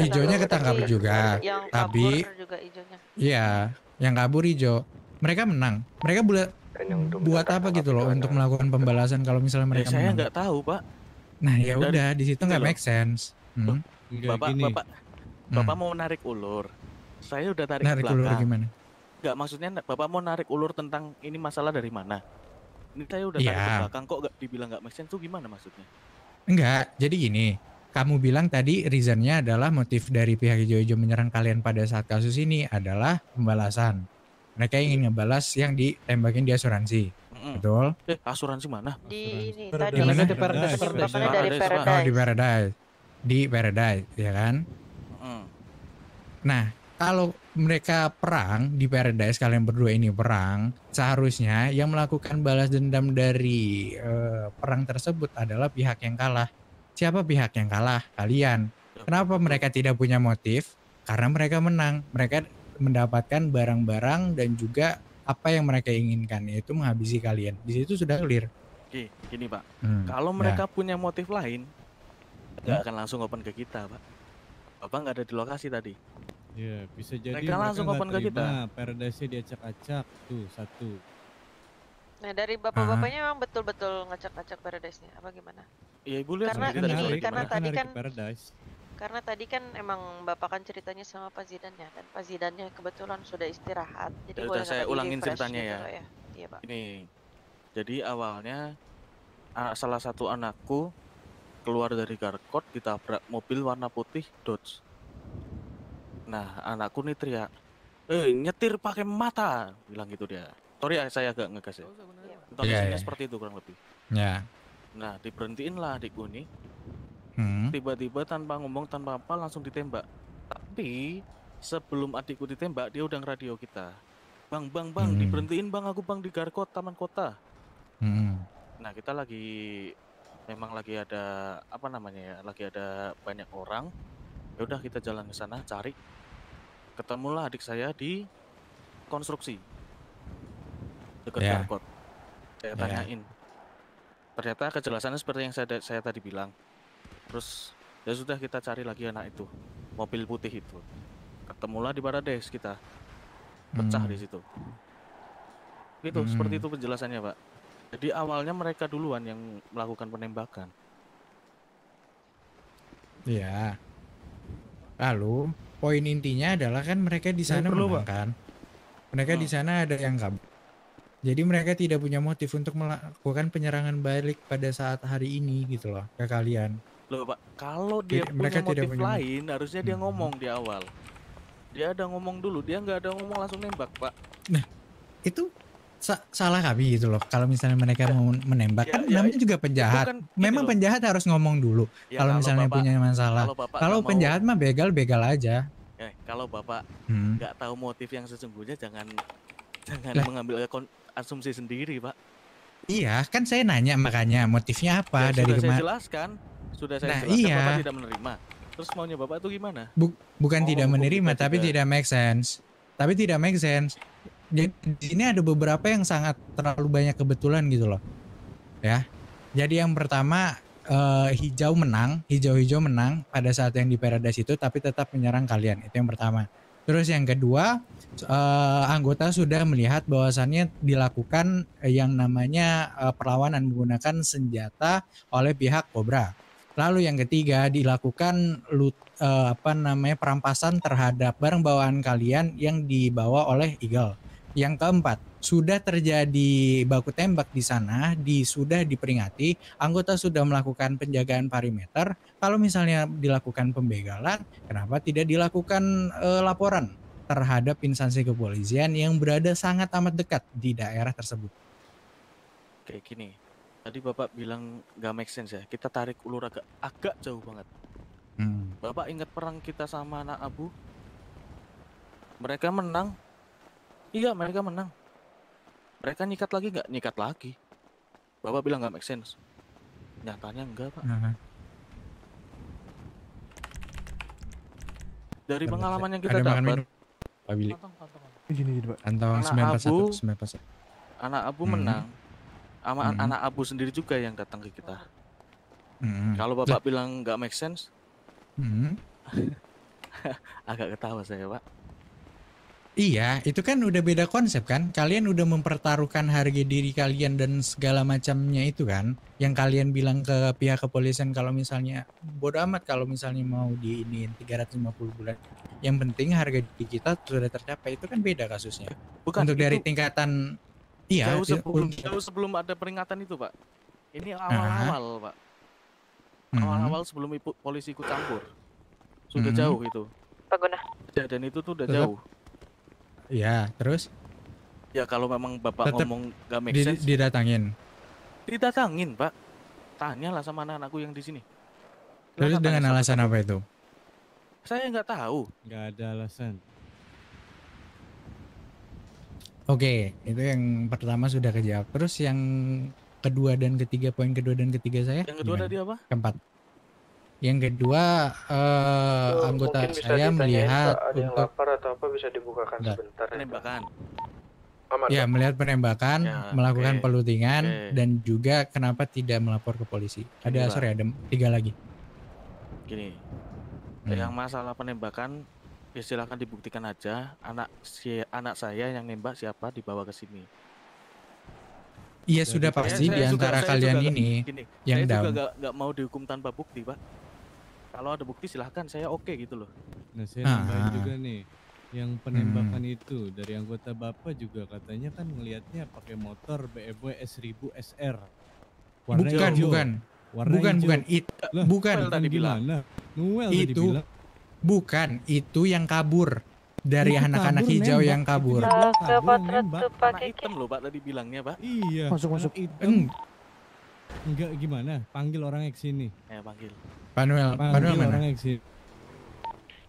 Hijaunya ketangkap, tapi juga. Yang Tapi kabur juga hijaunya. iya, yang kabur hijau. Mereka menang. Mereka buat buat apa gitu loh untuk melakukan pembalasan kalau misalnya Ya, mereka saya menang. nggak tahu pak. Nah ya udah di situ gitu nggak make sense. Hmm. Bapak, gini. bapak, bapak mau narik ulur. Saya udah tarik, Narik ke ulur belakang. gimana? Nggak maksudnya bapak mau narik ulur tentang ini masalah dari mana? Ini saya udah tarik ke Iya. belakang kok nggak dibilang nggak make sense tuh gimana maksudnya? Enggak, jadi gini. Kamu bilang tadi reasonnya adalah motif dari pihak hijau-hijau menyerang kalian pada saat kasus ini adalah pembalasan. Mereka ingin ngebalas yang ditembakin di asuransi. Mm-mm. Betul? Eh asuransi mana? Di ini Paradise. tadi Di mana? di Paradise. Dari Paradise, Pak. Oh, di Paradise. Paradise. Di Paradise, ya kan? Mm. Nah, kalau mereka perang di Paradise, kalian berdua ini perang, seharusnya yang melakukan balas dendam dari eh, perang tersebut adalah pihak yang kalah. Siapa pihak yang kalah? Kalian. Kenapa mereka tidak punya motif? Karena mereka menang. Mereka mendapatkan barang-barang dan juga apa yang mereka inginkan, yaitu menghabisi kalian. Di situ sudah clear. Oke, gini pak. Hmm, Kalau ya. mereka punya motif lain, nggak Hmm? akan langsung open ke kita pak. Bapak nggak ada di lokasi tadi. Ya, bisa jadi Mereka langsung nggak open ke kita. Paradise-nya diacak-acak tuh satu. Nah dari bapak-bapaknya memang betul-betul ngacak-ngacak Paradise-nya apa gimana? Iya ibu lihat Karena ini karena tadi kan Paradise. Karena tadi kan emang bapak kan ceritanya sama Pak Zidannya dan Pak Zidannya kebetulan sudah istirahat jadi Ya boleh saya ulangin ceritanya gitu ya. loh Iya pak. Ini, jadi awalnya ah, salah satu anakku keluar dari Garkot ditabrak mobil warna putih Dodge. Nah anakku nih teriak, eh nyetir pakai mata, bilang gitu dia. Sorry ya, saya agak ngegas ya. Intonasinya Iya, iya. seperti itu kurang lebih. Ya. Nah diberhentiin lah adikku nih. Hmm. Tiba-tiba tanpa ngomong tanpa apa langsung ditembak. Tapi sebelum adikku ditembak dia udah ngeradio kita. Bang, bang, bang, Hmm. diberhentiin bang aku bang di Garkot Taman Kota. Hmm. Nah kita lagi memang lagi ada apa namanya ya, lagi ada banyak orang. Ya udah kita jalan ke sana cari. Ketemulah adik saya di konstruksi dekat Ya. Garkot. Saya Ya. tanyain. Ternyata kejelasannya seperti yang saya saya tadi bilang. Terus ya sudah kita cari lagi anak itu, mobil putih itu. Ketemulah di Paradise kita. Pecah Hmm. di situ. Gitu, seperti Hmm. itu penjelasannya, Pak. Jadi awalnya mereka duluan yang melakukan penembakan. Iya. Lalu poin intinya adalah kan mereka di sana Pak. kan. Mereka di sana ada yang kabur. Jadi mereka tidak punya motif untuk melakukan penyerangan balik pada saat hari ini gitu loh ke kalian. Loh, Pak, kalau dia Tidak- punya mereka tidak motif punya lain, harusnya dia ngomong di awal. Dia ada ngomong dulu, dia nggak ada ngomong langsung nembak, Pak. Nah, itu sa- salah kami gitu loh. Kalau misalnya mereka mau menembak kan ya, namanya juga penjahat. kan Memang loh. penjahat harus ngomong dulu. Ya, kalau kalau misalnya Bapak- punya masalah. kalau nggak mau- penjahat mah begal-begal aja. Eh, kalau Bapak Hmm. nggak tahu motif yang sesungguhnya, jangan jangan Lah. mengambil asumsi sendiri, Pak. Iya, kan saya nanya makanya motifnya apa Ya, dari sudah saya kemarin. jelaskan, sudah saya Nah, jelaskan, iya. Bapak tidak menerima. Terus maunya Bapak itu gimana? Bu- bukan Oh, tidak menerima tapi juga. tidak make sense. Tapi tidak make sense. Jadi di sini ada beberapa yang sangat terlalu banyak kebetulan gitu loh. Ya. Jadi yang pertama eh, hijau menang, hijau-hijau menang pada saat yang di Paradise itu tapi tetap menyerang kalian. Itu yang pertama. Terus yang kedua, eh, anggota sudah melihat bahwasannya dilakukan yang namanya eh, perlawanan menggunakan senjata oleh pihak Cobra. Lalu yang ketiga dilakukan lut, eh, apa namanya perampasan terhadap barang bawaan kalian yang dibawa oleh Eagle. Yang keempat, sudah terjadi baku tembak di sana, di sudah diperingati, anggota sudah melakukan penjagaan perimeter. Kalau misalnya dilakukan pembegalan, kenapa tidak dilakukan eh, laporan terhadap instansi kepolisian yang berada sangat amat dekat di daerah tersebut? Kayak gini. Tadi Bapak bilang nggak make sense ya. Kita tarik ulur agak agak jauh banget. Hmm. Bapak ingat perang kita sama anak Abu? Mereka menang. Iya, mereka menang. Mereka nyikat lagi nggak? Nyikat lagi. Bapak bilang nggak make sense. Nyatanya enggak, Pak. Nah, Dari Bentar, pengalaman saya- yang kita ada dapat? Pak Billy. Gini gini pak. Kantong Anak 941, abu. 941. anak Abu Hmm. menang. Sama Mhm. anak abu sendiri juga yang datang ke kita. Hmm. Kalau bapak bilang nggak make sense, Hmm. agak ketawa saya pak. Iya, itu kan udah beda konsep kan. Kalian udah mempertaruhkan harga diri kalian dan segala macamnya itu kan. Yang kalian bilang ke pihak kepolisian kalau misalnya bodo amat kalau misalnya mau di ini 350 bulan. Yang penting harga diri kita sudah tercapai. Itu kan beda kasusnya. Bukan, Untuk dari itu tingkatan iya, jauh itu- sebelum untuk- jauh sebelum ada peringatan itu pak. Ini awal-awal pak. Mhm. Awal-awal sebelum ibu, polisi ikut campur. Sudah Mhm. jauh itu. Pengguna. Kejadian itu tuh udah Tetap- jauh. Iya, terus Ya kalau memang bapak Tetep ngomong nggak make sense, didatangin. didatangin pak. Tanyalah sama anak-anakku yang di sini. Terus dengan alasan apa itu? Saya nggak tahu. Nggak ada alasan. Oke, itu yang pertama sudah kejawab. Terus yang kedua dan ketiga, poin kedua dan ketiga saya? Yang kedua gimana? tadi apa? Keempat. Yang kedua, eh, Itu anggota mungkin bisa saya melihat ada yang untuk lapar atau apa bisa dibukakan Bentar. sebentar ya. Penembakan. Aman, ya melihat penembakan, Ya, melakukan oke. pelutingan, Oke. dan juga kenapa tidak melapor ke polisi. Ada Pak. sorry ada tiga lagi. Gini, Hmm. yang masalah penembakan ya silahkan dibuktikan aja. Anak si anak saya yang nembak siapa dibawa ke sini. Iya sudah pasti saya di juga- antara kalian juga- ini gini, yang saya juga down. nggak nggak mau dihukum tanpa bukti pak. Kalau ada bukti silahkan saya oke gitu loh. Nah saya Ah. nambahin juga nih, yang Hmm. penembakan itu dari anggota bapak juga katanya kan ngelihatnya pakai motor BMW S1000 SR. Warna Bukan, hijau. bukan. Warna bukan, hijau. bukan. It, Lah, bukan. Tadi bilang. Noel tadi itu bilang. Bukan. Itu yang kabur dari Itu anak-anak hijau nembak. yang kabur. Itu bilang Ke potret tuh Pak Kiki. hitam loh pak tadi bilangnya pak. Iya. Masuk, masuk. anak hitam. Eng, Enggak gimana? Panggil orangnya ke sini. Ya panggil. Panuel, Panuel Panggil mana? orangnya ke sini.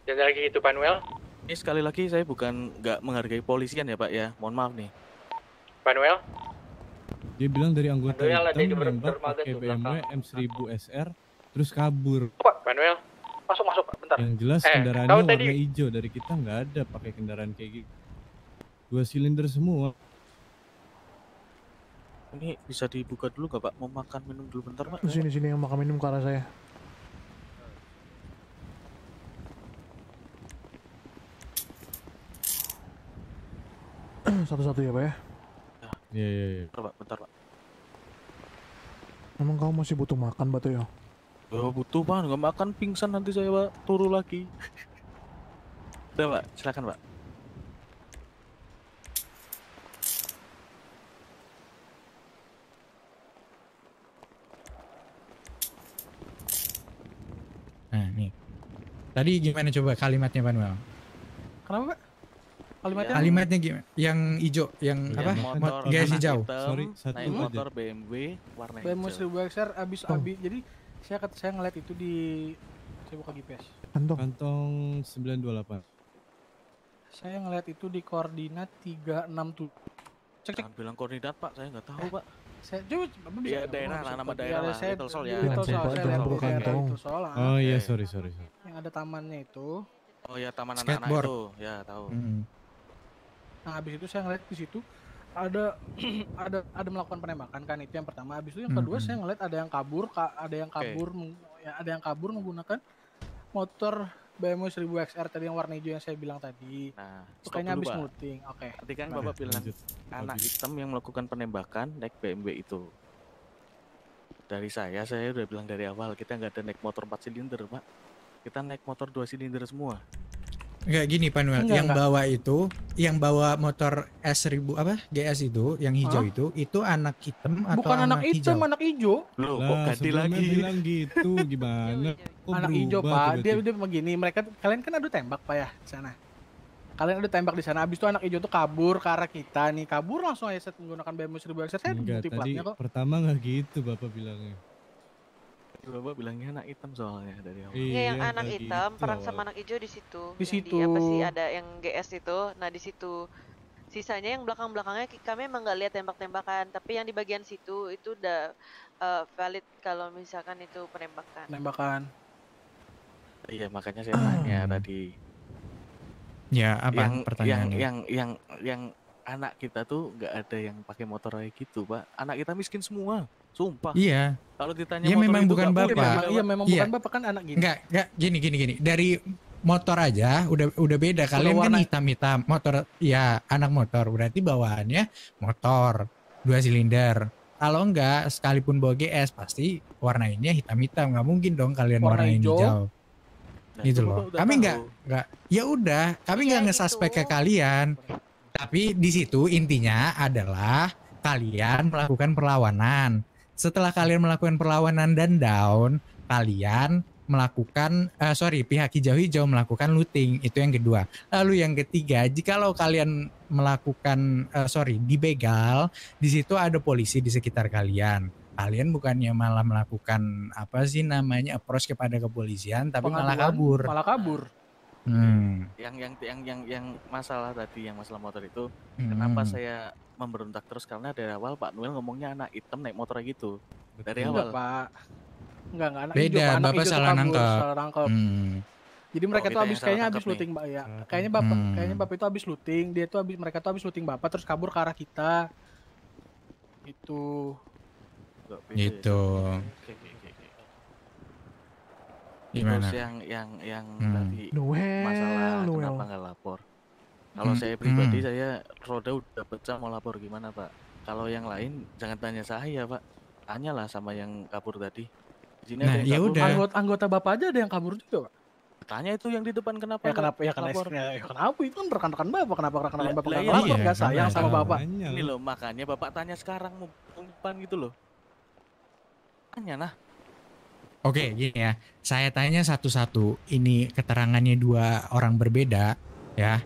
Dan lagi itu Panuel. Ini sekali lagi saya bukan nggak menghargai polisian ya pak ya. Mohon maaf nih. Panuel. Dia bilang dari anggota ada di hitam pakai tuh, BMW belakang. M1000 SR terus kabur. Panuel. Masuk, masuk, Pak. Bentar. Yang jelas Eh, kendaraannya warna tadi- hijau dari kita nggak ada pakai kendaraan kayak gitu. Dua silinder semua. Ini bisa dibuka dulu nggak pak? Mau makan minum dulu bentar pak? Sini sini yang makan minum ke arah saya. Satu-satu ya pak ya. Iya iya iya. Bentar pak, bentar pak. Emang kamu masih butuh makan batu ya? Oh, butuh pak, nggak makan pingsan nanti saya pak turun lagi. Udah pak, silakan pak. Nah, nih. Tadi gimana coba kalimatnya Panuel? Kenapa, Pak? Kalimatnya? Kalimatnya gimana? Yang hijau, yang Yang apa? motor Guys hijau. hitam, Sorry, satu naik aja. motor BMW warna BMW hijau. 1000 XR abis abis jadi saya saya ngeliat itu di saya buka GPS. Kantong. Kantong 928. Saya ngeliat itu di koordinat 367. Cek cek. Jangan bilang koordinat pak, saya nggak tahu pak. Saya coba Bapak bisa Iya daerah lah, nama daerah Iya, lah, saya Little Sol di ya. Little Sol, saya lihat buka di daerah kantong. Little Sol lah. Oh iya sorry sorry sorry. Yang ada tamannya itu. Oh ya taman anak-anak itu, ya tahu. Mm. Nah, habis itu saya ngeliat di situ ada ada ada melakukan penembakan kan itu yang pertama. Habis itu yang kedua Mm-mm. saya ngeliat ada yang kabur, ka- ada yang kabur meng- ya, ada yang kabur menggunakan motor BMW 1000 XR tadi yang warna hijau yang saya bilang tadi. Nah, Itu kayaknya habis smoothing. Oke. Tadi kan Nah, bapak bilang lanjut. anak Lanjut. hitam yang melakukan penembakan naik BMW itu. Dari saya, saya udah bilang dari awal kita nggak ada naik motor 4 silinder pak. Kita naik motor dua silinder semua. Enggak gini Panuel, Enggak, yang enggak. bawa itu, yang bawa motor S1000 apa? GS itu, yang hijau Hah? itu, itu anak hitam atau Bukan anak hitam, hijau? anak hijau. Loh, kok ganti lagi? bilang gitu gimana? Kok anak hijau pak dia dia begini mereka kalian kan adu tembak pak ya di sana kalian adu tembak di sana abis itu anak hijau tuh kabur ke arah kita nih kabur langsung aja set menggunakan BMW 1000 XR saya bukti tadi platnya kok pertama nggak gitu bapak bilangnya. Bapak bilangnya anak hitam soalnya dari awal. Iya yang Iya, anak nggak hitam gitu perang sama anak hijau di situ. Di Yang situ. apa sih ada yang GS itu. Nah di situ. Sisanya yang belakang-belakangnya kami emang nggak lihat tembak-tembakan. Tapi yang di bagian situ itu udah uh, valid kalau misalkan itu penembakan. penembakan Iya makanya saya tanya tadi. Ya, apa yang, pertanyaannya? Yang yang yang yang anak kita tuh nggak ada yang pakai motor kayak gitu, Pak. Anak kita miskin semua, sumpah. Iya. Kalau ditanya Iya motor memang itu bukan bapak. Pak. Iya memang Iya. bukan bapak kan anak gini. Enggak, enggak gini gini gini. Dari motor aja udah udah beda. Kalian kan warna- hitam-hitam. Motor ya anak motor berarti bawaannya motor dua silinder. Kalau enggak sekalipun bawa GS pasti warnainnya hitam-hitam. nggak mungkin dong kalian Warna warnain hijau. hijau. Nah, gitu itu loh. Kami enggak enggak ya udah, kami enggak nge-suspek ke kalian. Tapi di situ intinya adalah kalian melakukan perlawanan. Setelah kalian melakukan perlawanan dan down, kalian melakukan eh, sorry pihak hijau-hijau melakukan looting itu yang kedua. Lalu yang ketiga, jikalau kalian melakukan eh, sorry dibegal, di situ ada polisi di sekitar kalian. Kalian bukannya malah melakukan apa sih namanya approach kepada kepolisian, tapi malah Pengaduan, kabur. Malah kabur. Hmm. yang yang yang yang yang masalah tadi yang masalah motor itu kenapa Hmm. saya memberontak terus karena dari awal Pak Noel ngomongnya anak hitam naik motor gitu dari Enggak, awal Pak. Enggak, enggak anak Beda, hijau, Pak. Anak Bapak hijau tuh salah kabur, nangkep. Salah nangkep. Hmm. Jadi mereka Oh, tuh kita habis salah kayaknya habis looting, Mbak ya. Kayaknya Bapak, Hmm. kayaknya Bapak itu habis looting, dia tuh habis mereka tuh habis looting Bapak terus kabur ke arah kita. Itu. Gitu. Oke, oke, oke, oke. Gimana? Terus yang yang yang Hmm. tadi Noel, masalah Noel. kenapa nggak lapor? Kalau Hmm, saya pribadi hmm. saya roda udah pecah mau lapor gimana Pak? Kalau yang lain jangan tanya saya Pak, tanyalah sama yang kabur tadi. Di sini Nah, ada yang ya kabur. udah. Anggota, anggota Bapak aja ada yang kabur juga, Pak. Tanya itu yang di depan kenapa Ya kenapa ya kenapa ya, kenapa itu kan rekan-rekan Bapak kenapa rekan-rekan Bapak nggak iya, lapor iya, nggak sayang sama Bapak. Ini loh makanya Bapak tanya sekarang mau umpan gitu loh. Tanya nah. Oke, gini ya. Saya tanya satu-satu. Ini keterangannya dua orang berbeda, ya.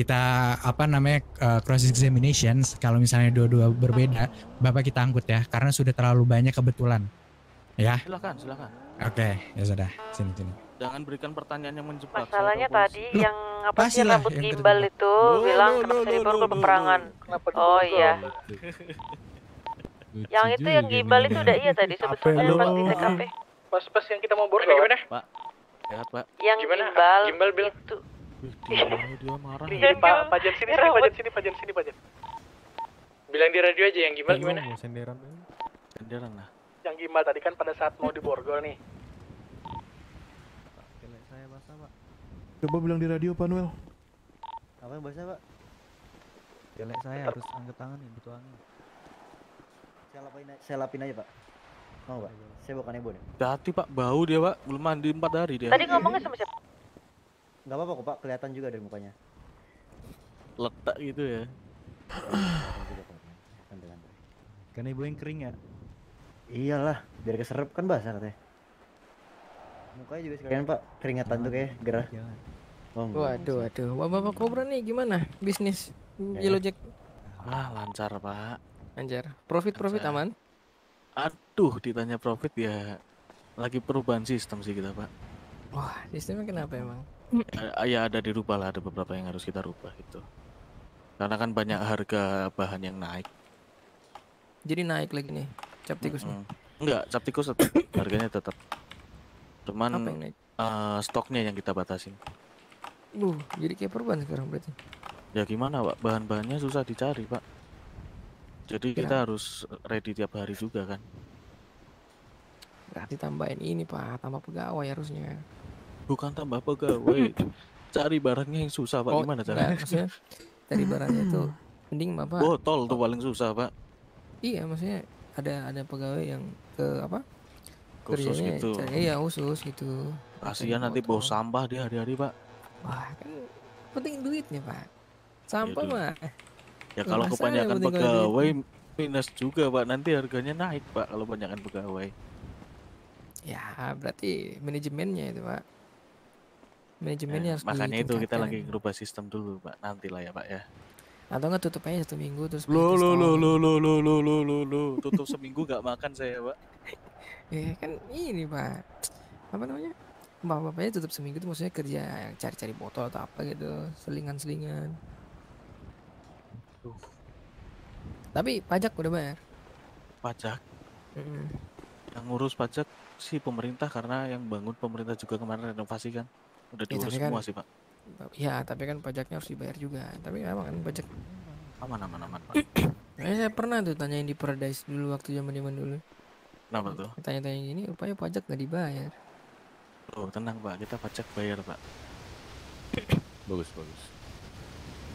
Kita apa namanya uh, cross examination. Kalau misalnya dua-dua berbeda, bapak kita angkut ya, karena sudah terlalu banyak kebetulan. Ya. Silakan, silakan. Oke, ya sudah. Sini sini. Jangan berikan pertanyaan yang menjebak. Masalahnya tadi yang apa sih rambut yang gimbal itu bilang kenapa saya diborgol peperangan. Oh iya. Yang itu yang gimbal itu udah iya tadi sebetulnya pas di TKP. Pas pas yang kita mau borgol gimana? Pak. Sehat, Pak. Yang Gimana? gimbal, Gimbal bil. Itu. Dia, dia marah. Ini Pak, Pak Jan sini, sini, Pak Jan sini, Pak Jan sini, Pak Jan. Bilang di radio aja yang gimbal gimana? Mau senderan. Senderan lah. Yang gimbal tadi kan pada saat mau nih. saya basah pak. Coba bilang di radio Pak Noel. Apa yang basah, Pak? Kelek saya harus angkat tangan nih, butuh angin. Saya lapin, aja- saya lapin aja, Pak. Mau, Pak? Saya bukan ibu nih. Hati Pak, bau dia Pak. Belum mandi 4 hari dia. Tadi ngomongnya sama siapa? Enggak apa-apa kok, Pak. Kelihatan juga dari mukanya. Letak gitu ya. Karena ibu yang kering ya? Iyalah, biar keserap kan basah katanya. Mukanya juga sekalian, Pak. Keringatan tuh kayak gerah. Oh. Waduh, waduh. Bapak Kobra nih gimana bisnis Ya. Yellow Jack? Ah, lancar Pak. Anjar. Profit profit Lancar. aman? Aduh, ditanya profit ya lagi perubahan sistem sih kita Pak. Wah, sistemnya kenapa emang? Eh, Ya ada dirubah lah, ada beberapa yang harus kita rubah gitu. Karena kan banyak harga bahan yang naik. Jadi naik lagi nih cap tikusnya. Mm. Enggak, cap tikus tetap harganya tetap. Cuman Apa yang naik? eh, stoknya yang kita batasin. Uh, jadi kayak perban sekarang berarti. Ya gimana Pak, bahan-bahannya susah dicari Pak. Jadi Kira- kita harus ready tiap hari juga kan. Berarti tambahin ini Pak, tambah pegawai harusnya. Bukan tambah pegawai, cari barangnya yang susah Pak. Oh, Gimana caranya? maksudnya dari barangnya itu mending Bapak Botol tuh paling susah Pak. Iya, maksudnya ada ada pegawai yang ke apa? Khusus Kerjanya gitu. cari- iya, khusus gitu. Kasihan nanti bawa sampah dia hari-hari Pak. Wah, kan penting duitnya, Pak. Sampah Yaudah. mah. Ya kalau kebanyakan pegawai minus juga Pak. Nanti harganya naik Pak kalau kebanyakan pegawai. Ya, berarti manajemennya itu, Pak. Manajemennya Eh, harus makanya itu kita lagi ngerubah sistem dulu Pak. Nanti lah ya Pak ya. Atau nggak tutup aja satu minggu terus Lo lo lo lo lo lo lo lo lo lo tutup seminggu gak makan saya Pak. Ya kan ini, Pak. Apa namanya? Bapak-bapaknya tutup seminggu itu maksudnya kerja cari-cari botol atau apa gitu, selingan-selingan. Tapi pajak udah bayar. Pajak. Mm. Yang ngurus pajak sih pemerintah karena yang bangun pemerintah juga kemarin renovasi kan. Udah Ya, diurus tapi kan- semua sih Pak. Ya, tapi kan pajaknya harus dibayar juga. Tapi memang kan pajak Aman aman aman pak. Eh, saya pernah tuh tanyain di Paradise dulu waktu zaman zaman dulu. Kenapa tuh? Tanya-tanya gini, rupanya pajak nggak dibayar. Oh tenang pak, kita pajak bayar pak. Bagus bagus.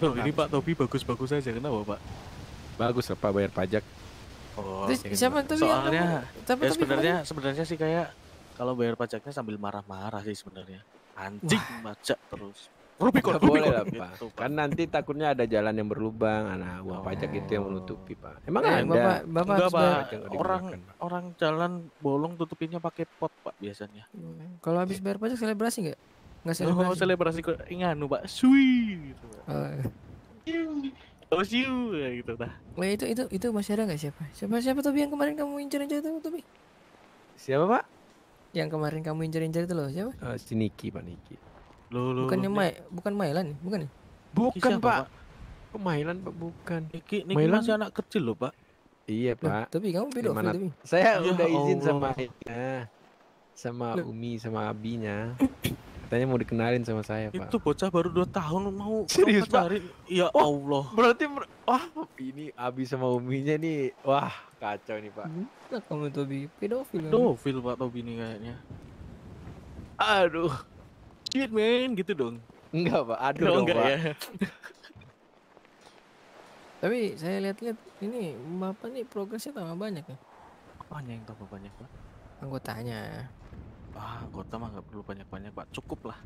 Loh ini Pak Tobi bagus-bagus aja kenapa pak? Bagus lah Pak bayar pajak. Oh, Terus siapa tuh soalnya siapa ya sebenarnya sebenarnya sih kayak kalau bayar pajaknya sambil marah-marah sih sebenarnya. Anjing pajak terus. Rubicon, Nggak boleh Rubicon. lah Gitu, Pak. Kan nanti takutnya ada jalan yang berlubang, nah uang pajak itu yang menutupi Pak. Emang Eh, ada? Bapak- Bapak Enggak pak, orang orang jalan bolong tutupinnya pakai pot pak biasanya. Kalau habis bayar pajak selebrasi nggak? Nggak Oh, selebrasi. selebrasi kok inganu pak, sui gitu pak. Oh, Oh siu kayak gitu dah. oh, itu itu itu masih ada nggak siapa? Siapa siapa Tobi yang kemarin kamu incer-incer itu Tobi? Siapa Pak? Yang kemarin kamu incer-incer itu loh siapa? Eh, si Niki Pak Niki. Lo lo. Bukannya Mai, bukan Mailan, bukan ya? Bukan Siapa, Pak. Pak? Kok Mailan Pak bukan. Niki, Niki Mailan- masih anak kecil loh pak. Iya Pak. Tapi kamu pedofil Gimana- Tobi. Saya Ya udah izin sama Allah. Ina, sama Umi, sama Abinya. Katanya mau dikenalin sama saya Pak. Itu bocah baru 2 tahun mau Serius, Pak? Ya Oh, Allah. Berarti ber- wah ini Abi sama Uminya nih wah kacau nih Pak. Nah, kamu Tobi pedofil. kamu. Pedofil Pak Tobi ini kayaknya. Aduh. Shit man gitu dong. Enggak Pak, aduh dong enggak Pak. ya. Tapi saya lihat-lihat ini Bapak nih progresnya tambah banyak ya Apanya yang tambah banyak Pak? anggotanya. Ah, anggota mah nggak perlu banyak-banyak Pak. Cukup lah.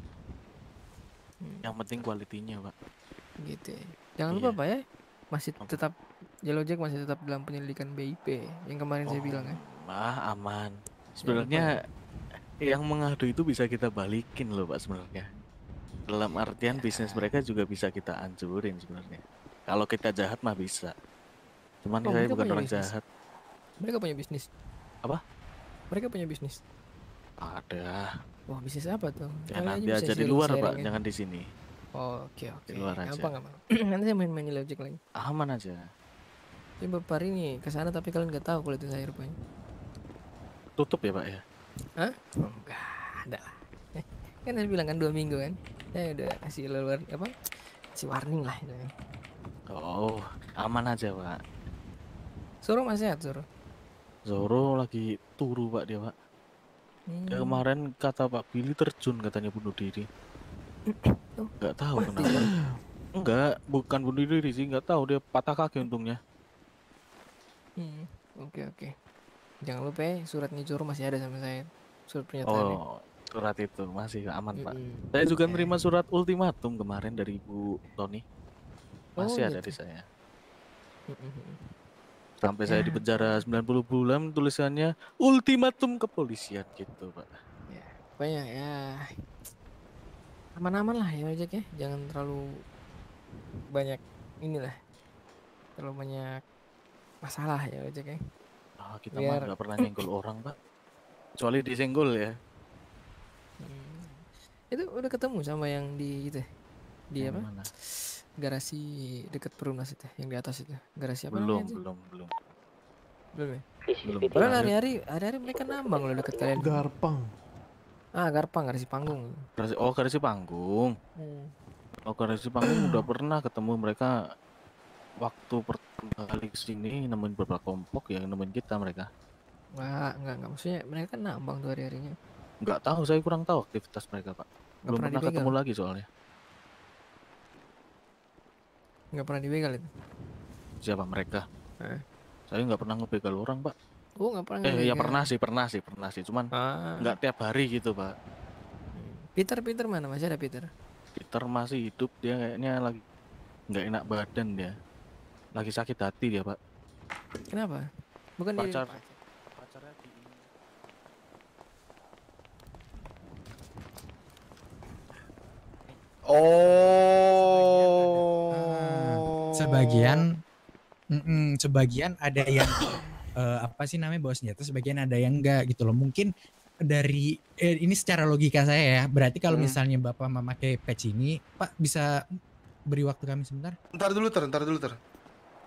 Hmm. Yang penting kualitinya Pak. Gitu. ya. Jangan lupa Pak ya, masih tetap Yellow Jack masih tetap dalam penyelidikan BIP yang kemarin saya bilang kan. Ah, aman. Sebenarnya yang mengadu itu bisa kita balikin loh Pak sebenarnya. Dalam artian bisnis mereka juga bisa kita hancurin sebenarnya. Kalau kita jahat mah bisa. Cuman Oh, saya bukan orang bisnis. jahat. Mereka punya bisnis. Apa? Mereka punya bisnis. Ada. Wah, bisnis apa tuh? Ya nanti bisa aja di luar Pak, jangan di sini. Oh, Oke oke. Di luar aja. Gampang gampang. Nanti saya main-main lagi. Aman aja. Ini beberapa hari nih ke sana tapi kalian nggak tahu kalau itu saya rupanya. Tutup ya Pak ya? Hah? Oh, enggak ada lah. Kan saya bilang kan dua minggu kan. Saya udah kasih luar apa? Kasih warning lah itu. Oh, aman aja Pak. Suruh masih sehat suruh. Zoro lagi turu Pak dia Pak. Ya, Hmm. kemarin kata Pak Billy terjun katanya bunuh diri. Nggak tahu kenapa. Enggak, bukan bunuh diri sih, nggak tahu dia patah kaki untungnya. Hmm, Oke oke. Jangan lupa ya surat Nijoro masih ada sama saya. Surat pernyataannya. Oh, surat itu masih aman Pak. Mm-mm. Saya juga nerima surat ultimatum kemarin dari Ibu Tony. Oh, Masih ada gitu. di saya. Mm-mm. Sampai saya Ya. di penjara 90 bulan tulisannya ultimatum kepolisian gitu Pak. Pokoknya ya aman-aman lah ya Jack ya. Jangan terlalu banyak inilah. Terlalu banyak masalah ya Jack ya. Ah, kita Biar- mah nggak pernah nyenggol orang Pak. Kecuali disenggol ya. Hmm. Itu udah ketemu sama yang di itu ya? di Yang apa? mana? Garasi dekat Perumnas itu, yang di atas itu. Garasi apa Belum, namanya? belum, belum. Belum ya? Belum. Padahal hari-hari hari-hari mereka nambang loh dekat kalian. Garpang. Ah, Garpang, garasi panggung. Garasi, oh garasi panggung. Hmm. Oh garasi panggung udah pernah ketemu mereka waktu pertama kali ke sini nemuin beberapa kelompok yang nemuin kita mereka. Enggak, enggak, enggak. Maksudnya mereka kan nambang tuh hari-harinya. Nggak tahu saya kurang tahu aktivitas mereka pak. Nggak Belum pernah pernah ketemu lagi soalnya. Nggak pernah dibegal itu. Siapa mereka? Eh. Saya nggak pernah ngebegal orang pak. Oh, nggak pernah Eh ya ngebegal. pernah sih, pernah sih, pernah sih. Cuman Ah. nggak tiap hari gitu pak. Peter, Peter mana? Masih ada Peter? Peter masih hidup dia kayaknya lagi nggak enak badan dia. Lagi sakit hati dia pak. Kenapa? Bukan di Pacar. Pacarnya di Oh. Sebagian mm-mm, sebagian ada yang eh, apa sih namanya bawa senjata, sebagian ada yang enggak gitu loh. Mungkin dari eh, ini secara logika saya ya. Berarti kalau Hmm. misalnya Bapak memakai patch ini, Pak bisa beri waktu kami sebentar? Ntar dulu ter, ntar dulu ter.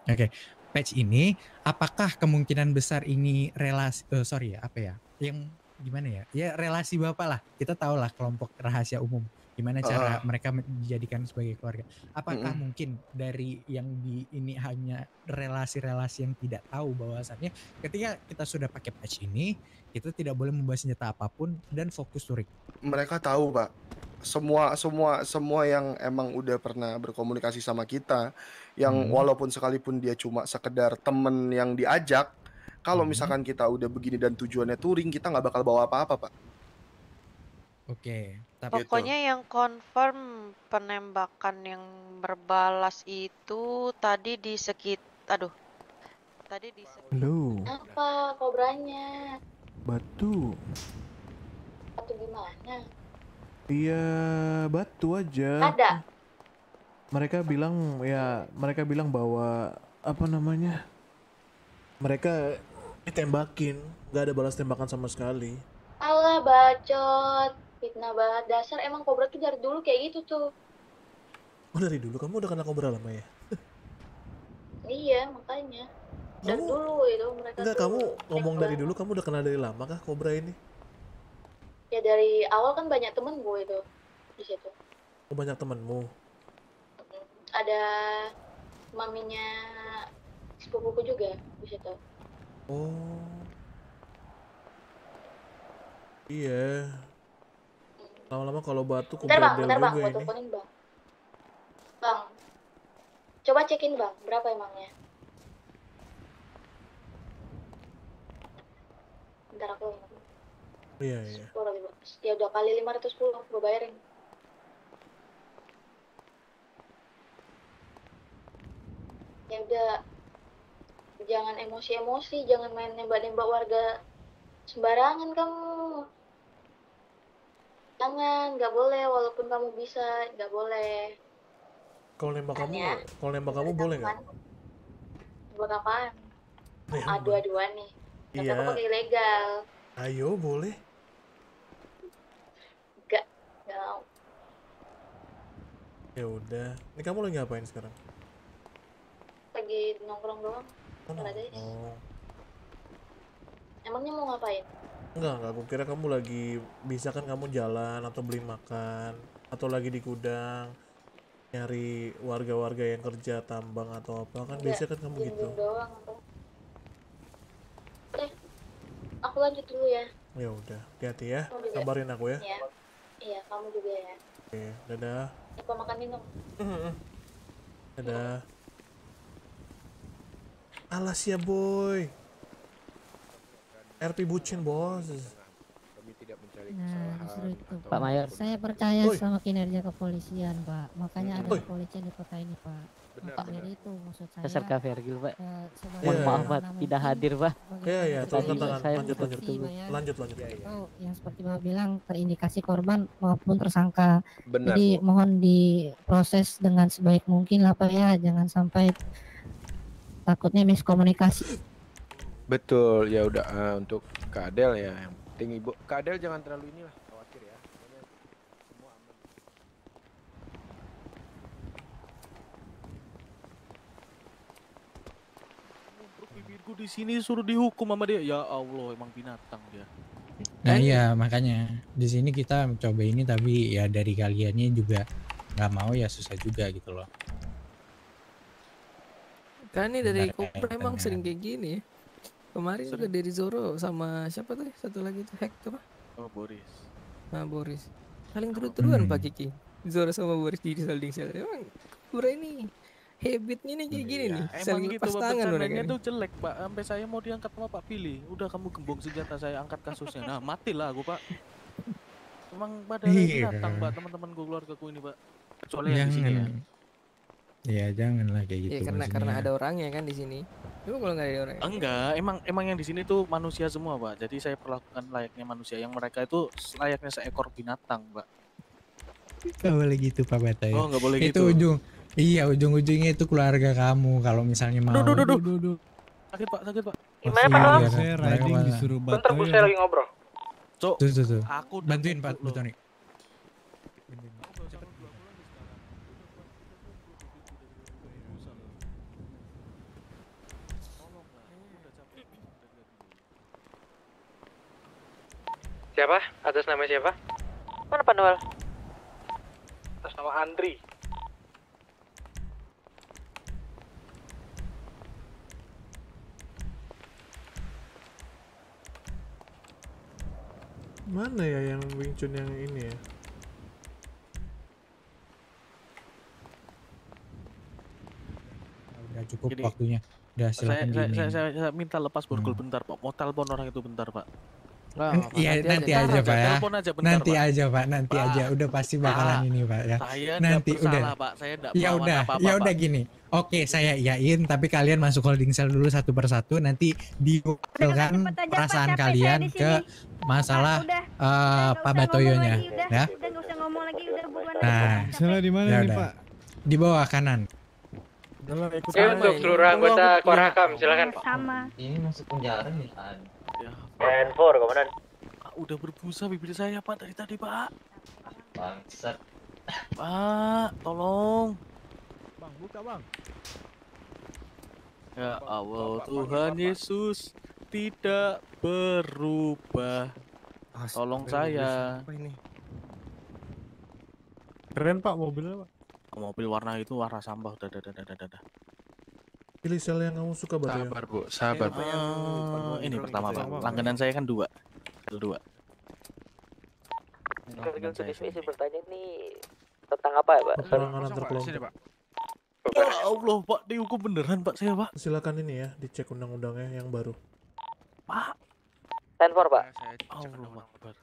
Oke, patch ini apakah kemungkinan besar ini relasi eh, sorry ya apa ya? Yang gimana ya? Ya relasi Bapak lah. Kita tahu lah kelompok rahasia umum. Gimana cara Ah. mereka dijadikan sebagai keluarga? Apakah Mm-mm. mungkin dari yang di ini hanya relasi-relasi yang tidak tahu bahwasannya ketika kita sudah pakai patch ini, kita tidak boleh membawa senjata apa pun dan fokus rig. mereka tahu pak semua semua semua yang emang udah pernah berkomunikasi sama kita yang Hmm. walaupun sekalipun dia cuma sekedar temen yang diajak kalau Hmm. misalkan kita udah begini dan tujuannya touring kita nggak bakal bawa apa-apa pak Oke, tapi Pokoknya yang confirm penembakan yang berbalas itu tadi di sekitar, aduh, tadi di sekitar. Halo, Apa kobranya? batu. Atau gimana? Iya, batu aja. Ada. Mereka bilang ya, mereka bilang bahwa apa namanya? Mereka ditembakin, nggak ada balas tembakan sama sekali. Alah bacot. Fitnah banget dasar emang kobra tuh dari dulu kayak gitu tuh. Oh dari dulu kamu udah kenal kobra lama ya? Iya, makanya. Dari dulu itu mereka Enggak, tuh kamu ngomong dari dulu kamu udah kenal dari lama kah kobra ini? Ya dari awal kan banyak temen gue itu di situ. Oh, banyak temenmu. Ada maminya sepupuku juga di situ. Oh. Iya. Lama-lama kalau batu Bentar bang, bentar bang, gue teleponin bang. Bang, coba cekin bang, berapa emangnya? Bentar aku ingat. Iya, iya. Ya udah kali 510 gue bayarin. Ya udah, jangan emosi-emosi, jangan main nembak-nembak warga sembarangan kamu. Jangan, nggak boleh. Walaupun kamu bisa, nggak boleh. Kalau nembak kamu, ya. kalau nembak kamu boleh nggak? Buat apaan? Adu-aduan nih. Iya. aku pakai ilegal. Ayo, boleh. Ya udah. Ini kamu lagi ngapain sekarang? Lagi nongkrong doang. Oh, oh. Emangnya mau ngapain? Enggak, enggak. Aku kira kamu lagi bisa kan kamu jalan atau beli makan atau lagi di gudang nyari warga-warga yang kerja tambang atau apa kan Nggak, biasa kan kamu gitu. doang. aku. Oke, aku lanjut dulu ya. Ya udah, hati-hati ya. Juga. Kabarin aku ya. Iya, iya kamu juga ya. Oke, dadah. Lupa makan minum. Dadah. Alas ya boy. RP bucin bos. Kami tidak mencari Nah, itu. Pak Mayor. Saya percaya Oi. sama kinerja kepolisian, Pak. Makanya ada Oi. kepolisian di kota ini, Pak. Maka dari itu maksud saya. Kak Vergil, Pak. eh, Mohon Iya. maaf, Pak. Tidak hadir, Pak. Iya, iya, turunkan kita tangan. bisa Lanjut, lanjut. bukti, Pak, ya. Lanjut, lanjut. Atau yang seperti Bapak bilang terindikasi korban maupun tersangka. Benar, Jadi Bu. mohon diproses dengan sebaik mungkin lah, Pak ya. Jangan sampai takutnya miskomunikasi. Betul, ya udah eh, untuk Kak Adel ya yang penting Ibu. Kak Adel jangan terlalu inilah khawatir ya. Pokoknya semua aman. Bibirku di sini suruh dihukum sama dia. Ya Allah, emang binatang dia. Nah iya makanya di sini kita coba ini tapi ya dari kaliannya juga nggak mau ya susah juga gitu loh. Kan ini dari Cobra eh, emang benar. sering kayak gini ya. Kemarin juga dari Zoro sama siapa tuh? Satu lagi tuh Hector. Oh, Boris. Nah, Boris. Saling terus-terusan Hmm. Pak Kiki. Zoro sama Boris di saling sel. Emang Cobra ini habitnya nih kayak gini nih. Emang gitu, mereka. Bercandanya tuh jelek, Pak. Sampai saya mau diangkat sama Pak Pilih. Udah kamu gembong senjata saya angkat kasusnya. Nah, matilah aku, Pak. Emang pada Iya. binatang, Pak, teman-temanku keluargaku ini, Pak. Kecuali yang di sini ya. Jangan. Ya janganlah kayak gitu. Ya karena maksudnya. karena ada orangnya kan di sini. Coba kalau nggak ada orang. Enggak, emang emang yang di sini tuh manusia semua, Pak. Jadi saya perlakukan layaknya manusia. Yang mereka itu layaknya seekor binatang, Pak. Gak boleh gitu Pak Bata ya. Oh, nggak boleh Itu gitu. ujung. Iya ujung-ujungnya itu keluarga kamu kalau misalnya mau. Duh, duh, duh, duh. Sakit, Pak, sakit, Pak. Gimana Pak? Saya riding disuruh Bentar bu, saya lagi ngobrol. Cok, Tuh tuh tuh. aku Bantuin Pak loh. Butoni. Siapa? Atas nama siapa? Mana Pak Noel? Nama Andri. Mana ya yang Wing Chun yang ini ya? Udah cukup Gini, waktunya. Udah Saya, silakan saya, saya, saya, saya minta lepas borgol bentar pak. Mau telepon orang itu bentar pak. Iya nanti aja pak ya. Aja bentar Nanti pak. aja pak, nanti Pak, aja. Udah pasti bakalan Pak, ini pak ya. Saya Nanti udah. pak. Saya Ya melawan udah, apa-apa ya pak. udah gini. Oke, saya iyain, tapi kalian masuk holding cell dulu satu persatu. Nanti diwakilkan perasaan kalian ke masalah eh, Pak Batoyonya, ya. Udah nggak usah ngomong lagi, udah buruan. Nah, Salah di mana ya nih. Pak? Di bawah kanan. Oke untuk seluruh anggota Korakam silakan. Sama. Ini masuk penjara nih Ten four komandan. Ah, Udah berbusa bibir saya pak dari tadi pak. Bangsat. Pak, tolong. Bang, buka bang. Ya Allah Tuhan Yesus tidak berubah. Tolong saya. Keren pak mobilnya pak. Mobil warna itu warna sampah. Udah, udah, udah, udah, udah. Pilih sel yang kamu suka Batoyo. Sabar bu, sabar bu. Eh, ini pertama pak. Langganan saya kan dua. Sel dua. Langganan saya. izin bertanya nih tentang apa ya, Pak? Antar kelompok. Ya Allah pak, dihukum beneran pak saya pak. Silakan ini ya, dicek undang-undangnya yang baru. Pak. Ten four, Pak. Allah Akbar.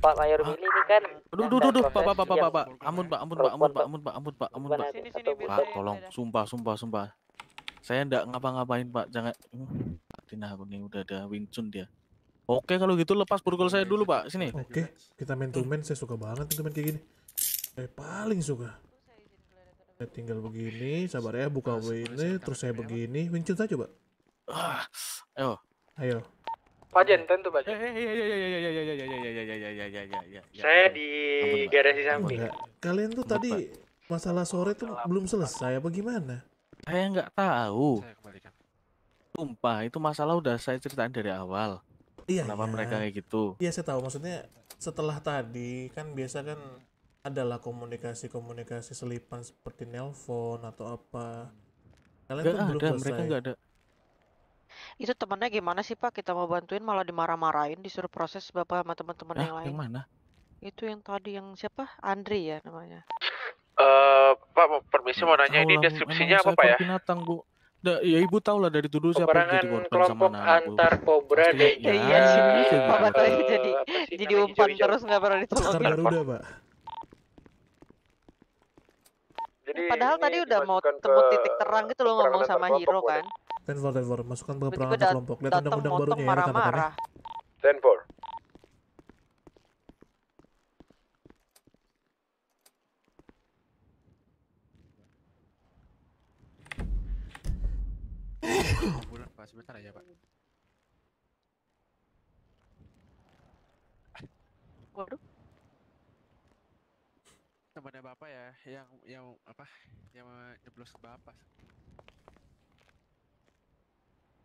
Pak Mayor Billy ini kan Aduh, aduh, aduh, aduh, pak, pak, pak, pak, pak, pak, ampun, pak, ampun, pak, ampun, pak, ampun, pak, ampun, pak, ampun, pak, pak, tolong, sumpah, sumpah, sumpah, saya ndak ngapa-ngapain, pak, jangan, Hmm, Tina aku nih udah ada Wing Chun dia. Oke, kalau gitu lepas borgol saya dulu, pak, sini. Oke, kita main to main. Saya suka banget main kayak gini. Saya paling suka. Saya tinggal begini, sabar ya, buka ini, terus saya begini. Wing Chun saja, Pak. Ah, ayo. Ayo. Pajen tentu Pajen. Saya di garasi samping. Kalian tuh tadi masalah sore tuh belum selesai apa gimana? Saya nggak tahu. Sumpah itu masalah udah saya ceritain dari awal. Iya. Kenapa iya. mereka kayak gitu? Iya saya tahu. Maksudnya setelah tadi kan biasa kan adalah komunikasi-komunikasi selipan seperti nelpon atau apa. Kalian gak tuh ada, belum selesai. mereka nggak ada itu temennya gimana sih Pak? Kita mau bantuin malah dimarah-marahin, disuruh proses Bapak sama teman-teman Hah, yang lain. yang mana? Itu yang tadi yang siapa? Andri ya namanya. Eh, Pak, mau permisi mau nanya ini Tahu lah, deskripsinya emang apa Pak ya? binatang, Bu. Da, ya ibu tahu lah dari dulu siapa yang jadi Peperangan korban sama kelompok anak Bu. antar Cobra Pasti deh. ya, iya sih, kayak Pak gitu. Batoy jadi apa sih jadi namanya, umpan hijau-hijau? terus nggak pernah Sekar ditolongin. Garuda, Pak. Jadi Padahal ini tadi udah mau dimasukkan ke temu titik terang gitu loh ngomong peperangan sama antar Hero kelompok, kan. Tenfor, Tenfor, masukkan ke dat- kelompok. Lihat undang-undang barunya ya rekan-rekan ya. marah-marah. Ten four. Bulan Pak, sebentar aja Pak. Waduh. Temannya Bapak ya, yang yang apa? Yang nyeblos ke Bapak.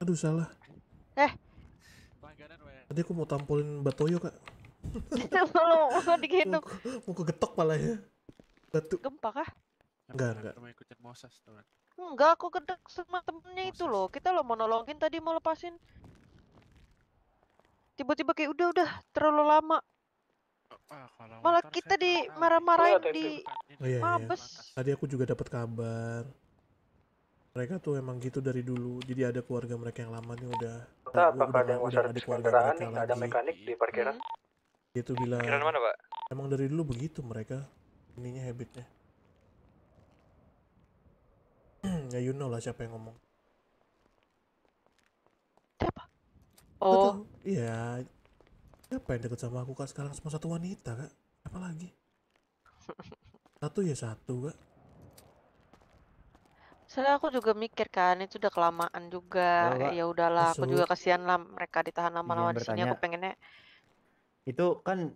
Aduh salah. Eh. Tadi aku mau tampolin Batoyo, Kak. lo mau digendong. Mau kegetok pala ya. Batu. Gempa kah? Enggak, enggak. Rumah ikutin Moses teman. Enggak, aku gedek sama temennya itu loh. Kita lo mau nolongin tadi mau lepasin. Tiba-tiba kayak udah udah terlalu lama. Ah, kalau Malah kita di kurang tahu. marah-marahin Oh, di Oh iya, iya. mabes. Tadi aku juga dapat kabar. Mereka tuh emang gitu dari dulu. Jadi ada keluarga mereka yang lama nih udah udah, apakah ada udah ada keluarga mereka nih, ada lagi. mekanik di parkiran. Dia tuh bilang Parkiran mana, Pak? Emang dari dulu begitu mereka ininya habitnya. ya you know lah siapa yang ngomong. Oh, Iya. Siapa yang deket sama aku kak sekarang semua satu wanita kak? Apa lagi? Satu ya satu kak. Soalnya aku juga mikir kan itu udah kelamaan juga. Kak. Ya udahlah, aku juga kasihan lah mereka ditahan lama-lama Izin di sini. Aku pengennya Itu kan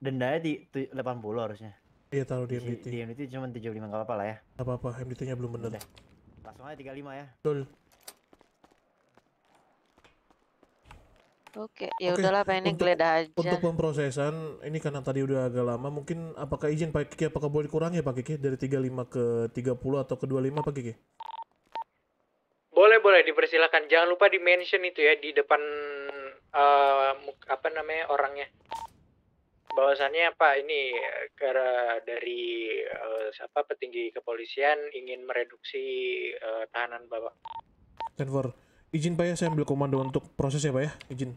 dendanya di tu- 80 harusnya. Iya taruh di MDT. di MDT cuma 75 nggak apa-apa lah ya. Gak apa-apa, MDT-nya belum. Udah. Langsung aja 35 ya. Betul. Oke, ya Oke, udahlah pengennya untuk geledah aja. untuk pemprosesan ini karena tadi udah agak lama mungkin apakah izin Pak Kiki apakah boleh dikurangi ya Pak Kiki dari 35 ke 30 atau ke 25 Pak Kiki? Boleh boleh dipersilakan. Jangan lupa di mention itu ya di depan muk- apa namanya orangnya. Bahwasannya apa ini karena dari eh, siapa petinggi kepolisian ingin mereduksi eh, tahanan Bapak. Ten for izin Pak ya saya ambil komando untuk proses ya Pak ya izin.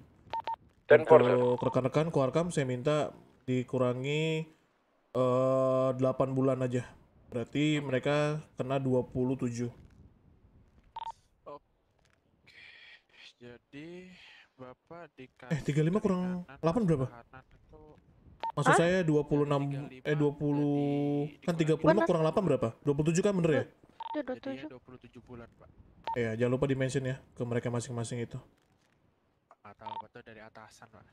Sir. Untuk rekan-rekan Koarkam saya minta dikurangi eh 8 bulan aja. Berarti mereka kena 27. Jadi Bapak dikasih Eh 35 kurang 8 berapa? Maksud saya 26 eh 20 kan 35 kurang 8 berapa? 27 kan bener ya? Jadinya 27 bulan, Pak. Iya, jangan lupa di mention ya ke mereka masing-masing itu. Atau betul dari atasan, Pak.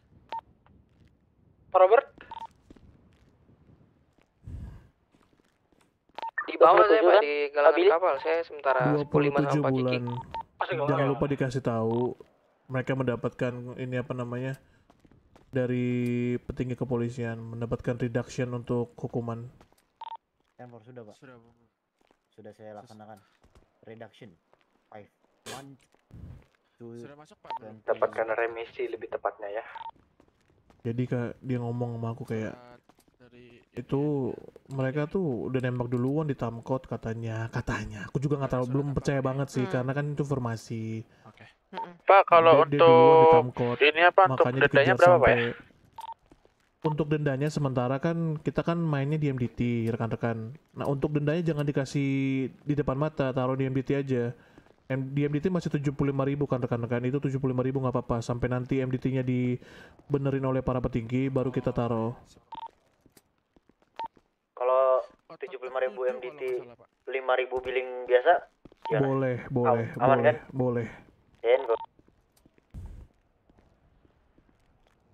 Robert? Di bawah saya pak di galangan kapal saya sementara 27 15 sama Pak Kiki. bulan. Jangan lupa dikasih tahu mereka mendapatkan ini apa namanya dari petinggi kepolisian mendapatkan reduction untuk hukuman. Tempor sudah pak. Sudah, Bu. Sudah saya laksanakan. Reduction. Five. One. Two. Sudah masuk, Pak, belum? Dapatkan remisi lebih tepatnya ya. Jadi kak dia ngomong sama aku kayak Dari itu mereka tuh udah nembak duluan di tamkot katanya katanya aku juga nggak tahu belum percaya banget sih Hmm. karena kan itu informasi Pak kalau Dia- untuk ini apa untuk makanya dendanya berapa Pak ya? sampai- untuk dendanya sementara kan kita kan mainnya di MDT rekan-rekan nah untuk dendanya jangan dikasih di depan mata taruh di MDT aja di MDT masih 75.000 ribu kan rekan-rekan itu 75.000 ribu nggak apa-apa sampai nanti MDT-nya dibenerin oleh para petinggi baru kita taruh Kalau 75.000 MDT 5.000 billing biasa gimana? boleh boleh aman boleh kan? boleh Ya.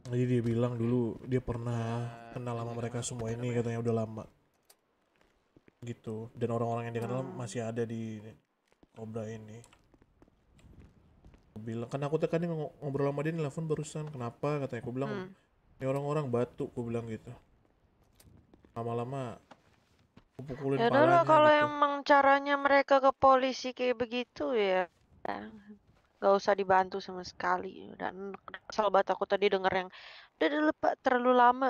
Jadi dia bilang dulu dia pernah kenal sama mereka semua ini katanya udah lama. Gitu. Dan orang-orang yang dia kenal masih ada di Cobra ini. Aku bilang kan aku tadi ng- ngobrol sama dia di telepon barusan. Kenapa katanya aku bilang Hmm. ini orang-orang batu aku bilang gitu. Lama-lama aku pukulin Ya palanya kalau gitu. emang caranya mereka ke polisi kayak begitu ya nggak usah dibantu sama sekali dan kesal banget aku tadi denger yang udah dulu pak terlalu lama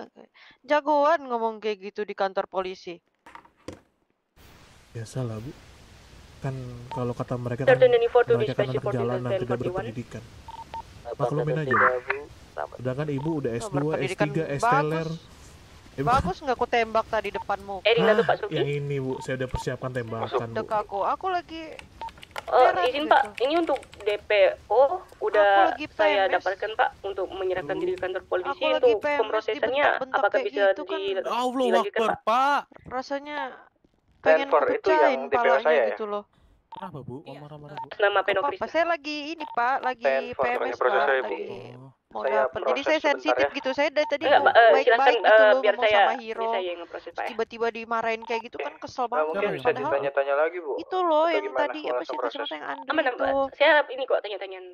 jagoan ngomong kayak gitu di kantor polisi Biasa lah bu. Kan kalau kata mereka kan mereka kan anak jalanan 42, tidak 41. berpendidikan. Maklumin aja. Sedangkan ibu udah S2, berpendidikan S3, S bagus. teler. Eh, bu- bagus nggak aku tembak tadi depanmu Hah? Yang ini bu, saya udah persiapkan tembakan Dek bu. aku aku lagi Eh, izin Pak, ini untuk DPO udah lagi saya dapatkan Pak untuk menyerahkan diri ke kantor polisi Aku untuk PMS pemrosesannya apakah bisa gitu kan. di, Allah dilanjutkan Akbar, Pak? Pak. rasanya pengen Stanford, itu yang DPO ya? gitu loh Kenapa, Bu? Kok marah-marah, Bu? Nama Apa, apa saya lagi ini pak lagi PMS pak lagi mau Saya jadi saya sensitif ya. gitu saya dari tadi Enggak, mau Pak, eh, baik-baik silakan gitu eh, loh biar ngomong saya sama saya yang Pak Terus ya. tiba-tiba dimarahin kayak gitu kan kesel Nah, banget mungkin bisa padahal ditanya-tanya lagi Bu. itu loh Atau yang tadi apa sih proses? kacamata yang aman, itu Pak. Saya ini kok tanya-tanyaan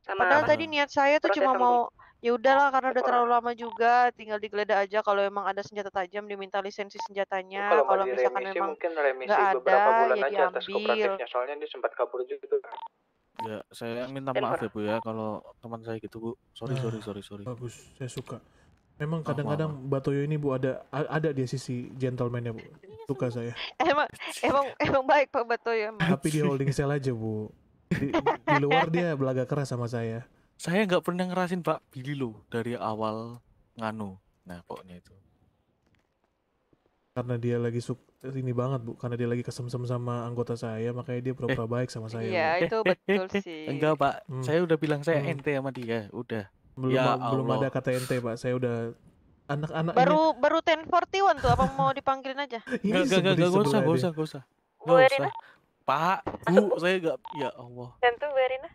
sama padahal apa? tadi niat saya tuh cuma mau ya udahlah karena udah terlalu lama juga tinggal digeledah aja kalau emang ada senjata tajam diminta lisensi senjatanya Kalau mau kalau misalkan diremisi memang mungkin remisi nggak beberapa ada bulan ya aja atas diambil kooperatifnya soalnya dia sempat kabur juga. Ya, saya minta maaf ya, Bu ya kalau teman saya gitu, Bu. Sorry, Nah, sorry, sorry, sorry. Bagus, saya suka. Memang kadang-kadang Batoyo ini bu ada ada dia sisi gentleman-nya bu. Suka saya. emang emang emang baik Pak Batoyo emang Tapi di holding cell aja bu. Di, di luar dia belaga keras sama saya. Saya nggak pernah ngerasin Pak Billy lo dari awal nganu. Nah, pokoknya itu. Karena dia lagi suk ini banget bu. Karena dia lagi kesemsem sama anggota saya, makanya dia pura-pura baik sama saya. Iya, Bu. itu betul sih. Enggak, Pak. Hmm. Saya udah bilang saya Hmm. ente sama dia. Udah. Belum ya belum Allah. ada kata ente pak. Saya udah anak-anak baru baru 1041 tuh apa mau dipanggilin aja Enggak, enggak, enggak, enggak, usah, enggak usah, enggak usah. Bu Enggak Erina? usah. Pak, Bu, saya enggak ya Allah. dan tuh Bu Erina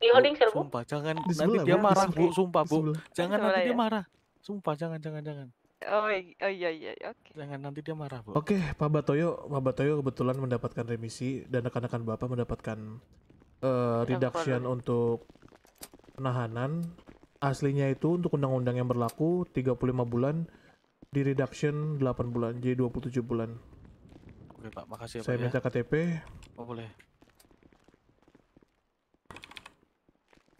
Di holding Bu. Sumpah, jangan Di nanti sebelah, dia Bu, di marah, Bu. Sumpah, Bu. Jangan sebelah nanti dia ya? marah. Sumpah, jangan, jangan, jangan. oh, oh iya iya iya, oke Jangan nanti dia marah, Bu. Oke, Pak Batoyo, Pak Batoyo kebetulan mendapatkan remisi dan rekan-rekan Bapak mendapatkan eh, reduction untuk penahanan aslinya itu untuk undang-undang yang berlaku 35 bulan di reduction 8 bulan jadi 27 bulan Oke Pak, makasih ya saya Pak minta ya. KTP Oh boleh.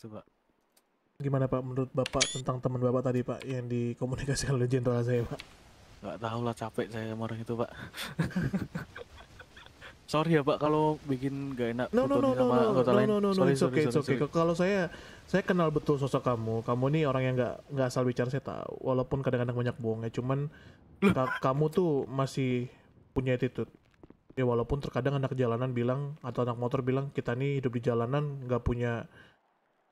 Coba. gimana Pak menurut Bapak tentang teman Bapak tadi Pak yang dikomunikasikan oleh jenderal saya Pak Nggak tahu lah capek saya sama orang itu Pak. sorry ya Pak kalau bikin gak enak No no no sama no anggota no lain. no no no sorry, it's sorry, okay it's sorry, okay. sorry. Kalau saya saya kenal betul sosok kamu. Kamu nih orang yang nggak nggak asal bicara saya tahu. Walaupun kadang-kadang banyak bohongnya. Cuman ka- kamu tuh masih punya attitude. Ya walaupun terkadang anak jalanan bilang atau anak motor bilang kita nih hidup di jalanan nggak punya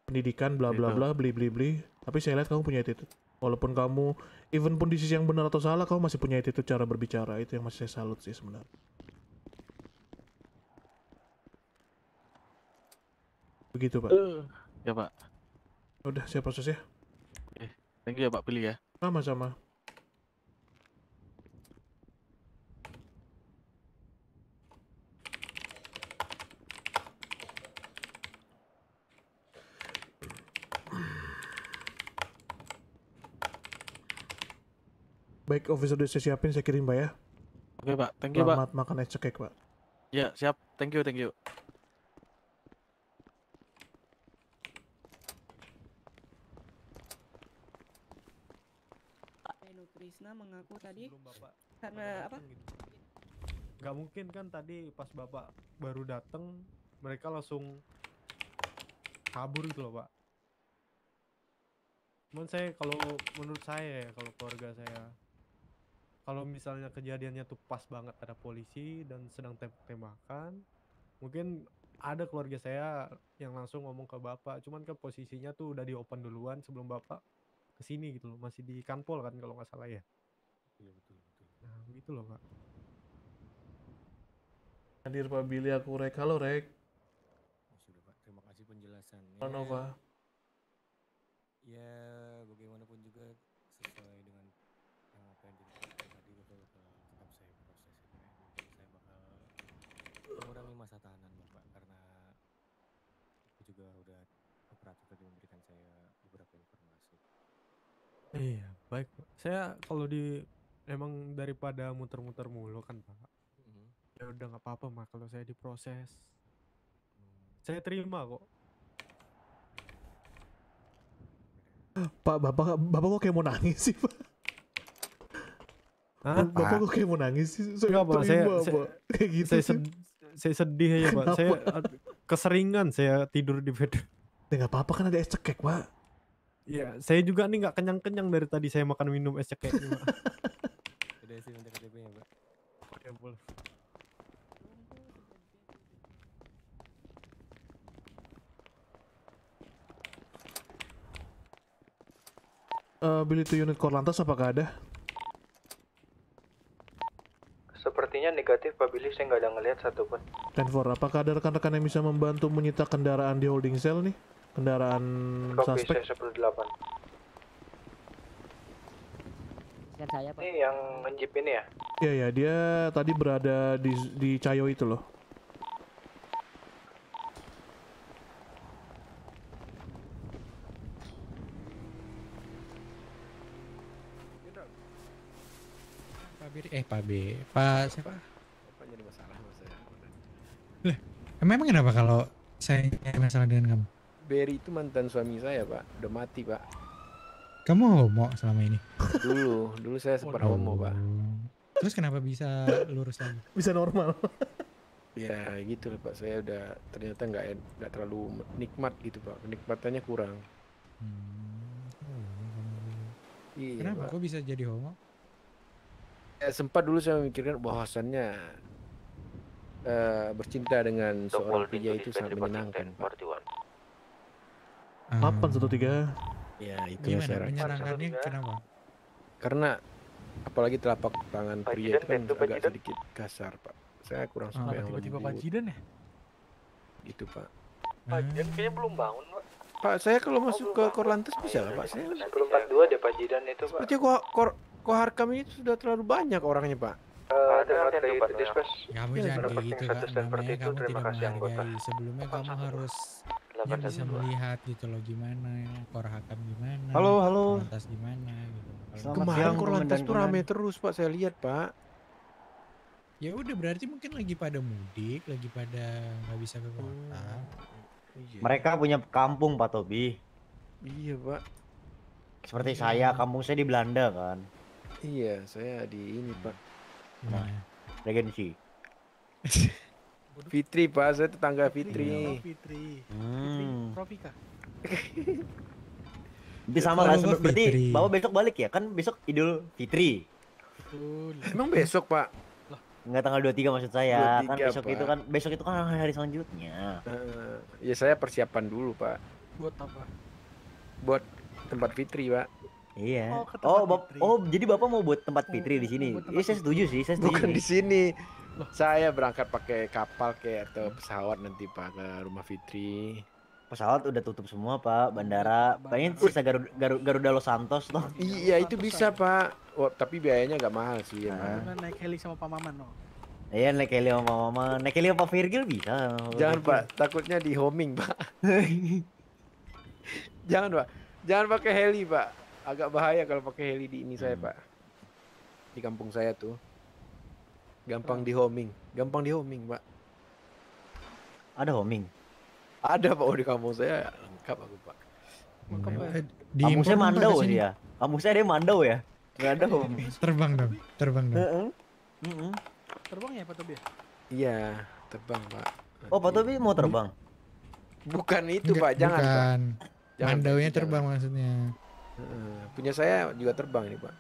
pendidikan bla bla bla beli beli beli. Tapi saya lihat kamu punya attitude. Walaupun kamu even pun di sisi yang benar atau salah kamu masih punya attitude cara berbicara itu yang masih saya salut sih sebenarnya. Begitu Pak. Ya Pak. Udah saya proses ya. Eh, thank you ya Pak pilih ya. Sama-sama. Baik, officer udah saya siapin, saya kirim Pak ya. Oke Pak, thank you Pak. Selamat makan es cekek Pak. Ya siap, thank you, thank you. Eno Krisna mengaku tadi Bapak karena apa? gitu. Nggak mungkin kan tadi pas Bapak baru datang mereka langsung kabur gitu loh, Pak. Cuman saya kalau menurut saya ya, kalau keluarga saya kalau misalnya kejadiannya tuh pas banget ada polisi dan sedang tembak-tembakan, mungkin ada keluarga saya yang langsung ngomong ke Bapak. Cuman kan posisinya tuh udah di open duluan sebelum Bapak ke sini gitu loh. Masih di kanpol kan kalau nggak salah ya. Iya betul betul. Nah, begitu loh, Pak. Hadir Pak Billy aku Rek. Halo Rek. Oh, sudah Pak, terima kasih penjelasannya. Halo Nova. Ya bagaimanapun juga sesuai dengan yang apa yang dijelaskan tadi betul betul tetap saya proses ini. Mungkin saya bakal mengurangi masa tahanan Bapak karena aku juga udah operator tadi memberikan saya beberapa informasi. Iya, baik. Pak. Saya kalau di emang daripada muter-muter mulu kan, Pak. Mhm. Ya udah nggak apa-apa, Mak, kalau saya diproses. Saya terima kok. Pak, Bapak Bapak kok kayak mau nangis sih, Pak? Hah? Bapak kok kayak mau nangis sih? Saya Enggak, Pak. Saya, terima, saya, Pak. Kayak gitu saya, sih. sed- saya sedih aja, Pak. Saya Kenapa? ad- keseringan saya tidur di bed. Ya nggak apa-apa kan ada es cekek, Pak. Iya, saya juga nih nggak kenyang-kenyang dari tadi saya makan minum es cekek ini, Pak. Udah sih minta KTP-nya Pak. Ya boleh. Eh, to unit Korlantas apakah ada? Sepertinya negatif Pak Billy, saya nggak ada ngelihat satupun. Dan for apakah ada rekan-rekan yang bisa membantu menyita kendaraan di holding cell nih? Kendaraan Kopi suspek? saya 108. Saya Pak. Ini yang jeep ini ya? Iya ya, dia tadi berada di di Cayo itu loh. Pak Bir, eh Pak B, Pak siapa? Apa jadi masalah saya? Memang kenapa kalau saya masalah dengan kamu? Berry itu mantan suami saya pak, udah mati pak. Kamu homo selama ini? Dulu, dulu saya sempat homo pak. Terus kenapa bisa lurus lagi? Bisa normal. Ya gitu loh pak, saya udah ternyata nggak nggak terlalu nikmat gitu pak, kenikmatannya kurang. Iya Kenapa pak. kok bisa jadi homo? Ya, sempat dulu saya memikirkan bahwasannya eh, bercinta dengan seorang pria itu sangat menyenangkan pak. Papan satu tiga. Ya itu Gimana saya rasa. menyenangkannya kenapa? Karena apalagi telapak tangan pria Jidan, itu kan itu agak Jidan. sedikit kasar pak. Saya kurang Ah, suka yang tiba-tiba lembut. Pak Jidan ya? Gitu pak. Pak Jidan kayaknya belum bangun Pak. Pak saya kalau masuk ke Korlantas bisa lah pak. Saya Sebelum 42 deh Pak Jidan itu Pak. seperti kok kor Koharkam ini sudah terlalu banyak orangnya pak. Eh, Terima ada kasih, itu Pak. dispatch. Kamu Iya, jangan gitu kak. seperti Namanya itu, kamu terima tidak kasih, anggota. menghargai. Sebelumnya kamu harus yang bisa melihat gitu loh gimana Korhakam gimana Halo, halo. Korlantas gimana gitu Kalau Kemarin Korlantas tuh rame terus pak, saya lihat pak. ya udah berarti mungkin lagi pada mudik lagi pada nggak bisa ke kota Mereka punya kampung Pak Tobi. Iya pak. Seperti saya, kampung saya di Belanda kan. Iya, saya di ini pak. Nah, Regency. Fitri pak, saya tetangga Fitri. Fitri. Hmm. Profika. Berarti sama kan? Berarti Fitri. Bapak besok balik ya? Kan besok Idul Fitri. Emang besok pak? Enggak tanggal 23 maksud saya. kan 23, besok itu Pak. kan besok itu kan hari selanjutnya. Eh, ya saya persiapan dulu pak. Buat apa? Buat tempat Fitri pak. Iya. Oh, Oh, bap oh, jadi Bapak mau buat tempat Fitri di sini. Iya, saya setuju sih, saya setuju. Bukan sih. di sini. Saya berangkat pakai kapal kayak atau pesawat nanti pak ke rumah Fitri. Pesawat udah tutup semua, Pak. Bandara. Pengen sisa Garuda, Garuda, Garuda Los Santos loh. Iya itu bisa pak. Oh, tapi biayanya nggak mahal sih ya. Pak. Karena naik heli sama Pak Maman no. Iya, naik heli sama mama. Naik heli sama Pak Virgil bisa. Jangan pak, takutnya di homing pak. Jangan pak, jangan pakai heli pak. Agak bahaya kalau pakai heli di ini saya pak. Di kampung saya tuh. Gampang di homing, gampang di homing pak. Ada homing. Ada pak, oh di kampung saya lengkap aku pak. Eh, di Kamu saya nggak mandau ya. Kamu saya yang mandau ya. Enggak ada homing. terbang dong terbang dong Heeh. Terbang ya Pak Tobi? ya? Iya, terbang pak. Oh, Pak Tobi mau terbang? Bukan itu Enggak, pak, jangan pak. bukan Jangan, mandaunya Pak, terbang maksudnya Heeh, punya saya juga terbang ini pak.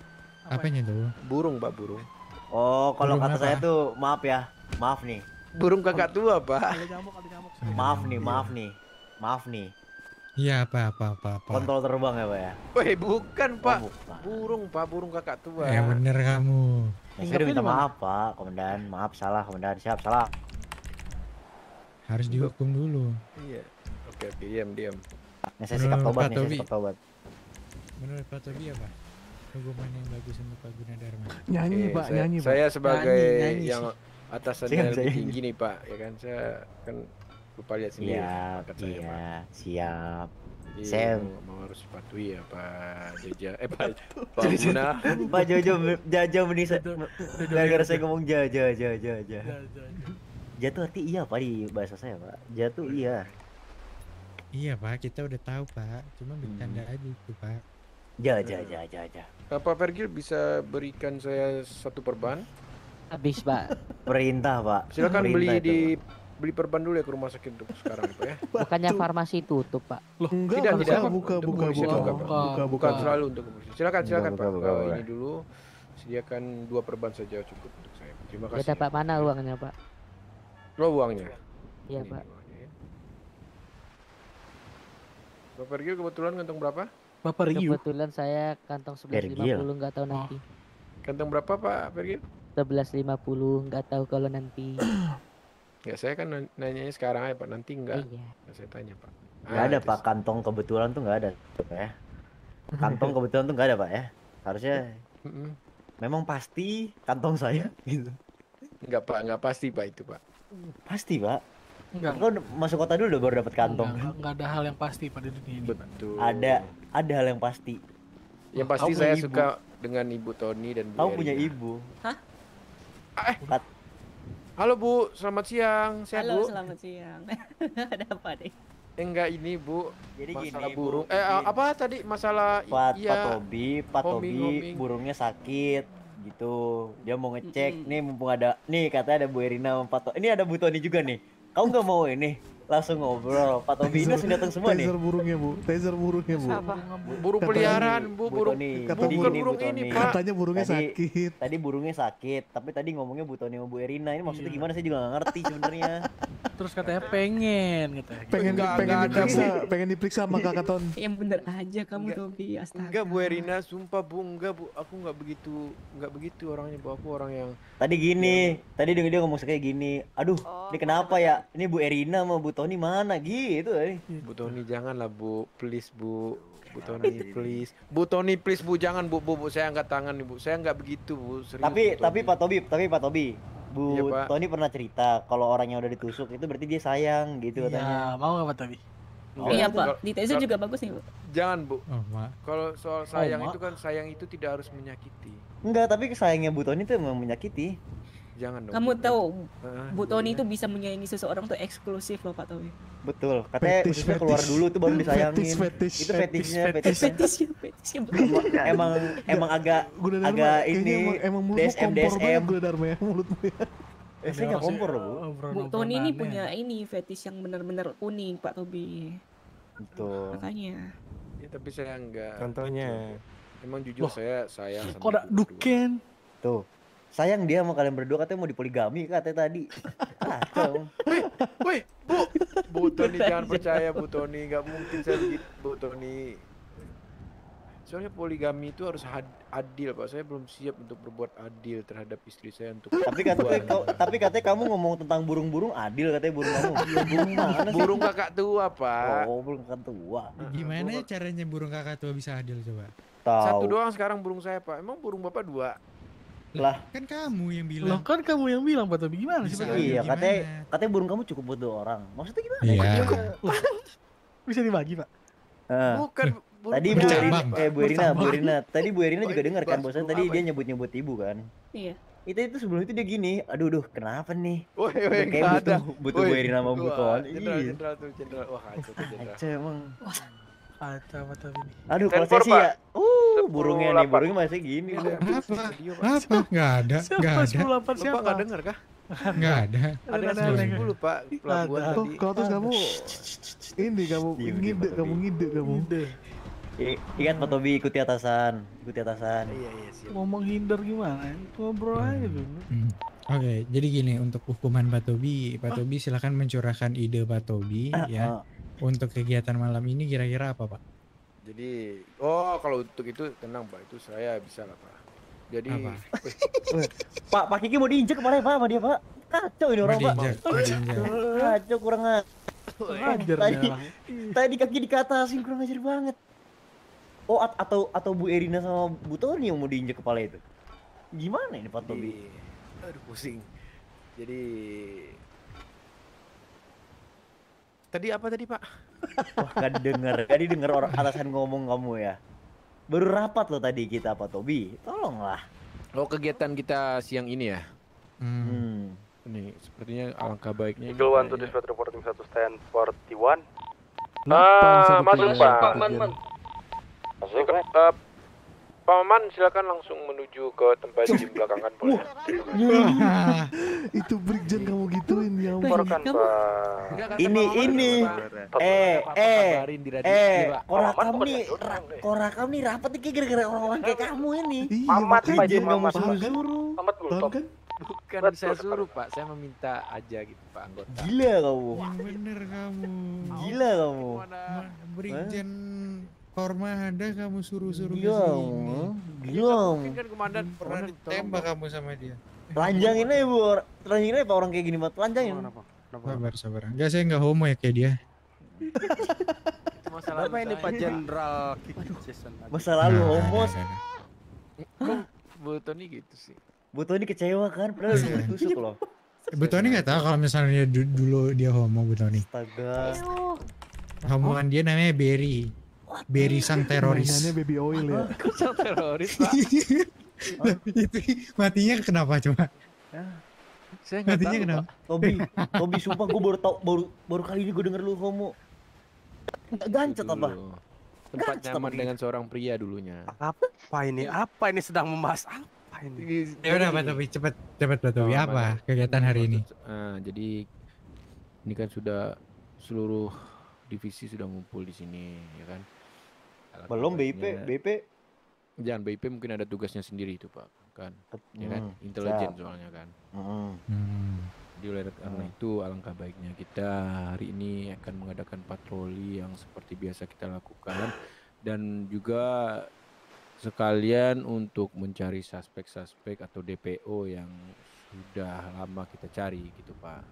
apanya tuh Burung pak, burung. Oh, kalau Burung kata apa? saya tuh maaf ya. Maaf nih. Burung kakak tua pak. Ada nyamuk, ada nyamuk. Maaf nih, maaf nih. Maaf nih. iya apa apa apa apa Kontrol terbang ya, Pak ya. Weh bukan pak, Oh, bukan. burung pak, burung kakak tua. ya bener kamu Ya, saya minta maaf, Pak. Komandan, maaf salah, Komandan. Siap, salah. harus dihukum dulu Iya. Oke oke, diam diam. Nih saya sikap tobat Pak nih, saya sikap tobat. menurut Pak Tobi apa hukuman yang bagus untuk Pak Gunadarma Nyanyi, Eh, Pak, saya, nyanyi, Pak. Saya sebagai Nyanyi, nyanyi yang sih. atasannya Siap, lebih saya- tinggi nih Pak, ya kan saya kan lupa lihat sendiri. Siap, pangkat saya, Pak. iya, siap. Jadi Saya mau, harus patuhi ya Pak Jaja. Eh Pak Pak Guna. Pak Jojo, Jaja menisa. Gara-gara saya ngomong Jaja, Jaja, Jaja. Ja tuh arti iya, Pak di bahasa saya, Pak. Ja tuh iya. iya Pak kita udah tahu Pak cuma bercanda Hmm. aja itu Pak Ja, ja, ja, ja, ja. Pak Vergil bisa berikan saya satu perban? Habis, Pak. Perintah, Pak. Silakan Perintah beli itu, di beli perban dulu ya ke rumah sakit untuk sekarang Pak ya. Bukannya farmasi tutup, Pak. Loh, enggak, tidak, buka, tidak. buka, buka, buka, buka, Pak. buka, Bukan buka. selalu untuk kepolisian. Silakan, Buka, silakan buka, Pak. buka, buka. ini dulu sediakan dua perban saja cukup untuk saya. Terima Ya kasih. udah, Pak. Mana uangnya, Pak? Lo uangnya. Iya, Ini Pak. uangnya ya. Pak Vergil kebetulan kantong berapa? Bapak Riu. Kebetulan saya kantong 1150 nggak tahu nanti. Kantong berapa Pak Vergil? 1150 nggak tahu kalau nanti. Ya saya kan nan- nanyanya sekarang aja Pak, nanti enggak. Iya. Saya tanya Pak. Nggak ada, Pak. Kantong kebetulan tuh nggak ada, ya. Kantong kebetulan tuh nggak ada, Pak ya. Harusnya memang pasti kantong saya gitu. Enggak Pak, enggak pasti Pak itu Pak. Pasti, Pak. Enggak. Kau masuk kota dulu udah baru dapat kantong. Enggak, enggak ada hal yang pasti pada dunia ini. Pak. Betul. Ada ada hal yang pasti. Yang pasti Kau saya ibu. suka dengan Ibu Tony dan Bu Kau punya ibu. Hah? Halo Bu, selamat siang. Sehat Halo, Bu? selamat siang. Ada apa deh? Eh, enggak ini Bu. Jadi masalah gini, Bu. burung. Eh Jadi- apa tadi masalah Pak iya. Pak Tobi, Pak Homing, Tobi homing. burungnya sakit gitu. Dia mau ngecek nih mumpung ada nih katanya ada Bu Erina sama Pak Ini ada Bu Tony juga nih. Kamu nggak mau ini? Langsung ngobrol. Pak Tobi ini langsung datang semua nih. Taser burungnya, Bu. Taser burungnya, Bu. Burung Katanya- peliharaan Bu, Bu burung. Kata bukan burung Bu ini. Pak. Katanya burungnya Tadi- sakit. Tadi burungnya sakit, tapi tadi ngomongnya Bu Tony sama Bu Erina. Ini maksudnya gimana saya juga nggak ngerti sebenarnya. Terus katanya pengen katanya. Pengen Enggak, pengen enggak ada, diperiksa, pengen diperiksa sama Kakak Ton. Yang bener aja kamu Tobi, astaga. Enggak Bu Erina, sumpah Bu, enggak Bu. Aku enggak begitu, enggak begitu orangnya Bu. Aku orang yang Tadi gini, tadi dia, dia ngomong kayak gini. Aduh, ini kenapa ya? Ini Bu Erina sama Bu Tony mana gitu. eh. Bu Tony janganlah Bu, please Bu. Bu Tony please. Bu Tony please Bu jangan Bu, Bu, Bu. saya angkat tangan nih Bu. Saya enggak begitu Bu, serius. Tapi Bu tapi. Pak Tobi, tapi Pak Tobi, Bu Iya, Pak. Tony pernah cerita kalau orang yang udah ditusuk itu berarti dia sayang gitu katanya. Ya, mau nggak Pak Tobi? Enggak. Iya pak, di taser juga bagus nih bu. Jangan bu. Oh. Kalau soal sayang Mak. itu kan sayang itu tidak harus menyakiti. Enggak, tapi sayangnya Bu Tony itu emang menyakiti. Jangan dong. Kamu tahu Heeh, Bu Tony itu bisa menyayangi seseorang tuh eksklusif loh Pak Tobi. Betul. Katanya Fetish, ususnya keluar fetish. dulu tuh baru disayangin. Fetish, fetish. Itu fetishnya, Fetish, fetishnya. Fetisnya, fetisnya Emang emang, emang agak agak ini emang, emang DSM DSM. Gula Dharma ya mulutmu ya. Eh, saya nggak kompor loh, Bu. Bu Tony ini punya ini fetish yang benar-benar unik Pak Tobi. Betul. Makanya. Ya, tapi saya enggak. Contohnya. Emang jujur Wah. saya sayang sama Kok ada ibu berdua. duken? Tuh. Sayang dia sama kalian berdua katanya mau dipoligami katanya tadi. Kacau. Woi, Bu. Bu Tony jangan percaya Bu Tony, nggak mungkin saya begitu Bu Tony. Soalnya poligami itu harus adil, Pak. Saya belum siap untuk berbuat adil terhadap istri saya untuk tapi katanya kau, tapi katanya kamu ngomong tentang burung-burung adil katanya burung kamu. Iya, burung mana sih? burung kakak tua, Pak. Oh, burung kakak tua. Gimana caranya burung kakak tua bisa adil coba? Satu Tahu. doang sekarang burung saya, Pak. Emang burung Bapak dua? Lah, Kan kamu yang Loh bilang. kan kamu yang bilang Pak Tobi gimana sih iya, gimana? katanya katanya burung kamu cukup buat dua orang. Maksudnya gimana? Iya. Bisa dibagi Pak? Nah, Bukan burung tadi Bu Erina, eh Bu Erina, Bu. Erina, tadi Bu Erina juga dengar kan bosan tadi dia nyebut-nyebut ibu kan. Iya. Itu itu sebelum itu dia gini, aduh duh kenapa nih? Woi, woi, Kayak butuh butuh Bu Erina sama Bu wah, Ton. Jenderal, Iya. jenderal tuh, jenderal. Wah, kacau tuh, jenderal. Kacau emang. Kacau Pak Tobi nih. Aduh, kalau saya sih ya, uh, burungnya nih, 10.8. burungnya masih gini. Udah. Apa? Video, Pak. Apa? Nggak ada. Siapa Nggak ada. 10 Bapak siapa? nggak dengar kah? Nggak ada. Ada Ada, ada, sepuluh ada. sepuluh Pak pelabuhan tadi. kalau terus kamu ini kamu ngide, kamu ngide kamu. Ingat Pak Tobi ikuti atasan, ikuti atasan. Iya iya siap. Ngomong hindar gimana? Ngobrol aja dulu. Hmm. Oke, jadi gini untuk hukuman Pak Tobi, Pak Tobi silakan mencurahkan ide Pak Tobi ya Ah, untuk kegiatan malam ini kira-kira apa Pak? Jadi, oh kalau untuk itu tenang Pak, itu saya bisa lah Pak. Jadi, Apa? Pak, Pak Kiki mau diinjek kemarin Pak sama dia Pak. Kacau ini orang Pak. diinjak, diinjak. Kacau kurang ajar. Tadi, tadi kaki dikatasin kurang ajar banget. Oh at- atau atau Bu Erina sama Bu Tony yang mau diinjek kepala itu? Gimana ini Pak Tobi? di, aduh pusing. Jadi, tadi apa tadi Pak? Wah gak didengar, gak didengar orang atasan ngomong kamu ya. Baru rapat loh tadi kita Pak Tobi. Tolonglah. Oh kegiatan kita siang ini ya? Hmm. Ini sepertinya alangkah baiknya. Eagle One to ya. dispatch reporting satu stand 41. Delapan, Ah, masuk Pak. satu, tiga. Masuk. Pak Maman silakan langsung menuju ke tempat gym belakangan boleh. Wah, Itu Brigjen kamu gituin ya. Laporkan Kamu- Pak. Ini ini. Eh eh eh korakam nih ra- korakam nih rapat nih gara-gara orang-orang kayak kamu ini. Mamat, Pak, jangan kamu Mamat, Paham Tom. kan? Bukan Betul saya suruh Pak, saya meminta aja gitu Pak anggota. Gila kamu. yang bener kamu. Gila kamu. Gimana? Brigjen Kormada kamu suruh-suruh ke sini. kamu. Gila kamu. Mungkin kan komandan Pernah ditembak kamu sama dia. Telanjangin aja bu. Telanjangin aja Pak, orang kayak gini Pak. Telanjangin. Kenapa? Kenapa? Sabar, sabar. Enggak, saya enggak homo ya kayak dia. Itu masalah Bapak ini. Pak Jenderal. Masa lalu Nah, homo. nah, nah. Kok Bu Tony gitu sih? Bu Tony kecewa kan, padahal Iya. ditusuk loh. Bu Tony nggak tahu kalau misalnya dulu dia homo Bu Tony. Astaga. Homoan dia namanya Berry. Berry sang teroris. Mainannya baby oil ya. Kocak teroris Pak. Itu matinya kenapa coba? Saya nggak Matinya tahu kenapa? Tobi, Tobi sumpah gue baru tau baru baru kali ini gue denger lu homo. Gancet apa? Tempat Gancet nyaman dengan seorang pria dulunya. Apa ini? Apa ini sedang membahas apa ini? Ya udah Pak Tobi, cepet cepet Pak Tobi. Oh, Apa kegiatan hari ini? Ah, jadi ini kan sudah seluruh divisi sudah ngumpul di sini, ya kan? Belum BIP, BIP. Jangan BIP mungkin ada tugasnya sendiri itu pak, kan? Ya kan? Hmm, Intelijen soalnya kan. Hmm. Hmm. Jadi oleh karena itu alangkah baiknya kita hari ini akan mengadakan patroli yang seperti biasa kita lakukan dan juga sekalian untuk mencari suspek-suspek atau DPO yang sudah lama kita cari gitu pak.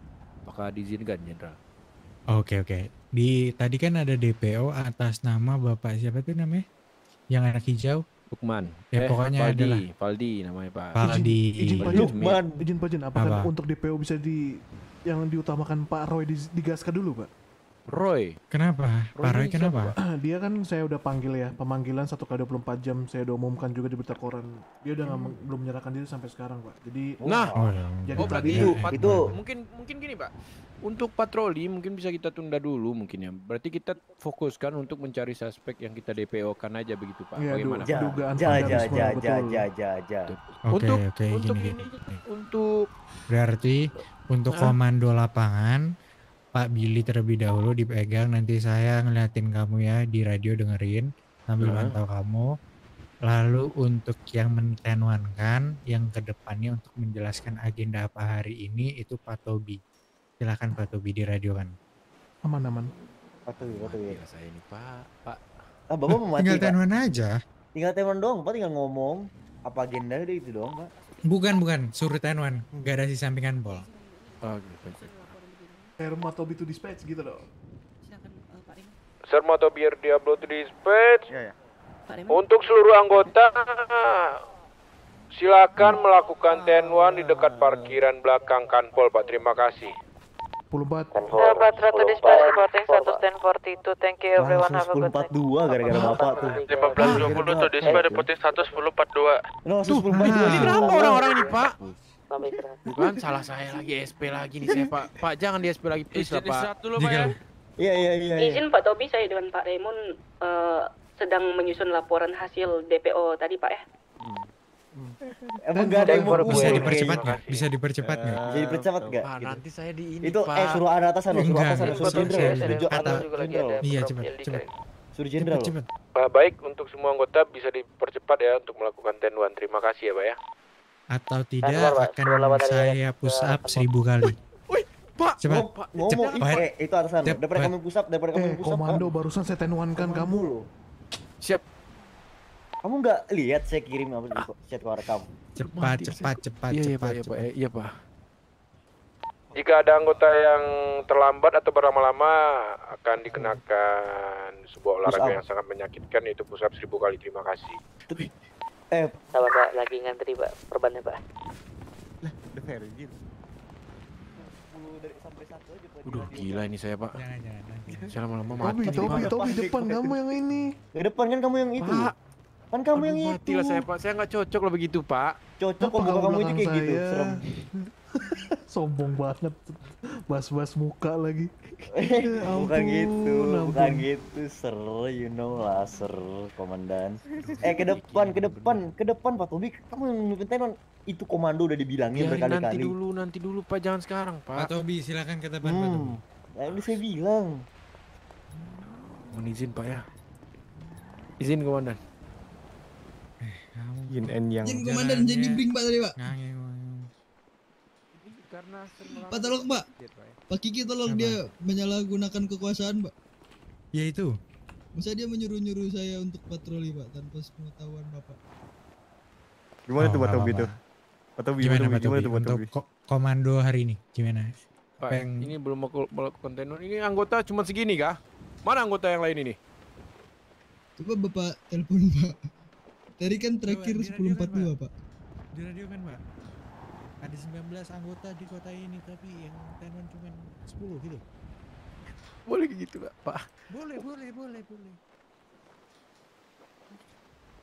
Apakah diizinkan jenderal? Oke oke. Di tadi kan ada DPO atas nama Bapak siapa tuh namanya? Yang anak hijau? Lukman. Ya Eh, pokoknya Valdi, adalah Valdi namanya pak. Valdi. Izin Pak Smith. izin Pak Jin, apakah Apa? untuk DPO bisa di yang diutamakan Pak Roy di- digaskan dulu Pak? Roy. Kenapa? Pak Roy kenapa? Dia kan saya udah panggil ya, pemanggilan 1 kali 24 jam saya udah umumkan juga di berita koran. Dia udah nggak meng- belum menyerahkan diri sampai sekarang, Pak. Jadi Nah, Oh, ya. jadi oh berarti tadi pat- itu- mungkin mungkin gini pak. Untuk patroli mungkin bisa kita tunda dulu mungkin ya. Berarti kita fokuskan untuk mencari suspek yang kita DPO kan aja begitu pak. Iya, Bagaimana? Pak? dugaan Ja, ja, ja, ja, ja, ja, ja. Oke, Untuk oke, untuk gini, ini gini. untuk Berarti untuk Hah? komando lapangan Pak Billy terlebih dahulu dipegang nanti saya ngeliatin kamu ya di radio dengerin sambil Hah? mantau kamu. Lalu untuk yang mentenwankan yang ke depannya untuk menjelaskan agenda apa hari ini itu Pak Tobi. Silakan Pak Tobi di radio kan. aman-aman. Patuhi, patuhi. Gila saya ini pak pak. Ah, Bapak mau mati, Tinggal Pak. tenwan aja. Tinggal teman doang, Pak tinggal ngomong. Apa agenda udah itu doang, Pak. Bukan bukan, suruh tenwan. Gak ada si sampingan pol. Oh, gitu. Herma Tobi to dispatch gitu loh. Sermato biar Diablo to dispatch. Iya, ya. Untuk seluruh anggota silakan melakukan tenwan di dekat parkiran belakang kanpol Pak. Terima kasih. 14. Dapat dispatch reporting status 1042. Thank you everyone. Have a Langsung good night. 1042 gara-gara Bapak tuh. 1520 tuh dispatch reporting status 1042. No, Tuh, 1042. ini kenapa orang-orang ini Pak? Bukan salah saya lagi SP lagi nih saya Pak. Pak jangan di SP lagi please lah Pak. Dulu Pak ya. Iya, iya, iya. iya. Izin Pak Tobi, saya dengan Pak Raymond eh, sedang menyusun laporan hasil DPO tadi Pak ya. Emang gak ada yang mau Bisa gue dipercepat kayaknya. nggak? Bisa dipercepat nggak? Bisa dipercepat gak? Pak nanti saya di ini Itu Pak. eh suruh ada atasan loh, suruh atasan, suruh jenderal, suruh. Iya cepat cepat. Suruh jenderal. Pak baik untuk semua anggota bisa dipercepat ya untuk melakukan tenwan. Terima kasih ya Pak ya. Atau tidak akan saya push up seribu kali. Pak, Cepat. Ngomong, Cepat. eh, itu atasan. Cepat. Daripada kamu pusat, daripada kamu Eh, komando barusan saya tenwankan kamu. Siap. Kamu nggak lihat saya kirim apa di chat ke rekam? Cepat, cepat, cepat, Iya iya cepat. Pak, iya Pak, cepat. iya Pak. Jika ada anggota yang terlambat atau berlama-lama akan dikenakan sebuah olahraga yang sangat menyakitkan yaitu push up seribu kali. Terima kasih. Eh, Sabar Pak, lagi ngantri Pak, perbannya Pak. Udah gila ini saya Pak. Jangan, jangan. Saya lama-lama Tobi, mati. Tobi. Tobi depan kamu yang ini. Ke depan kan kamu yang itu. Pak. Kan kamu yang Aduh, itu. mati lah saya Pak. Saya nggak cocok lah begitu Pak. Cocok kok Apa muka kamu itu kayak gitu. saya? Serem. Sombong banget. Bas-bas muka lagi. bukan ampun, gitu, bukan ampun. gitu, ser, you know lah, ser, komandan. Eh ke depan, ke depan, ke depan Pak Tobi, kamu yang itu komando udah dibilangin nanti berkali-kali. dulu, nanti dulu Pak. Jangan sekarang Pak Pak. Tobi silakan ke depan Pak Tobi. Hmm, ya udah saya bilang. Mohon izin Pak ya. Izin komandan. Yin and yang. Jangan komandan, jangan di bring pak tadi pak. Karena Pak tolong pak. Pak Kiki tolong dia menyalahgunakan kekuasaan pak. Ya itu. Masa dia menyuruh-nyuruh saya untuk patroli pak tanpa pengetahuan bapak. Gimana Oh, tuh Pak Tobi tuh? Pak Tobi, Gimana Pak Tobi, untuk ko- komando hari ini? Gimana? Pak, Apa yang- ini belum mau melakukan tenor. Ini anggota cuma segini kah? Mana anggota yang lain ini? Coba bapak telepon pak. Tadi kan terakhir di radio kan, 1042 pak. Di radio kan Pak. Ada 19 anggota di kota ini tapi yang tenon cuma 10 gitu. Boleh gitu Pak. Pak. Boleh, boleh, boleh, boleh.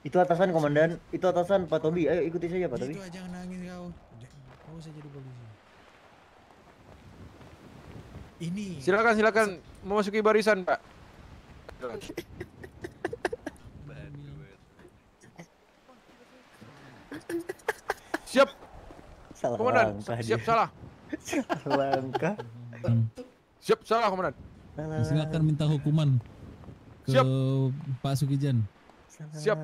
Itu atasan komandan, itu atasan Pak Tobi. Ayo ikuti saja Pak Tobi. Gitu aja jangan nangis kau. Kau usah jadi polisi. Ini Silakan silakan memasuki barisan Pak. Silakan. Siap. Salah Komandan, langkah siap dia. salah. Salah langkah. Siap salah komandan. Silakan minta hukuman ke Siap. Pak Sukijan. Siap.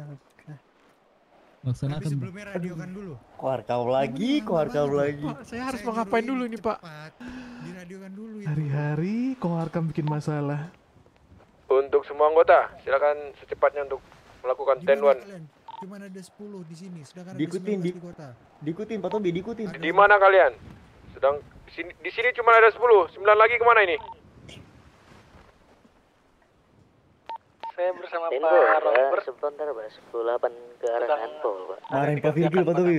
Laksanakan. Sebelumnya radiokan dulu. Kohar kau lagi, kohar kau lagi. Pak, saya harus mau ngapain dulu ini Pak? Di radiokan dulu itu. Hari-hari Koharkam bikin masalah. Untuk semua anggota, silakan secepatnya untuk melakukan Di mana tenwan. kalian? Cuma ada 10 di sini, sedangkan Diikutin, ada di, 19 di kota. diikutin Pak Tobi, diikutin. Di mana kalian? Sedang di sini, di sini cuma ada 10. 9 lagi ke mana ini? Saya bersama Pak ya. Robert sebentar Pak, 108 ke arah kantor Pak. Marahin Pak Virgil Pak Tobi.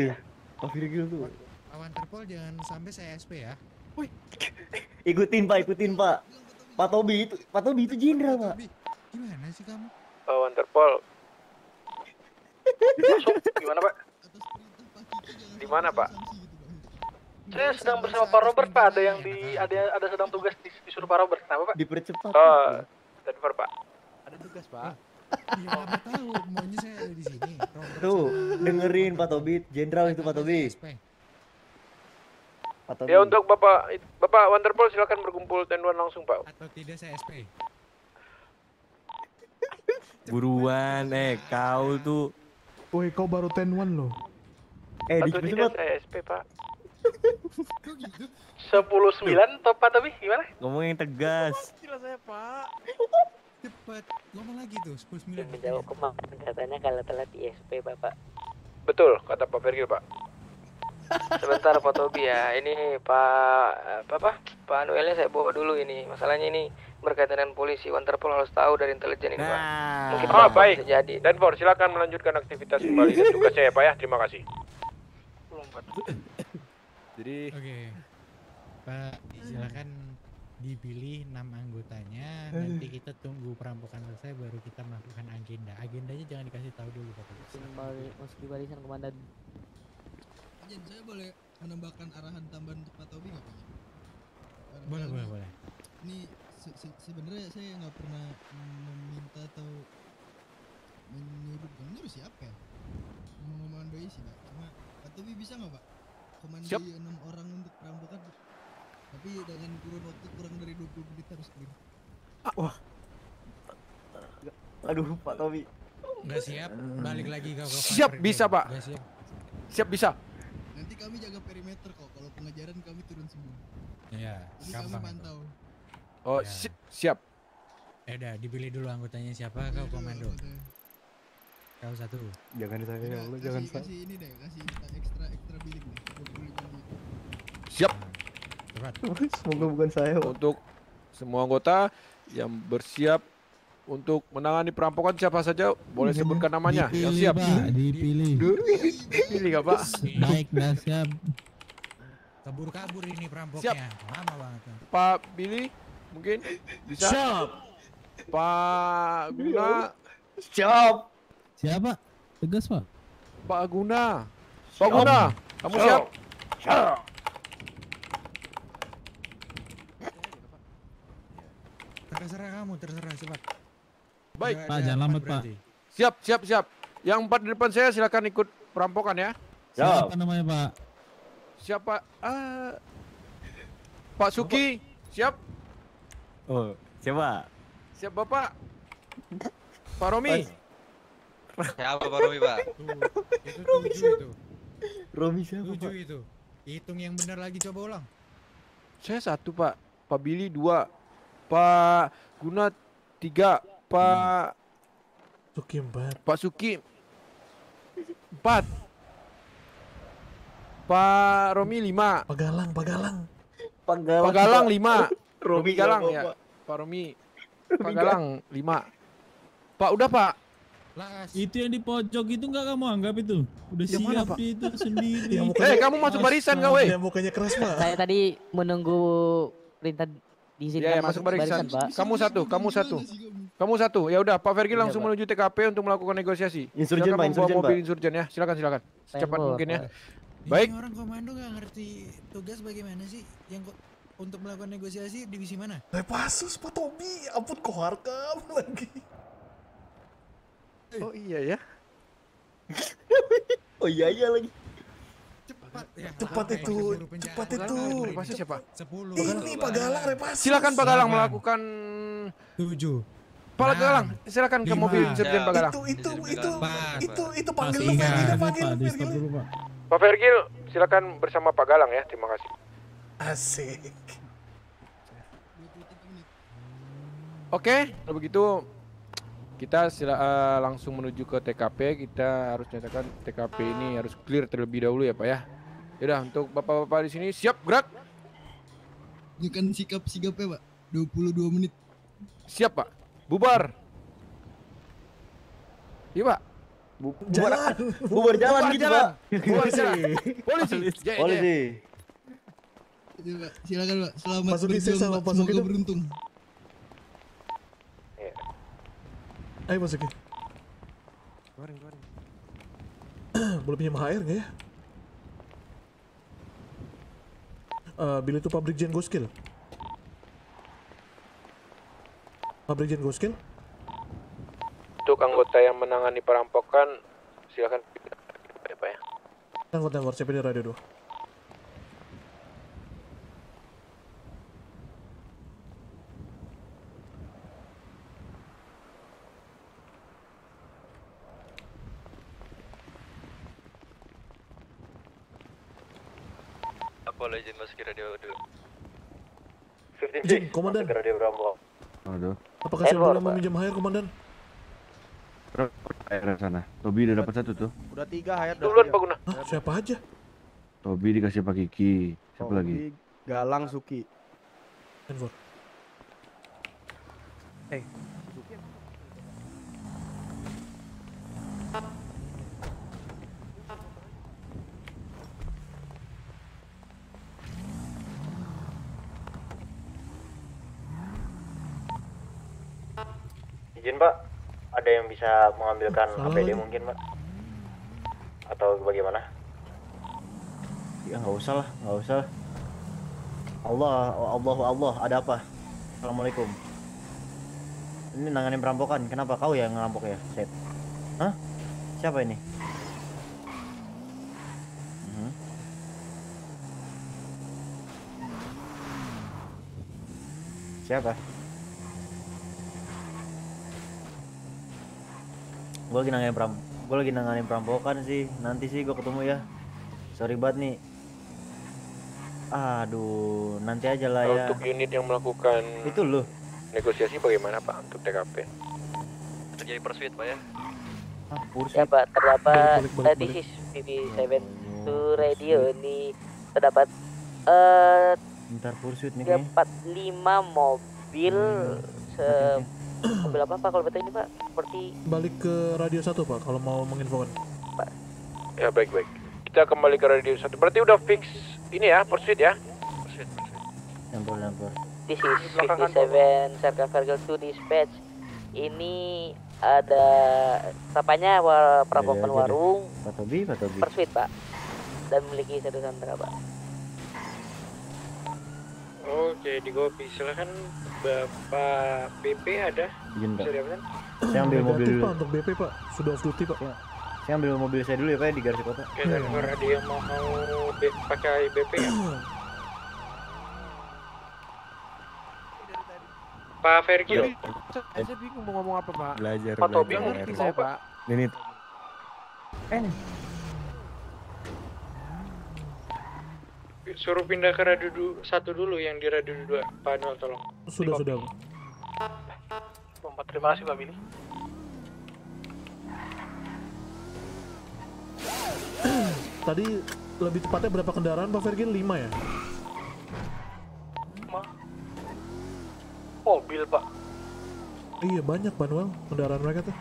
Pak Virgil tuh. Awan terpol jangan sampai saya SP ya. Ikutin Pak, ikutin Pak. Pak Tobi itu, Pak Tobi itu jenderal, Pak. Gimana sih kamu? Oh, Interpol. Masuk, gimana Pak? Di mana Pak? Saya sedang bersama Pak Robert Pak, ada yang di ada ada sedang tugas di, disuruh Pak Robert. Kenapa Pak? Dipercepat. Oh, Denver Pak. Ada tugas, Pak. Iya, apa tahu maunya saya ada di sini. Robert Tuh, dengerin Pak Tobi, jenderal itu Pak Tobi. Pak Tobi. Ya untuk Bapak Bapak Wonderful silakan berkumpul tenduan langsung Pak. Atau tidak saya SP. Buruan, eh kau tuh. Woi, kau baru 10-1 loh. Eh, Atau tidak saya SP Pak. Sepuluh sembilan top Pak Tobi gimana? Ngomong yang tegas. Gila saya Pak. Cepat, ngomong lagi tuh 10 Dan menjawab kemampuan katanya kalau telat ISP Bapak. Betul kata Pak Fergil Pak. Sebentar Pak Tobi ya, ini Pak apa apa Pak Anuelnya saya bawa dulu ini. Masalahnya ini berkaitan dengan polisi. Interpol harus tahu dari intelijen ini Pak. Mungkin Pak baik. bisa jadi. Denver silakan melanjutkan aktivitas kembali dan tugas saya Pak ya. Terima kasih. Jadi Oke. Pak, silakan dipilih 6 anggotanya. Nanti kita tunggu perampokan selesai baru kita melakukan agenda. Agendanya jangan dikasih tahu dulu Pak. Kembali meski barisan komandan. Jen, saya boleh menambahkan arahan tambahan untuk Pak Tobi nggak Pak? Boleh, boleh, boleh. Ini se- se- sebenarnya saya nggak pernah meminta atau menyuruh, menyuruh siapa ya? Memomandoi sih Pak. Cuma Pak Tobi bisa nggak Pak? Komandoi Siap. enam orang untuk perampokan. Tapi dengan kurun waktu kurang dari 20 menit harus clear. Wah. Aduh, Pak Tobi. Nggak siap, balik lagi ke Siap, bisa. Pak. Nggak siap. Siap bisa. Nanti kami jaga perimeter kok. Kalau pengejaran kami turun semua. Iya, kami pantau. Oh, Ya. si- siap. Ya udah, dipilih dulu anggotanya siapa kau komando. Kau satu. Jangan saya, ya Allah, jangan kasih, saya. kasih ini deh, kasih ekstra ekstra bilik deh. 25 bilik. Siap. Cepat. Semoga bukan saya. Untuk semua anggota yang bersiap untuk menangani perampokan siapa saja boleh sebutkan namanya yang Dipilih, siap. Pak, dipilih. Pilih gak Pak? Baik, dah siap. Kabur-kabur ini perampoknya. Lama banget. Pak Billy mungkin bisa. Siap. Pak Guna. Siap. Siapa? Tegas, Pak. Pak Guna. Pak Guna, kamu siap? Siap. Terserah kamu, terserah cepat. Baik. Udah ada empat berarti. Siap, siap, siap. Yang empat di depan saya silakan ikut perampokan ya. Siapa namanya, Pak? Siapa? Ah, Pak Suki, siap? Oh, siapa? Siap Bapak? Pak Romi? Siapa Pak Romi, Pak? Itu tujuh itu. Romi siapa, Tujuh itu. Hitung yang benar lagi coba ulang. Saya satu Pak. Pak Billy dua. Pak Guna tiga. Pak Suki empat. Pak Suki empat. Pak Romi lima. Pak Galang, Pak Galang. Pak Pak Galang lima. Romi Galang ya. Pak? Pak Romi. Pak Galang lima. Pak udah Pak. Itu yang di pojok itu nggak kamu anggap itu? Udah Yang mana, siap Pak? itu sendiri. Eh kamu masuk barisan kau weh. Yang mukanya keras, Pak. Saya tadi menunggu perintah diizinkan Ya, ya, masuk barisan. Pak. Kamu satu, kamu satu. Kamu satu. Ya udah, Pak Fergi Iya, langsung Pak. menuju TKP untuk melakukan negosiasi. Insurgen, Silakan Pak, membawa insurgen, mobil Pak. insurgen ya. Silakan, silakan. Secepat mungkin ya. Baik. Ini orang komando nggak ngerti tugas bagaimana sih? Yang kok untuk melakukan negosiasi divisi mana? Repasus, Pak Tobi. Ampun, koharkam lagi. Oh iya ya. Oh iya iya lagi. Cepat ya. Cepat Sampai itu, cepat itu. Repasi siapa? Sepuluh. Ini Pak Galang, repasus. Silakan Pak Galang melakukan Tujuh. Pak. Galang, silakan ke mobil insurgen Pak Galang. Itu, itu, itu, itu, itu panggil lu, panggil lu, panggil Pak, lu, Pak. Pak Fergil silakan bersama Pak Galang ya. Terima kasih. Asik. Oke, kalau begitu kita sila, eh, langsung menuju ke TKP. Kita harus nyatakan TKP ini harus clear terlebih dahulu ya Pak ya. Yaudah untuk bapak-bapak di sini siap gerak. Tunjukkan sikap sigapnya, Pak. 22 menit. Siap Pak. Bubar. Iya Pak. Bu- bubar, bubar jalan gitu, Pak. Bubar jalan. Polisi. Jaya. Polisi. Silakan Pak. Selamat masuk berjuang, sama Pak. semoga itu. beruntung. Iya. Ayo Pasuki. Keluarin, keluarin. Boleh pinjam HR nggak ya? Eh, uh, bila itu pabrik Gen Go Skill. Pabrik Gen Go Skill. Untuk anggota yang menangani perampokan, silakan. Baik, Pak ya. Anggota yang WhatsApp di radio 2. Apa izin masuk ke radio dulu? Jin, komandan. Radio Bravo. Aduh. Apakah saya boleh meminjam HR, komandan? Air sana. Tobi udah dapat satu tuh. Udah tiga hayat Duluan, Pak Guna. Hah, siapa aja? Tobi dikasih Pak Kiki. Siapa lagi? Galang Suki. Handphone. Eh, Izin Pak, ada yang bisa mengambilkan Salah APD mungkin Pak? Atau bagaimana? Ya nggak usah lah, nggak usah. Allah, Allah, Allah, ada apa? Assalamualaikum. Ini nanganin perampokan. Kenapa kau yang ngerampok ya, Set? Hah? Siapa ini? Mhm. Siapa? Gue lagi nanganin peram, gue lagi nanganin perampokan sih. Nanti sih gue ketemu ya. Sorry banget nih. Aduh, nanti aja lah ya. Untuk unit yang melakukan Itu loh. negosiasi bagaimana Pak untuk TKP? Terjadi pursuit Pak ya? Ya Pak, terdapat tadi balik. BB7 to radio nih terdapat eh Bentar pursuit nih kayaknya. 35 mobil se mobil apa Pak kalau betul ini Pak? Seperti Balik ke radio 1, Pak, kalau mau menginfokan. Ya baik baik. Kita kembali ke radio satu. Berarti udah fix ini ya pursuit ya? Nampur, nampur. This is 57 Serka Virgil to dispatch. Ini ada tapanya wa- perampokan Iya, iya, iya. warung Pak Tobi, Pak Tobi. Persuit Pak dan memiliki satu sandera Pak. Oke, di kopi. Silakan Bapak BP ada? Izin, Pak. Bisa diapakan? Saya ambil mobil dulu. Pak, untuk BP, Pak. Sudah off duty, Pak. Saya ambil mobil saya dulu ya Pak ya, di garis kota. Oke, dan kalau ada yang mau, pakai BP ya? Pak Vergil. saya saya bingung mau ngomong apa Pak. Belajar, Pak Tobi ngerti saya Pak. Ini Eh, Suruh pindah ke radio du- satu dulu yang di radio dua. Pak Noel tolong. Sudah, sudah. Bapak, terima kasih Pak Billy. Tadi lebih tepatnya berapa kendaraan, Pak Vergil? 5 ya? Mobil Pak. Iya, banyak, Manuel. Kendaraan mereka tuh.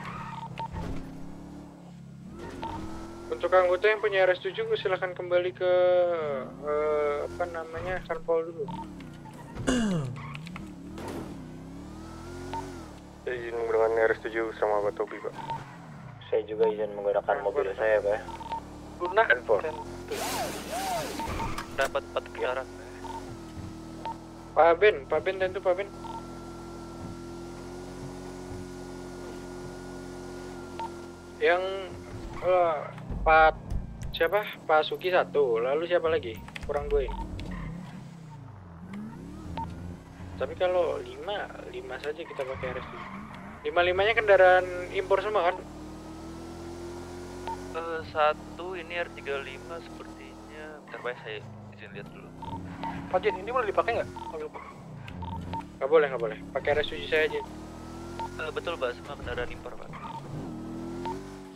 Untuk anggota yang punya RS7 silahkan kembali ke eh, apa namanya Karpol dulu. Saya izin menggunakan RS7 sama Pak Tobi Pak. Saya juga izin menggunakan mobil saya Pak. ya. Luna. Dapat 4 kendaraan. Pak Ben, Pak Ben tentu Pak Ben. Yang eh, Pak siapa? Pak Suki satu, lalu siapa lagi? Kurang dua ini. Tapi kalau lima, lima saja kita pakai RS Lima limanya kendaraan impor semua kan? Eh, satu ini R35 sepertinya. Bentar Pak saya izin lihat dulu. Pak Jen, ini boleh dipakai nggak? Nggak boleh, nggak boleh. Pakai RS saya aja. Eh, betul Pak, semua kendaraan impor Pak.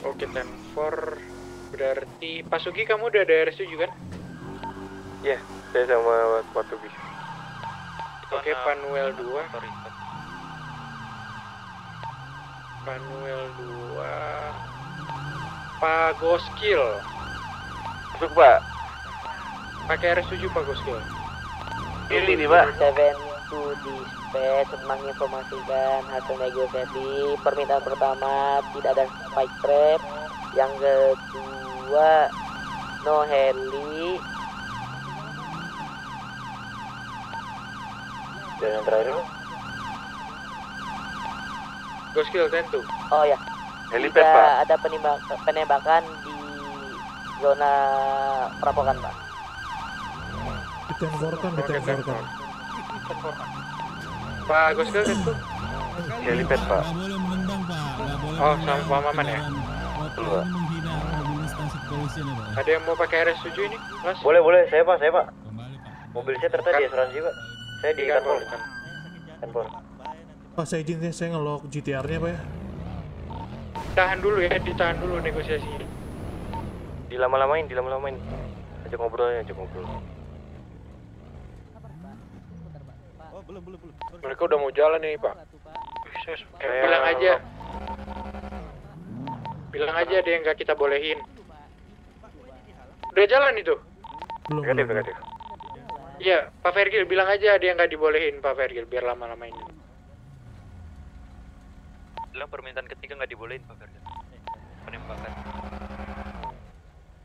Oke, ten for berarti Pak Suki kamu udah ada RS kan? Iya, saya sama Pak Tobi. Oke, anak- Panuel 2. Sorry, Pak. Panuel 2. Pak Goskil. Masuk Pak. Pakai RS7 Pak Goskil. Billy nih Pak. 7 to dispatch menginformasikan hasil negosiasi. Permintaan pertama tidak ada spike trap. Yang kedua no heli. Dan yang terakhir lo? Goskill tentu. Oh ya. Helipad, Pak. ada penembak penembakan di zona perampokan, Pak. Ditenvorkan, ditenvorkan. Pak Goskill tentu. Helipad, Pak. Nggak boleh menendang pak, nggak boleh Oh, sama Pak Maman ya? Mobil ya pak. Ada yang mau pakai RS7 ini, Mas? Boleh, boleh. Saya, Pak. Saya, Pak. Mobil saya ternyata di asuransi, Pak. Saya di Di kantor. kantor. Pak, saya izin saya ngelok GTR-nya, Pak ya. Tahan dulu ya, ditahan dulu negosiasinya. Dilama-lamain, dilama-lamain. Ajak ngobrol ya, ajak ngobrol. Mereka udah mau jalan nih, Pak. Bilang aja. Bilang aja ada yang nggak kita bolehin. Udah jalan itu. Belum, Negatif, belum. negatif. Iya, Pak Fergil bilang aja ada yang nggak dibolehin, Pak Fergil, biar lama-lama ini. Bilang permintaan ketiga nggak dibolehin Pak Ferdi. Penembakan.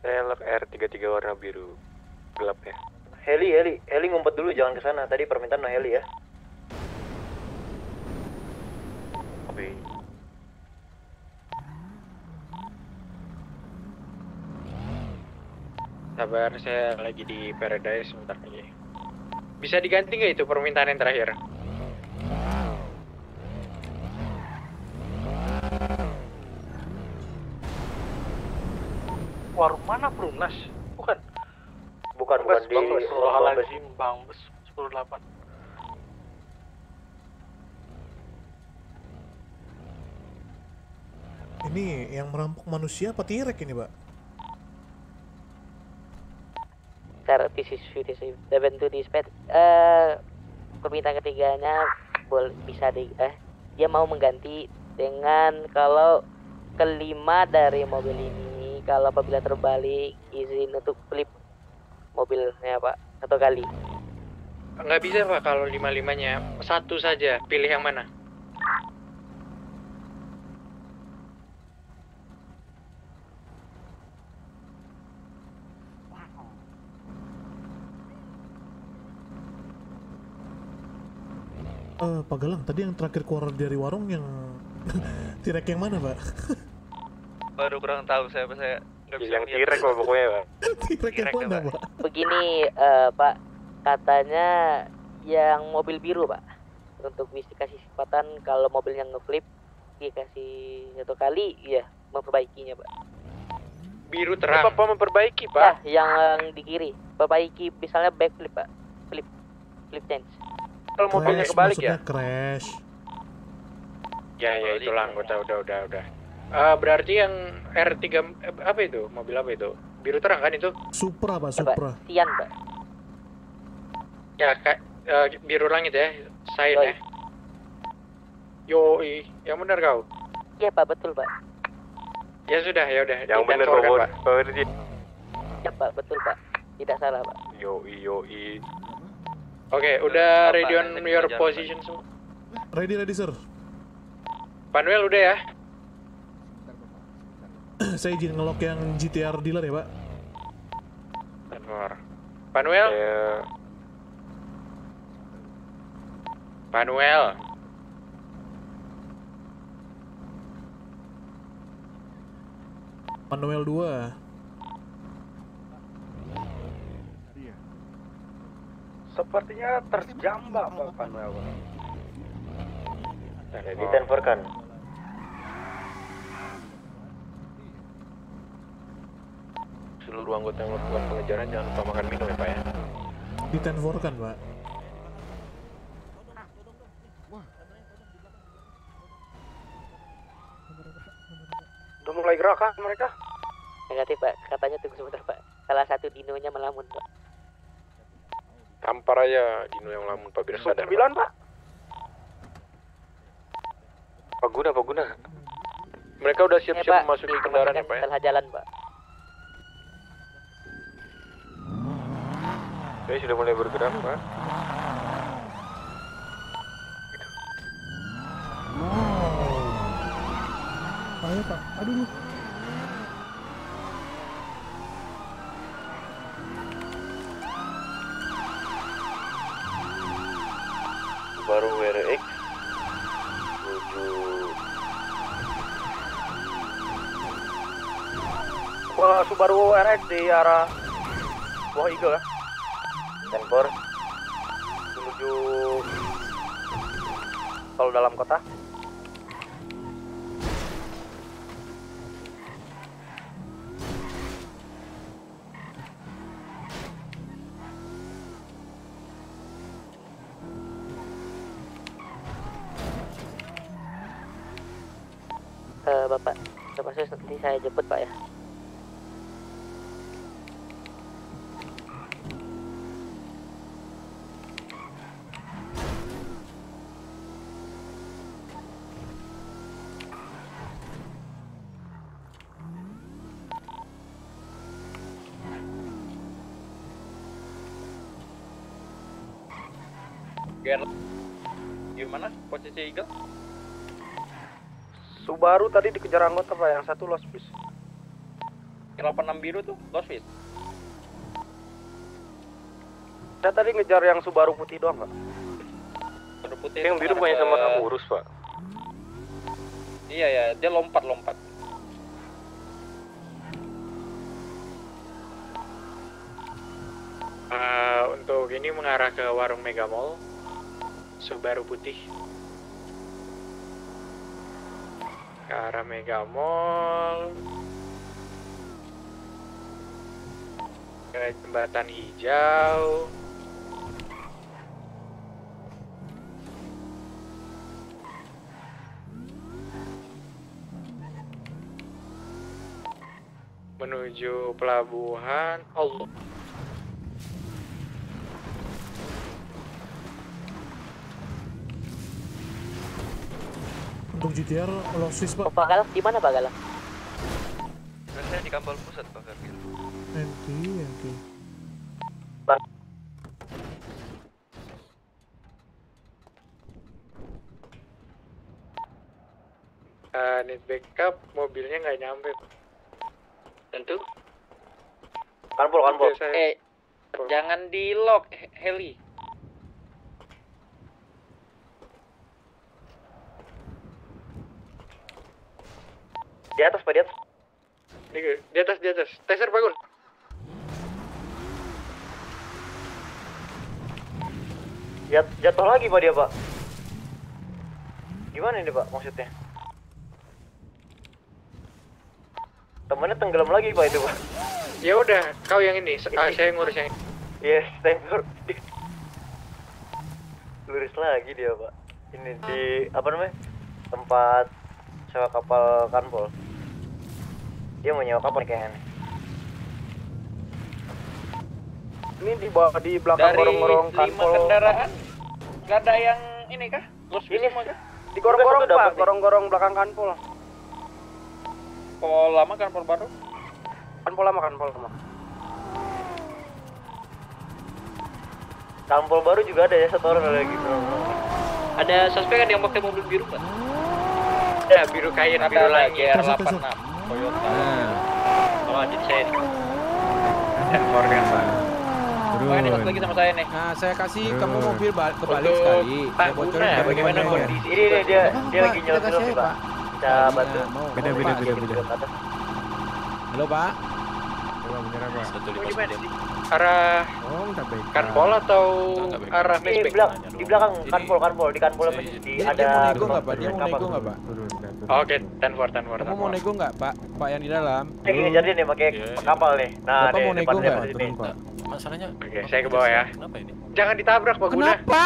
Saya lock R33 warna biru. Gelap ya. Heli, heli. Heli ngumpet dulu, jangan ke sana. Tadi permintaan no heli ya. Oke. Sabar, saya lagi di Paradise sebentar lagi. Bisa diganti nggak itu permintaan yang terakhir? Warung mana Brunas? Bukan. Bukan, bukan di Astagfirullahaladzim, Bang Bes 108. Ini yang merampok manusia apa tirek ini, Pak? Sir, this is Fury Seven to dispatch. Eh, permintaan ketiganya boleh bisa di eh dia mau mengganti dengan kalau kelima dari mobil ini kalau apabila terbalik izin untuk flip mobilnya pak satu kali Nggak bisa Pak kalau lima-limanya. Satu saja, pilih yang mana? Eh, Pak Galang, tadi yang terakhir keluar dari warung yang tirek yang mana, Pak? Baru kurang tahu saya, saya nggak bisa Yang tirek lah pokoknya, Pak. tirek yang ya, mana, Pak. Pak? begini eh, pak katanya yang mobil biru pak untuk bisa kasih kesempatan kalau mobilnya ngeflip dikasih satu kali ya memperbaikinya pak Biru terang. Apa memperbaiki, ya Pak? yang di kiri perbaiki misalnya backflip pak flip flip change Kalau mobilnya Crash, kebalik ya? crash. Ya, ya itulah anggota udah udah udah. Eh, berarti yang R3 eh, apa itu? Mobil apa itu? Biru terang kan itu? Supra, Pak. Supra. Sian pak Ya, kayak eh, biru langit ya, sign Yoi. ya. Yoi, yang benar kau. iya pak betul pak Ya sudah, ya udah. Yang dikantorkan, Pak Pak. Ya pak betul pak tidak salah pak Yoi, yoi. Oke, udah Bapak, ready on your position semua. Ready, ready, sir. Panuel udah ya? saya izin ngelok yang GTR dealer ya, Pak. Tenor. Panuel? Saya Panuel. Manuel 2. Sepertinya terjambak Pak Panuel. Ditenvorkan. seluruh anggota yang melakukan pengejaran jangan lupa makan minum ya, Pak ya. Ditenvorkan, Pak. Udah mulai gerak kah mereka? negatif pak katanya tunggu sebentar pak salah satu dinonya melamun pak amparaya aja Dino yang lamun Pak biar sadar. Sembilan Pak. Pak Guna, Pak Guna. Mereka udah siap-siap ya, memasuki kendaraan ya Pak ya. Setelah jalan Pak. Saya sudah mulai bergerak Pak. Ayo Pak, aduh. Subaru WRX menuju Wah, Subaru RX di arah Bawah Eagle ya. Tenpor Menuju tol dalam kota. Saya jemput Pak ya. Gimana posisi Eagle? Subaru tadi dikejar anggota Pak, yang satu lost piece. 86 biru tuh lost fit. Saya tadi ngejar yang Subaru putih doang, Pak. Baru putih. Yang biru mengarah bukannya sama kamu urus, Pak. Iya ya, dia lompat-lompat. Eh, untuk ini mengarah ke warung Mega Mall Subaru putih ke arah Mega Mall. Ke jembatan hijau. Menuju pelabuhan Allah Untuk GTR Losis pak. Pak Galak di mana Pak Galak? Saya di Kampal Pusat Pak Kargil. Nanti, nanti. Eh, need backup mobilnya nggak nyampe Tentu. Kanpol, kanpol. Eh, jangan di lock heli. Di atas, Pak, di atas. Di, di atas di atas taser bangun Jat, jatuh lagi Pak dia, Pak. Gimana ini, Pak, maksudnya? Temennya tenggelam lagi, Pak, itu, Pak. ya udah kau yang ini ah, saya ngurus yang ini. Yes, tembur. Lurus lagi dia, Pak. Ini di, apa namanya? Tempat sewa kapal kanpol. Dia mau nyewa kapal kayaknya. Ini di bawah di belakang Dari gorong-gorong lima kanpol. kendaraan, nggak ada yang ini kah? Lost fit semua kah? Di gorong-gorong, Pak. Gorong-gorong belakang kanpol. Pol lama kan pol baru? Kanpol lama, kanpol lama. Kanpol baru juga ada ya, satu orang lagi. Ada suspek kan yang pakai mobil biru kan? ya biru kain Ada biru lagi langit GR86 Toyota. Kalau jadi saya nih. luar biasa Oh ini satu lagi sama saya nih. Nah, saya kasih kamu mobil bal kebalik Untuk sekali. Pak Guna, bagaimana mobilnya. kondisi? Ini, ini dia, dia lagi Pak, nyelot nih, Pak. Pak. Kita bantu. Beda, beda, beda, beda. Halo, Pak. Coba bener apa? Satu sih? Arah Oh, kanpol atau arah Di, mespek belak di belakang kanpol, kanpol. Di kanpol apa sih? Di, Dia, ada dia mau nego nggak, Pak? Dia mau nego nggak, Pak? oke ten for ten for Kamu mau nego nggak, Pak? Pak yang di dalam? Gini jadi nih pakai kapal nih. Nah, Bapak deh, mau nego nggak? sini. Masalahnya oke saya ke bawah ya kenapa ini? jangan ditabrak pak Kenapa?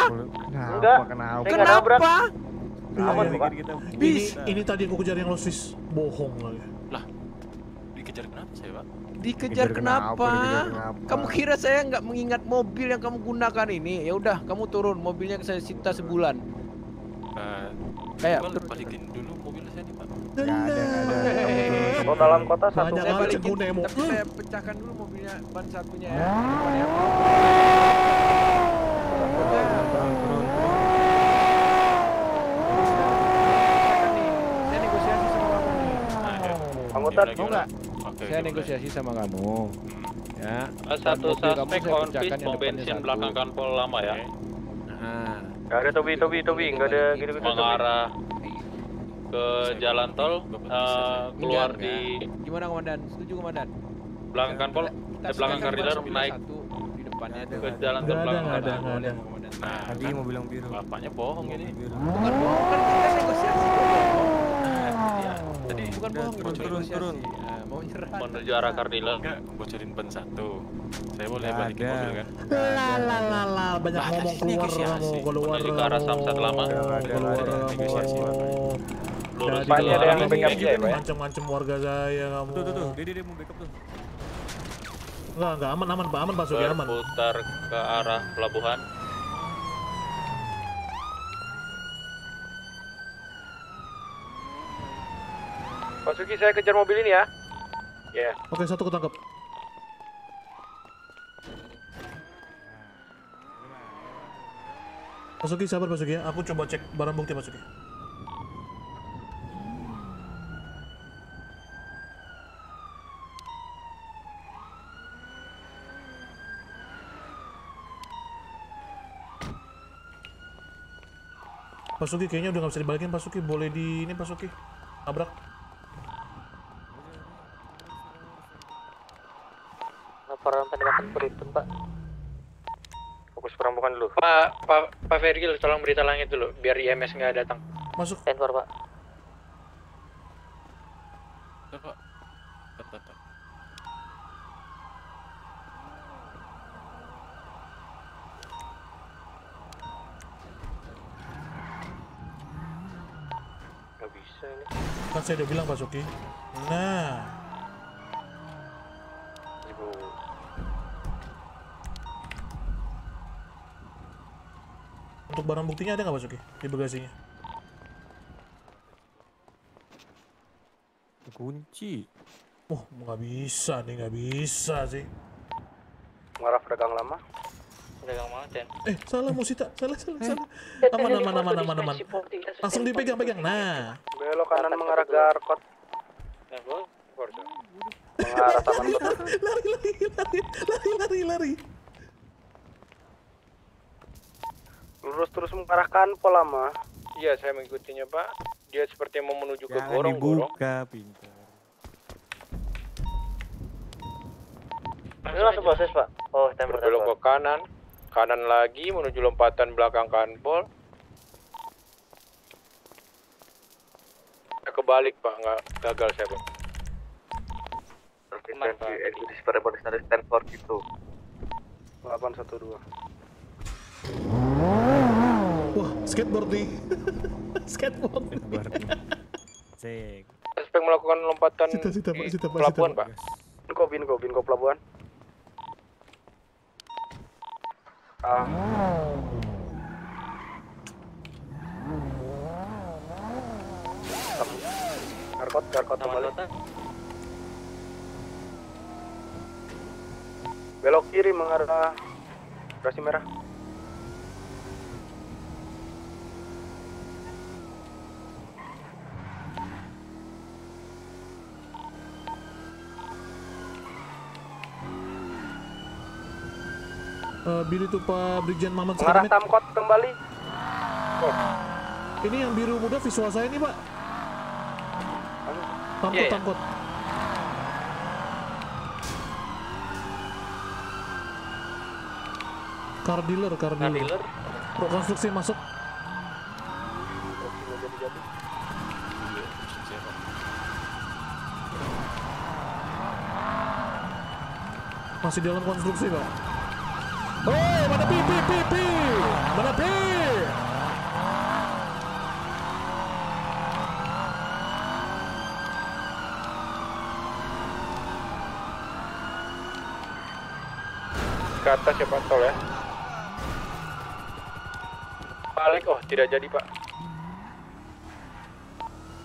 Enggak. Kenapa? Aman, Iya, Bis. ini tadi aku kejar yang Losis. Bohong lagi. Lah, dikejar kenapa saya, Pak? Dikejar kenapa? Dikejar kenapa? Kamu kira saya nggak mengingat mobil yang kamu gunakan ini? Ya udah, kamu turun. Mobilnya saya sita sebulan. Eh, uh, Ayo, balikin dulu mobil saya di mana? ada, Kalau dalam kota satu Banyak saya balikin, tapi saya pecahkan dulu mobilnya ban satunya ya. Nah, ya. Anggota, mau nggak? Oke, Saya negosiasi sama kamu. Ya. Satu suspek on depannya bensin belakang kanpol lama ya. Nah. Gak ada Tobi, Tobi, Tobi, nggak ada gitu-gitu. Tobi. Mengarah ke jalan tol eh, keluar Enggak, di. Gimana komandan? Setuju komandan? belakang kanpol, eh, belakang kardiler naik di depannya itu. ke jalan tol Nggak belakang nggak ada, nggak. Nah, Tadi mau bilang biru. Bapaknya bohong ini. Bukan bohong kan kita negosiasi. Tadi bukan bohong turun, turun, negosiasi. turun. Ya, mau nyerah. menuju arah kardiler. Enggak, bocorin ban satu. Saya boleh balikin ada. mobil kan? Lah lah lah lah banyak ngomong keluar kamu keluar Menuju ke arah Samsat Lama. keluar negosiasi, kamu. Lurus ada yang backup gitu dia, Pak, ya? ngancem-ngancem warga saya kamu. Tuh, tuh, tuh. Dia, mau backup tuh. Enggak, enggak aman aman Pak, aman Pak Sugi aman. Berputar ke arah pelabuhan. Pak Suki, saya kejar mobil ini ya. Ya. Oke, satu ketangkep. Pak Sugi sabar Pak Sugi ya. Aku coba cek barang bukti Pak Sugi. Pak Suki kayaknya udah nggak bisa dibalikin Pak Suki. Boleh di ini Pak Suki. Tabrak. Laporan penembakan beruntun, Pak. Fokus perampokan dulu. Pak, Pak, Pak Virgil, tolong berita langit dulu, biar IMS nggak datang. Masuk. Sensor, Pak. Pak. Gak bisa ini. Kan saya udah bilang Pak Suki. Nah, Ibu. Untuk barang buktinya ada nggak Pak Suki di bagasinya? Kunci. Oh, nggak bisa nih, nggak bisa sih. Mengarah pedagang lama. Pedagang mana, Ten? Eh, salah Musita, salah, salah, salah. Aman, aman, aman, aman, aman. Langsung dipegang, pegang. Nah, Belok kanan mengarah Garkot. Mengarah Taman Kota. lari, lari, lari, lari, lari, lari. Lurus terus mengarah Kanpol lama. Iya, saya mengikutinya, Pak. Dia seperti mau menuju ke gorong-gorong. dibuka, pintar. Ini langsung proses pak. Oh, temper Berbelok ke kanan, kanan lagi menuju lompatan belakang kanpol. Kebalik, Pak. Nggak gagal saya, Pak. Executive Superable Standard Stanford itu. 812. Wah, skateboard nih. skateboard. Cek. Suspek melakukan lompatan Sita, sita, Pak, di sita, Pak, pelabuhan, Pak. Bingo, bingo, bingo pelabuhan. Ah. Garkot, Garkot kembali. Belok kiri mengarah Rasi Merah. Eh, biru itu Pak Brigjen Mengarah Selamet. Tamkot kembali. Ini yang biru muda visual saya nih Pak. Tamkot, Iya, iya. tamkot. Car dealer, car dealer. dealer. Pro konstruksi masuk. Masih dalam konstruksi, Pak. Oh, mana pi pi pi pi? Mana pi? Ke atas ya, Pak. Tol ya. Balik. Oh, tidak jadi, Pak.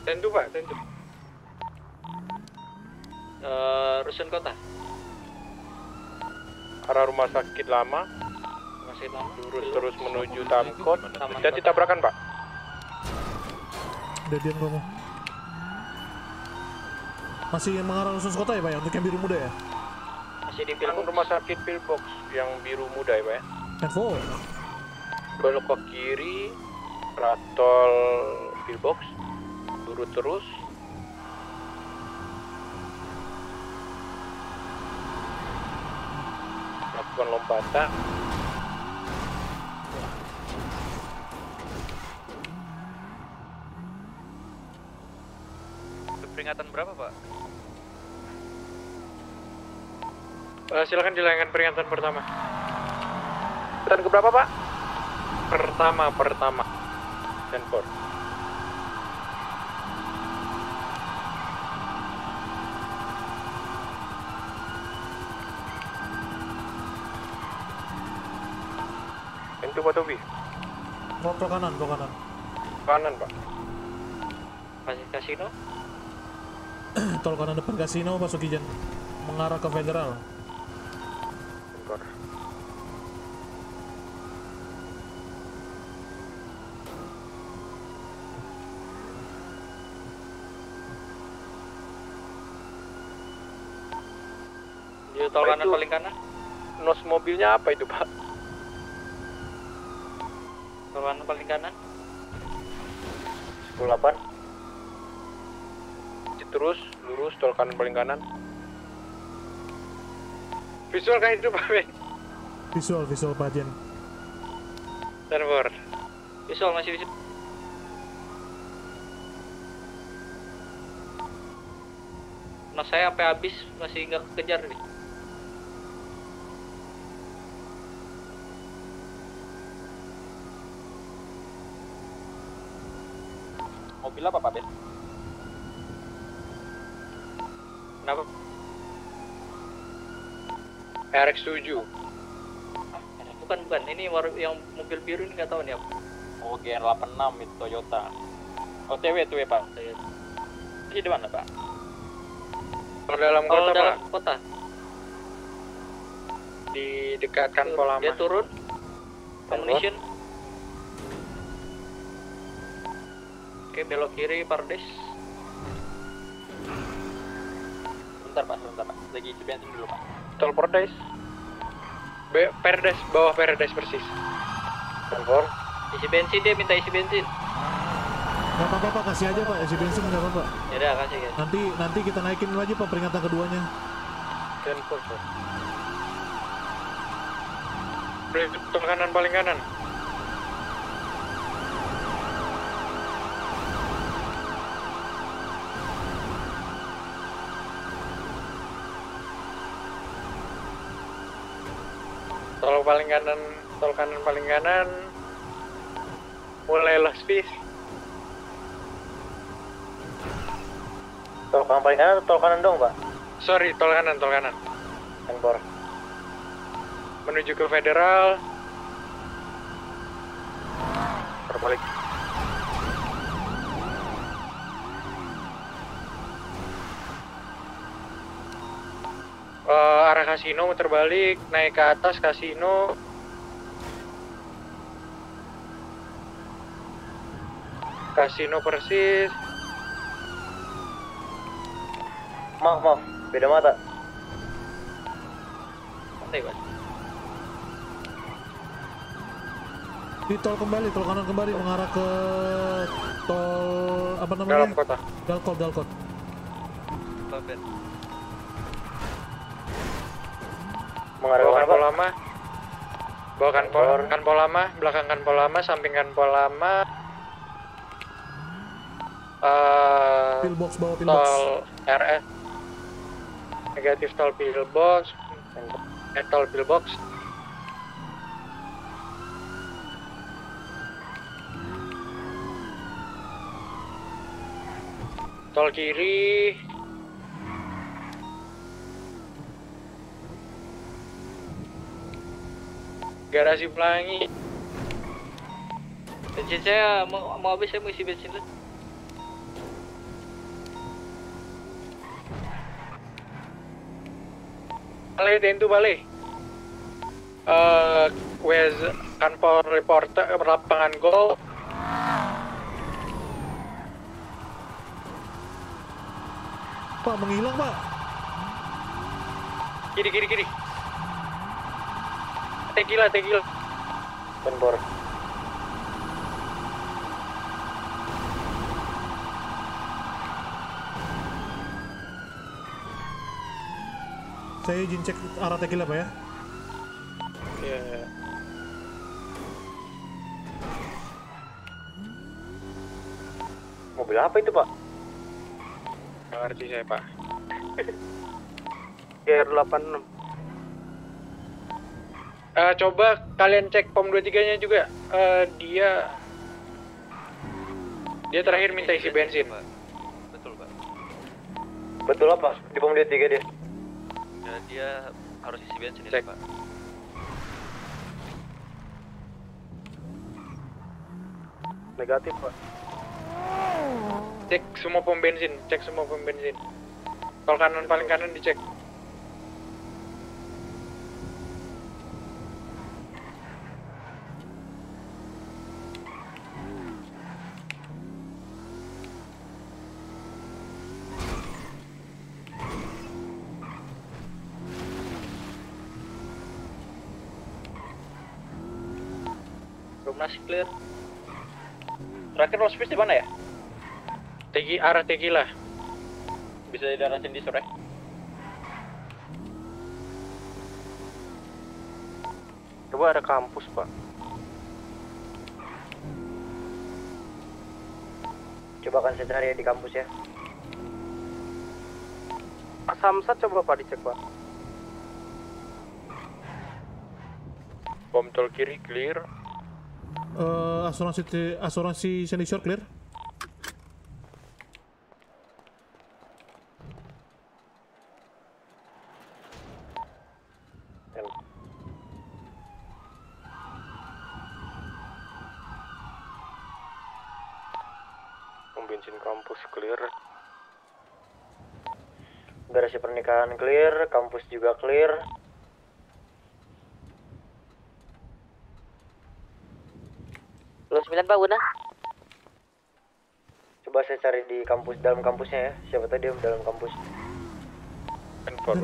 Tentu, Pak. Tentu. Eh, rusun kota. Arah rumah sakit lama. Masih lama. Lurus terus menuju Tamkot. Jadi tabrakan, Pak. Udah diam kamu. Masih mengarah khusus kota ya Pak ya untuk yang biru muda ya? Masih di Yang rumah sakit Pillbox yang biru muda ya Pak ya. Info. Belok ke kiri, ratol Pillbox, lurus terus. Lakukan lompatan. Peringatan berapa, Pak? Eh, silakan dilayangkan peringatan pertama. Dan ke berapa Pak? Pertama, pertama. Dan Pak Tobi. Tol tol kanan, tol kanan. Kanan Pak. Masih kasino? tol kanan depan kasino masuk Ijen. Mengarah ke federal. Bentar. Di tol Pak, kanan paling kanan. Nos mobilnya apa itu Pak? Tol kanan paling kanan. 108 Terus lurus tol kanan paling kanan. Visual kan itu Pak Ben? Visual, visual Pak Jen. For. Visual masih visual. Mas saya sampai habis masih nggak kekejar nih. Mobil apa, Pak Ben? Kenapa? RX7. Bukan bukan, ini yang mobil biru ini nggak tahu nih apa. Oh, GR86 itu Toyota. OTW itu ya, Pak. Ini di mana, Pak? Kalau dalam Kalau kota dalam Pak. kota. Di dekat kantor lama. Dia turun. Ammunition. Oke, belok kiri Pardes. Bentar, Pak, sebentar, Pak. Lagi bensin dulu, Pak. Tol Pardes. Be Perdes, bawah Perdes persis. Kantor. Isi bensin dia minta isi bensin. Gak apa-apa Pak, kasih aja Pak, isi bensin gak apa-apa. Ya udah kasih guys. Nanti nanti kita naikin lagi Pak peringatan keduanya. Dan Sir. Tol kanan paling kanan. Tol paling kanan, tol kanan paling kanan. Mulai lost fish. Tol kanan paling kanan atau tol kanan dong, Pak? Sorry, tol kanan, tol kanan. Kantor. Menuju ke federal. Terbalik. Eh, arah kasino muter balik, naik ke atas kasino. Kasino persis. Maaf, maaf. Beda mata. Santai, Bos. Di tol kembali, tol kanan kembali mengarah ke tol apa namanya? Dalam kota. Dalkot, Dalkot. Mengarah ke mana, kanpol lama. Bawa kanpol, kanpol lama, belakang kanpol lama, samping kanpol lama. Eh, Pillbox, bawa pillbox. tol RS. Negatif tol pillbox. Eh, tol pillbox. Tol kiri. Garasi pelangi. Bensin saya mau, mau habis saya mau isi bensin dulu. Tentu balik. Eh, where's kantor reporter lapangan gol. Pak, menghilang, Pak. Kiri, kiri, kiri. Tequila, tequila. Benbor. Saya izin cek arah tequila, Pak ya. Iya. Mobil apa itu, Pak? Nggak ngerti saya, Pak. GR86. Eh, coba kalian cek pom 23-nya juga. Eh, dia dia terakhir minta isi bensin. Betul, Pak. Betul apa? Di pom 23 dia. Ya, dia harus isi bensin itu, Pak. Negatif, Pak. Cek semua pom bensin, cek semua pom bensin. Kalau kanan paling kanan dicek. Rumnas clear. Terakhir lost space di mana ya? Tegi arah tequila. Bisa di daerah sini sore. Coba ada kampus, Pak. Coba kan saya cari di kampus ya. Samsat coba Pak dicek, Pak. Bom tol kiri clear. Eh, asuransi asuransi Sandy clear. Bensin kampus clear. Garasi pernikahan clear, kampus juga clear. Lu sembilan Pak Guna? Coba saya cari di kampus dalam kampusnya ya. Siapa tahu dia dalam kampus. Ten four,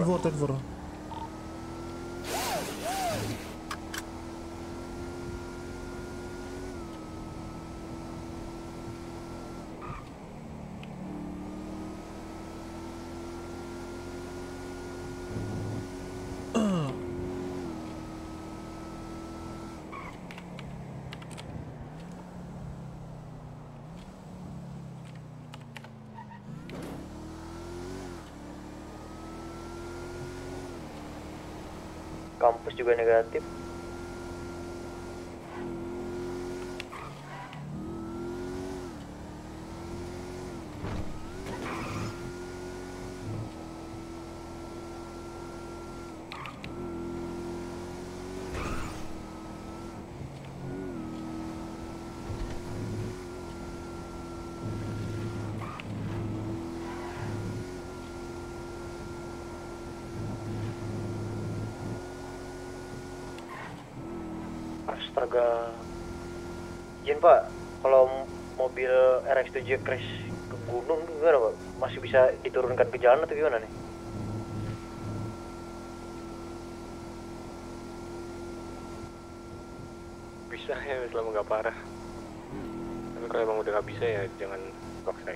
juga negatif. Astaga. Izin Pak, kalau mobil RX7 crash ke gunung gimana Pak? Masih bisa diturunkan ke jalan atau gimana nih? Bisa ya selama nggak parah. Tapi kalau emang udah nggak bisa ya jangan paksa.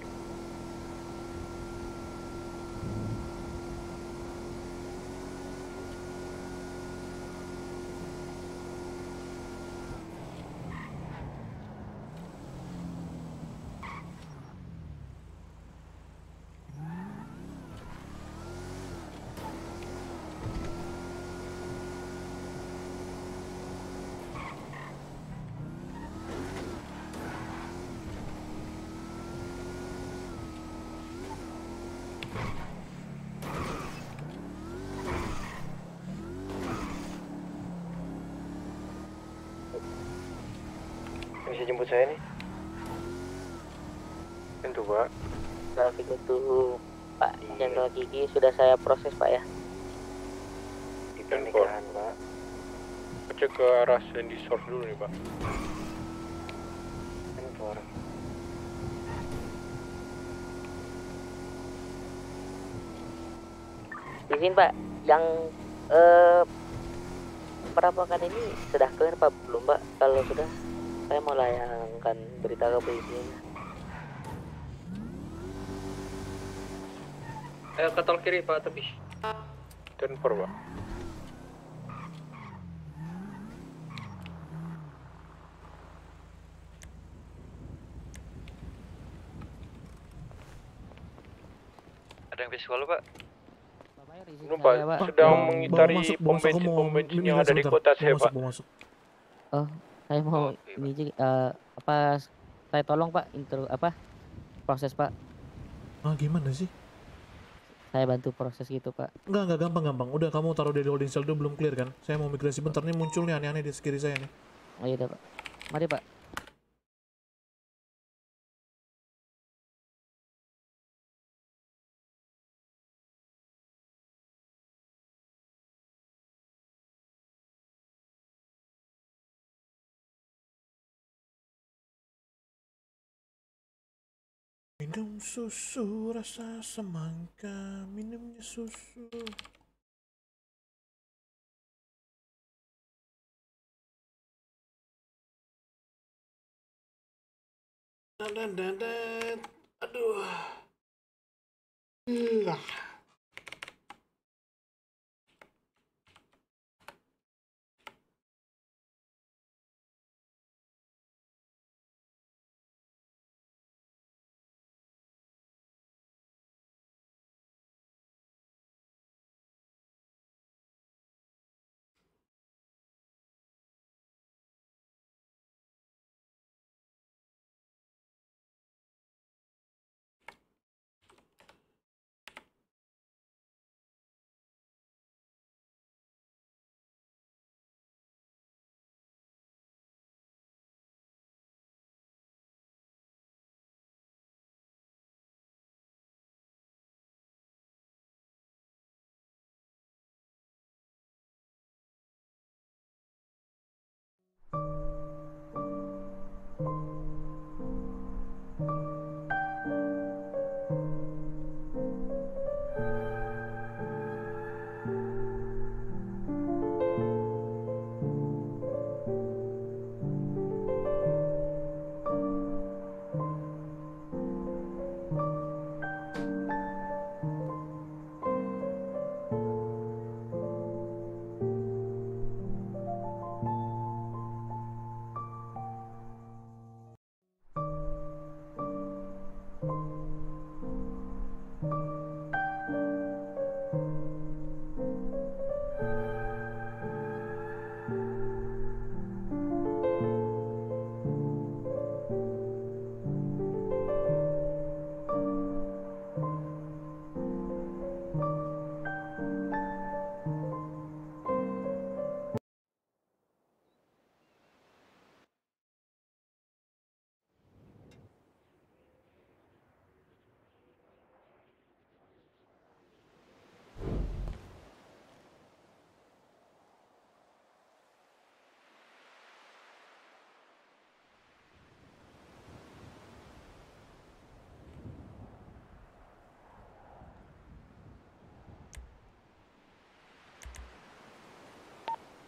Jemput saya nih? Tentu Pak. Trafik untuk Pak Jenderal Kiki sudah saya proses Pak ya. Di pernikahan Pak. Cek ke arah Sandy Source dulu nih Pak. Handphone. Izin Pak, yang eh perampokan ini sudah clear Pak belum Pak? Kalau sudah, saya mau layangkan berita ke polisi. Eh, ke tol kiri Pak tepi. Denver, Pak. Ada yang visual Pak? Ini Pak, sedang mengitari masuk, pom masuk, bensin pom bensin yang ada di kota saya masuk, Pak. bawa masuk. Oh, saya mau ini juga eh, apa saya tolong Pak intro apa proses Pak. Ah, gimana sih? Saya bantu proses gitu Pak. Enggak, enggak gampang-gampang. Udah kamu taruh di holding cell dulu belum clear kan? Saya mau migrasi bentar nih muncul nih aneh-aneh di kiri saya nih. Oh iya Pak. Mari Pak. susu rasa semangka minumnya susu. Dan dan dan aduh. Ugh.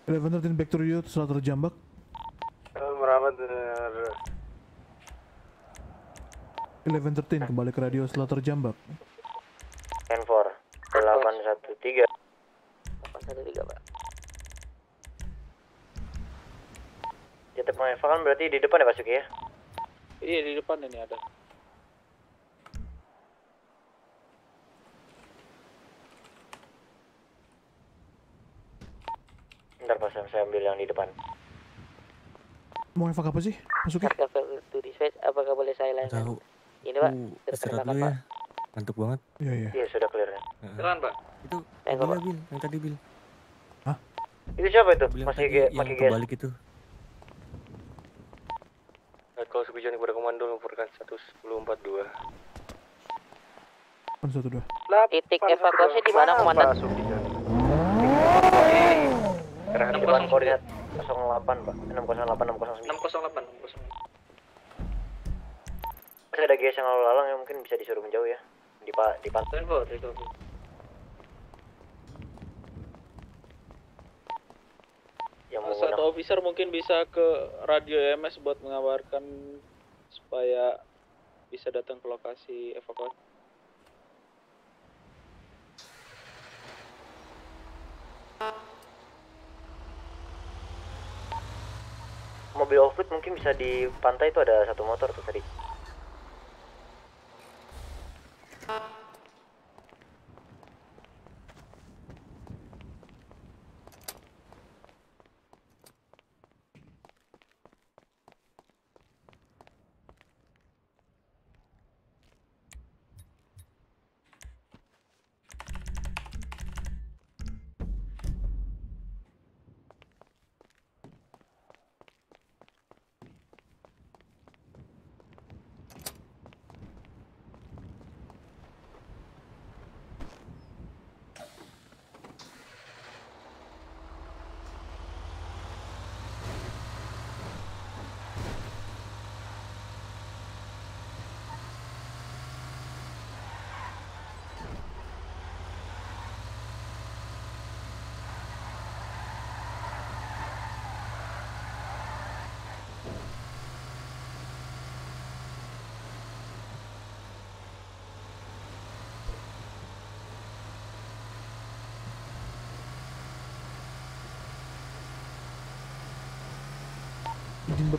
Eleven thirteen back to you, selamat terjambak. bak. Merawat dengar. Eleven thirteen kembali ke radio selamat terjambak. bak. N four delapan satu tiga. Delapan satu tiga pak. Jatuh mau kan berarti di depan ya Pak Suki ya? Iya di depan ini ada. Saya ambil yang di depan Mau evak apa sih? Masukin. To dispatch apakah boleh saya layankan? Tahu. Ini Pak, termakan dulu Pak. ya. Ngantuk banget. Iya iya. Iya sudah clear ya Silakan Pak. Itu Eh, Bil, Pak. Bil, yang tadi Bil. Itu siapa itu? Bil yang Masih tadi yang kebalik itu. Kalau sebijan kepada komando laporkan status 1042. Kan satu dua. Titik evakuasi di mana komandan? Gerhana bukan koordinat 08 pak. 608 609 608 609 Masih ada guys yang lalu lalang yang mungkin bisa disuruh menjauh ya. Di pak di pantai info itu yang mau satu officer mungkin bisa ke radio EMS buat mengabarkan supaya bisa datang ke lokasi evakuasi. Thank you. Mobil off mungkin bisa di pantai itu ada satu motor tuh tadi.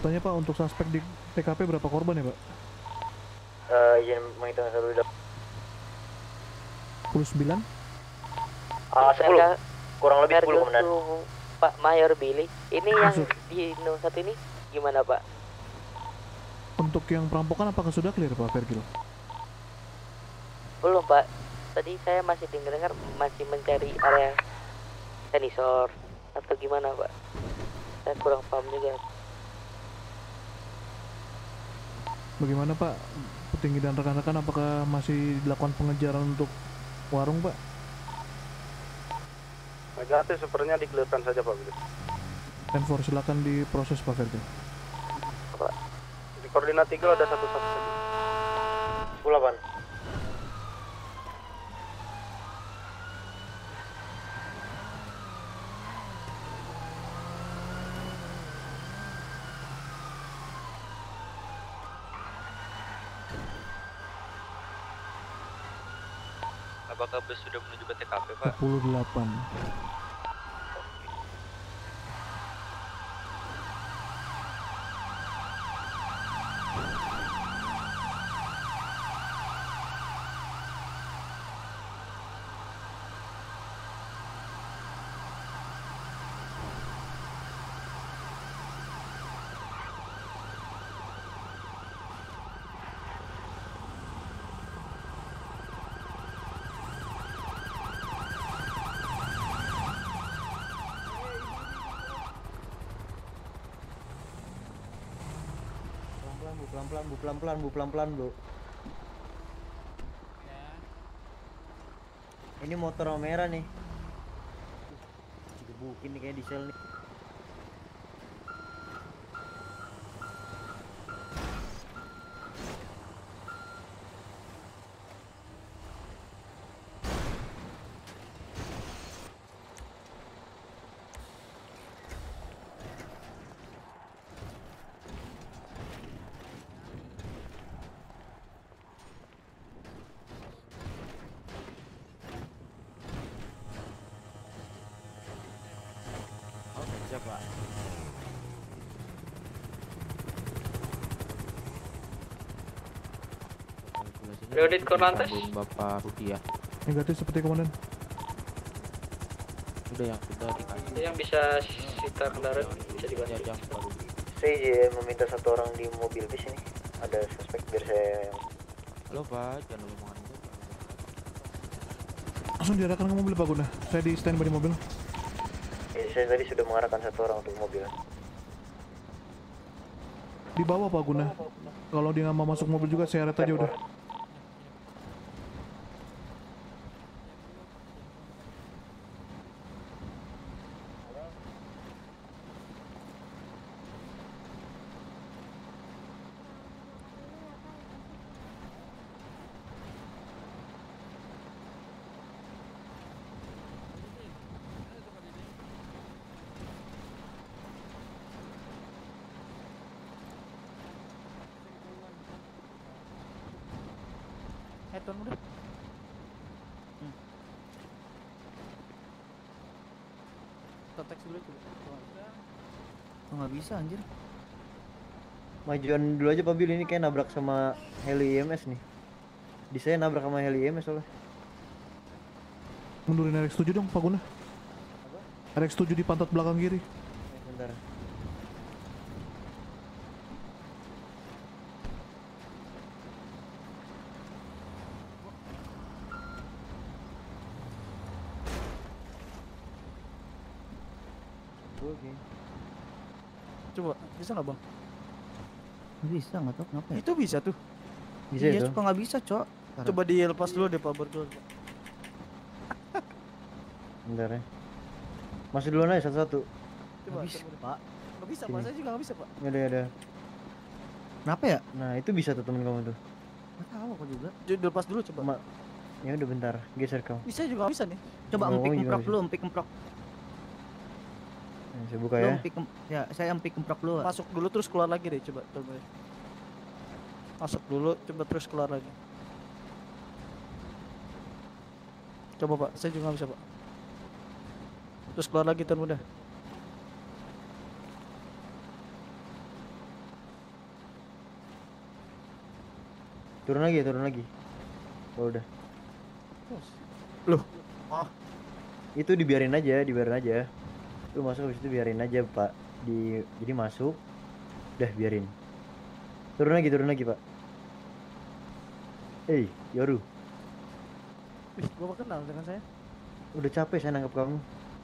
Bertanya Pak, untuk suspek di TKP berapa korban ya Pak? Eh, izin menghitung satu dulu. 29? Ah, 10. Serga- Kurang lebih 10 Serga komandan. Pak Mayor Billy. Ini yang Masuk. di no satu ini gimana Pak? Untuk yang perampokan apakah sudah clear Pak Vergil? Belum Pak. Tadi saya masih dengar-dengar masih mencari area sensor atau gimana Pak? Saya kurang paham juga. Bagaimana Pak? Petinggi dan rekan-rekan apakah masih dilakukan pengejaran untuk warung Pak? Negatif sepertinya dikelirkan saja Pak Billy. Enfor silakan diproses Pak Vergil. Di koordinat 3 ada satu satu saja. 10 Apakah bus sudah menuju ke TKP, Pak? 28. Pelan-pelan bu, pelan-pelan bu, pelan-pelan bu, pelan-pelan bu. Ini motor merah nih. Digebukin nih kayak diesel nih. Oke, siap pak. Leodit Korlantas. Bapak Rupiah. Negatif seperti komandan. Sudah yang sudah dikasih. Yang bisa sita kendaraan bisa dibantu. Ya, Saya meminta satu orang di mobil bis ini. Ada suspek biar saya Halo Pak, jangan itu. Langsung diarahkan ke mobil Pak Guna. Saya di standby di mobil. Eh, saya tadi sudah mengarahkan satu orang untuk mobil. Di bawah Pak Guna. Kalau dia nggak mau masuk mobil juga saya ret aja udah. Bisa anjir. Majuan dulu aja Pak Bil ini kayak nabrak sama heli IMS nih. Di saya nabrak sama heli IMS soalnya. Mundurin RX7 dong Pak Guna. RX7 di pantat belakang kiri. Eh, Bentar. Oke. Coba bisa nggak bang? Bisa nggak tau kenapa ya? Itu bisa tuh. Bisa iya, suka nggak bisa, Cok. Coba dilepas dulu deh pak berdua. Bentar ya. Masih duluan aja satu-satu. Coba. bisa, muda. Pak. Nggak bisa pak. Saya juga nggak bisa pak. Ya udah ya udah. Kenapa ya? Nah, itu bisa tuh temen kamu tuh. Nggak tahu aku juga. Jadi dilepas dulu coba. Ma ya udah bentar, geser kamu. Bisa juga bisa nih. Coba Ngomong empik emprok dulu, empik emprok. Saya buka Lu ya. ya, saya empik emprok dulu. Masuk dulu terus keluar lagi deh coba. coba. Masuk dulu coba terus keluar lagi. Coba pak, saya juga bisa pak. Terus keluar lagi tuan muda. Turun lagi, turun lagi. Oh, udah. Loh. Oh. Itu dibiarin aja, dibiarin aja. Lu masuk habis itu biarin aja, Pak. Di jadi masuk. Udah biarin. Turun lagi, turun lagi, Pak. Eh, Yoru. Ih, gua kenal dengan saya. Udah capek saya nangkep kamu.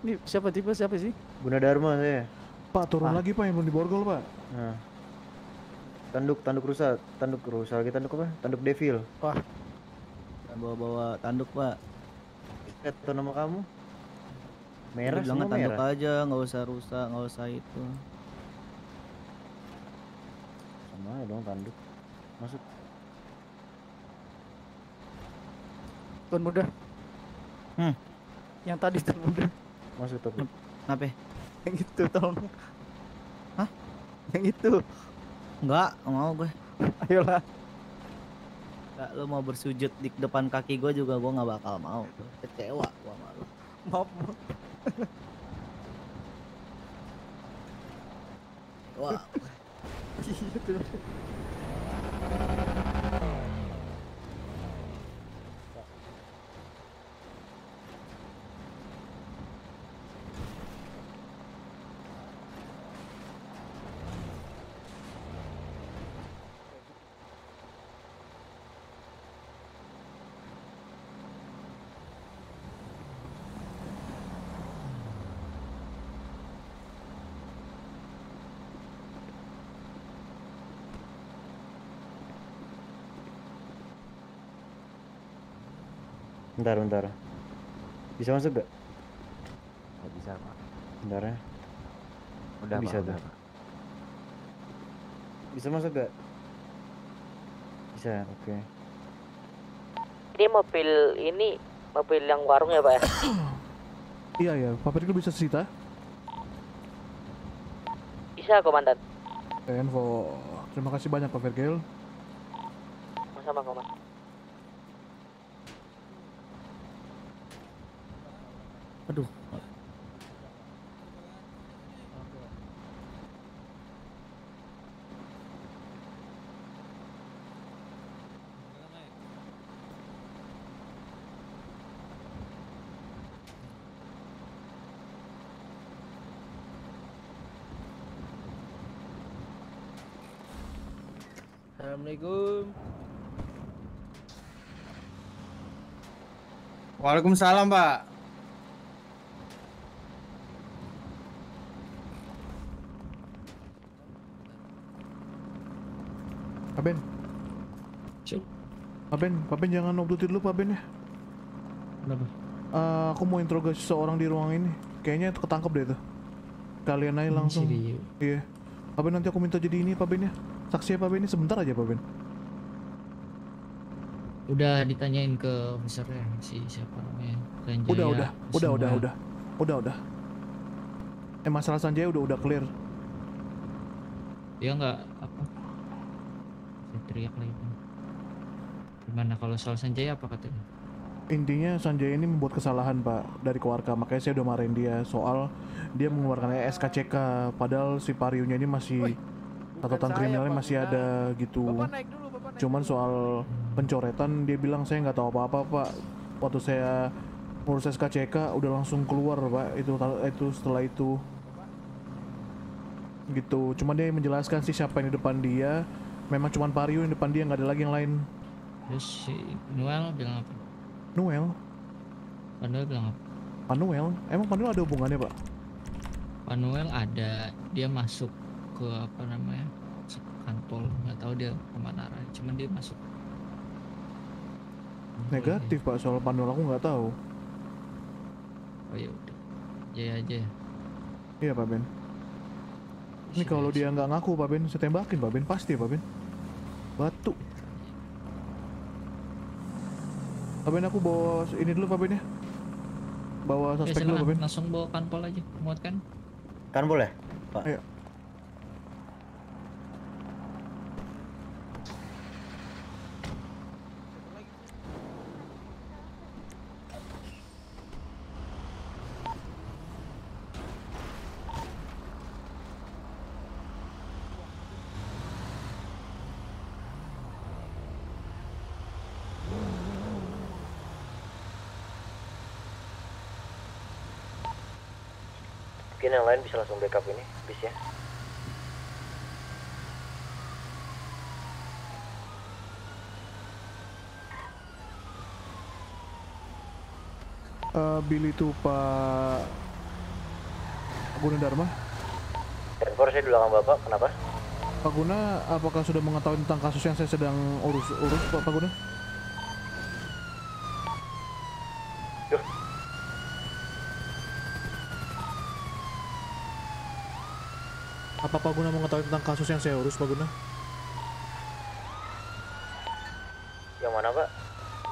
Ini siapa tipe siapa sih? Guna Dharma saya. Pak turun Ah. lagi Pak yang belum diborgol Pak. Nah. Tanduk, tanduk rusa, tanduk rusa lagi tanduk apa? Tanduk devil. Wah. Bawa-bawa tanduk, Pak. Tuh nama kamu. Merah bilang tanduk aja, nggak usah rusak, nggak usah itu. Sama aja dong tanduk. Masuk. Tuan muda. Hmm. Yang tadi tuan muda. Masuk tapi. Kenapa? Yang itu tolong. Hah? Yang itu. Enggak, nggak mau gue. Ayolah. Enggak, lu mau bersujud di depan kaki gue juga gue nggak bakal mau. Kecewa gue sama lu. Maaf. Maaf. Wah. Bentar, bentar. Bisa masuk gak? Nggak bisa pak. Bentar ya. Udah bisa pak, tuh. udah pak. Bisa masuk gak? Bisa, oke. Ini mobil ini mobil yang warung ya pak ya? Iya ya, Pak Perikul bisa cerita? Bisa komandan. Info. Terima kasih banyak Pak Vergel. Sama komandan. Aduh. Assalamualaikum. Waalaikumsalam, Pak. Pak Ben. Pak Ben, Pak Ben jangan obduti dulu Pak Ben ya. Kenapa? Eh, aku mau interogasi seorang di ruang ini. Kayaknya itu ketangkep deh tuh. Kalian aja langsung. Iya. Pak Ben nanti aku minta jadi ini Pak Ben ya. Saksi ya Pak Ben ini sebentar aja Pak Ben. Udah ditanyain ke officernya si siapa namanya Sanjaya Udah, udah, udah, udah, udah, udah, udah. Eh masalah Sanjaya udah udah clear. Dia nggak apa? Saya teriak lagi. Gimana kalau soal Sanjaya apa katanya? Intinya Sanjay ini membuat kesalahan pak dari keluarga makanya saya udah marahin dia soal dia mengeluarkan SKCK padahal si Pariunya ini masih catatan kriminalnya masih ada gitu. Cuman soal pencoretan dia bilang saya nggak tahu apa-apa pak. Waktu saya ngurus SKCK udah langsung keluar pak itu itu setelah itu gitu. Cuman dia menjelaskan sih siapa yang di depan dia. Memang cuman Pariu yang depan dia nggak ada lagi yang lain. Terus si Noel bilang apa? Noel, Pak Noel bilang apa? Manuel, emang Manuel ada hubungannya pak? Noel ada, dia masuk ke apa namanya? kantor, nggak tahu dia ke mana arahnya. Cuman dia masuk. Negatif pak soal Manuel aku nggak tahu. Oh ya udah, ya aja. ya. Iya Pak Ben. Ini kalau dia nggak ngaku Pak Ben, saya tembakin Pak Ben pasti Pak Ben. Batu. Pak Ben aku bawa ini dulu Pak Ben ya. Bawa Ya, suspek dulu Pak Ben. langsung bawa kanpol aja, muat kan? Kan boleh, Pak. Ayo. Mungkin yang lain bisa langsung backup ini, bis ya. Eh, Billy itu Pak Gunadarma. Dan for saya di belakang bapak, kenapa? Pak Guna, apakah sudah mengetahui tentang kasus yang saya sedang urus urus Pak, Pak Guna? Duh. Apa Pak Guna mengetahui tentang kasus yang saya urus Pak Guna? Yang mana pak?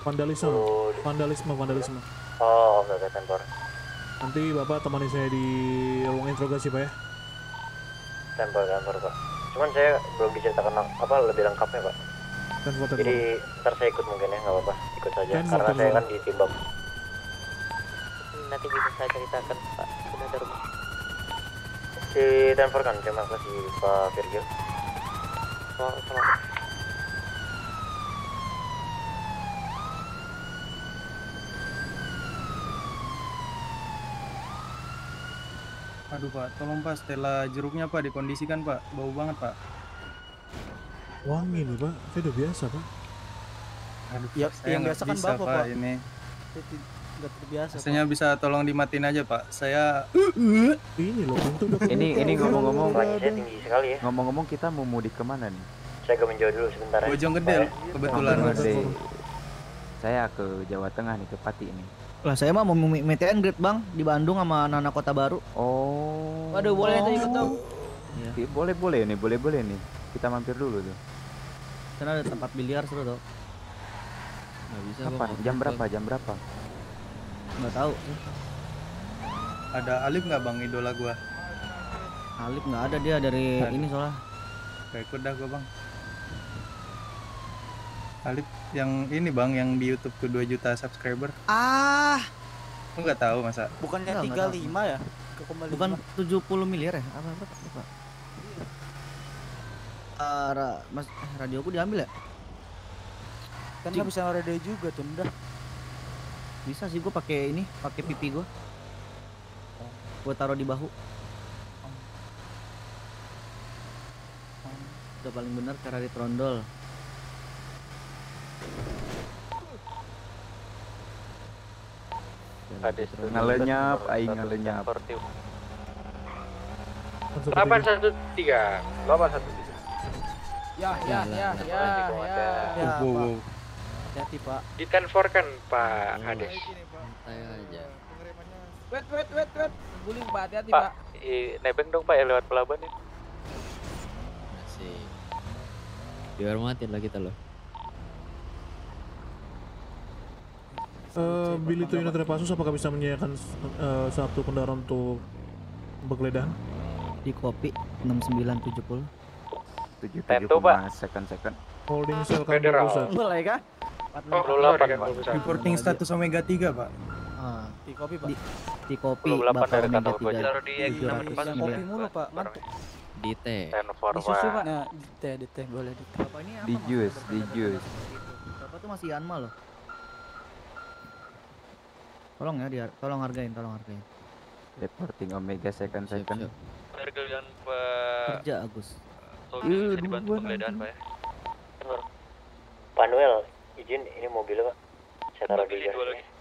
Vandalisme, vandalisme, vandalisme. Oh, oke oke tempor. Nanti Bapak temani saya di ruang interogasi Pak ya. Tempor tempor pak. Cuman saya belum diceritakan apa lebih lengkapnya pak. Tempor, tempor. Jadi ntar saya ikut mungkin ya, nggak apa-apa. Ikut saja. Tempor, Karena saya kan ditimbang. Nanti bisa saya ceritakan Pak Gunadarma. Si tempor kan, terima kasih Pak Virgil. Oh, selamat. Aduh pak, tolong pak setelah jeruknya pak dikondisikan pak, bau banget pak. Wangi nih Pak, saya udah biasa Pak. Aduh, Ya, saya yang nggak biasa kan bisa, bapak, pak Pak. ini. Nggak terbiasa. Rasanya bisa tolong dimatiin aja pak. Saya Ini loh pintu udah Ini ini ngomong-ngomong tinggi sekali ya. ngomong-ngomong kita mau mudik ke mana nih? Saya agak menjauh dulu sebentar ya. Bojonggede Pak, ya. kebetulan. Gede. Saya ke Jawa Tengah nih ke Pati ini. Lah saya mah mau meet and greet bang di Bandung sama anak-anak kota baru. Oh. Waduh boleh tuh ikut dong. Iya, Boleh boleh nih, boleh boleh nih. Kita mampir dulu tuh. Sana ada tempat biliar seru tuh. Kapan? Jam berapa? Jam berapa? Nggak tahu. Ada Alif nggak bang idola gua? Alif nggak ada dia dari Ada. ini soalnya. Gak ikut dah gua bang. Alif yang ini bang yang di YouTube tuh 2 juta subscriber. Ah, Lu nggak tahu masa? bukannya Nggak, nggak 35 ya? Ke koma Bukan lima. 70 miliar ya? Apa berapa? Lupa. Eh, ra- mas eh, radioku diambil ya? Kan nggak bisa radio juga tuh, udah. Bisa sih gua pakai ini, pakai pipi gua. Gua taruh di bahu. Udah paling benar cara ditrondol. Ngalenyap, aing ngalenyap. Delapan satu tiga. Delapan satu tiga. Ya, ya, ya, ya, ya. Ya, wow. Hati-hati, Pak. Ditenforkan Pak Hades. Santai aja. Wait, wait, wait, wait. Guling, Pak. Hati-hati, Pak, Pak. i- nebeng dong Pak ya lewat pelabuhan ini. Masih. Dihormatin lah kita loh. Eh, Billy itu unit Repasus apakah bisa menyediakan eh, satu kendaraan untuk penggeledahan? Di kopi 6970. Tujuh second second. Holding cell kantor pusat. Mulai kah? Reporting status Omega 3, Pak. Ah, di kopi pak di, di kopi 28 Bapak dari Omega kantor gua. 3 Taruh di X nomor 700 depan. miliar. Kopi mulu, Pak. Mantap. Di teh. Di susu pak. Nah, di teh, di teh boleh di teh. Bapak ini apa? Di jus, Bapak di jus. Bapak tuh masih Yanma loh. Tolong ya, dia, tolong hargain, tolong hargain. Reporting Omega second second. Harga dan Pak Kerja Agus. Iya, duluan Pak ya. Izin ini mobilnya Pak. Saya taruh di garasi.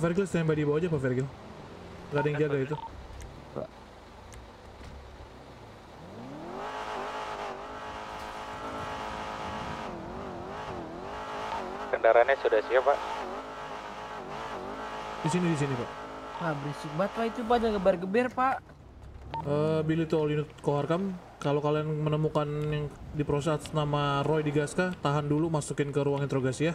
Vergil standby di bawah aja Pak Vergil. Gak ada yang jaga itu. Kendaraannya sudah siap, Pak. Di sini di sini Pak. Ah, berisik banget pak itu pak, jangan gebar-geber pak. Eh Billy to all unit Koharkam, kalau kalian menemukan yang diproses nama Roy di Gaska, tahan dulu masukin ke ruang interogasi ya.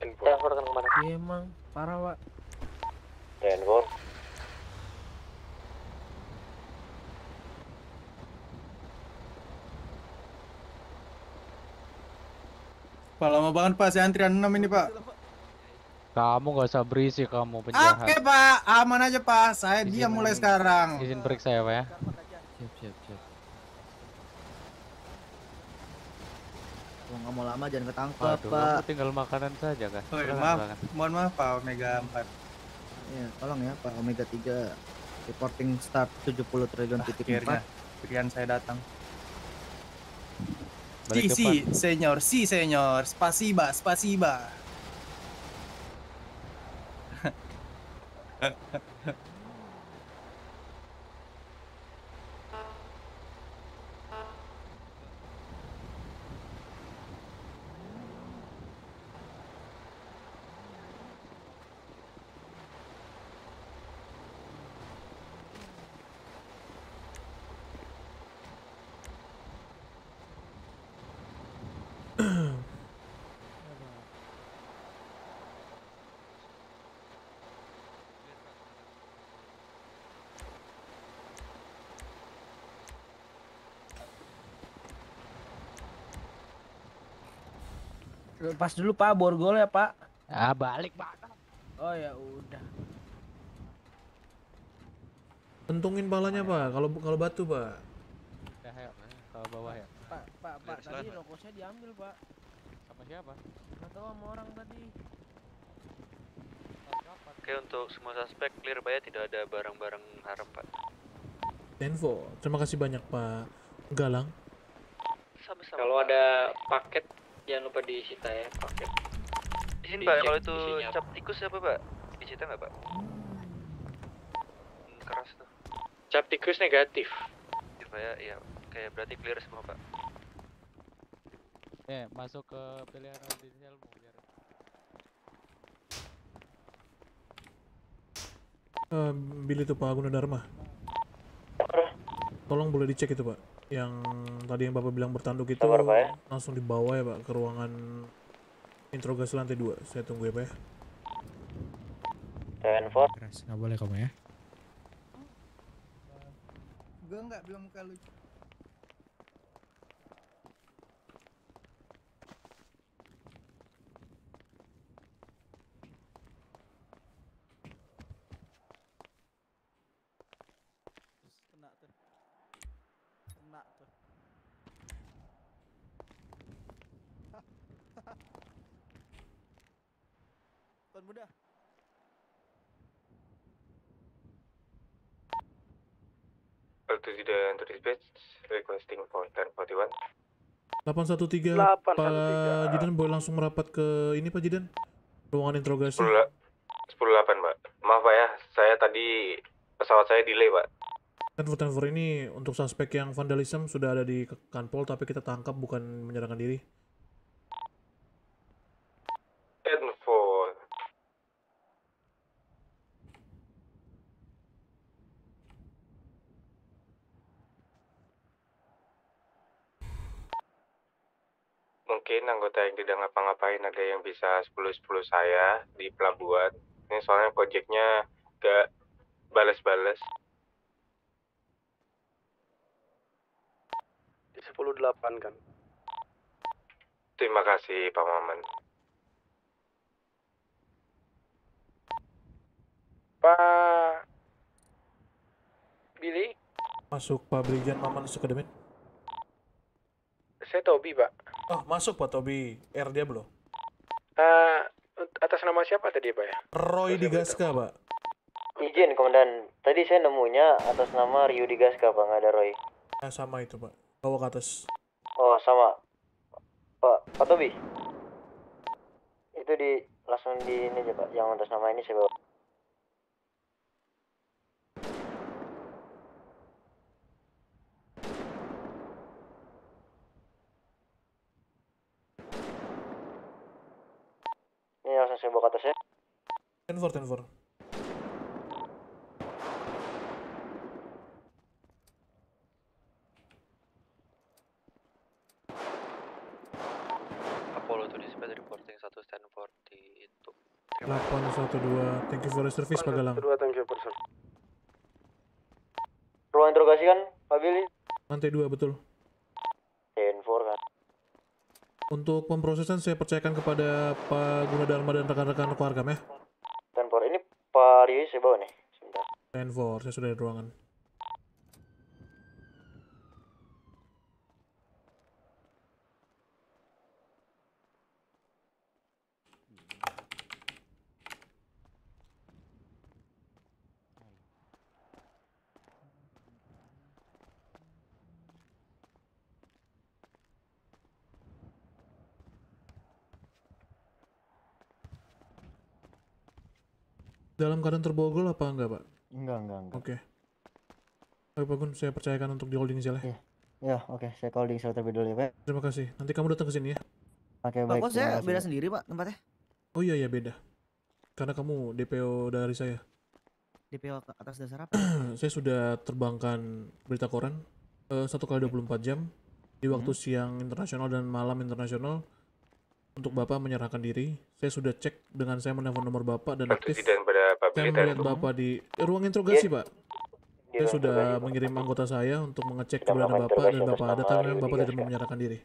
Telepon ke mana? Iya emang, parah pak. Dan Vol. Pak lama banget Pak, saya antrian 6 ini Pak. Kamu gak usah berisik kamu penjahat. Oke Pak, aman aja Pak. Saya diam mulai sekarang. Izin periksa ya Pak ya. Siap, siap, siap. Kalau nggak mau lama jangan ketangkep Waduh, pak. kamu tinggal makanan saja kan. Oh, iya, maaf, silakan. mohon maaf Pak Omega 4. Iya, tolong ya Pak Omega 3 reporting start 70 triliun titik Akhirnya, 4. pilihan saya datang. Balik Si, si, senyor, si, senyor. Spasiba, spasiba. Lepas dulu Pak, borgol ya Pak. Ah, balik Pak. Oh ya udah. Tentungin palanya Pak, kalau kalau batu Pak. Ya, ya, ke bawah ya. Pak, Pak, Pak, Garis tadi lain, Pak. rokok saya diambil Pak. Sama siapa? Nggak tahu sama orang tadi. Oke untuk semua suspek clear Pak ya, tidak ada barang-barang haram Pak. Info. Terima kasih banyak Pak Galang. Sama-sama. Kalau ada paket jangan lupa disita ya paket. Izin Pak, Dicek kalau itu cap tikus apa Pak? Disita nggak Pak? Hmm, keras tuh. Cap tikus negatif. Ya, Pak ya, iya. Oke, berarti clear semua Pak. Eh, masuk ke pilihan audiensialmu biar Eh, Billy itu Pak Gunadarma. Tolong boleh dicek itu Pak. Yang tadi yang Bapak bilang bertanduk itu Sabar, Pak, ya. langsung dibawa ya Pak ke ruangan interogasi lantai 2. Saya tunggu ya Pak ya. Vol. keras. Nggak boleh kamu ya. Gue enggak belum muka lu. Kena tuh. Kena tuh. Tuan muda. Altitude dan to dispatch requesting for 1041. 813 Pak Jidan boleh langsung merapat ke ini Pak Jidan? Ruangan interogasi. 10 10 8, Pak. Maaf Pak ya, saya tadi pesawat saya delay, Pak. Tenfor Tenfor ini untuk suspek yang vandalisme sudah ada di kanpol tapi kita tangkap bukan menyerahkan diri. 10 anggota yang tidak ngapa-ngapain ada yang bisa 10-10 saya di pelabuhan. Ini soalnya Gojeknya gak balas-balas. Di 10.8 kan. Terima kasih Pak Maman. Pak Billy, Masuk Pak Brigjen Maman Sukademin. saya Tobi, Pak. Oh, masuk Pak Tobi. R dia belum? Eh, atas nama siapa tadi, Pak ya? Roy Digaska, Pak. Izin komandan, tadi saya nemunya atas nama Ryu Digaska pak, nggak ada Roy. Nah, sama itu, Pak. Bawa ke atas. Oh sama, Pak Pak Tobi. Itu di langsung di ini aja pak, yang atas nama ini saya bawa. Ini langsung saya bawa ke atas ya. Tenfor, tenfor. Apollo to dispatch reporting satu Stanford di itu. 812. Thank you for your service, Pak Galang. Kedua, thank you person. Ruang interogasi kan, Pak Billy? Lantai 2, betul. Tenfor kan. Untuk pemprosesan saya percayakan kepada Pak Gunadarma dan rekan-rekan keluarga ya. Tenfor ini Pak Ryu saya bawa nih. Sebentar. Tenfor, saya sudah di ruangan. Dalam keadaan terborgol apa enggak, Pak? Enggak, enggak, enggak. Oke. Baik, Pak Gun, saya percayakan untuk di holding cell ya. Ya, oke, saya holding cell terlebih dulu ya, Pak. Terima kasih. Nanti kamu datang ke sini ya. Oke, Pak, baik. kok terima saya kasih, beda Pak. sendiri pak tempatnya? Oh iya, iya beda. Karena kamu DPO dari saya. DPO atas dasar apa? saya sudah terbangkan berita koran eh, satu kali 24 jam di waktu siang internasional dan malam internasional untuk Bapak menyerahkan diri. Saya sudah cek dengan saya menelpon nomor Bapak dan aktif. Presiden pada Pak Saya melihat Bapak di eh, ruang interogasi, Iya. Pak. Saya sudah interogasi, mengirim anggota saya untuk mengecek keberadaan Bapak dan Bapak ada nama tapi memang Rio Bapak tidak Digaska. mau menyerahkan diri.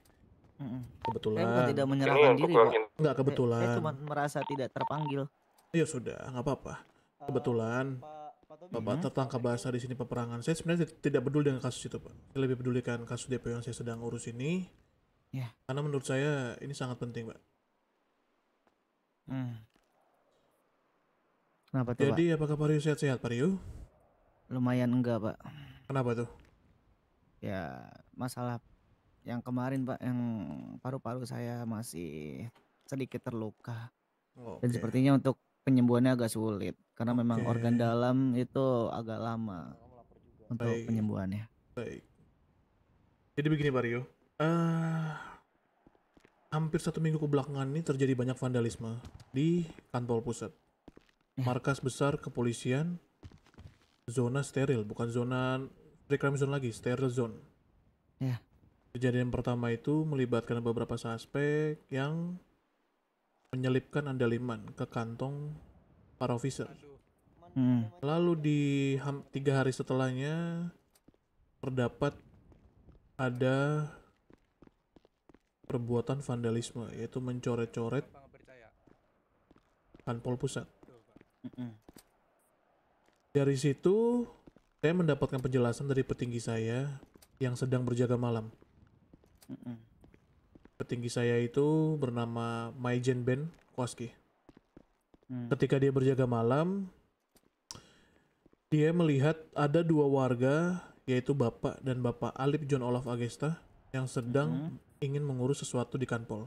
Kebetulan. Saya bukan tidak menyerahkan diri pak. Enggak kebetulan. Saya cuma merasa tidak terpanggil. Ya sudah, nggak apa-apa. Kebetulan Bapak tertangkap bahasa di sini peperangan. Saya sebenarnya ti- tidak peduli dengan kasus itu, Pak. Saya lebih pedulikan kasus DPO yang saya sedang urus ini. Ya. Karena menurut saya ini sangat penting, Pak. Hmm. Kenapa tuh Jadi apakah Pak Rio sehat-sehat, Pak Rio? pak? Lumayan enggak pak. Kenapa tuh? Ya masalah yang kemarin pak, yang paru-paru saya masih sedikit terluka. Dan Oke. sepertinya untuk penyembuhannya agak sulit karena memang Oke. organ dalam itu agak lama untuk Baik. penyembuhannya. Baik. Jadi begini, Pak Rio. Eh, hampir satu minggu kebelakangan ini terjadi banyak vandalisme di kantor pusat. Markas besar kepolisian, zona steril, bukan zona free crime zone lagi, steril zone. Ya. Kejadian pertama itu melibatkan beberapa suspek yang menyelipkan andaliman ke kantong para officer. Hmm. Lalu di ham- tiga hari setelahnya terdapat ada perbuatan vandalisme yaitu mencoret-coret kanpol pusat. Dari situ saya mendapatkan penjelasan dari petinggi saya yang sedang berjaga malam. Petinggi saya itu bernama Maijen Ben Kowalski. Hmm. Ketika dia berjaga malam, dia melihat ada dua warga, yaitu Bapak dan Bapak Alip John Olaf Agesta, yang sedang ingin mengurus sesuatu di kanpol.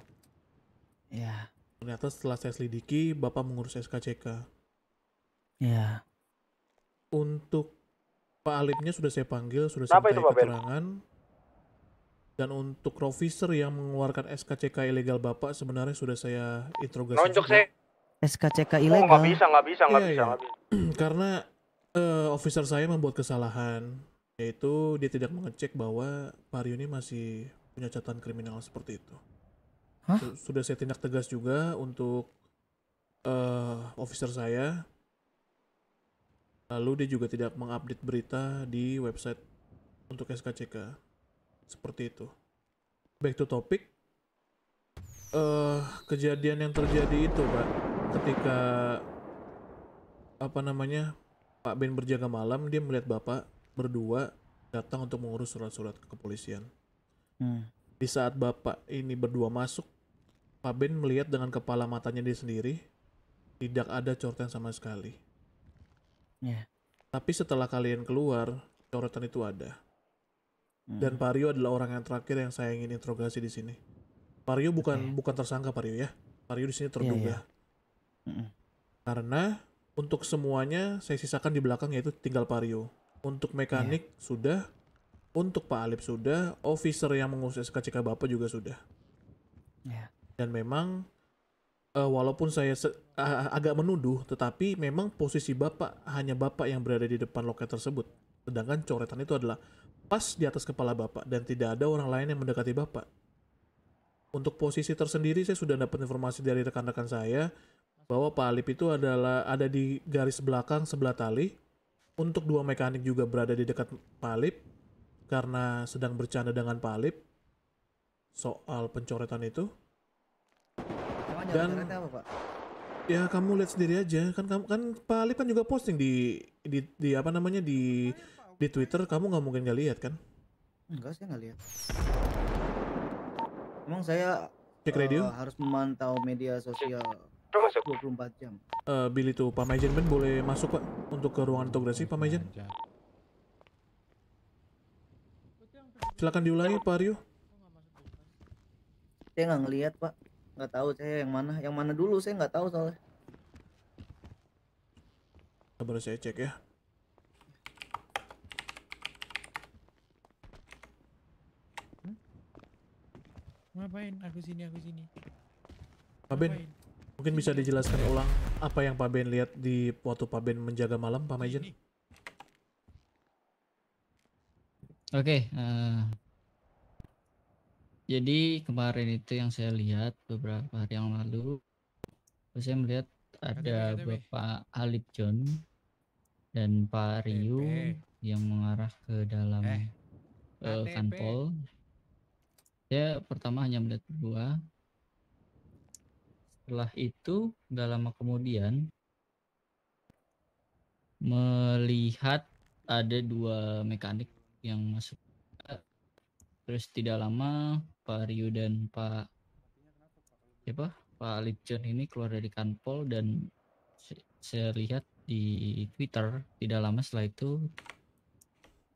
Ya. Ternyata setelah saya selidiki, Bapak mengurus SKCK. Ya. Untuk Pak Alipnya sudah saya panggil, sudah Kenapa saya itu, Ben? keterangan. Dan untuk officer yang mengeluarkan SKCK ilegal Bapak sebenarnya sudah saya interogasi Nonjok saya. SKCK Oh, ilegal. nggak bisa, nggak bisa, nggak Iya, bisa, nggak bisa. Karena eh, officer saya membuat kesalahan, yaitu dia tidak mengecek bahwa Pak Rio ini masih punya catatan kriminal seperti itu. Su- Sudah saya tindak tegas juga untuk eh officer saya. Lalu dia juga tidak mengupdate berita di website untuk SKCK. Seperti itu. Back to topic. eh kejadian yang terjadi itu, Pak, ketika apa namanya Pak Ben berjaga malam, dia melihat Bapak berdua datang untuk mengurus surat-surat ke kepolisian. Hmm. Di saat Bapak ini berdua masuk, Pak Ben melihat dengan kepala matanya dia sendiri, tidak ada coretan sama sekali. Ya. Tapi setelah kalian keluar, coretan itu ada. Dan Pak Rio adalah orang yang terakhir yang saya ingin interogasi di sini. Pak Rio bukan bukan tersangka Pak Rio ya. Pak Rio di sini terduga. Mm-mm. Karena untuk semuanya saya sisakan di belakang yaitu tinggal Pak Rio. Untuk mekanik sudah, untuk Pak Alip sudah, officer yang mengurus SKCK Bapak juga sudah. Ya. Dan memang eh, walaupun saya se- a- agak menuduh, tetapi memang posisi Bapak hanya Bapak yang berada di depan loket tersebut. Sedangkan coretan itu adalah pas di atas kepala Bapak dan tidak ada orang lain yang mendekati Bapak. Untuk posisi tersendiri saya sudah dapat informasi dari rekan-rekan saya bahwa Pak Alip itu adalah ada di garis belakang sebelah tali. Untuk dua mekanik juga berada di dekat Pak Alip karena sedang bercanda dengan Pak Alip soal pencoretan itu. Dan- apa, Pak? Ya kamu lihat sendiri aja kan kamu kan Pak Alip kan juga posting di di, di apa namanya di di Twitter kamu nggak mungkin nggak lihat kan? Enggak, saya nggak lihat. Emang saya Cek eh, radio? harus memantau media sosial 24 jam. Eh Billy tuh Pak Majen Ben boleh masuk Pak untuk ke ruangan integrasi Pak Majen. Silakan diulangi Pak Rio. Saya nggak ngelihat, Pak. Nggak tahu saya yang mana. Yang mana dulu saya nggak tahu soalnya. Sabar saya cek ya. Ngapain? Aku sini, aku sini. Pak Ben, mungkin bisa dijelaskan ulang apa yang Pak Ben lihat di waktu Pak Ben menjaga malam Pak Majen? Oke, eh, jadi kemarin itu yang saya lihat beberapa hari yang lalu, saya melihat ada Bapak Alip John dan Pak Ryu yang mengarah ke dalam eh, kanpol. Saya pertama hanya melihat berdua. Setelah itu, nggak lama kemudian melihat ada dua mekanik yang masuk terus tidak lama Pak Ryu dan Pak siapa Pak Alip John ini keluar dari kanpol dan saya lihat di Twitter tidak lama setelah itu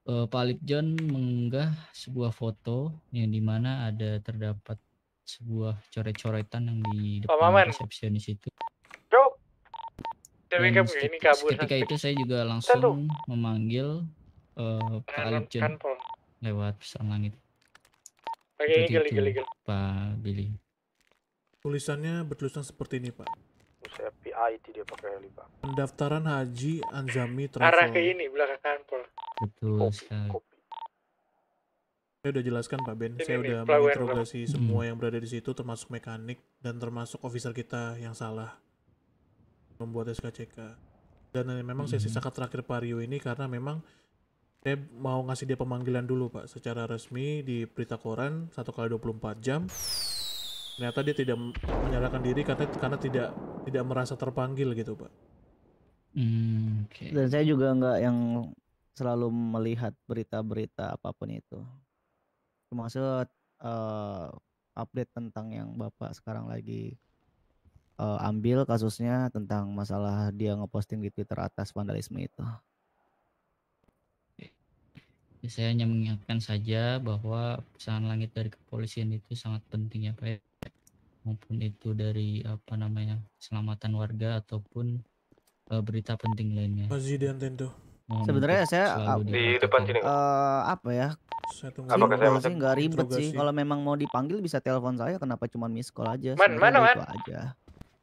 eh, Pak Alip John mengunggah sebuah foto yang di mana ada terdapat sebuah coret-coretan yang di depan resepsionis itu dan ini kabur. ketika itu saya juga langsung memanggil eh, Pak Alip John kanpol. lewat pesan langit. Pakai Seperti legal, itu, legal, legal. Pak Billy. Tulisannya bertulisan seperti ini Pak. Saya PIT dia pakai heli pak. Pendaftaran Haji Anzami Arah ke Travel. ini belakang kanpol. Betul sekali. Saya udah jelaskan Pak Ben, Ini saya nih, udah menginterogasi belakang. semua yang berada di situ termasuk mekanik dan termasuk officer kita yang salah membuat SKCK. Dan memang saya Mhm. sisakan terakhir Pak Rio ini karena memang saya mau ngasih dia pemanggilan dulu Pak secara resmi di berita koran 1 kali 24 jam. Ternyata dia tidak m- menyerahkan diri karena karena tidak tidak merasa terpanggil gitu Pak. Hmm, oke. Dan saya juga nggak yang selalu melihat berita-berita apa pun itu. Termasuk eh, update tentang yang Bapak sekarang lagi eh, ambil kasusnya tentang masalah dia ngeposting di Twitter atas vandalisme itu. Ya, saya hanya mengingatkan saja bahwa pesan langit dari kepolisian itu sangat penting ya Pak ya. Maupun itu dari apa namanya keselamatan warga ataupun eh, berita penting lainnya. Tento. Mohon Sebenarnya saya Di depan sini. eh, apa ya? Saya tunggu Apakah saya nggak ribet sih. Kalau memang mau dipanggil bisa telepon saya. Kenapa cuma miss call aja? Man, Sebenarnya mana, itu aja.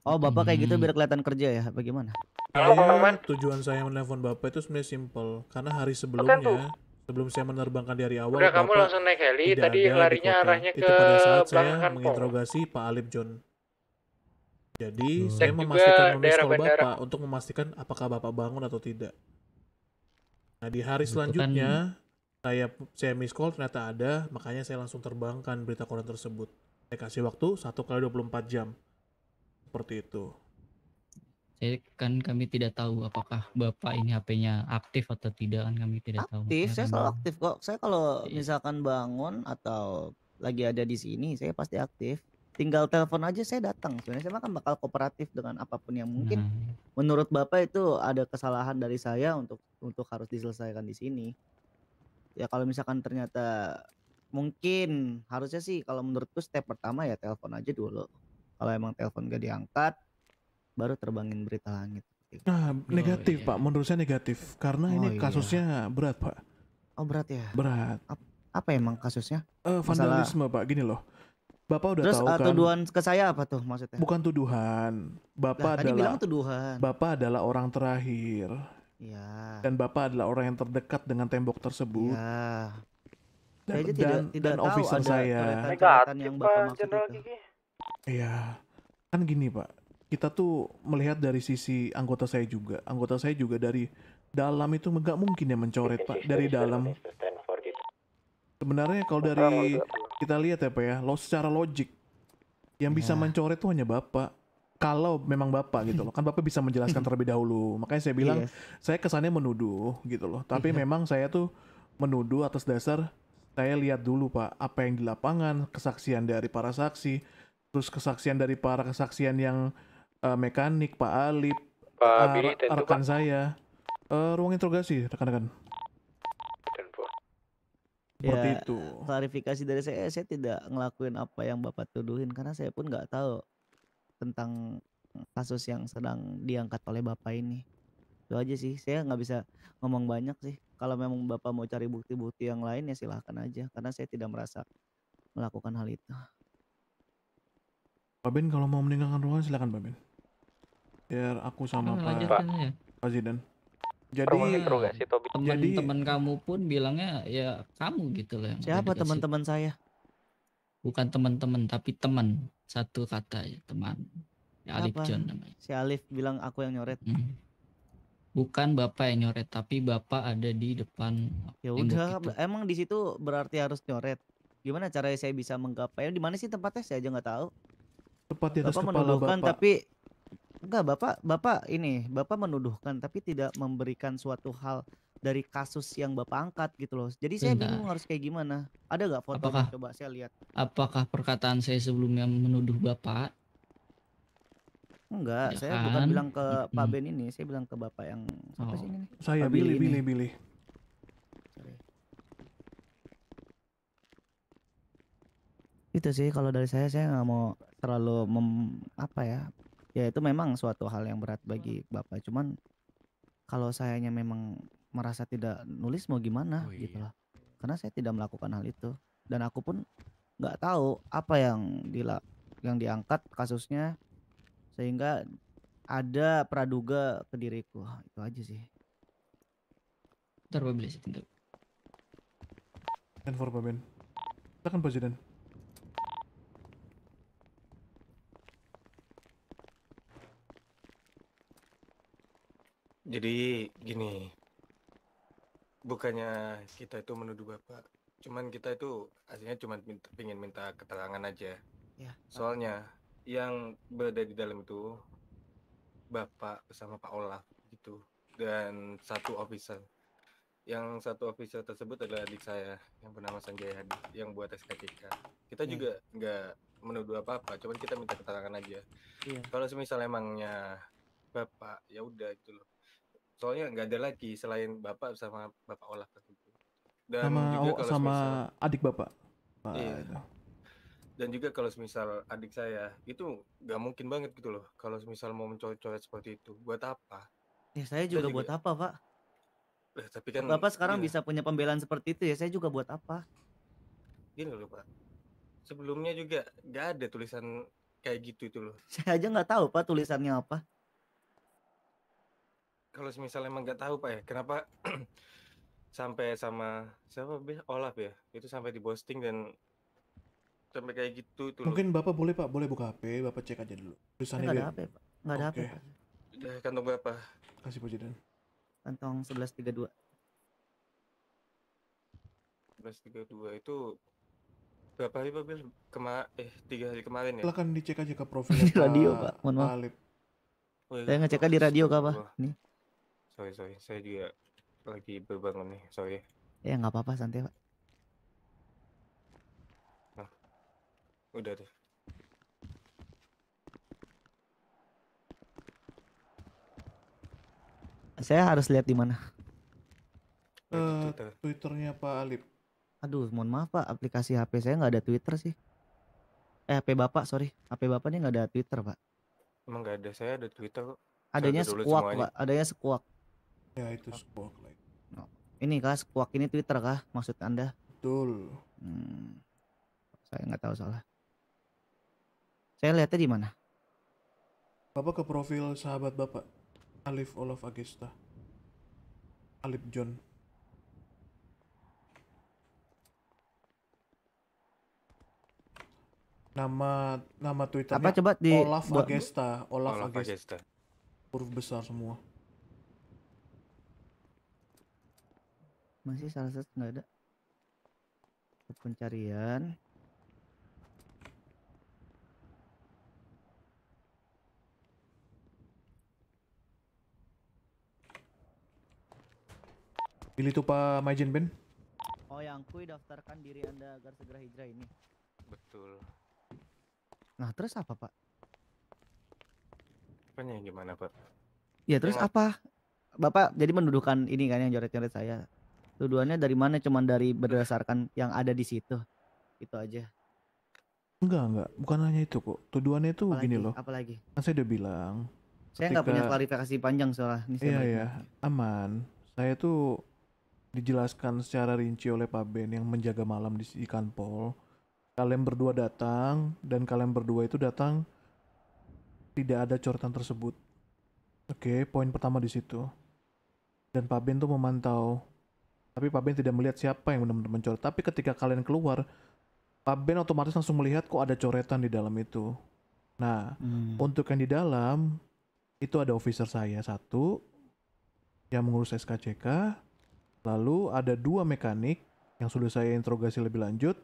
Oh bapak kayak gitu Hmm. biar kelihatan kerja ya? Bagaimana? Saya tujuan saya menelpon Bapak itu sebenarnya simpel karena hari sebelumnya Sebelum saya menerbangkan dari awal, Udah kamu Bapak langsung naik heli, tidak tadi larinya arahnya Itu ke pada saat saya menginterogasi Pak Alip John. Jadi Cek saya memastikan bandara. Bapak untuk memastikan apakah Bapak bangun atau tidak. Nah di hari Itu kan- selanjutnya saya saya miss call ternyata ada, makanya saya langsung terbangkan berita koran tersebut. Saya kasih waktu 1 kali 24 jam. Seperti itu. Saya kan kami tidak tahu apakah bapak ini HP-nya aktif atau tidak kan kami tidak tahu. Aktif, saya kami- selalu aktif kok. Saya kalau misalkan bangun atau lagi ada di sini, saya pasti aktif. Tinggal telepon aja saya datang. Sebenarnya saya kan bakal kooperatif dengan apa pun yang mungkin Nah, menurut Bapak itu ada kesalahan dari saya untuk untuk harus diselesaikan di sini. Ya kalau misalkan ternyata mungkin harusnya sih kalau menurutku step pertama ya telepon aja dulu. Kalau emang telepon gak diangkat, baru terbangin berita langit. Nah, negatif Pak, menurut saya negatif karena Oh, ini iya. kasusnya berat Pak. Oh berat ya? Berat. Apa emang kasusnya? Masalah- vandalisme Pak, gini loh. Bapak udah Terus tahu uh, kan? tuduhan ke saya apa tuh maksudnya? Bukan tuduhan. Bapak tadi adalah bilang tuduhan. Bapak adalah orang terakhir. Iya. Dan Bapak adalah orang yang terdekat dengan tembok tersebut. Iya. Dan, Saya dan, tidak tidak dan tahu officer ada saya. coretan-coretan yang Bapak maksud itu. Iya. Kan gini, Pak. Kita tuh melihat dari sisi anggota saya juga. Anggota saya juga dari dalam itu nggak mungkin ya mencoret, Pak. Dari dalam. Sebenarnya kalau dari kita lihat ya, Pak ya, lo secara logik yang bisa Iya. mencoret itu hanya Bapak. Kalau memang Bapak gitu loh. Kan Bapak bisa menjelaskan terlebih dahulu. Makanya saya bilang Iya. saya kesannya menuduh gitu loh. Tapi Iya. memang saya tuh menuduh atas dasar saya lihat dulu Pak apa yang di lapangan, kesaksian dari para saksi, terus kesaksian dari para kesaksian yang eh, mekanik, Pak Alip, Pak Billy, tentu, rekan Pak. saya, Eh, ruang interogasi rekan-rekan. Seperti ya, itu. klarifikasi dari saya saya tidak ngelakuin apa yang bapak tuduhin karena saya pun nggak tahu tentang kasus yang sedang diangkat oleh bapak ini itu aja sih saya nggak bisa ngomong banyak sih kalau memang bapak mau cari bukti-bukti yang lain ya silahkan aja karena saya tidak merasa melakukan hal itu Pak Ben kalau mau meninggalkan ruangan silakan Pak Ben. Biar aku sama Oh, Pak aja. Pak Zidan. Jadi Teman-teman kamu pun bilangnya ya kamu gitu loh siapa teman-teman saya Bukan teman-teman tapi teman. Satu kata ya, teman. Ya, Alif? John namanya. si Alif bilang aku yang nyoret Hmm. Bukan bapak yang nyoret tapi bapak ada di depan ya udah itu. emang di situ berarti harus nyoret gimana caranya saya bisa menggapai di mana sih tempatnya saya aja nggak tahu tepat di atas bapak kepala Bapak. tapi enggak bapak bapak ini bapak menuduhkan tapi tidak memberikan suatu hal dari kasus yang bapak angkat gitu loh jadi saya Bentar. bingung harus kayak gimana ada nggak fotonya Apakah- coba saya lihat Apakah perkataan saya sebelumnya menuduh bapak? enggak Ya saya bukan kan? bilang ke Pak Mm-mm. Ben ini saya bilang ke bapak yang siapa sih ini nih? Saya Pak Billy ini. Billy, Billy. itu sih kalau dari saya saya nggak mau terlalu mem, apa ya ya itu memang suatu hal yang berat bagi bapak. Cuman kalau sayanya memang merasa tidak nulis mau gimana gitu loh. Karena saya tidak melakukan hal itu. Dan aku pun nggak tahu apa yang dila yang diangkat kasusnya sehingga ada praduga ke diriku. Itu aja sih. Ntar saya tinggal. Dan for Pak Ben. Silakan Pak Zidan. Jadi gini, bukannya kita itu menuduh bapak, cuman kita itu aslinya cuma minta, pingin minta keterangan aja. Ya. Soalnya yang berada di dalam itu bapak bersama Pak Olaf gitu dan satu officer. Yang satu officer tersebut adalah adik saya yang bernama Sanjaya Hadi yang buat SKCK. Kita Hmm. juga nggak menuduh apa-apa, cuman kita minta keterangan aja. Iya. Kalau semisal emangnya bapak ya udah gitu loh soalnya nggak ada lagi selain bapak sama bapak Olaf itu. Dan sama juga oh, kalau sama semisal- adik Bapak. Pak Iya. itu. dan juga kalau semisal adik saya itu nggak mungkin banget gitu loh kalau semisal mau mencoret-coret seperti itu. Buat apa? Ya saya Dan juga buat apa pak? Eh, tapi kan bapak sekarang iya, bisa punya pembelaan seperti itu ya saya juga buat apa? Gini loh pak. Sebelumnya juga nggak ada tulisan kayak gitu itu loh. Saya aja nggak tahu pak tulisannya apa kalau semisal emang nggak tahu pak ya kenapa sampai sama siapa Be? Olaf ya itu sampai di posting dan sampai kayak gitu tuh loh. Mungkin Bapak boleh Pak, boleh buka HP, Bapak cek aja dulu. Tulisannya Nggak ada HP, Pak. Nggak ada HP, Oke. Pak. Udah kantong berapa Kasih Pak Jidan. Kantong 1132. 1132 itu berapa hari Pak Bil? Kema eh tiga hari kemarin ya Silakan dicek aja ke profil Di radio, Pak. Mohon maaf. Alip. Oh, iya. Saya ngeceknya di radio kah, Pak? Nih. Sorry sorry saya juga lagi berbangun nih sorry Ya nggak apa-apa, santai, Pak. udah deh Saya harus lihat di mana. Eh, Twitternya Pak Alip. Aduh, mohon maaf Pak, aplikasi HP saya nggak ada Twitter sih. Eh, HP Bapak, sorry. HP Bapak ini nggak ada Twitter, Pak. emang nggak ada saya ada Twitter kok Adanya semuanya. Pak. Adanya Squawk. Ya itu Squawk like. Ini kah Squawk ini Twitter kah maksud Anda? Betul. Hmm, saya nggak tahu soalnya. Saya lihatnya di mana? Bapak ke profil sahabat Bapak. Alif Olaf Agesta. Alip John. Nama nama Twitternya Apa coba di- Olaf Agesta, Olaf, Olaf Agesta. Agesta. Huruf besar semua. Masih salah satu nggak ada. Pencarian. Pilih tuh Pak Majen Ben. Oh, yang kui daftarkan diri Anda agar segera hijrah ini. betul Nah, terus apa, Pak? apanya gimana Pak Ya, terus Yang- apa? Bapak jadi mendudukan ini kan yang joret-joret saya. Tuduhannya dari mana? Cuman dari berdasarkan yang ada di situ. Itu aja. Enggak, enggak. Bukan hanya itu kok. Tuduhannya itu Apalagi? gini loh. Apalagi? Kan saya udah bilang. Saya nggak punya klarifikasi panjang soal ini. saya Iya balik ya, aman. Saya tuh dijelaskan secara rinci oleh Pak Ben yang menjaga malam di, di Kanpol. Kalian berdua datang dan kalian berdua itu datang tidak ada coretan tersebut. Oke, poin pertama di situ. Dan Pak Ben tuh memantau. Tapi Pak Ben tidak melihat siapa yang benar-benar mencoret. Tapi ketika kalian keluar, Pak Ben otomatis langsung melihat kok ada coretan di dalam itu. Nah, Hmm. untuk yang di dalam itu ada officer saya satu yang mengurus SKCK, lalu ada dua mekanik yang sudah saya interogasi lebih lanjut,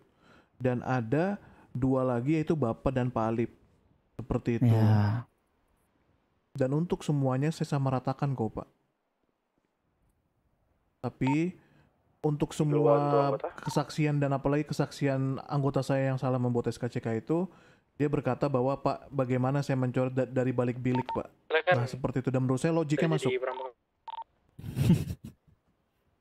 dan ada dua lagi yaitu Bapak dan Pak Alip. Seperti itu. Ya. Dan untuk semuanya saya sama ratakan kok Pak. Tapi untuk semua kesaksian dan apalagi kesaksian anggota saya yang salah membuat SKCK itu, dia berkata bahwa Pak bagaimana saya mencoret da- dari balik bilik Pak. Nah seperti itu dan menurut saya logiknya masuk.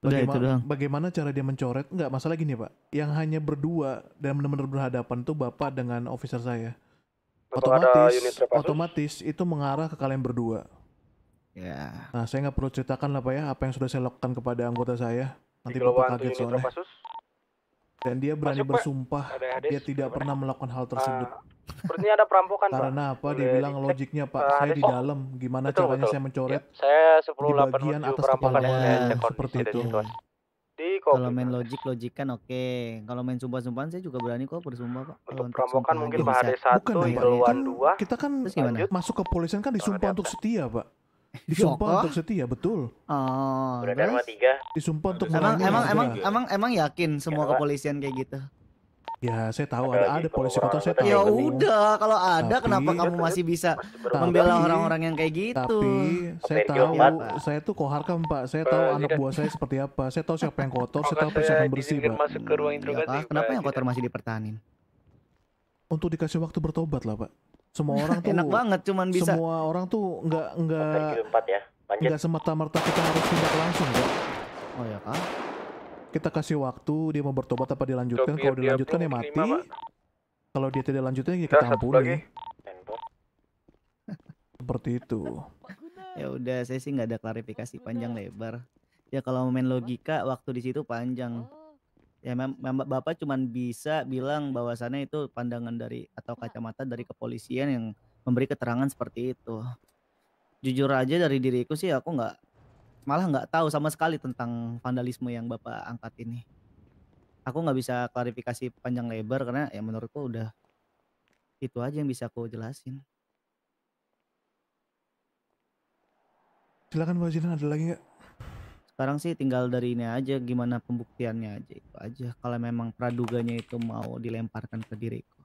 Udah, itu Bagaimana, bagaimana cara dia mencoret? Enggak, masalah gini pak. Yang hanya berdua dan benar-benar berhadapan tuh bapak dengan officer saya. Ada Otomatis, otomatis itu mengarah ke kalian berdua. Ya. Nah, saya nggak perlu ceritakan lah pak ya apa yang sudah saya lakukan kepada anggota saya. Nanti bapak kaget soalnya. Dan dia berani Masuk, bersumpah dia tidak pernah melakukan hal tersebut. Sepertinya ada perampokan, Pak. Karena apa? Dia bilang logiknya pak, eh, saya di dalam. Gimana betul, caranya betul. saya mencoret? Saya di 10.8 bagian atas perampokan kepala. cek Seperti itu. Di Kalau main logik logikan oke. Kalau main sumpah-sumpahan saya juga berani kok bersumpah pak. Kalau untuk perampokan mungkin Pak. Hades satu, Bukan Pak. Kan. Kita kan Terus gimana? masuk ke polisian kan disumpah untuk setia, Pak. Disumpah untuk setia, betul. Oh, Udah? Dharma tiga. Disumpah untuk Emang emang emang emang emang yakin semua kepolisian kayak gitu? Ya, saya tahu Ada ada polisi kota saya tahu. Ya udah, kalau ada Tapi- kenapa kamu masih bisa Tapi- membela orang-orang yang kayak gitu? Tapi saya tahu, saya tuh koharkam Pak. Saya tahu anak tidak. buah saya seperti apa. Saya tahu siapa yang kotor, saya tahu siapa yang bersih, Pak. masuk ke ruang Ya, interogasi. Pak. Kenapa yang kotor masih dipertahanin? Untuk dikasih waktu bertobat lah, Pak. Semua orang tuh Enak banget cuman bisa. Semua orang tuh nggak nggak empat ya. Nggak semata-merta kita harus tindak langsung, Pak. Oh ya kah? Kita kasih waktu dia mau bertobat apa dilanjutkan. Kalau dilanjutkan ya mati. Kalau dia tidak lanjutkan ya kita ampuni. Seperti itu. Ya udah, saya sih nggak ada klarifikasi panjang lebar. Ya kalau main logika waktu di situ panjang. Ya mem- mem- Bapak cuman bisa bilang bahwasannya itu pandangan dari atau kacamata dari kepolisian yang memberi keterangan seperti itu. Jujur aja dari diriku sih aku nggak malah nggak tahu sama sekali tentang vandalisme yang bapak angkat ini. Aku nggak bisa klarifikasi panjang lebar karena ya menurutku udah itu aja yang bisa aku jelasin. Silakan Pak Jidan ada lagi nggak? Sekarang sih tinggal dari ini aja gimana pembuktiannya aja itu aja. Kalau memang praduganya itu mau dilemparkan ke diriku.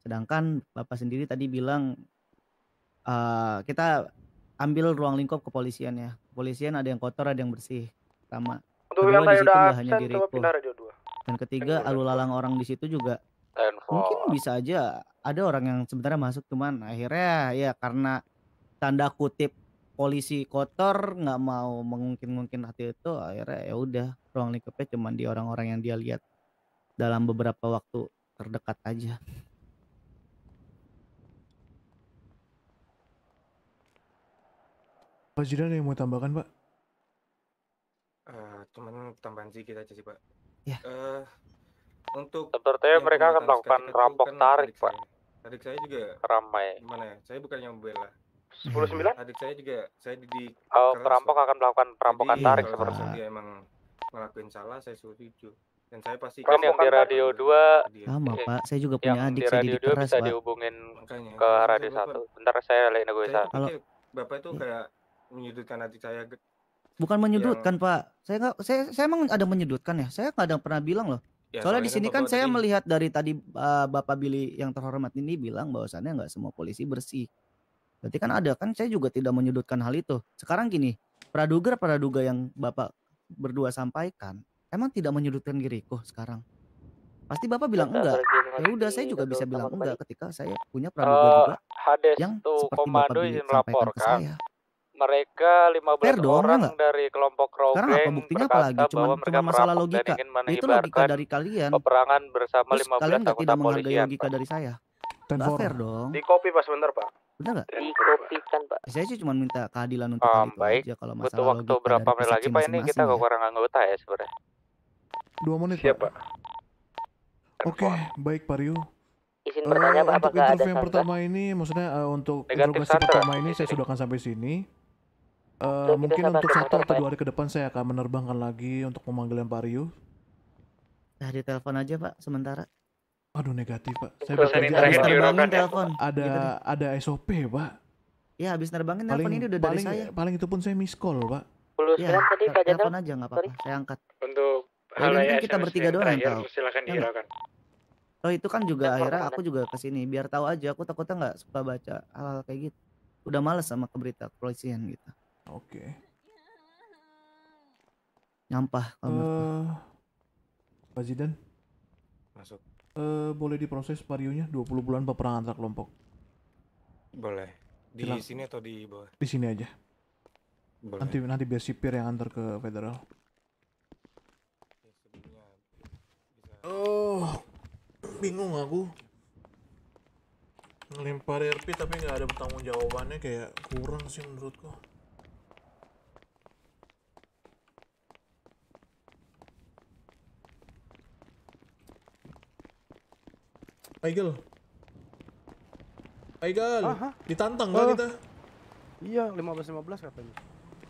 Sedangkan bapak sendiri tadi bilang eh, kita ambil ruang lingkup kepolisian ya. Kepolisian ada yang kotor, ada yang bersih. Pertama. Untuk Kedua di situ nggak hanya diriku. pindah radio 2. Dan ketiga lalu lalang orang di situ juga mungkin bisa aja ada orang yang sebenarnya masuk cuman akhirnya ya karena tanda kutip polisi kotor nggak mau mengungkit-ungkit hati itu akhirnya ya udah ruang lingkupnya cuman di orang-orang yang dia lihat dalam beberapa waktu terdekat aja. Pak Jidan ada yang mau tambahkan Pak? Eh, cuman tambahan sedikit aja sih pak. Ya. Eh, untuk Sepertinya mereka akan melakukan rampok kan tarik, adik Pak. Adik saya juga Ramai. gimana ya? Saya bukan yang membela. 10-9? Adik saya juga saya didik Oh, keras, perampok Pak. akan melakukan perampokan Jadi, tarik kalau seperti dia emang ngelakuin salah saya setuju. Dan saya pasti Kan yang di radio 2 Sama eh, Pak, saya juga yang punya adik di saya radio didik 2 keras bisa Pak. dihubungin Makanya, ke kalau radio saya 1. Bentar saya lihat Saya negosiasi. Kalau bapak itu kayak menyudutkan adik saya bukan menyudutkan Pak, saya nggak saya saya emang ada menyudutkan ya. Saya nggak ada pernah bilang loh. Ya, Soalnya di soalnya sini kan saya tadi- melihat dari tadi uh, Bapak Billy yang terhormat ini bilang bahwasannya nggak semua polisi bersih. Berarti kan ada kan saya juga tidak menyudutkan hal itu. Sekarang gini, praduga praduga yang Bapak berdua sampaikan emang tidak menyudutkan diriku sekarang. Pasti Bapak bilang Bentar, enggak. Ya udah saya juga bisa bilang enggak ketika saya punya praduga Eh, juga Hades yang tuh seperti Bapak komando Billy izin sampaikan ke melaporkan saya. mereka 15 Fair dong, orang nggak? dari kelompok Sekarang apa buktinya apa lagi? berkata Cuman bahwa mereka cuman masalah logika. itu logika dari kalian. peperangan bersama Terus 15 kalian tidak menghargai logika dari saya. Ten Nggak four. fair dong. Di copy Pak sebentar Pak. Benar nggak? Dikopikan Pak. Saya sih cuma minta keadilan untuk Um, itu baik, aja kalau butuh masalah waktu logika berapa menit lagi Pak? Ini kita masing-masing ya. kekurangan anggota ya sebenarnya. Dua menit Siap Pak. Oke, baik Pak Ryu. Izin Eh, bertanya Pak, untuk apakah ada interview yang pertama ini, maksudnya eh, untuk Negatif interogasi pertama ini saya sudah akan sampai sini. Eh, kita mungkin untuk satu atau Pak. dua hari ke depan saya akan menerbangkan lagi untuk pemanggilan Pak Ryu. Nah, di telepon aja Pak sementara. Aduh negatif Pak. Saya terakhir Habis Rokan ya? telepon. ada Gitu deh. ada SOP Pak. Ya habis nerbangin Paling telepon ini udah dari paling saya. paling itu pun saya miss call Pak. 10 Ya, tadi Pak telepon aja nggak apa-apa. Saya angkat. Untuk Ya hal kan kita SMS bertiga yang doang yang tahu. silakan Ya nggak? dihiraukan. Oh itu kan juga akhirnya aku juga ke sini biar tahu aja. Aku takutnya nggak suka baca hal-hal kayak gitu. Udah males sama ke berita kepolisian gitu. Oke. Nyampah kalau. Eh Pak Zidan, masuk. Eh boleh diproses Pak Ryu-nya 20 bulan peperangan antar kelompok. Boleh. Di sini atau di bawah? Di sini aja. Boleh. Nanti nanti biar sipir yang antar ke federal. Oh, bingung aku. Ngelempar RP tapi nggak ada pertanggung jawabannya kayak kurang sih menurutku. Aigel. Aigel. Aha. Ditantang nggak Oh. kita? Iya, 15-15 katanya.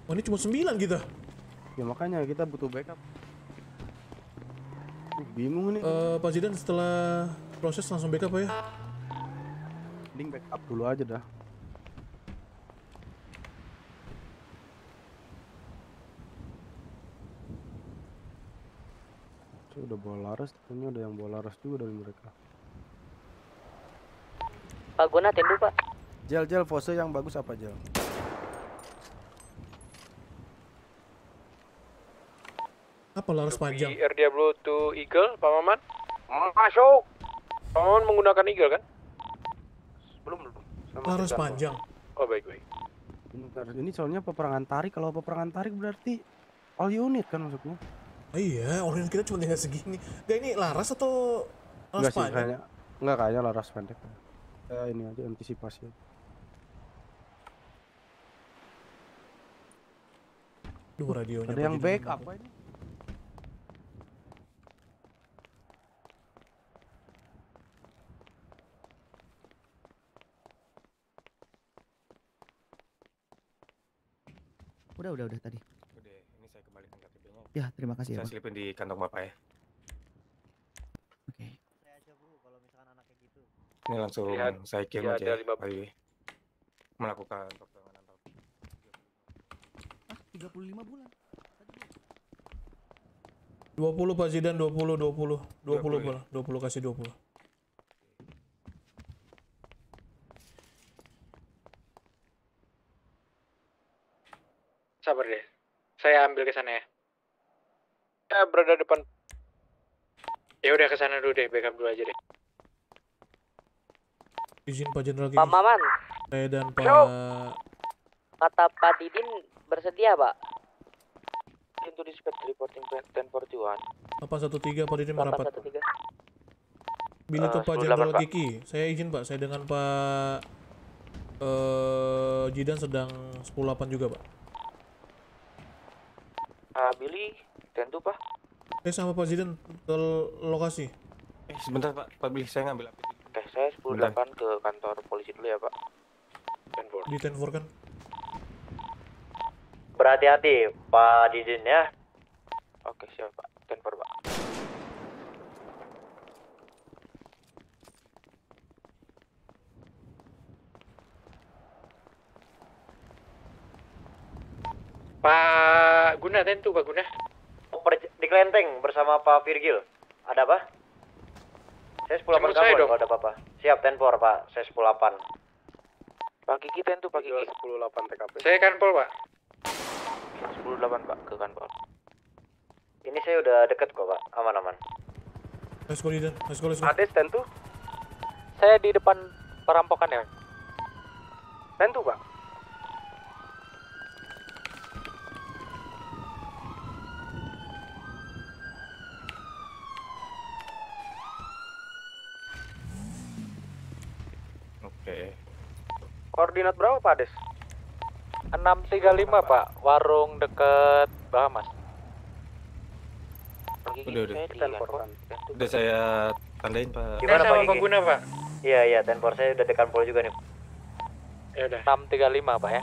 Oh, ini cuma 9 kita. Ya makanya kita butuh backup. Uh, bingung nih. Eh, Pak Zidan setelah proses langsung backup ya? Mending backup dulu aja dah. Saya udah bawa laras, ini ada yang bawa laras juga dari mereka. Pak Guna tindu Pak. Jel, Jel, pose yang bagus apa Jel? Apa laras panjang? Di RDW to Eagle, Pak Maman. Masuk. Pak Maman menggunakan Eagle kan? Belum, belum. Sama Laras panjang. Oh, baik, baik. Bentar, ini soalnya peperangan tarik. Kalau peperangan tarik berarti all unit kan maksudnya? Oh iya, orang kita cuma tinggal segini. Gak ini laras atau laras Enggak sih, panjang? kayaknya enggak kayaknya laras pendek. Ya ini aja antisipasi aja. Duh, radionya Ada yang back apa ini? Udah, udah, udah tadi. Udah, ini saya kembalikan KTP-nya. Ya, terima kasih ya, Saya selipin di kantong Bapak ya. Ini langsung Lihat, saya kirim ya, aja ada ya, lima- Pak Wiwi. Melakukan pertolongan antar 35 bulan. 20 Pak Zidan 20 20 20 20 ya? Pak 20 kasih 20. Sabar deh. Saya ambil ke sana ya. Ya berada depan. Ya udah ke sana dulu deh, backup dulu aja deh. Izin Pak Jenderal Pak. Maman, Saya dan Pak kata Pak Didin bersedia, Pak. Into dispatch reporting 1041. 813 Pak Didi merapat. 813. Bila Eh, ke Pak 10 Jenderal. Kiki, saya izin Pak, saya dengan Pak eh Jidan sedang 108 juga Pak. Ah, Billy, tentu Pak. Saya sama Pak Zidan ke lokasi. Eh, sebentar Pak, Pak Billy saya ngambil. Oke, saya 108 ke kantor polisi dulu ya, Pak. Di 10 kan? Berhati-hati Pak Didin ya. Oke, siap, Pak. 10 Pak. Pak Guna tentu Pak Guna. Per- Di Klenteng bersama Pak Virgil. Ada apa? Saya 10 Jemput saya kamu kalau ada apa-apa. Siap 10 Pak, saya 10 Pak Kiki tentu, Pak Kiki. 108 TKP. Saya kanpol Pak. 108, Pak, ke kantor. Ini saya udah deket kok Pak, aman-aman. Let's go Jidan, let's go let's go. Ades tentu. Saya di depan perampokan ya. Tentu, Pak. Oke. Koordinat berapa, Pak Ades? 635 Pak, warung deket Bahamas. Udah, udah. Udah saya tandain Pak. Gimana Pak Pak Kiki? Guna Pak. Iya iya, Tenpor saya udah dekan pol juga nih. Ya udah. 635 Pak ya.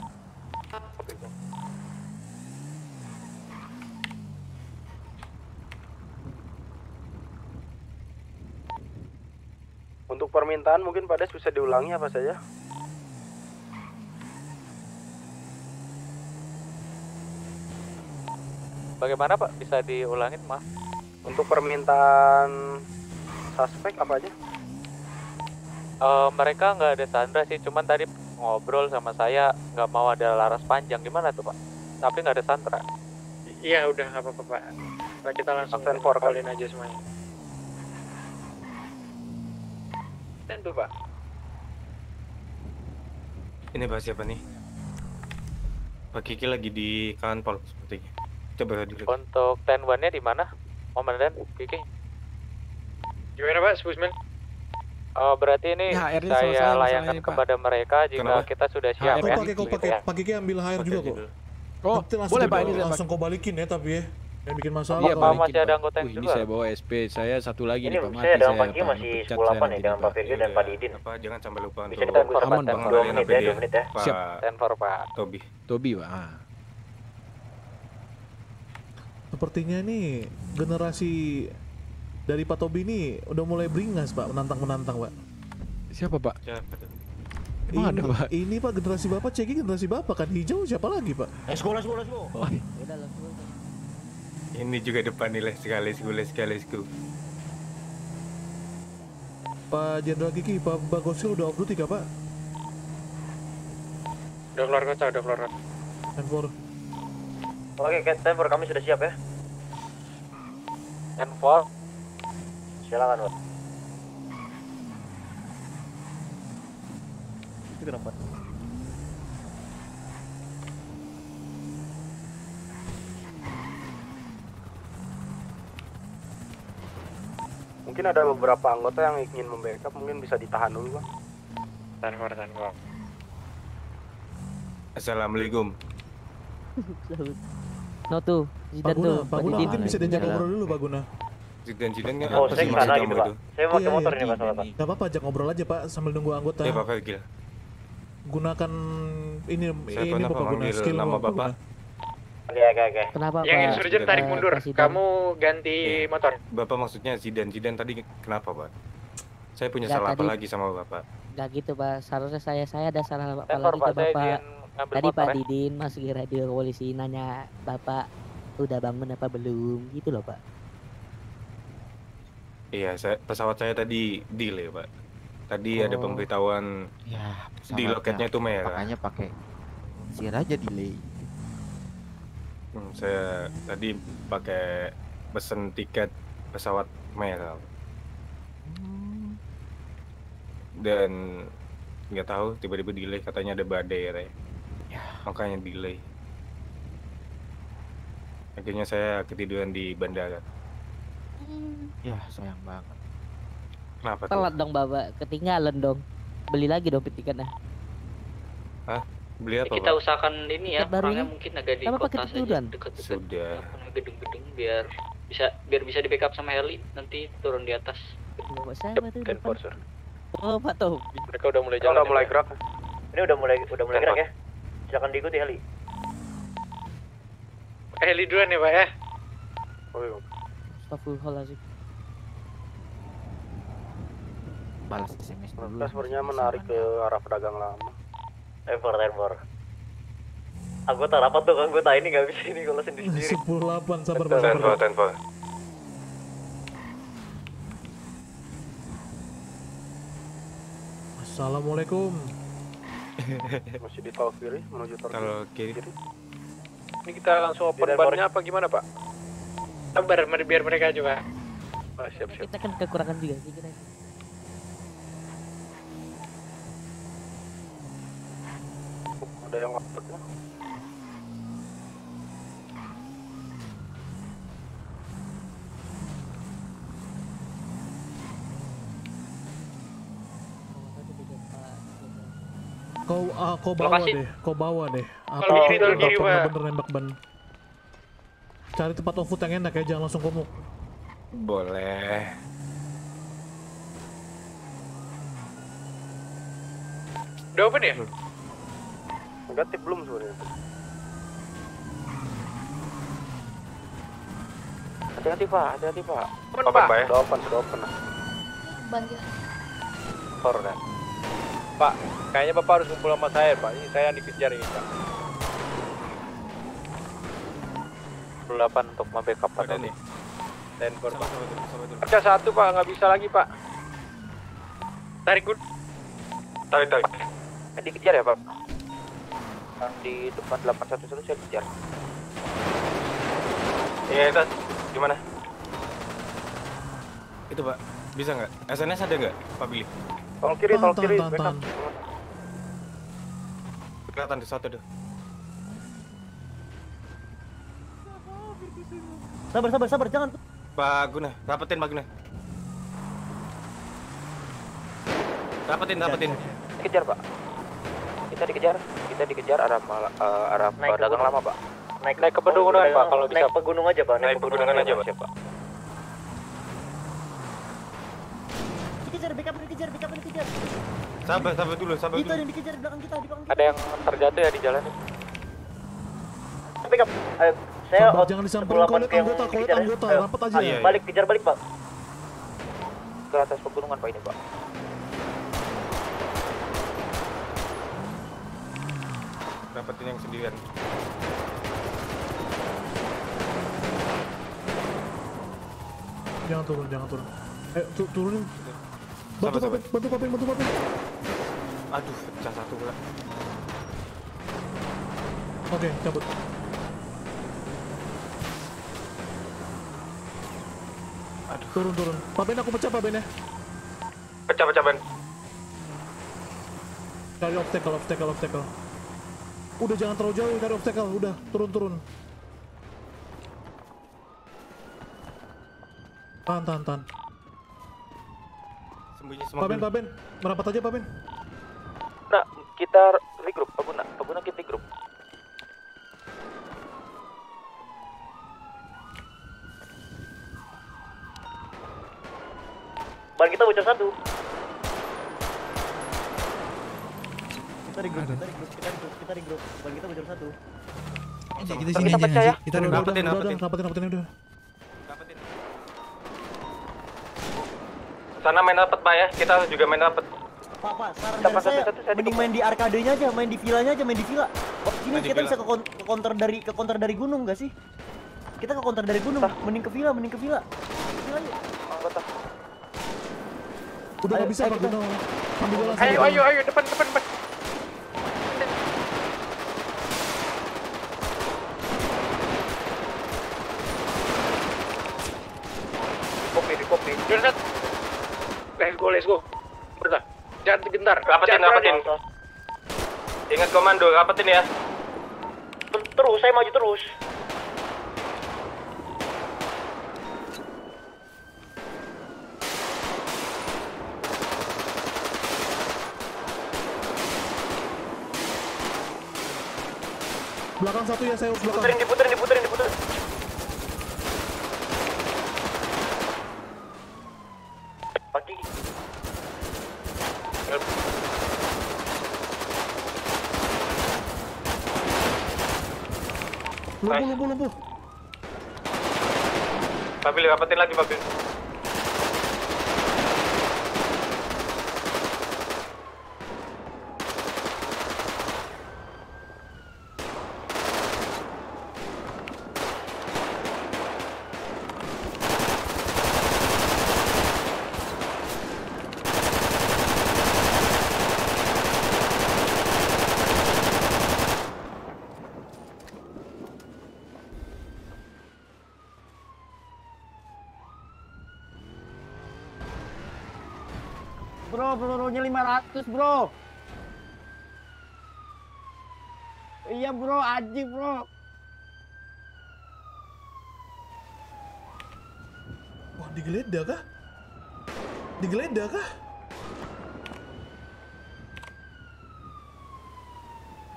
Untuk permintaan mungkin Pak Ades bisa diulangi apa saja? Bagaimana Pak? Bisa diulangin maaf? Untuk permintaan suspek apa aja? Eh, mereka nggak ada Sandra sih, cuman tadi ngobrol sama saya nggak mau ada laras panjang gimana tuh Pak? Tapi nggak ada Sandra. Iya udah nggak apa-apa Pak. Nah, kita langsung Absen for, callin aja semuanya. Tentu Pak. Ini Pak siapa nih? Pak Kiki lagi di kantor sepertinya. Coba dulu. Untuk ten one-nya di mana? Komandan Kiki. Gimana Pak, Spusman? Oh, berarti ini Ya, saya selesai layankan ini, Pak. kepada mereka jika Kenapa? kita sudah siap Kau ya. pakai kau pakai ya. Pak Kiki ambil HR juga kok. Oh, Nanti langsung boleh, Pak, ini langsung kau balikin ya tapi ya. Yang bikin masalah. Iya. Pak, masih ada anggota yang di ini saya bawa SP, saya satu lagi Ini nih Pak saya mati saya Pak Ki Pak. masih Pecat 10 saya nih nanti dengan Pak. Virgil dan Pak Didin. Apa jangan sampai lupa Bisa untuk Aman, Pak. dua pengalian menit APD ya, ya. dua menit ya. Siap. Ten for Pak. Tobi. Tobi, Pak. Sepertinya nih generasi dari Pak Tobi ini udah mulai beringas Pak, menantang-menantang Pak. Siapa, Pak? Siapa tuh? Emang ini, ada, Pak? Ini Pak generasi Bapak, Ceki generasi Bapak kan hijau siapa lagi Pak? Let's go, let's go. Oh, udah. Ini juga depan go, let's go, let's go. Pak Jenderal Kiki, Pak Bagosil udah off duty Pak? Udah keluar kota, udah keluar kota. Oke, Cat Tenpor kami sudah siap ya. Ten for Silakan, Pak. Itu kenapa? Mungkin ada beberapa anggota yang ingin membackup, mungkin bisa ditahan dulu, Bang. Tanfor, tanfor. Assalamualaikum. No tuh, Pak Zidan tuh. Guna, Pak Guna Didin. mungkin bisa diajak ngobrol dulu Pak Guna. Zidan Zidan nggak Oh, saya sih ke maksud sana kamu gitu, Pak. itu? Saya mau pakai Iya, motor iya, ini, Pak, soalnya, Pak. Gak apa-apa, ajak ngobrol aja Pak sambil nunggu anggota. Ya Pak Virgil. Gunakan ini Saya ini Bapak guna skill nama Bapak. Oke oke oke. Kenapa Yang Pak? insurgent tarik mundur. Kamu ganti motor. Bapak maksudnya Zidan, Zidan tadi kenapa, Pak? Saya punya salah apa lagi sama Bapak? Nggak gitu Pak, seharusnya saya saya ada salah apa lagi Pak, ke saya Bapak. Ngambil Tadi motor Pak ya. Didin masuk di radio polisi nanya Bapak udah bangun apa belum gitu loh Pak. Iya, saya, pesawat saya tadi delay, Pak. Tadi ada Oh. pemberitahuan Ya, di loketnya itu merah. Makanya pakai sir aja delay. Hmm, saya tadi pakai pesen tiket pesawat merah. Dan nggak tahu tiba-tiba delay katanya ada badai katanya. Ya, makanya delay. Akhirnya saya ketiduran di bandara. Ya, sayang banget. Kenapa tuh? Telat dong Bapak, ketinggalan dong. Beli lagi dong tiketnya. Hah? Beli apa, kita usahakan ini ya orangnya mungkin agak di Kenapa kota saja dekat-dekat Sudah. gedung-gedung biar bisa biar bisa di backup sama heli nanti turun di atas Bapak saya Dan. Forcer. Oh Pak Toh. Mereka udah mulai jalan. udah mulai ya, gerak. Ini udah mulai udah mulai gerak ya. Silakan diikuti Heli. Heli duluan ya Pak ya. Astagfirullahaladzim. Balas SMS dulu. Kita sebenarnya menarik ke arah pedagang lama. Tempor tempor. Anggota rapat tuh anggota ini nggak bisa ini kalau sendiri sendiri. 10 8 sabar sabar. tenpo. Assalamualaikum. Masih di tol kiri menuju tol Kalau kiri. Ini kita langsung open bannya apa gimana Pak? Sabar biar mereka juga. Ah, siap siap. Kita kan kekurangan juga sih kita. Ada yang lapor ya? Kau ah, kau bawa Lokasi. deh, kau bawa deh. Apa Tol kiri, kiri, pernah Pak. bener nembak ban. Cari tempat off-food yang enak ya, jangan langsung komuk. Boleh. Udah open ya? Negatif belum sebenarnya. Hati-hati Pak, hati-hati Pak. Open, Open Pak. Pak ya? Sudah open, sudah open. Pak, kayaknya Bapak harus kumpul sama saya Pak. Ini saya yang dikejar ini Pak. 8 untuk membackup Pak tadi. Sabar, Pak. Kerja satu Pak, nggak bisa lagi Pak. Tarik good. Tarik, tarik. Eh, dikejar ya Pak? Yang di depan 811 saya kejar. Iya, itu gimana? Itu Pak, bisa nggak? SNS ada nggak, Pak Billy? Tol kiri, tol kiri. backup. tahan. Kelihatan di satu tuh. Sabar sabar sabar jangan. Pak Guna, rapetin Pak Guna. Rapetin, rapetin. Dikejar Pak. Kita dikejar, kita dikejar arah mala, eh, arah Naik pedagang lama Pak. Naik Naik ke pegunungan, Pak, kalau bisa. Naik pegunung aja Pak. Naik pegunungan aja, Pak. Siap Pak. Dikejar backup dikejar backup dikejar. Sabar, sabar dulu, sabar Itu dulu. yang dikejar di belakang kita di belakang kita. Ada yang terjatuh ya di jalan ini. Backup. Eh, saya Sabar, out jangan disamperin, 10 kau lihat yang anggota, dikejar ya. anggota, Ayo, rapat aja. ayo, Iya, iya. Balik kejar balik Pak. Ke atas pegunungan Pak ini Pak. Rapetin yang sendirian. Jangan turun, jangan turun. Eh, tu- turunin. Bantu papin, bantu papin, bantu papin. Aduh, pecah satu pula. Oke, cabut. Aduh. Turun, turun. Papin aku pecah papin ya. Pecah, pecah ban. Cari obstacle, obstacle, obstacle. Udah jangan terlalu jauh cari obstacle, udah turun, turun. Tahan, tahan, tahan. Sembunyi semua dulu. papin. Merapat aja papin. Nah, kita regroup, Pak Guna. Pak Guna kita regroup. Ban kita bocor satu. Kita di grup, kita di grup, kita di grup, kita di grup. Ban kita bocor satu. Kita sini aja nggak sih? Kita rapetin, udah, rapetin. rapetin, rapetin, udah. Sana main rapet pak ya, kita juga main rapet. Pak, Pak, saran Dapat dari saya, saya mending main di arkadenya aja, main di villanya aja, main di villa. Oh, di kita bisa ke, ke counter dari ke counter dari gunung gak sih? Kita ke counter dari gunung, mending ke villa, mending ke villa. Ke villa yuk. Udah nggak bisa Pak Gunung. Ayo, ayo, ayo, depan, depan, depan. Kopi, kopi. Sat. Let's go, let's go. Udah, jangan gentar. Rapetin, jangan rapetin. berani. Ingat komando, rapetin ya. Terus, saya maju terus. Belakang satu ya, saya belakang. Puterin, diputerin, diputerin, diputerin. Pagi. Lumpuh, lumpuh, lumpuh. Babil, rapetin lagi Babil. Bro, pelurunya 500, bro. Iya, bro, aji, bro. Wah, digeledah kah? Digeledah kah?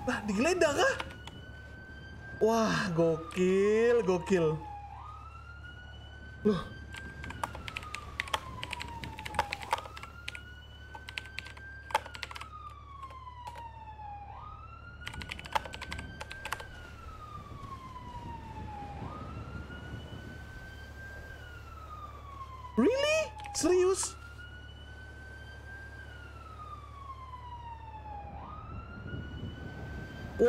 Wah, digeledah kah? Wah, gokil, gokil. Loh. Really? Serius?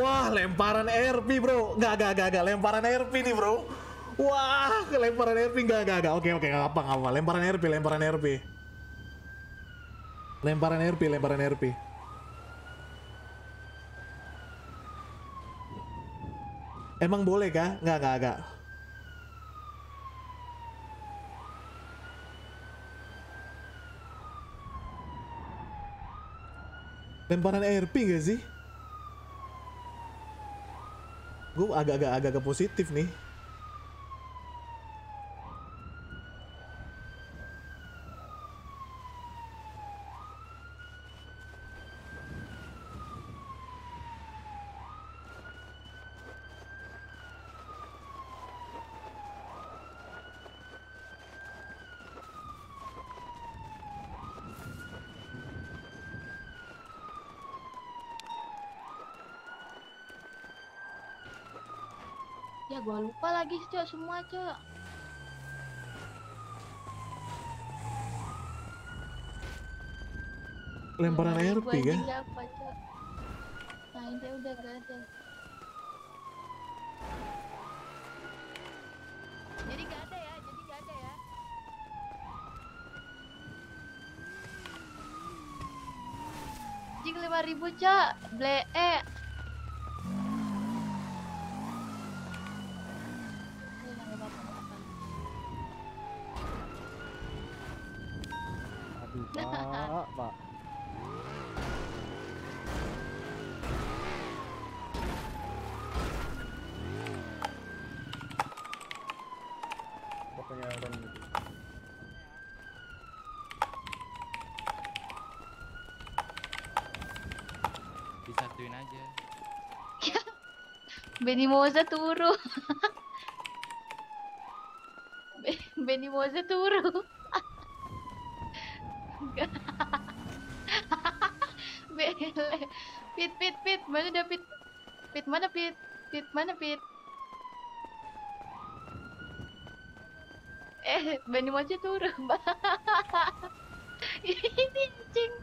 Wah, lemparan RP, bro. Nggak, nggak, nggak, nggak. Lemparan RP nih, bro. Wah, lemparan RP. Nggak, nggak, nggak. Oke, oke. Nggak apa, nggak apa. Lemparan RP, lemparan RP. Lemparan RP, lemparan RP. Emang boleh kah? Nggak, nggak, nggak. Lemparan RP gak sih? Gue agak-agak agak positif nih. Gua lupa lagi cok semua cok. Lemparan Nama RP kan? apa cok. Nah ini udah gak ada. Jadi gak ada ya, jadi gak ada ya. Jing lima ribu cok, Benimoza turu. Benimoza turu. Bele. Pit, pit, pit. Mana dia pit? Pit mana pit? Pit mana pit? Eh, Benimoza turu. Ini cing.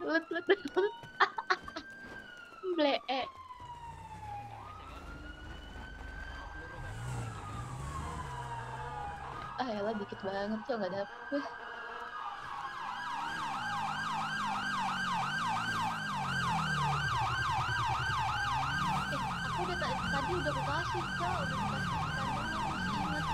Lut, lut, lut ble ah ya dikit banget so nggak dapet eh aku udah ta- tadi udah aku kasih cok udah dikasih tandanya aku masih ingat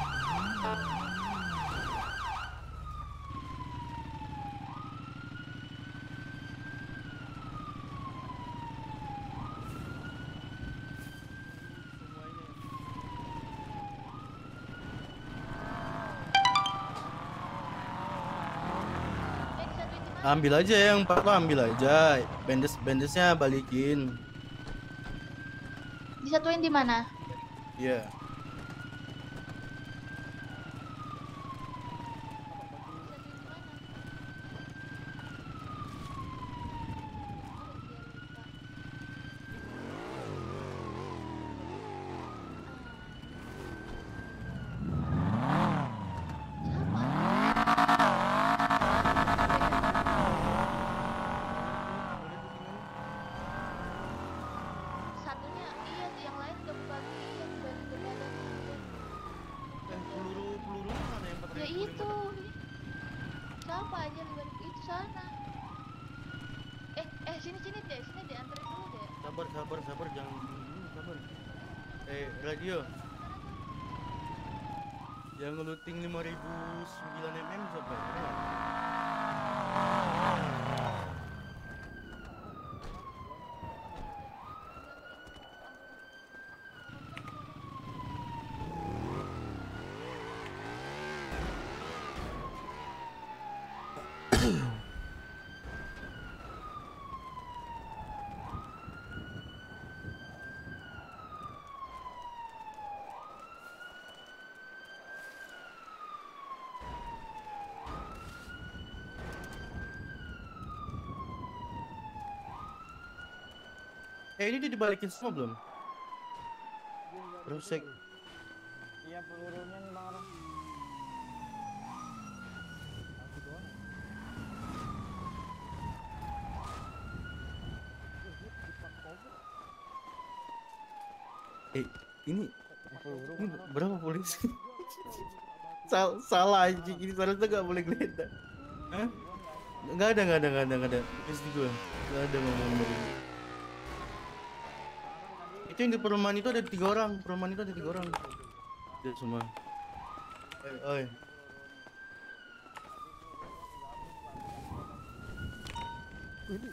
Ambil aja yang empat lo ambil aja. Bandes bandesnya balikin. disatuin di mana Iya. satunya iya yang lain udah bagi yang bagi kepada peluru peluru mana yang ya itu siapa aja lu balik itu sana eh eh sini sini deh sini deh anterin dulu deh Sabar sabar sabar jangan hmm, sabar. Eh radio. Yang ngeluting 5009 mm siapa? Ada nggak? Eh ini udah dibalikin semua belum? Rusek. Iya pelurunya nih bang Arang. Eh ini ini berapa polisi? Sal salah anjing ini seharusnya nggak boleh geledah. Hah? Nggak ada nggak ada nggak ada nggak ada. Please di gua nggak ada ngomong begini. Itu yang di perumahan itu ada tiga orang. Perumahan itu ada tiga orang. Itu semua. Oi, oi. Ini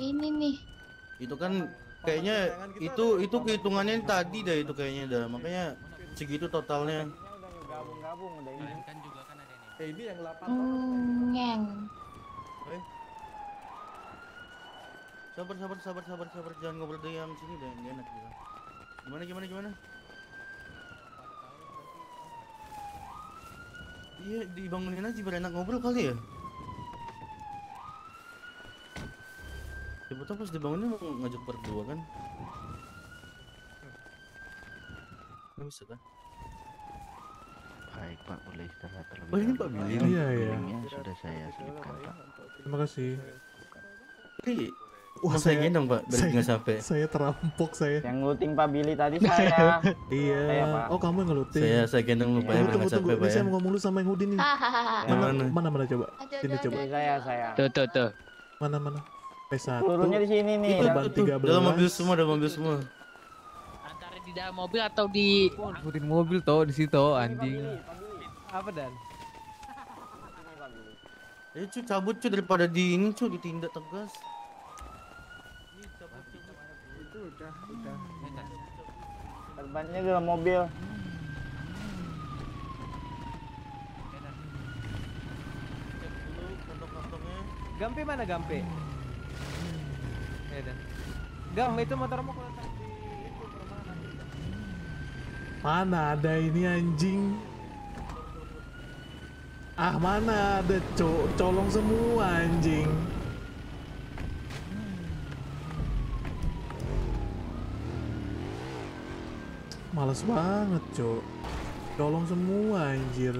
ini nih Itu kan kayaknya itu itu kehitungannya tadi dah itu kayaknya dah. Makanya segitu totalnya. Gabung-gabung udah ini. kan juga kan ada nih eh ini yang 8 Hmm, ngeng Eh. Sabar sabar sabar sabar sabar jangan ngobrol dari yang sini dah nggak enak gitu. Gimana gimana gimana? Iya, dibangunin aja biar enak ngobrol kali ya. Siapa tahu pas dibangunin mau ngajak berdua kan? Nggak bisa kan? Baik Pak, boleh istirahat terlebih Oh, ini Pak dahulu. Billy. Iya, iya. Linknya sudah saya selipkan Pak. Terima kasih. Ini Wah, saya gendong Pak, biar saya- nggak sampai. Saya terampok saya. Yang looting Pak Billy tadi saya. Iya. Saya, Pak. Oh, kamu yang ngeluting. Saya saya gendong lu Pak, ya, nggak sampai Pak saya ya. mau ngomong dulu sama yang Udin nih. Mana? mana, mana coba? Sini coba. Saya, saya. Tuh tuh tuh. Mana, mana? P1. Pelurunya di sini nih. Itu Ban tuh, 13. dalam mobil semua, dalam mobil semua. Antara di dalam mobil atau di Ikutin mobil toh di situ anjing. Apa dan? Ayo cuy cabut cuy daripada di ini cuy ditindak tegas. Itu udah, udah. Dalam mobil. Gampe mana Gampe? Ya dan. Gam itu di itu perumahan. Mana ada ini anjing? Ah mana ada co colong semua anjing. Males banget cok Colong semua anjir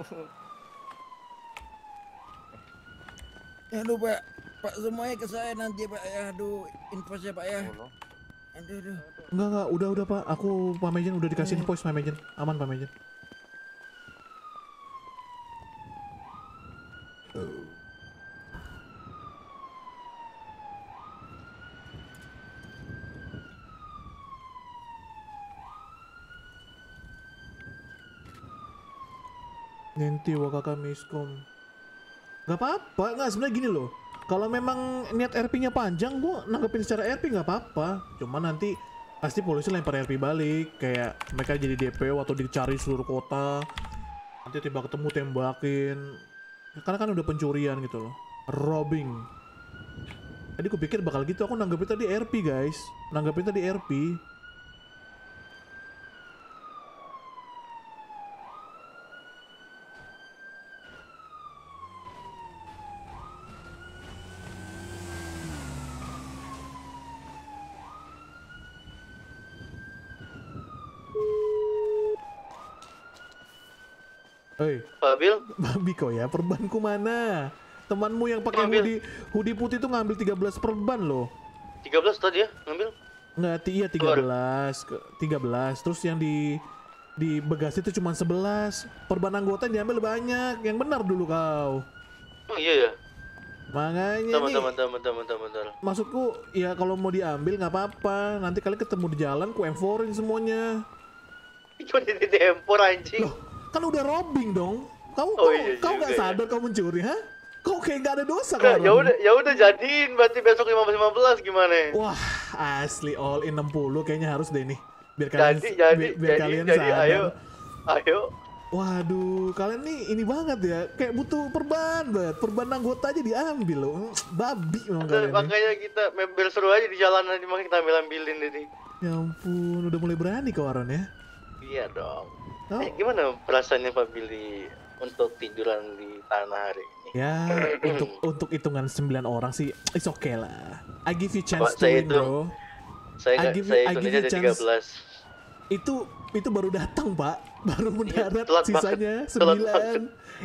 aduh pak, pak semuanya ke saya nanti pak. Ya, aduh infosnya pak ya. Aduh, aduh. Enggak enggak. Udah udah pak. Aku Pak Mejen udah dikasih invoice Pak Mejen. Aman Pak Mejen Nanti wakaka miskom. Gak apa-apa, nggak sebenarnya gini loh. Kalau memang niat RP-nya panjang, gua nanggepin secara RP nggak apa-apa. Cuma nanti pasti polisi lempar RP balik. Kayak mereka jadi DPO atau dicari seluruh kota. Nanti tiba ketemu tembakin. Karena kan udah pencurian gitu loh. Robbing. Tadi gue pikir bakal gitu, aku nanggepin tadi RP guys. Nanggepin tadi RP Hei, Pak Bil, Babi kau ya, perbanku mana? Temanmu yang pakai hoodie, hoodie putih itu ngambil 13 perban loh. 13 tadi ya ngambil. Nggak, iya 13, ke 13. Terus yang di di begas itu cuma 11. Perban anggota yang diambil banyak. Yang benar dulu kau. Oh iya ya. Makanya Bentar, nih, bentar, bentar, bentar, bentar, bentar. maksudku ya kalau mau diambil nggak apa-apa. Nanti kalian ketemu di jalan, ku M4-in semuanya. Cuma di tempor anjing. Kan udah robbing dong. Kau Oh, kau, iya juga nggak ya. sadar kau mencuri, ha? Kau kayak nggak ada dosa kau. ya udah, ya udah jadiin berarti besok 15 15 gimana? Wah, asli all in 60 kayaknya harus deh nih. Biar kalian Jadi, jadi, biar, jadi, kalian jadi, sadar. ayo, ayo. Waduh, kalian nih ini banget ya. Kayak butuh perban banget. Perban anggota aja diambil loh. Babi memang kalian. nih. makanya kita mebel seru aja di jalan nanti makanya kita ambil ambilin ini. Ya ampun, udah mulai berani kau Aron ya. Iya dong. Oh. Eh, gimana perasaannya Pak Billy untuk tiduran di tanah hari ini? Ya, untuk untuk hitungan 9 orang sih it's okay lah. I give you chance to win, hitung. bro. Saya I give saya I give you chance. 13. Itu itu baru datang, Pak. Baru mendarat telat sisanya banget, telat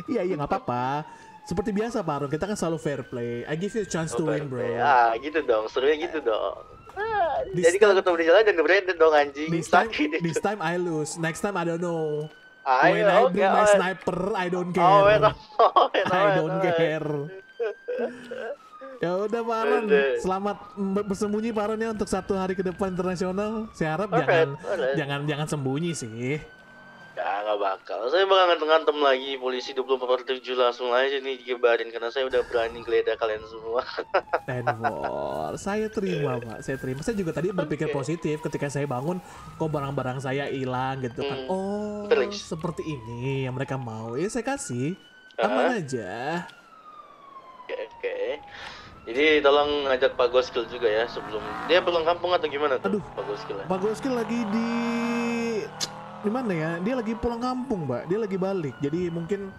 9. Iya, iya nggak apa-apa. Seperti biasa, Pak Aron, kita kan selalu fair play. I give you a chance to win, bro. Ah, gitu dong, serunya gitu dong. Ah, jadi kalau ketemu di jalan jangan branded dong anjing. This time, Sakit this time I lose. Next time I don't know. Ayo, When I bring my sniper, I don't care. Oh, wait, oh, wait, I don't care. Ya udah Pak Aron, selamat ber- bersembunyi Pak Aron ya untuk satu hari ke depan internasional. Saya harap Alright, jangan alright. jangan jangan sembunyi sih. Jangan nggak bakal. Saya bakal ngantem-ngantem lagi polisi 24 per 7 langsung aja nih digebarin karena saya udah berani geledah kalian semua. Tenfor, saya terima pak, saya terima. Saya juga tadi berpikir positif ketika saya bangun, kok barang-barang saya hilang gitu kan. Hmm, Oh, seperti ini yang mereka mau. Ya saya kasih, aman aja. Oke, oke. Jadi tolong ngajak Pak Goskil juga ya sebelum dia pulang kampung atau gimana tuh Pak Goskil? ya? Pak Goskil lagi di di mana ya? Dia lagi pulang kampung, Mbak. Dia lagi balik. Jadi mungkin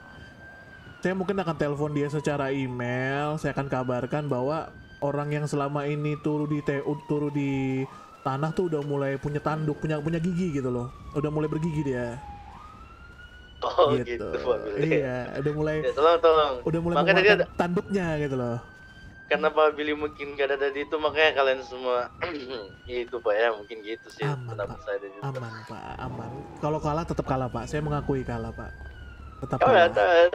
saya mungkin akan telepon dia secara email. Saya akan kabarkan bahwa orang yang selama ini turu di TU turu di tanah tuh udah mulai punya tanduk, punya punya gigi gitu loh. Udah mulai bergigi dia. Oh gitu, Billy. Iya, udah mulai Ya, tolong tolong. udah mulai Makanya dia tanduknya gitu loh. Karena Pak Billy mungkin gak ada tadi itu makanya kalian semua itu Pak ya mungkin gitu sih pendapat saya dan juga. Aman, Pak, aman. Kalau kalah tetap kalah, Pak. Saya mengakui kalah, Pak. Tetap Oh ya, kalah.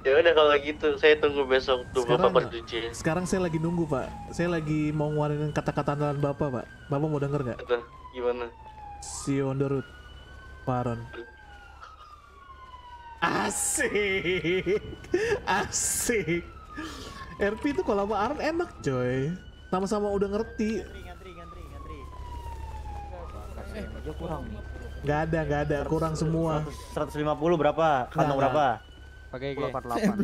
ya udah kalau gitu saya tunggu besok tuh Sekarang- Bapak bercuci. Sekarang saya lagi nunggu, Pak. Saya lagi mau ngeluarin kata-kata andalan Bapak, Pak. Bapak mau denger nggak? Gimana? See you on the road, Paron. Asik, asik. RP itu kalau sama Aaron enak, coy. Sama-sama udah ngerti. Aja kurang nih. Nggak ada, nggak ada. Kurang semua. 150 berapa? Kantong berapa? Pakai G. 88.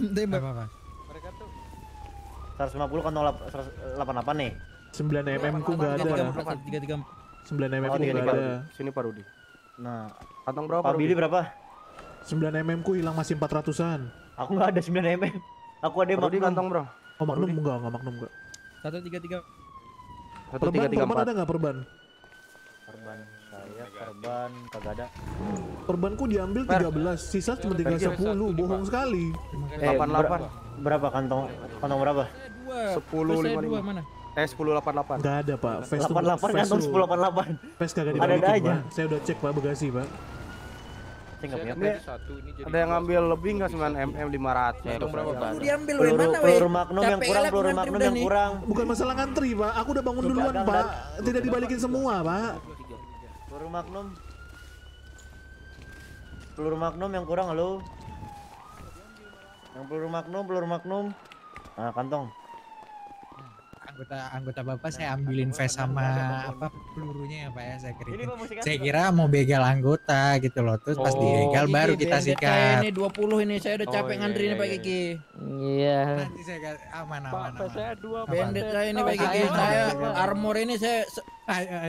150 kantong lap- 188 nih. 9 mm ku nggak ada. 9 mm Oh, ku tiga. ada. Sini Pak Rudi. Nah, Kantong berapa? Pak Rudi? Billy berapa? 9 mm ku hilang masih 400-an. Aku nggak ada 9 mm. Aku ada Rudi Magnum. kantong bro. Oh, Magnum enggak, enggak Magnum enggak. Satu tiga tiga. Satu Perban, tiga tiga perban ada nggak perban? Perban saya, perban kagak ada. Perbanku diambil 13, sisa cuma tinggal 10, bohong sekali. Eh, ber- berapa kantong? Kantong berapa? Sepuluh lima lima. mana? Eh sepuluh delapan delapan. Enggak ada, Pak. Face tuh- 88 face kantong tuh- 1088. Face kagak dibalikin, aja. Pak. Saya udah cek, Pak, bagasi, Pak. Saya nggak punya Ini ada yang ngambil lebih nggak 9 mm 500 Kantong berapa, diambil weh, mana, weh? peluru Magnum yang kurang, peluru Magnum yang kurang. Bukan masalah ngantri, Pak. Aku udah bangun duluan, Pak. Tidak dibalikin semua, Pak. Peluru Magnum. Peluru Magnum yang kurang, halo. Yang peluru Magnum, peluru Magnum. Nah, kantong. Anggota anggota bapak saya ambilin vest sama apa pelurunya ya pak ya saya kira Pak, saya kira mau begal anggota gitu loh terus pas Oh, dibegal baru kita bendet Saya sikat ini 20 ini saya udah Oh, capek iya, ngantri iya, ini Pak iya. Kiki. Iya. nanti saya aman aman aman saya dua Bandit saya ini Pak Kiki. Saya armor ini saya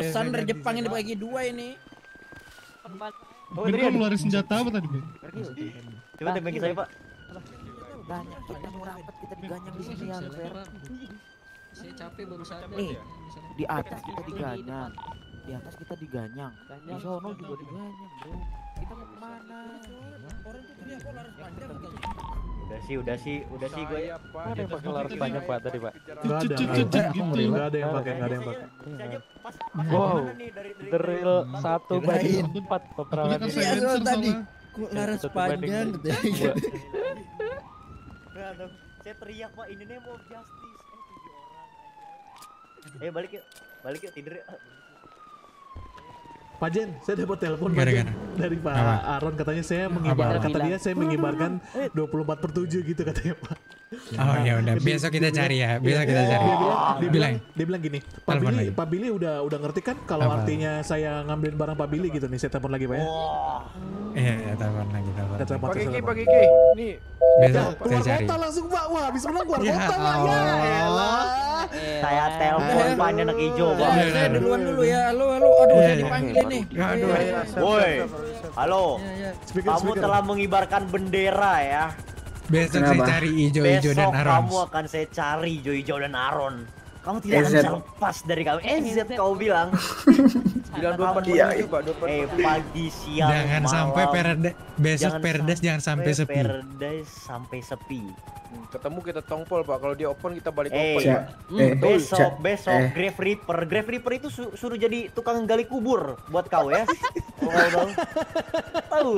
pesan dari Jepang ini Pak Kiki dua ini. Oh, Ben, Adrian. kau ngeluarin senjata apa tadi, Ben? Coba tembaki saya, Pak. Banyak kita mau rapat kita diganyang di sini ya. Saya capek baru sadar. Nih, di atas kita diganyang. Di atas kita diganyang. Di sono juga diganyang, Bro. Kita mau ke mana? Udah sih, udah sih, udah sih gue. Ada yang pakai laras banyak pak tadi pak. Enggak ada, enggak ada. Enggak ada yang pakai, enggak ada yang pakai. Wow, drill satu banding empat peperangan. Iya soal tadi. Kok laras panjang gitu ya. tuh, saya teriak, Pak, ini nih mau justice. Eh, tujuh. Eh, balik yuk. Balik yuk, tidur yuk. Pak Jen, saya dapat telepon Pak. Jen, dari Pak Apa? Aron katanya saya mengibar Apa? kata dia saya mengibarkan 24 per 7 gitu katanya Pak. oh ya udah besok kita cari ya besok kita cari Dia bilang, dia bilang, dia bilang gini, Pak Billy. Pak Billy udah udah ngerti kan kalau Apa? artinya saya ngambilin barang Pak Billy gitu nih, saya telepon lagi Pak ya. iya ya telepon lagi telepon Kita Pak Kiki, telepon. Pak Kiki. Nih. besok saya Keluar cari kota langsung Pak, wah habis menang keluar Ya kota Pak, ya. Saya telepon Pak ini anak hijau, Pak. Ya, saya duluan dulu ya. Halo, halo. Aduh, Iya, saya iya. dipanggil ini. Aduh, Iya, iya. Woi, halo. Kamu telah mengibarkan bendera ya. besok saya cari hijau-hijau dan Besok Aron kamu akan saya cari hijau-hijau dan Aron. Kamu tidak EZ. bisa lepas dari kami. Eh, Z kau bilang. Bilang dua Iya, dua empat Eh, pagi, siang, jangan sampai perdes besok Jangan perdes jangan sampai sepi Paradise sampai sepi. Ketemu kita tongpol pak, kalau dia open kita balik Eh, open pak. hmm, besok, besok Grave Reaper. Grave Reaper itu su- suruh jadi tukang gali kubur buat kau ya. Kalau kau tahu.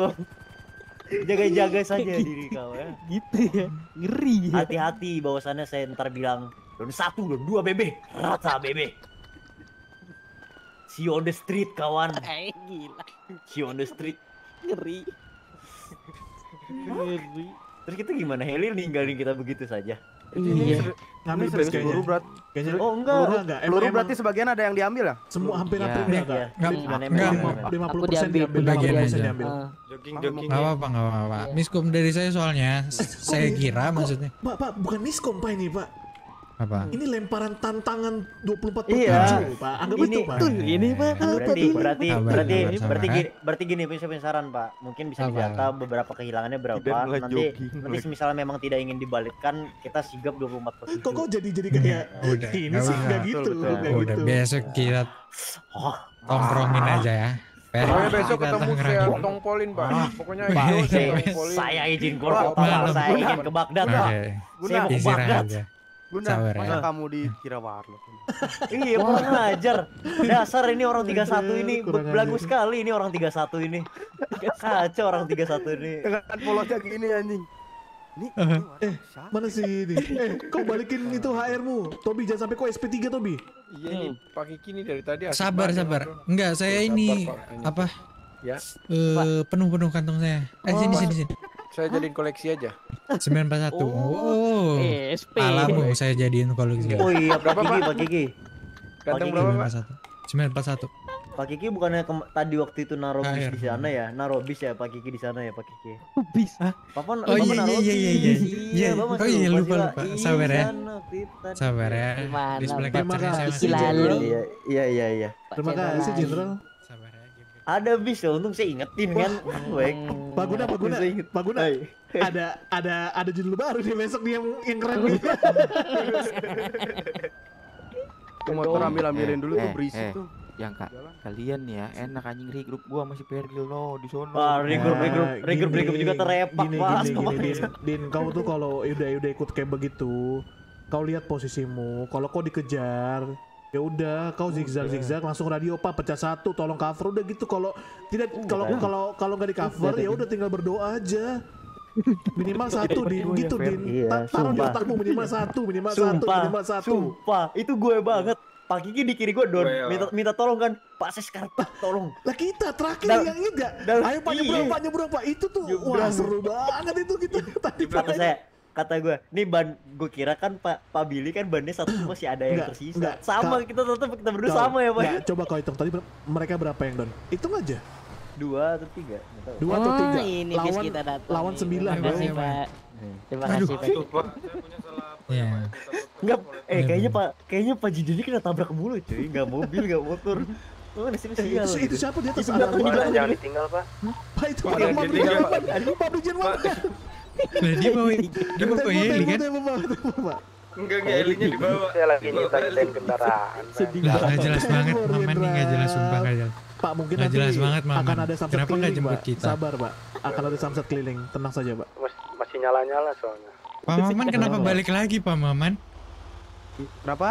Jaga-jaga saja diri kau ya. Gitu ya. Ngeri ya. Hati-hati bahwasannya saya ntar bilang don satu, don dua bebe, rata bebe. See you on the street kawan. Eh, gila. See you on the street. Ngeri. Ngeri. Terus kita gimana? Heli ninggalin kita begitu saja. Iya. Base serius peluru berat. Oh, enggak. Peluru enggak. Peluru emang- berarti sebagian ada yang diambil ya? Semua hampir-hampir Iya. enggak, Iya. enggak. Enggak, Lima- puluh persen diambil, bagian 50% aja. diambil. Jogging jogging. apa-apa, nggak apa-apa. Miskom dari saya soalnya. Saya kira maksudnya. Pak, Pak, bukan miskom Pak ini, Pak. Apa? Ini lemparan tantangan 24 per Iya. 7, Pak. Anggap Ini itu, Pak. tuh ini Pak. Berarti berarti Sabar, berarti sabar, sabar. berarti gini, berarti gini saya punya saran, Pak. Mungkin bisa didata beberapa kehilangannya berapa. Tidak Nanti jogging nanti misalnya memang tidak ingin dibalikkan, kita sigap 24 per 7. Kok kok jadi jadi kayak Udah, ini nggak sih enggak gitu, Betul, betul. enggak Udah gitu. besok kita Oh, tongkrongin aja ya. Per, Pokoknya besok ketemu saya tongpolin, Pak. Pokoknya Pak, saya izin malam. Saya ingin ke Baghdad. Pak. Saya mau ke Baghdad. Guna, Sabar masa ya. kamu dikira warlock? Iya, kurang ajar. Dasar ini orang 31 ini belagu sekali ini orang 31 ini. Kacau orang 31 ini. Dengan polosnya gini anjing. Ini, ini Eh, mana sih ini? Eh, kau balikin itu HR-mu. Tobi jangan sampai kau SP3 Tobi. Iya ini Pak Kiki ini dari tadi Sabar, sabar. Enggak, saya Sabar, ini apa? Ya, Eh, penuh-penuh kantong saya. Eh, sini, sini, sini. Saya jadiin koleksi aja. 941. Oh. SP. Alamu saya jadiin koleksi. Oh iya, Pak Berapa, Kiki, Pak? Pak Kiki. Ganteng berapa, Pak? 941. 941. Pak Kiki bukannya tadi waktu itu naruh bis di sana ya? Naruh bis ya Pak Kiki di sana ya Pak Kiki? Bisa. Papa, Oh iya iya iya iya bis. iya. Iya. Bapak Oh masih iya lupa lupa. Iya, Sabar ya. Sabar ya. Di sebelah capture saya masih. Iya, iya, iya, iya. Terima kasih, Jenderal. Sabar ya. game, game. Ada bis ya, untung saya ingetin kan. Baik. Pak Guna, Pak Guna, Saya inget. Pak Guna. Hai. Ada ada ada judul baru nih besok nih yang yang keren nih. Tuh motor ambil-ambilin dulu tuh Eh, berisik eh. tuh. Yang kak kalian ya enak anjing regroup gua masih Pergil no di sono. Wah, regroup, Nah, regroup, regroup, gini, regroup juga terepak, gini. Gini, gini. Din, Din, kau tuh kalau udah udah ikut kayak begitu, kau lihat posisimu. Kalau kau dikejar, ya udah kau zigzag zigzag langsung radio pak pecah satu tolong cover. Udah gitu kalau tidak kalau kalau kalau nggak di cover ya udah tinggal berdoa aja. Minimal satu din Iya, gitu din. Iya, Ta- taruh di otakmu minimal satu minimal satu minimal satu. sumpah, itu gue banget. Pak Kiki di kiri gue don, minta minta tolong kan, Pak saya sekarang tolong. lah kita terakhir Dan- yang enggak dan- ayo pak iya. nyebrang pak nyebrang pak. Itu tuh wah seru banget itu kita tadi Kata saya, kata gue, nih ban, gue kira kan Pak Pak Billy kan bannya satu masih ada yang Enggak, tersisa. enggak. sama kita tetap kita berdua Kau- sama ya Pak. enggak, coba kau hitung tadi ber- mereka berapa yang don hitung aja Dua atau tiga? Nggak tahu. dua atau Oh, tiga ini lawan kita datang lawan nih. sembilan Terima kasih. Pak. Hmm. Terima kasih, Pak. Aduh, Pak, saya punya salah apa? Iya. Enggak, eh kayaknya. Pak, kayaknya Pak Jidin ini kena tabrak mulu cuy, nggak mobil, nggak motor. Oh, Eh, itu, itu gitu. siapa di atas Itu. Jangan ditinggal, Pak. Pak itu Pak, Pak Pak Pak. Pak Pak Brigjen Pak Nah, dia bawa dia bawa heli kan? Enggak, enggak, helinya dibawa. Saya lagi heli. kendaraan. Lah banget. nggak jelas banget, Maman nih nggak jelas sumpah nggak jelas. Pak mungkin Nggak nanti jelas banget, Maman. akan ada samsat Kenapa nggak keliling jemput Pak kita? sabar Pak akan ada samsat keliling tenang saja Pak Mas- Masih nyala-nyala soalnya. Pak Maman kenapa balik lagi Pak Maman? Kenapa?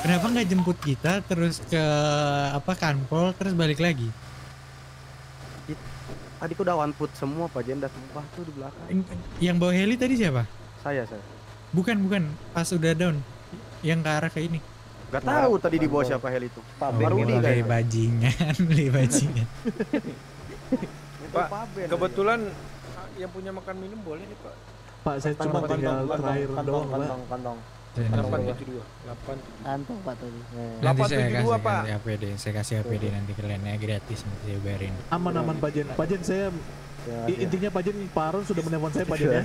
Kenapa nggak jemput kita terus ke apa kanpol terus balik lagi? Tadi tuh udah one foot semua Pak Jenda sumpah tuh di belakang. Yang bawa heli tadi siapa? Saya saya. Bukan bukan, pas udah down. Yang ke arah ke ini. Gak tahu tadi di bawah siapa heli itu. Pak Oh, Baru ini guys. bajingan, beli bajingan. Pak, kebetulan yang punya makan minum boleh nih, Pak. Pak saya cuma tinggal terakhir doang Pak kantong, kantong. Jangan. 872. 8 Kantong, Pak, tadi. Nanti saya 872, kasih Pak. APD, saya kasih APD nanti kalian ya gratis nanti saya bayarin. aman aman Pak Jen Pak Jen saya i- intinya Pak Jen Pak sudah menelpon saya Pak Jen ya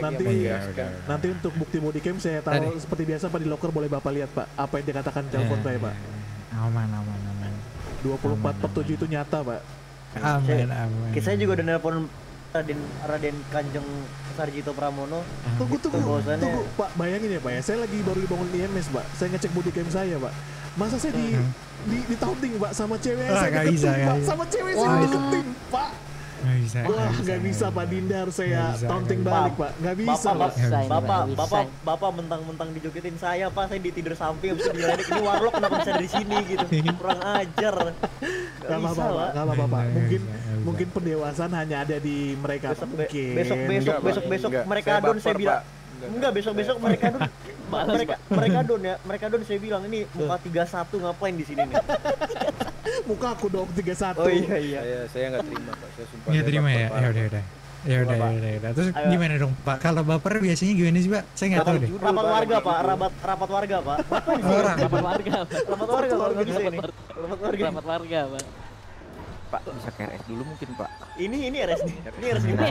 Nanti- Iya, udah. nanti untuk bukti body cam saya taruh Tadi. seperti biasa Pak di locker boleh Bapak lihat Pak apa yang dikatakan telepon Ya, saya Pak ya. Aman aman aman. 24 per 7 itu nyata Pak Aman aman. Saya juga udah nelpon Raden Raden Kanjeng Sarjito Pramono. Tunggu tunggu bahwasannya- tunggu Pak. Bayangin ya Pak ya. Saya lagi baru dibangun IMS Pak. Saya ngecek body cam saya Pak. Masa saya di di, di taunting Pak sama cewek Wah, saya deketin bisa, Pak. sama cewek saya deketin Pak Nggak bisa. Wah nggak bisa Pak Dinda harus saya bisa, taunting balik Pak nggak bisa Bapak, Pak bapak, bapak, bapak, bapak mentang-mentang dijogetin saya, Pak. Saya ditidur samping, habis diledek. Ini warlock kenapa bisa dari sini gitu? Kurang ajar. Gak Gak bisa, apa-apa Pak nggak apa-apa mungkin mungkin pendewasaan hanya ada di mereka Besok, be- mungkin besok, besok, besok, besok mereka Saya don saya bilang. Enggak, Enggak, besok, besok mereka don. Balas, mereka, mereka don ya, mereka don saya bilang ini muka 31 ngapain di sini nih? Muka aku dong 31. Oh iya iya. Saya saya nggak terima pak. Saya sumpah. Nggak terima ya? Ya udah udah. Ya udah ya udah ya udah. Terus Ayo. gimana dong Pak? Kalau baper biasanya gimana sih Pak? Saya nggak tahu deh. Rapat warga pak, rapat rapat warga pak. Orang. Rapat warga. Rapat warga kalau nggak bisa ini. Rapat warga. Rapat warga, Pak. Pak bisa ke RS dulu mungkin Pak. Ini ini RS nih. Ini RS nih. Pak.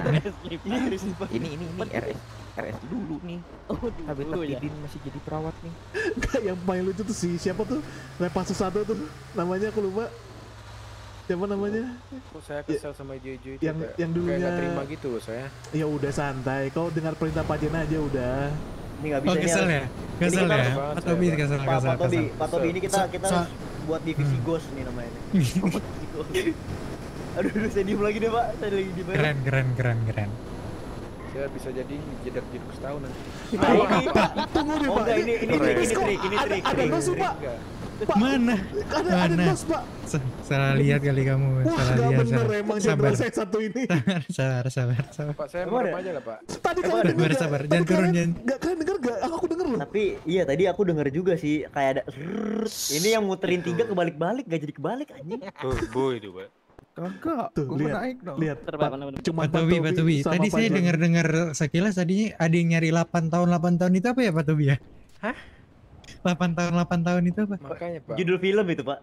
Ini RS nih pak. Ini ini ini RS RS dulu nih. Oh, Habitat dulu ya. Didin masih jadi perawat nih. Enggak, yang paling lucu tuh si siapa tuh? Lepas satu tuh. Namanya aku lupa. Siapa namanya? Kok saya kesel sama ijo-ijo itu Yang- kayak, yang kayak dulunya- terima gitu saya. Ya udah santai. Kau dengar perintah Pak Jen aja udah. Ini nggak Oh bisa ini kesel ya? Kesel kita ya? Pak Tobi kesel Pak kesel Pak Tobi. Pak Tobi ini kita kita buat divisi Hmm. ghost nih namanya. Aduh, aduh, saya diem lagi deh pak. Saya lagi di Keren keren keren keren. Saya bisa jadi jedak jeduk setahun nanti. Nah, ini Tunggu deh Oh Pak. enggak, ini ini trik, ini trik, ini ada- trik. Ada trik. nos tuh, Pak. Pak, Mana? Ada ada Mana? nos Pak. Sa- Salah lihat kali kamu. Wah Salah lihat. bener salah. emang Sabar. saya satu ini. Sabar sabar sabar. Pak saya merem ada? aja lah pak. Tadi ada? denger Sabar sabar. Jangan turun jangan. Nggak kalian denger gak? Aku, aku denger loh. Tapi iya tadi aku denger juga sih kayak ada ini yang muterin tiga kebalik-balik gak jadi kebalik anjing. Tuh, boy itu pak. Kagak. Tuh, lihat. naik dong. Lihat. Pak. Cuma Pak Tobi, Pak Tobi. sama Tadi saya dengar-dengar sekilas tadinya ada yang nyari 8 tahun 8 tahun itu apa ya Pak Tobi ya? Hah? 8 tahun 8 tahun itu apa? Makanya pak. Judul film itu pak.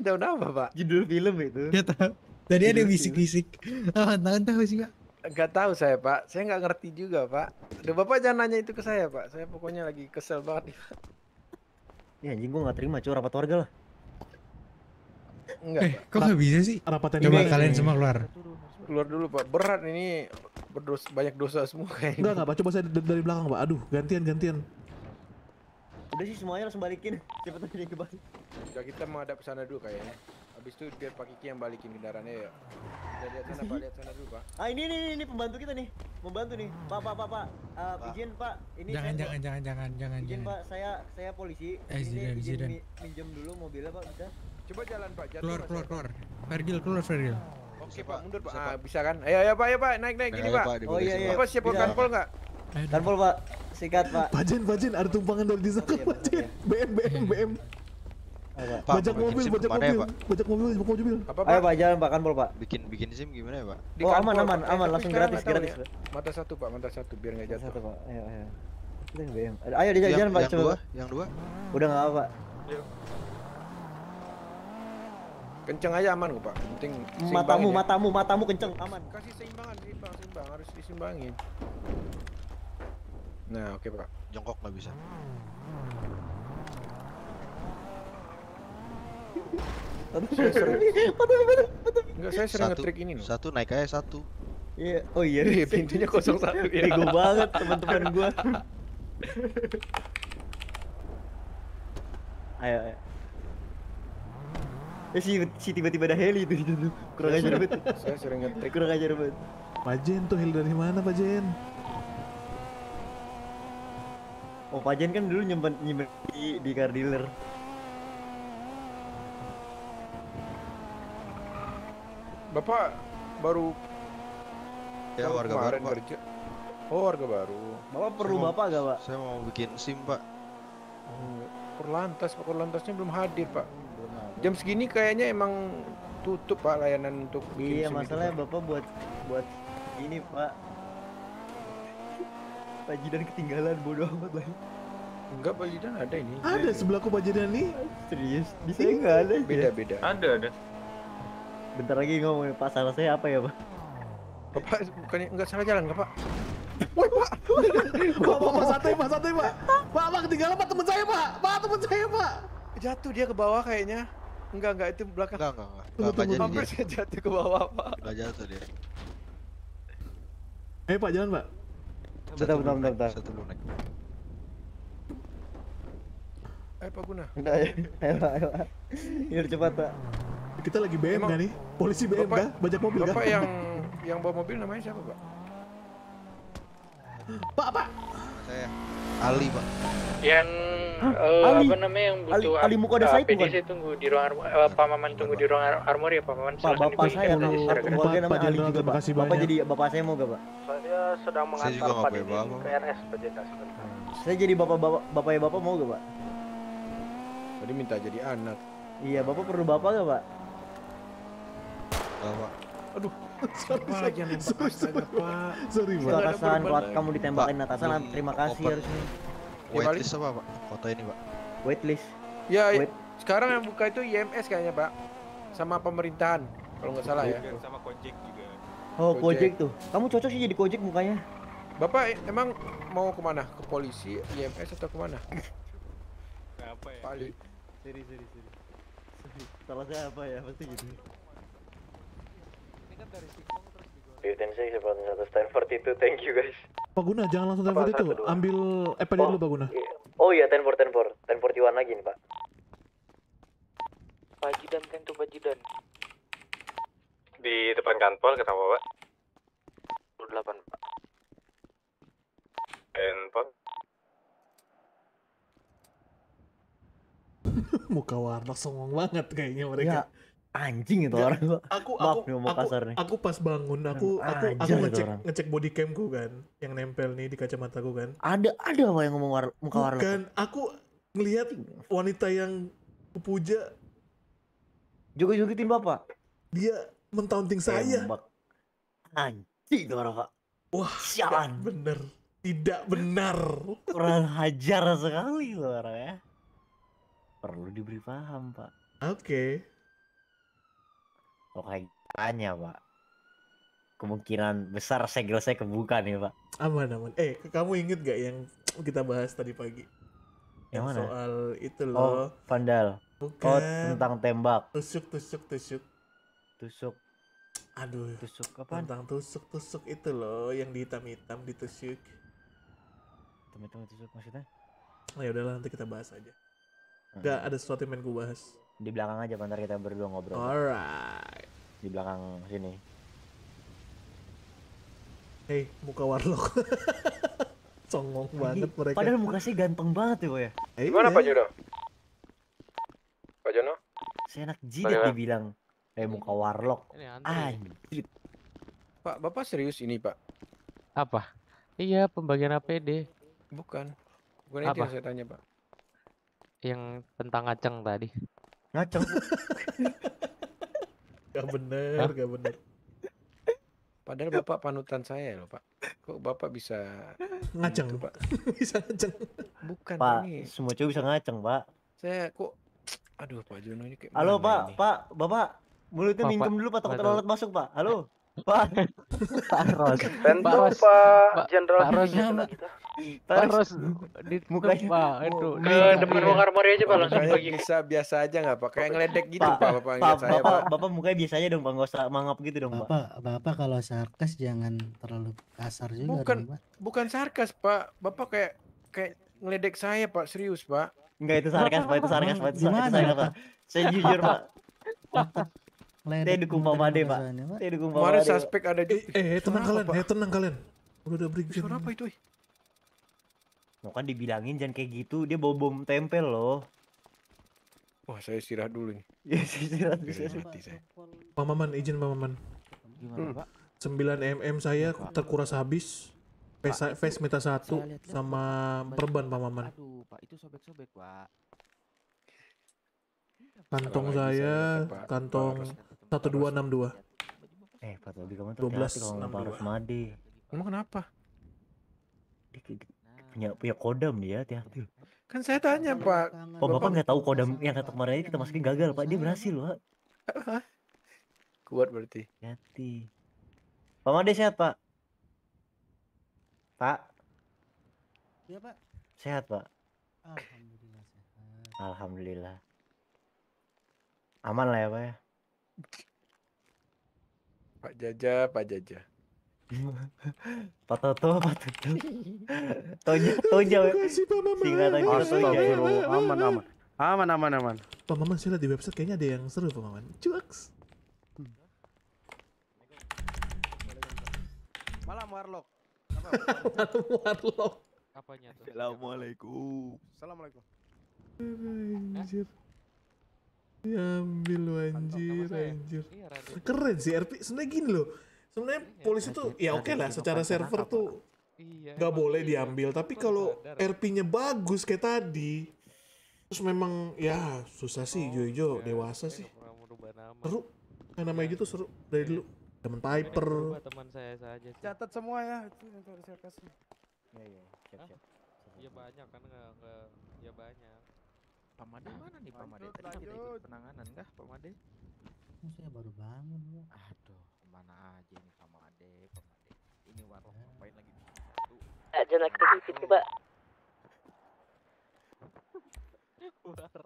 Tahun apa pak? Judul film itu. Dia tahu. Tadi ada bisik-bisik. 8 tahun tahu sih Pak. Gak tahu saya pak. Saya nggak ngerti juga pak. Aduh bapak jangan nanya itu ke saya pak. Saya pokoknya lagi kesel banget. nih, Pak. Ya anjing gua gak terima cuy rapat warga lah. Enggak Eh, pak. kok nggak bisa sih? Rapat yang Coba ini- kalian semua keluar. Keluar dulu pak. Berat ini berdos banyak dosa semua kayaknya. Enggak enggak Pak, coba saya dari belakang Pak. Aduh, gantian gantian. Udah sih semuanya langsung balikin. Siapa tahu dia kebalik. Udah kita menghadap ke sana dulu kayaknya. Habis itu biar Pak Kiki yang balikin kendaraannya ya. Kita lihat sana Pak, lihat sana dulu Pak. Ah ini nih ini pembantu kita nih. Membantu nih. Pak pak pak pak. Ah, izin Pak. Ini Jangan saya- jangan jangan jangan jangan Izin jangan. Pak, saya saya polisi. Eh, Ini izin mi- minjem dulu mobilnya Pak bisa. Coba jalan Pak, jatuh Keluar keluar keluar. Fergil keluar Fergil. Oke Pak, mundur Pak. Ah, bisa kan? Ayo ayo Pak, ayo Pak, naik naik gini Pak. Oh iya iya. Bapak siap Bisa. kanpol Kanpol Pak. Sikat Pak. Pak Jen, Pak Jen, ada tumpangan dari desa Iya, Pak Jen. BM, BM, BM. Pak, Bajak mobil, bajak mobil, bajak mobil, bajak mobil. Apa Ayo Pak jalan Pak Kanpol Pak. Bikin bikin SIM gimana ya, Pak? Di Oh, aman, aman. Eh, aman, tapi langsung gratis, nggak gratis, ya. Mata satu Pak, mata satu biar nggak jatuh. Satu Pak. Ayo ayo. Kita BM. Ayo Yang- jalan Pak yang coba. dua, yang dua. Udah enggak apa Pak. Kenceng aja aman kok Pak. Penting Matamu, ya. matamu, matamu kenceng, aman. Kasih seimbangan, seimbang, seimbang, harus diseimbangin. Nah, oke Pak. Jongkok nggak bisa. Saya sering, enggak saya sering Satu, nge-trick ini loh. satu naik aja satu. Iya, oh iya. Iya, pintunya kosong satu ya. Bego banget teman-teman gua. ayo, ayo. Eh si, si tiba-tiba ada heli itu itu tuh. Kurang ajar banget. Saya sering nge-trick. Kurang ajar banget. Pak Jen tuh hil dari mana Pak Jen? Oh, Pak Jen kan dulu nyimpen nyimpen di, di car dealer. Bapak baru Ya baru warga baru, Pak. kerja. Oh, warga baru. Bapak perlu Saya mau- bapak gak, Pak? Saya mau bikin SIM, Pak. Oh, Korlantas, Pak Korlantasnya belum hadir, Pak. Jam segini kayaknya emang tutup, Pak, layanan untuk bikin Iya, masalahnya Pak. bapak buat buat ini, Pak. Pak Jidan ketinggalan bodoh amat lah. Enggak, Pak Jidan ada ini. Ada sebelahku Pak Jen nih. Serius? Di saya nggak ada. Beda-beda. Ada, ada. Bentar lagi ngomongin Pak salah saya apa ya, Pak? Bapak bukannya enggak salah jalan, enggak, Pak? Pak, Pak, Pak, santai Pak, santai Pak. Pak, Pak, ketinggalan Pak, teman saya Pak. Pak, teman saya Pak. Jatuh dia ke bawah kayaknya. Enggak, enggak itu belakang. Enggak, enggak, enggak. Tunggu, Enggak, enggak tunggu, jadi Hampir dia. saya jatuh ke bawah, Pak. Enggak jatuh dia. Ayo Pak, jalan Pak. Bentar, bentar, bentar, bentar. Satu dulu naik. Eh, Pak Guna. Udah, ayo, ayo, ayo. Biar cepat, Pak. Kita lagi BM Emang- kan nih? Polisi BM Bapak- kan? Bajak mobil kan? Bapak yang yang bawa mobil namanya siapa, Pak? Pak, Pak. Saya Ali, Pak. Yang Hah? eh, Ali? apa namanya yang butuh Ali- Ali Mukoda eh, Said bukan? PDC tunggu di ruang eh, Pak Maman tunggu di ruang ar- armor ya Pak Maman. Pak, bapak saya mau keluarga Pak namanya Ali juga, Pak. Bapak banyak. jadi bapak saya mau gak, Pak? Saya sedang Saya mengantar Pak bawa. ke RS Pak Jenderal sebentar. Saya jadi bapak bapak bapaknya bapak mau gak, Pak? Tadi minta jadi anak. Iya, Bapak perlu Bapak nggak, Pak? Bapak. Aduh, Sorry, yang sorry, astaga, Pak. Sorry, Pak. atasan, kamu ditembakin Pak, atasan, terima kasih harusnya. Whitelist apa pak? Foto ini pak. Waitlist. Ya, Wait. sekarang yang buka itu IMS kayaknya, Pak. Sama pemerintahan, kalau nggak salah ya. sama Kojek juga. Oh, Gojek. Gojek tuh. Kamu cocok sih jadi Gojek mukanya. Bapak emang mau ke mana? Ke polisi, IMS atau ke mana? Apa ya? Pali. Seri, seri, seri. Salah saya apa ya? Pasti gitu. Fifteen six, seperti satu Stanford itu, thank you guys. Pak Guna, jangan langsung telepon itu. Ambil EPD dulu Pak Guna. Oh iya, ten four, ten four, ten forty one lagi nih pak. Pajidan kan tuh Pajidan. Di depan kantor kenapa pak? 28 Pak. Handphone. Muka warna songong banget kayaknya mereka. Ya, anjing itu orang. Aku Maaf aku aku, kasar nih. aku pas bangun aku aku aku itu ngecek orang. ngecek body camku kan yang nempel nih di kacamataku kan. Ada ada apa yang ngomong war, muka warlock? Bukan, aku ngelihat wanita yang puja Joget-jogetin bapak. dia mentaunting saya. Tembak. Anjing itu orang pak. Wah, Sialan. bener. Tidak benar. Kurang hajar sekali itu orang ya. Perlu diberi paham pak. Oke. Oh kayak tanya pak. Kemungkinan besar segel saya kebuka nih pak. Aman aman. Eh, kamu inget gak yang kita bahas tadi pagi? Yang mana? Soal itu Oh, loh. vandal. Bukan. Oh, tentang tembak. Tusuk tusuk tusuk. Tusuk. Aduh. Tusuk apa? Tentang tusuk tusuk itu loh yang di hitam-hitam ditusuk. Teman-teman tusuk maksudnya? Oh, ya udahlah nanti kita bahas aja. Hmm. Gak ada sesuatu yang pengen gue bahas. Di belakang aja bentar kita berdua ngobrol. Alright. Di belakang sini. Hei, muka warlock. Songong banget mereka. Padahal muka sih ganteng banget ya, Pak ya. Eh, Gimana iya. Pak Jono? Pak Jono? Saya enak jidat Bagaimana? dibilang. Eh muka warlock. Ini. Anjir. Pak, Bapak serius ini, Pak? Apa? Iya, pembagian APD Bukan. Bukan itu Apa? yang saya tanya, Pak. yang tentang ngaceng tadi. Ngaceng. Gak bener, Hah? gak bener. Padahal Bapak panutan saya loh, Pak. Kok Bapak bisa Ngaceng. gitu, Pak? Bisa ngaceng. Bukan Pak, ini. semua cowok bisa ngaceng, Pak. Saya kok aduh Pak Jono ini kayak Halo, Pak. ini? Pak, Bapak. Mulutnya minjem dulu, Pak. Takut lalat masuk, Pak. Halo. Pak. Pak Ros. Pak Ros, Pak Jenderal Pak Ros, Pak Ros, di Mukanya- Pak, itu Ke depan ruang armory aja Pak langsung pergi. bisa biasa aja nggak Pak? Kayak ngeledek gitu Pak, Pak, Bapak Pak, ngeliat saya Bapak, Pak. Bapak mukanya biasa aja dong, Pak. Nggak usah mangap gitu dong, Pak. Bapak, Bapak kalau sarkas jangan terlalu kasar juga Bukan dong, Pak. bukan sarkas Pak. Bapak kayak kayak ngeledek saya Pak, serius Pak. Enggak itu sarkas, Pak. Itu sarkas, Pak. Itu sarkas, Pak. Saya jujur, Pak. Saya Ledek dukung Pak Made, Pak. Saya dukung Pak Kemarin suspek ada Eh, eh, eh, tenang kalian, Pak? eh, tenang kalian. Udah udah break Suara apa itu? Mau kan dibilangin jangan kayak gitu, dia bawa bom tempel loh. Wah, saya istirahat dulu nih. Ya, sih, istirahat mati saya. Pak Maman, izin Pak Maman. Gimana, Pak? 9 mm saya terkuras habis. Face, face meta satu Saya lihat-lihat, sama perban Pak Maman. Aduh, Pak, itu sobek-sobek, Pak. Kantong saya, saya, kantong Pak 1262. Eh, Pak Tobi kamu tuh 12, hati-hati kalau ngomong Pak Made. Emang kenapa? Dia kayak- punya punya kodam dia, hati-hati. Kan saya tanya Pak. Oh, Bapak nggak tahu kodam yang kata kemarin kita masukin gagal, Pak. Dia berhasil, Pak. Kuat berarti. Hati. Pak Made sehat, Pak. Pak, Iya, Pak. sehat, Pak. Alhamdulillah sehat. Alhamdulillah. Aman lah ya, Pak ya. Pak Jaja, Pak Jaja. Pak Toto, Pak Toto. Toja, Toja. ya. Makasih Pak Maman. Singkatan kita Toja. aman aman. Aman aman aman. Pak Maman lihat di website kayaknya ada yang seru Pak Maman. Cuaks. Malam Warlock. Malam warlock. Apanya tuh? Assalamualaikum. Assalamualaikum. Anjir. Diambil lo anjir, anjir. Iya. Keren sih RP. Sebenarnya gini loh. Sebenarnya polisi tuh ya oke lah secara server tuh Iya. nggak boleh iya. diambil. Tapi kalau. RP-nya bagus kayak tadi, terus memang ya susah sih hijau-hijau dewasa sih seru yang namanya gitu seru dari dulu temen Piper teman saya saja sih. Catat semua ya, itu nanti saya kasih. Iya iya, siap Hah? siap. Iya banyak kan nggak nggak ya banyak. Pamade mana nih Pamade? Tadi kita ikut penanganan kah Pamade? Saya baru bangun ya. Aduh, ke mana aja nih Pamade, Pamade. Ini warlock ngapain lagi di sini satu? Ajan aktivitas pak. War,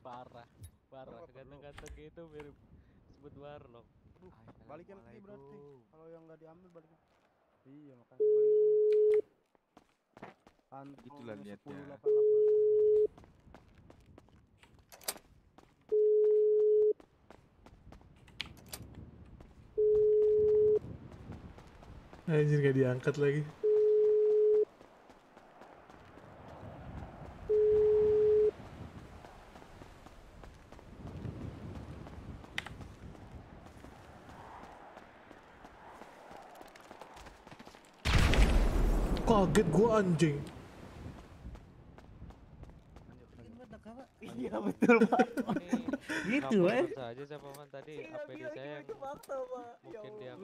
parah, parah. Ganteng-ganteng gitu mirip sebut warlock. Aduh, balikin lagi berarti. Kalau yang nggak diambil balikin. Iya, makanya balikin. Itulah niatnya. 1088. Anjir gak diangkat lagi kaget gua anjing Iya betul pak. gitu eh. Laporan saja saya paman tadi APD saya yang mungkin anggota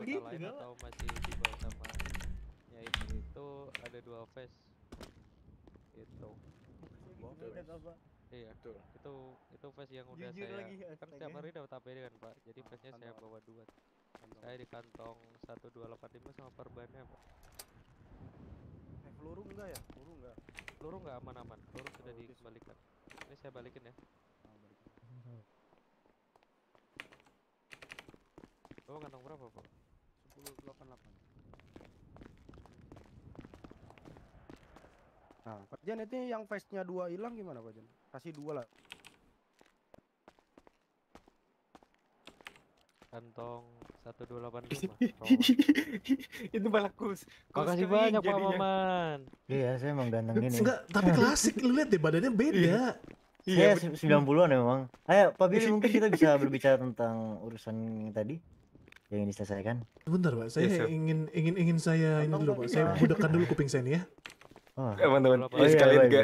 Gitu, lain Pak. atau masih di bawah sama ya itu, itu ada dua face. Itu. Iya. Itu itu face yang udah Jujur saya lagi, kan setiap hari dapat APD kan pak? Jadi face nya saya bawa dua. Saya di kantong 1285 sama perbannya pak. Eh, peluru enggak ya? Peluru enggak. peluru nggak aman-aman. Peluru sudah dikembalikan. Ini saya balikin ya. Oh, kantong berapa, Pak? 1088. Nah, Pak Jan itu yang face-nya dua hilang gimana Pak Jan? Kasih dua lah. Kantong 1285. Itu malah kus. Makasih banyak Pak Maman. Iya, saya emang ganteng gini. enggak tapi klasik lu lihat deh badannya beda Saya 90-an memang. Ayo, Pak Billy mungkin kita bisa berbicara tentang urusan yang tadi yang ingin diselesaikan. Bentar pak, saya Yes, sir. ingin ingin ingin saya ini dulu pak, saya budekkan dulu kuping saya nih ya. Oh. Teman-teman, Oh, iya, sekalian baik, juga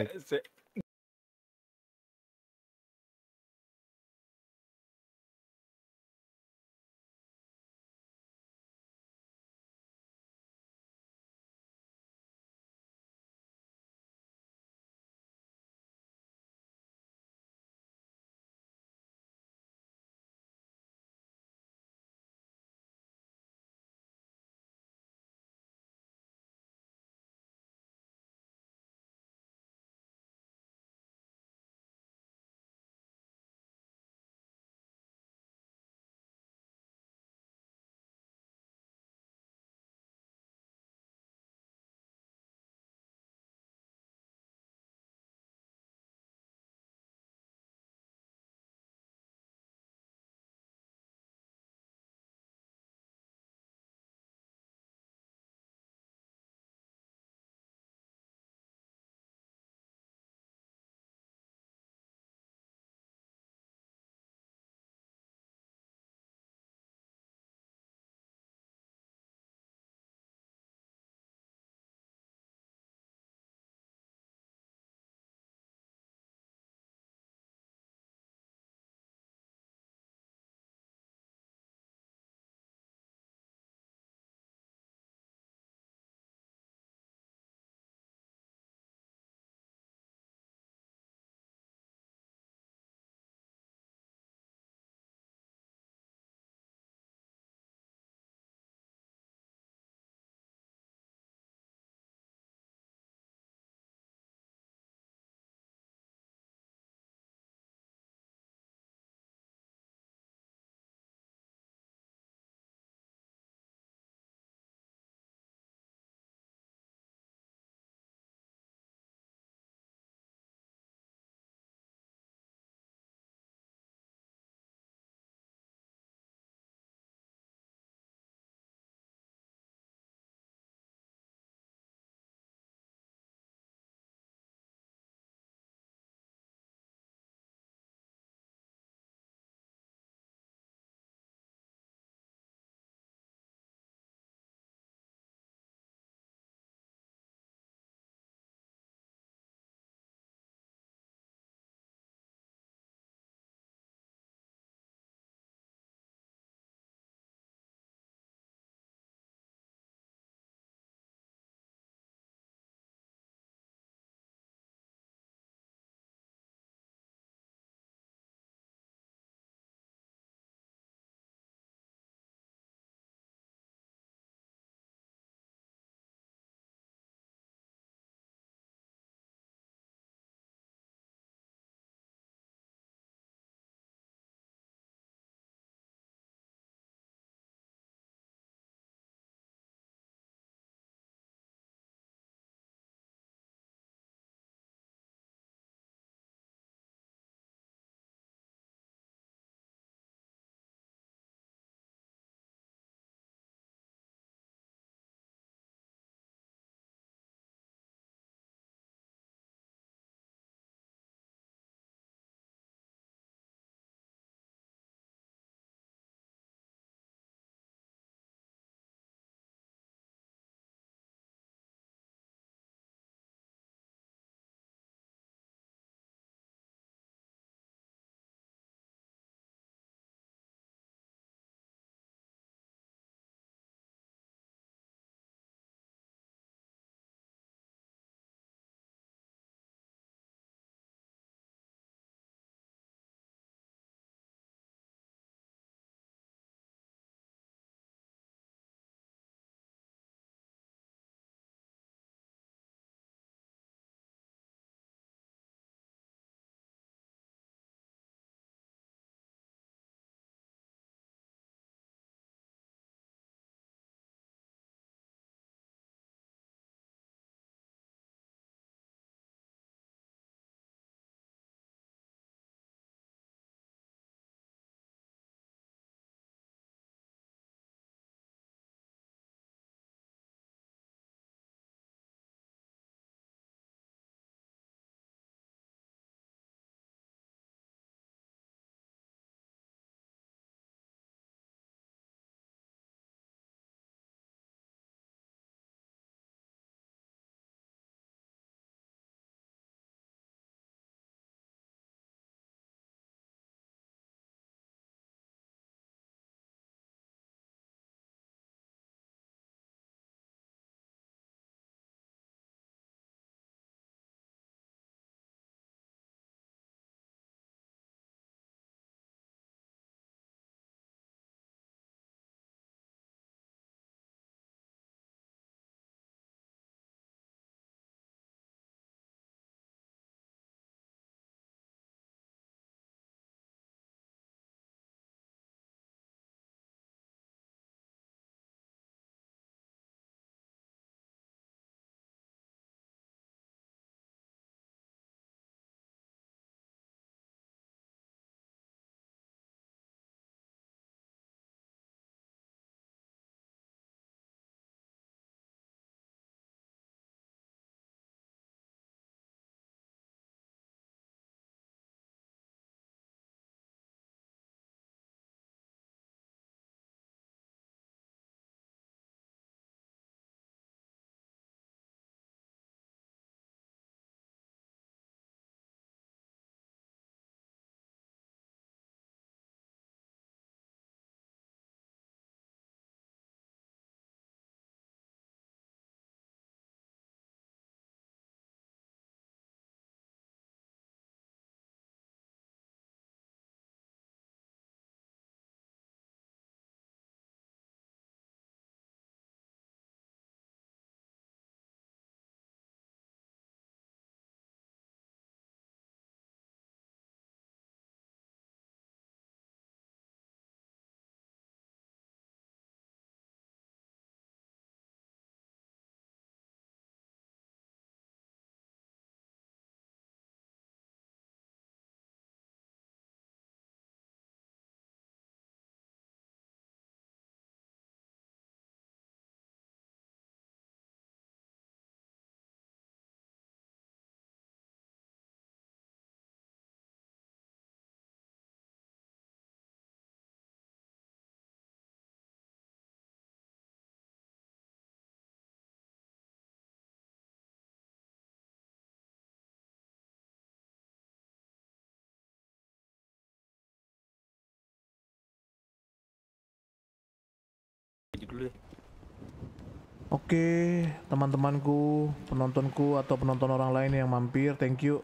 Oke, teman-temanku, penontonku atau penonton orang lain yang mampir, thank you.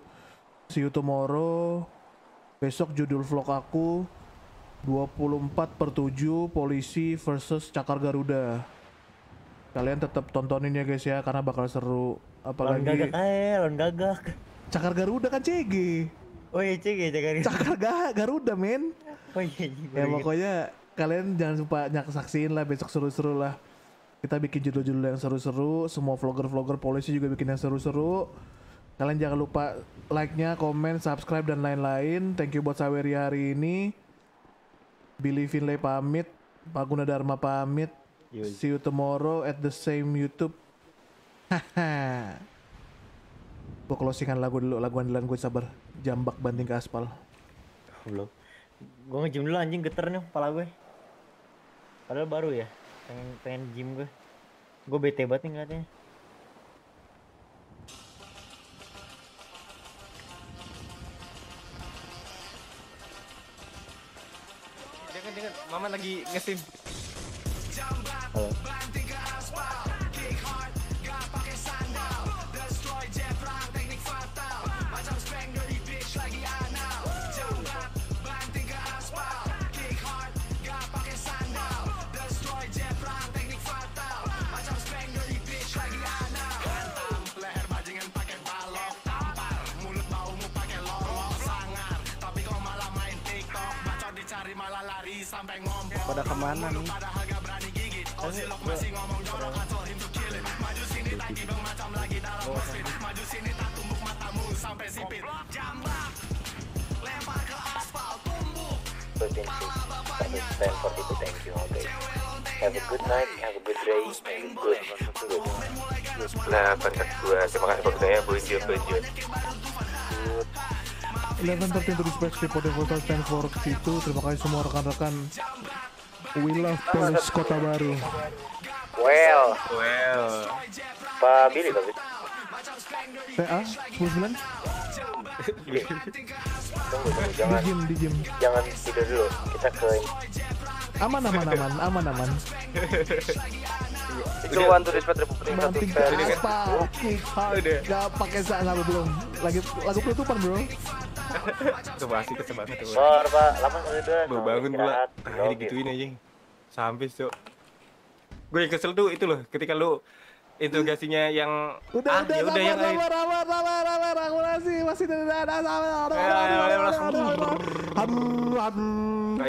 See you tomorrow. Besok judul vlog aku 24 per 7 polisi versus Cakar Garuda. Kalian tetap tontonin ya guys ya karena bakal seru. Lawan gagak Apalagi aja, lawan gagak. Cakar Garuda kan CG. Oh iya ya Cakar Cakar Ga- Garuda men. Oh iya. iya, Ya inget. pokoknya kalian jangan lupa nyak saksiin lah besok seru-seru lah. Kita bikin judul-judul yang seru-seru, semua vlogger-vlogger polisi juga bikin yang seru-seru. Kalian jangan lupa like-nya, komen, subscribe dan lain-lain. Thank you buat Saweri hari ini. Billy Finlay pamit, Pak Gunadarma pamit. See you tomorrow at the same YouTube. Haha. gue closingan lagu dulu, lagu andalan gue sabar. Jambak banting ke aspal. Belum. Gue nge-gym dulu anjing geter nih kepala gue. Padahal baru ya. Pengen pengen gym gue. Gue bete banget nih ngeliatnya. Jangan jangan, mama lagi ngesim. Halo. Pada ke mana nih? Stanford itu thank you. Have a good night, have a good day, and a good. good. Nah, gua. Terima kasih bonjour, bonjour. Eleven Thirteen to Respect People Devotal Stand for situ. Terima kasih semua rekan-rekan. We love Police Kota Baru. Well, well. Pak Billy tapi. PA 19 Iya. Tunggu, tunggu, di jangan gym di gym. jangan tidur dulu. Kita ke Aman aman aman aman aman. Itu one to respect Republik Banting ke aspal. Kick hard. Gak pakai sa lagu belum. Lagi lagu penutupan bro. Kebasi kesel banget tuh. Bor, Pak. Lama kali dua. Baru bangun pula. Ah, digituin aja. Sampai, Cok. Gue yang kesel tuh itu loh, ketika lu interogasinya yang Udah ah, udah ya udah yang sabar sabar sabar sabar aku masih masih ada ada sabar.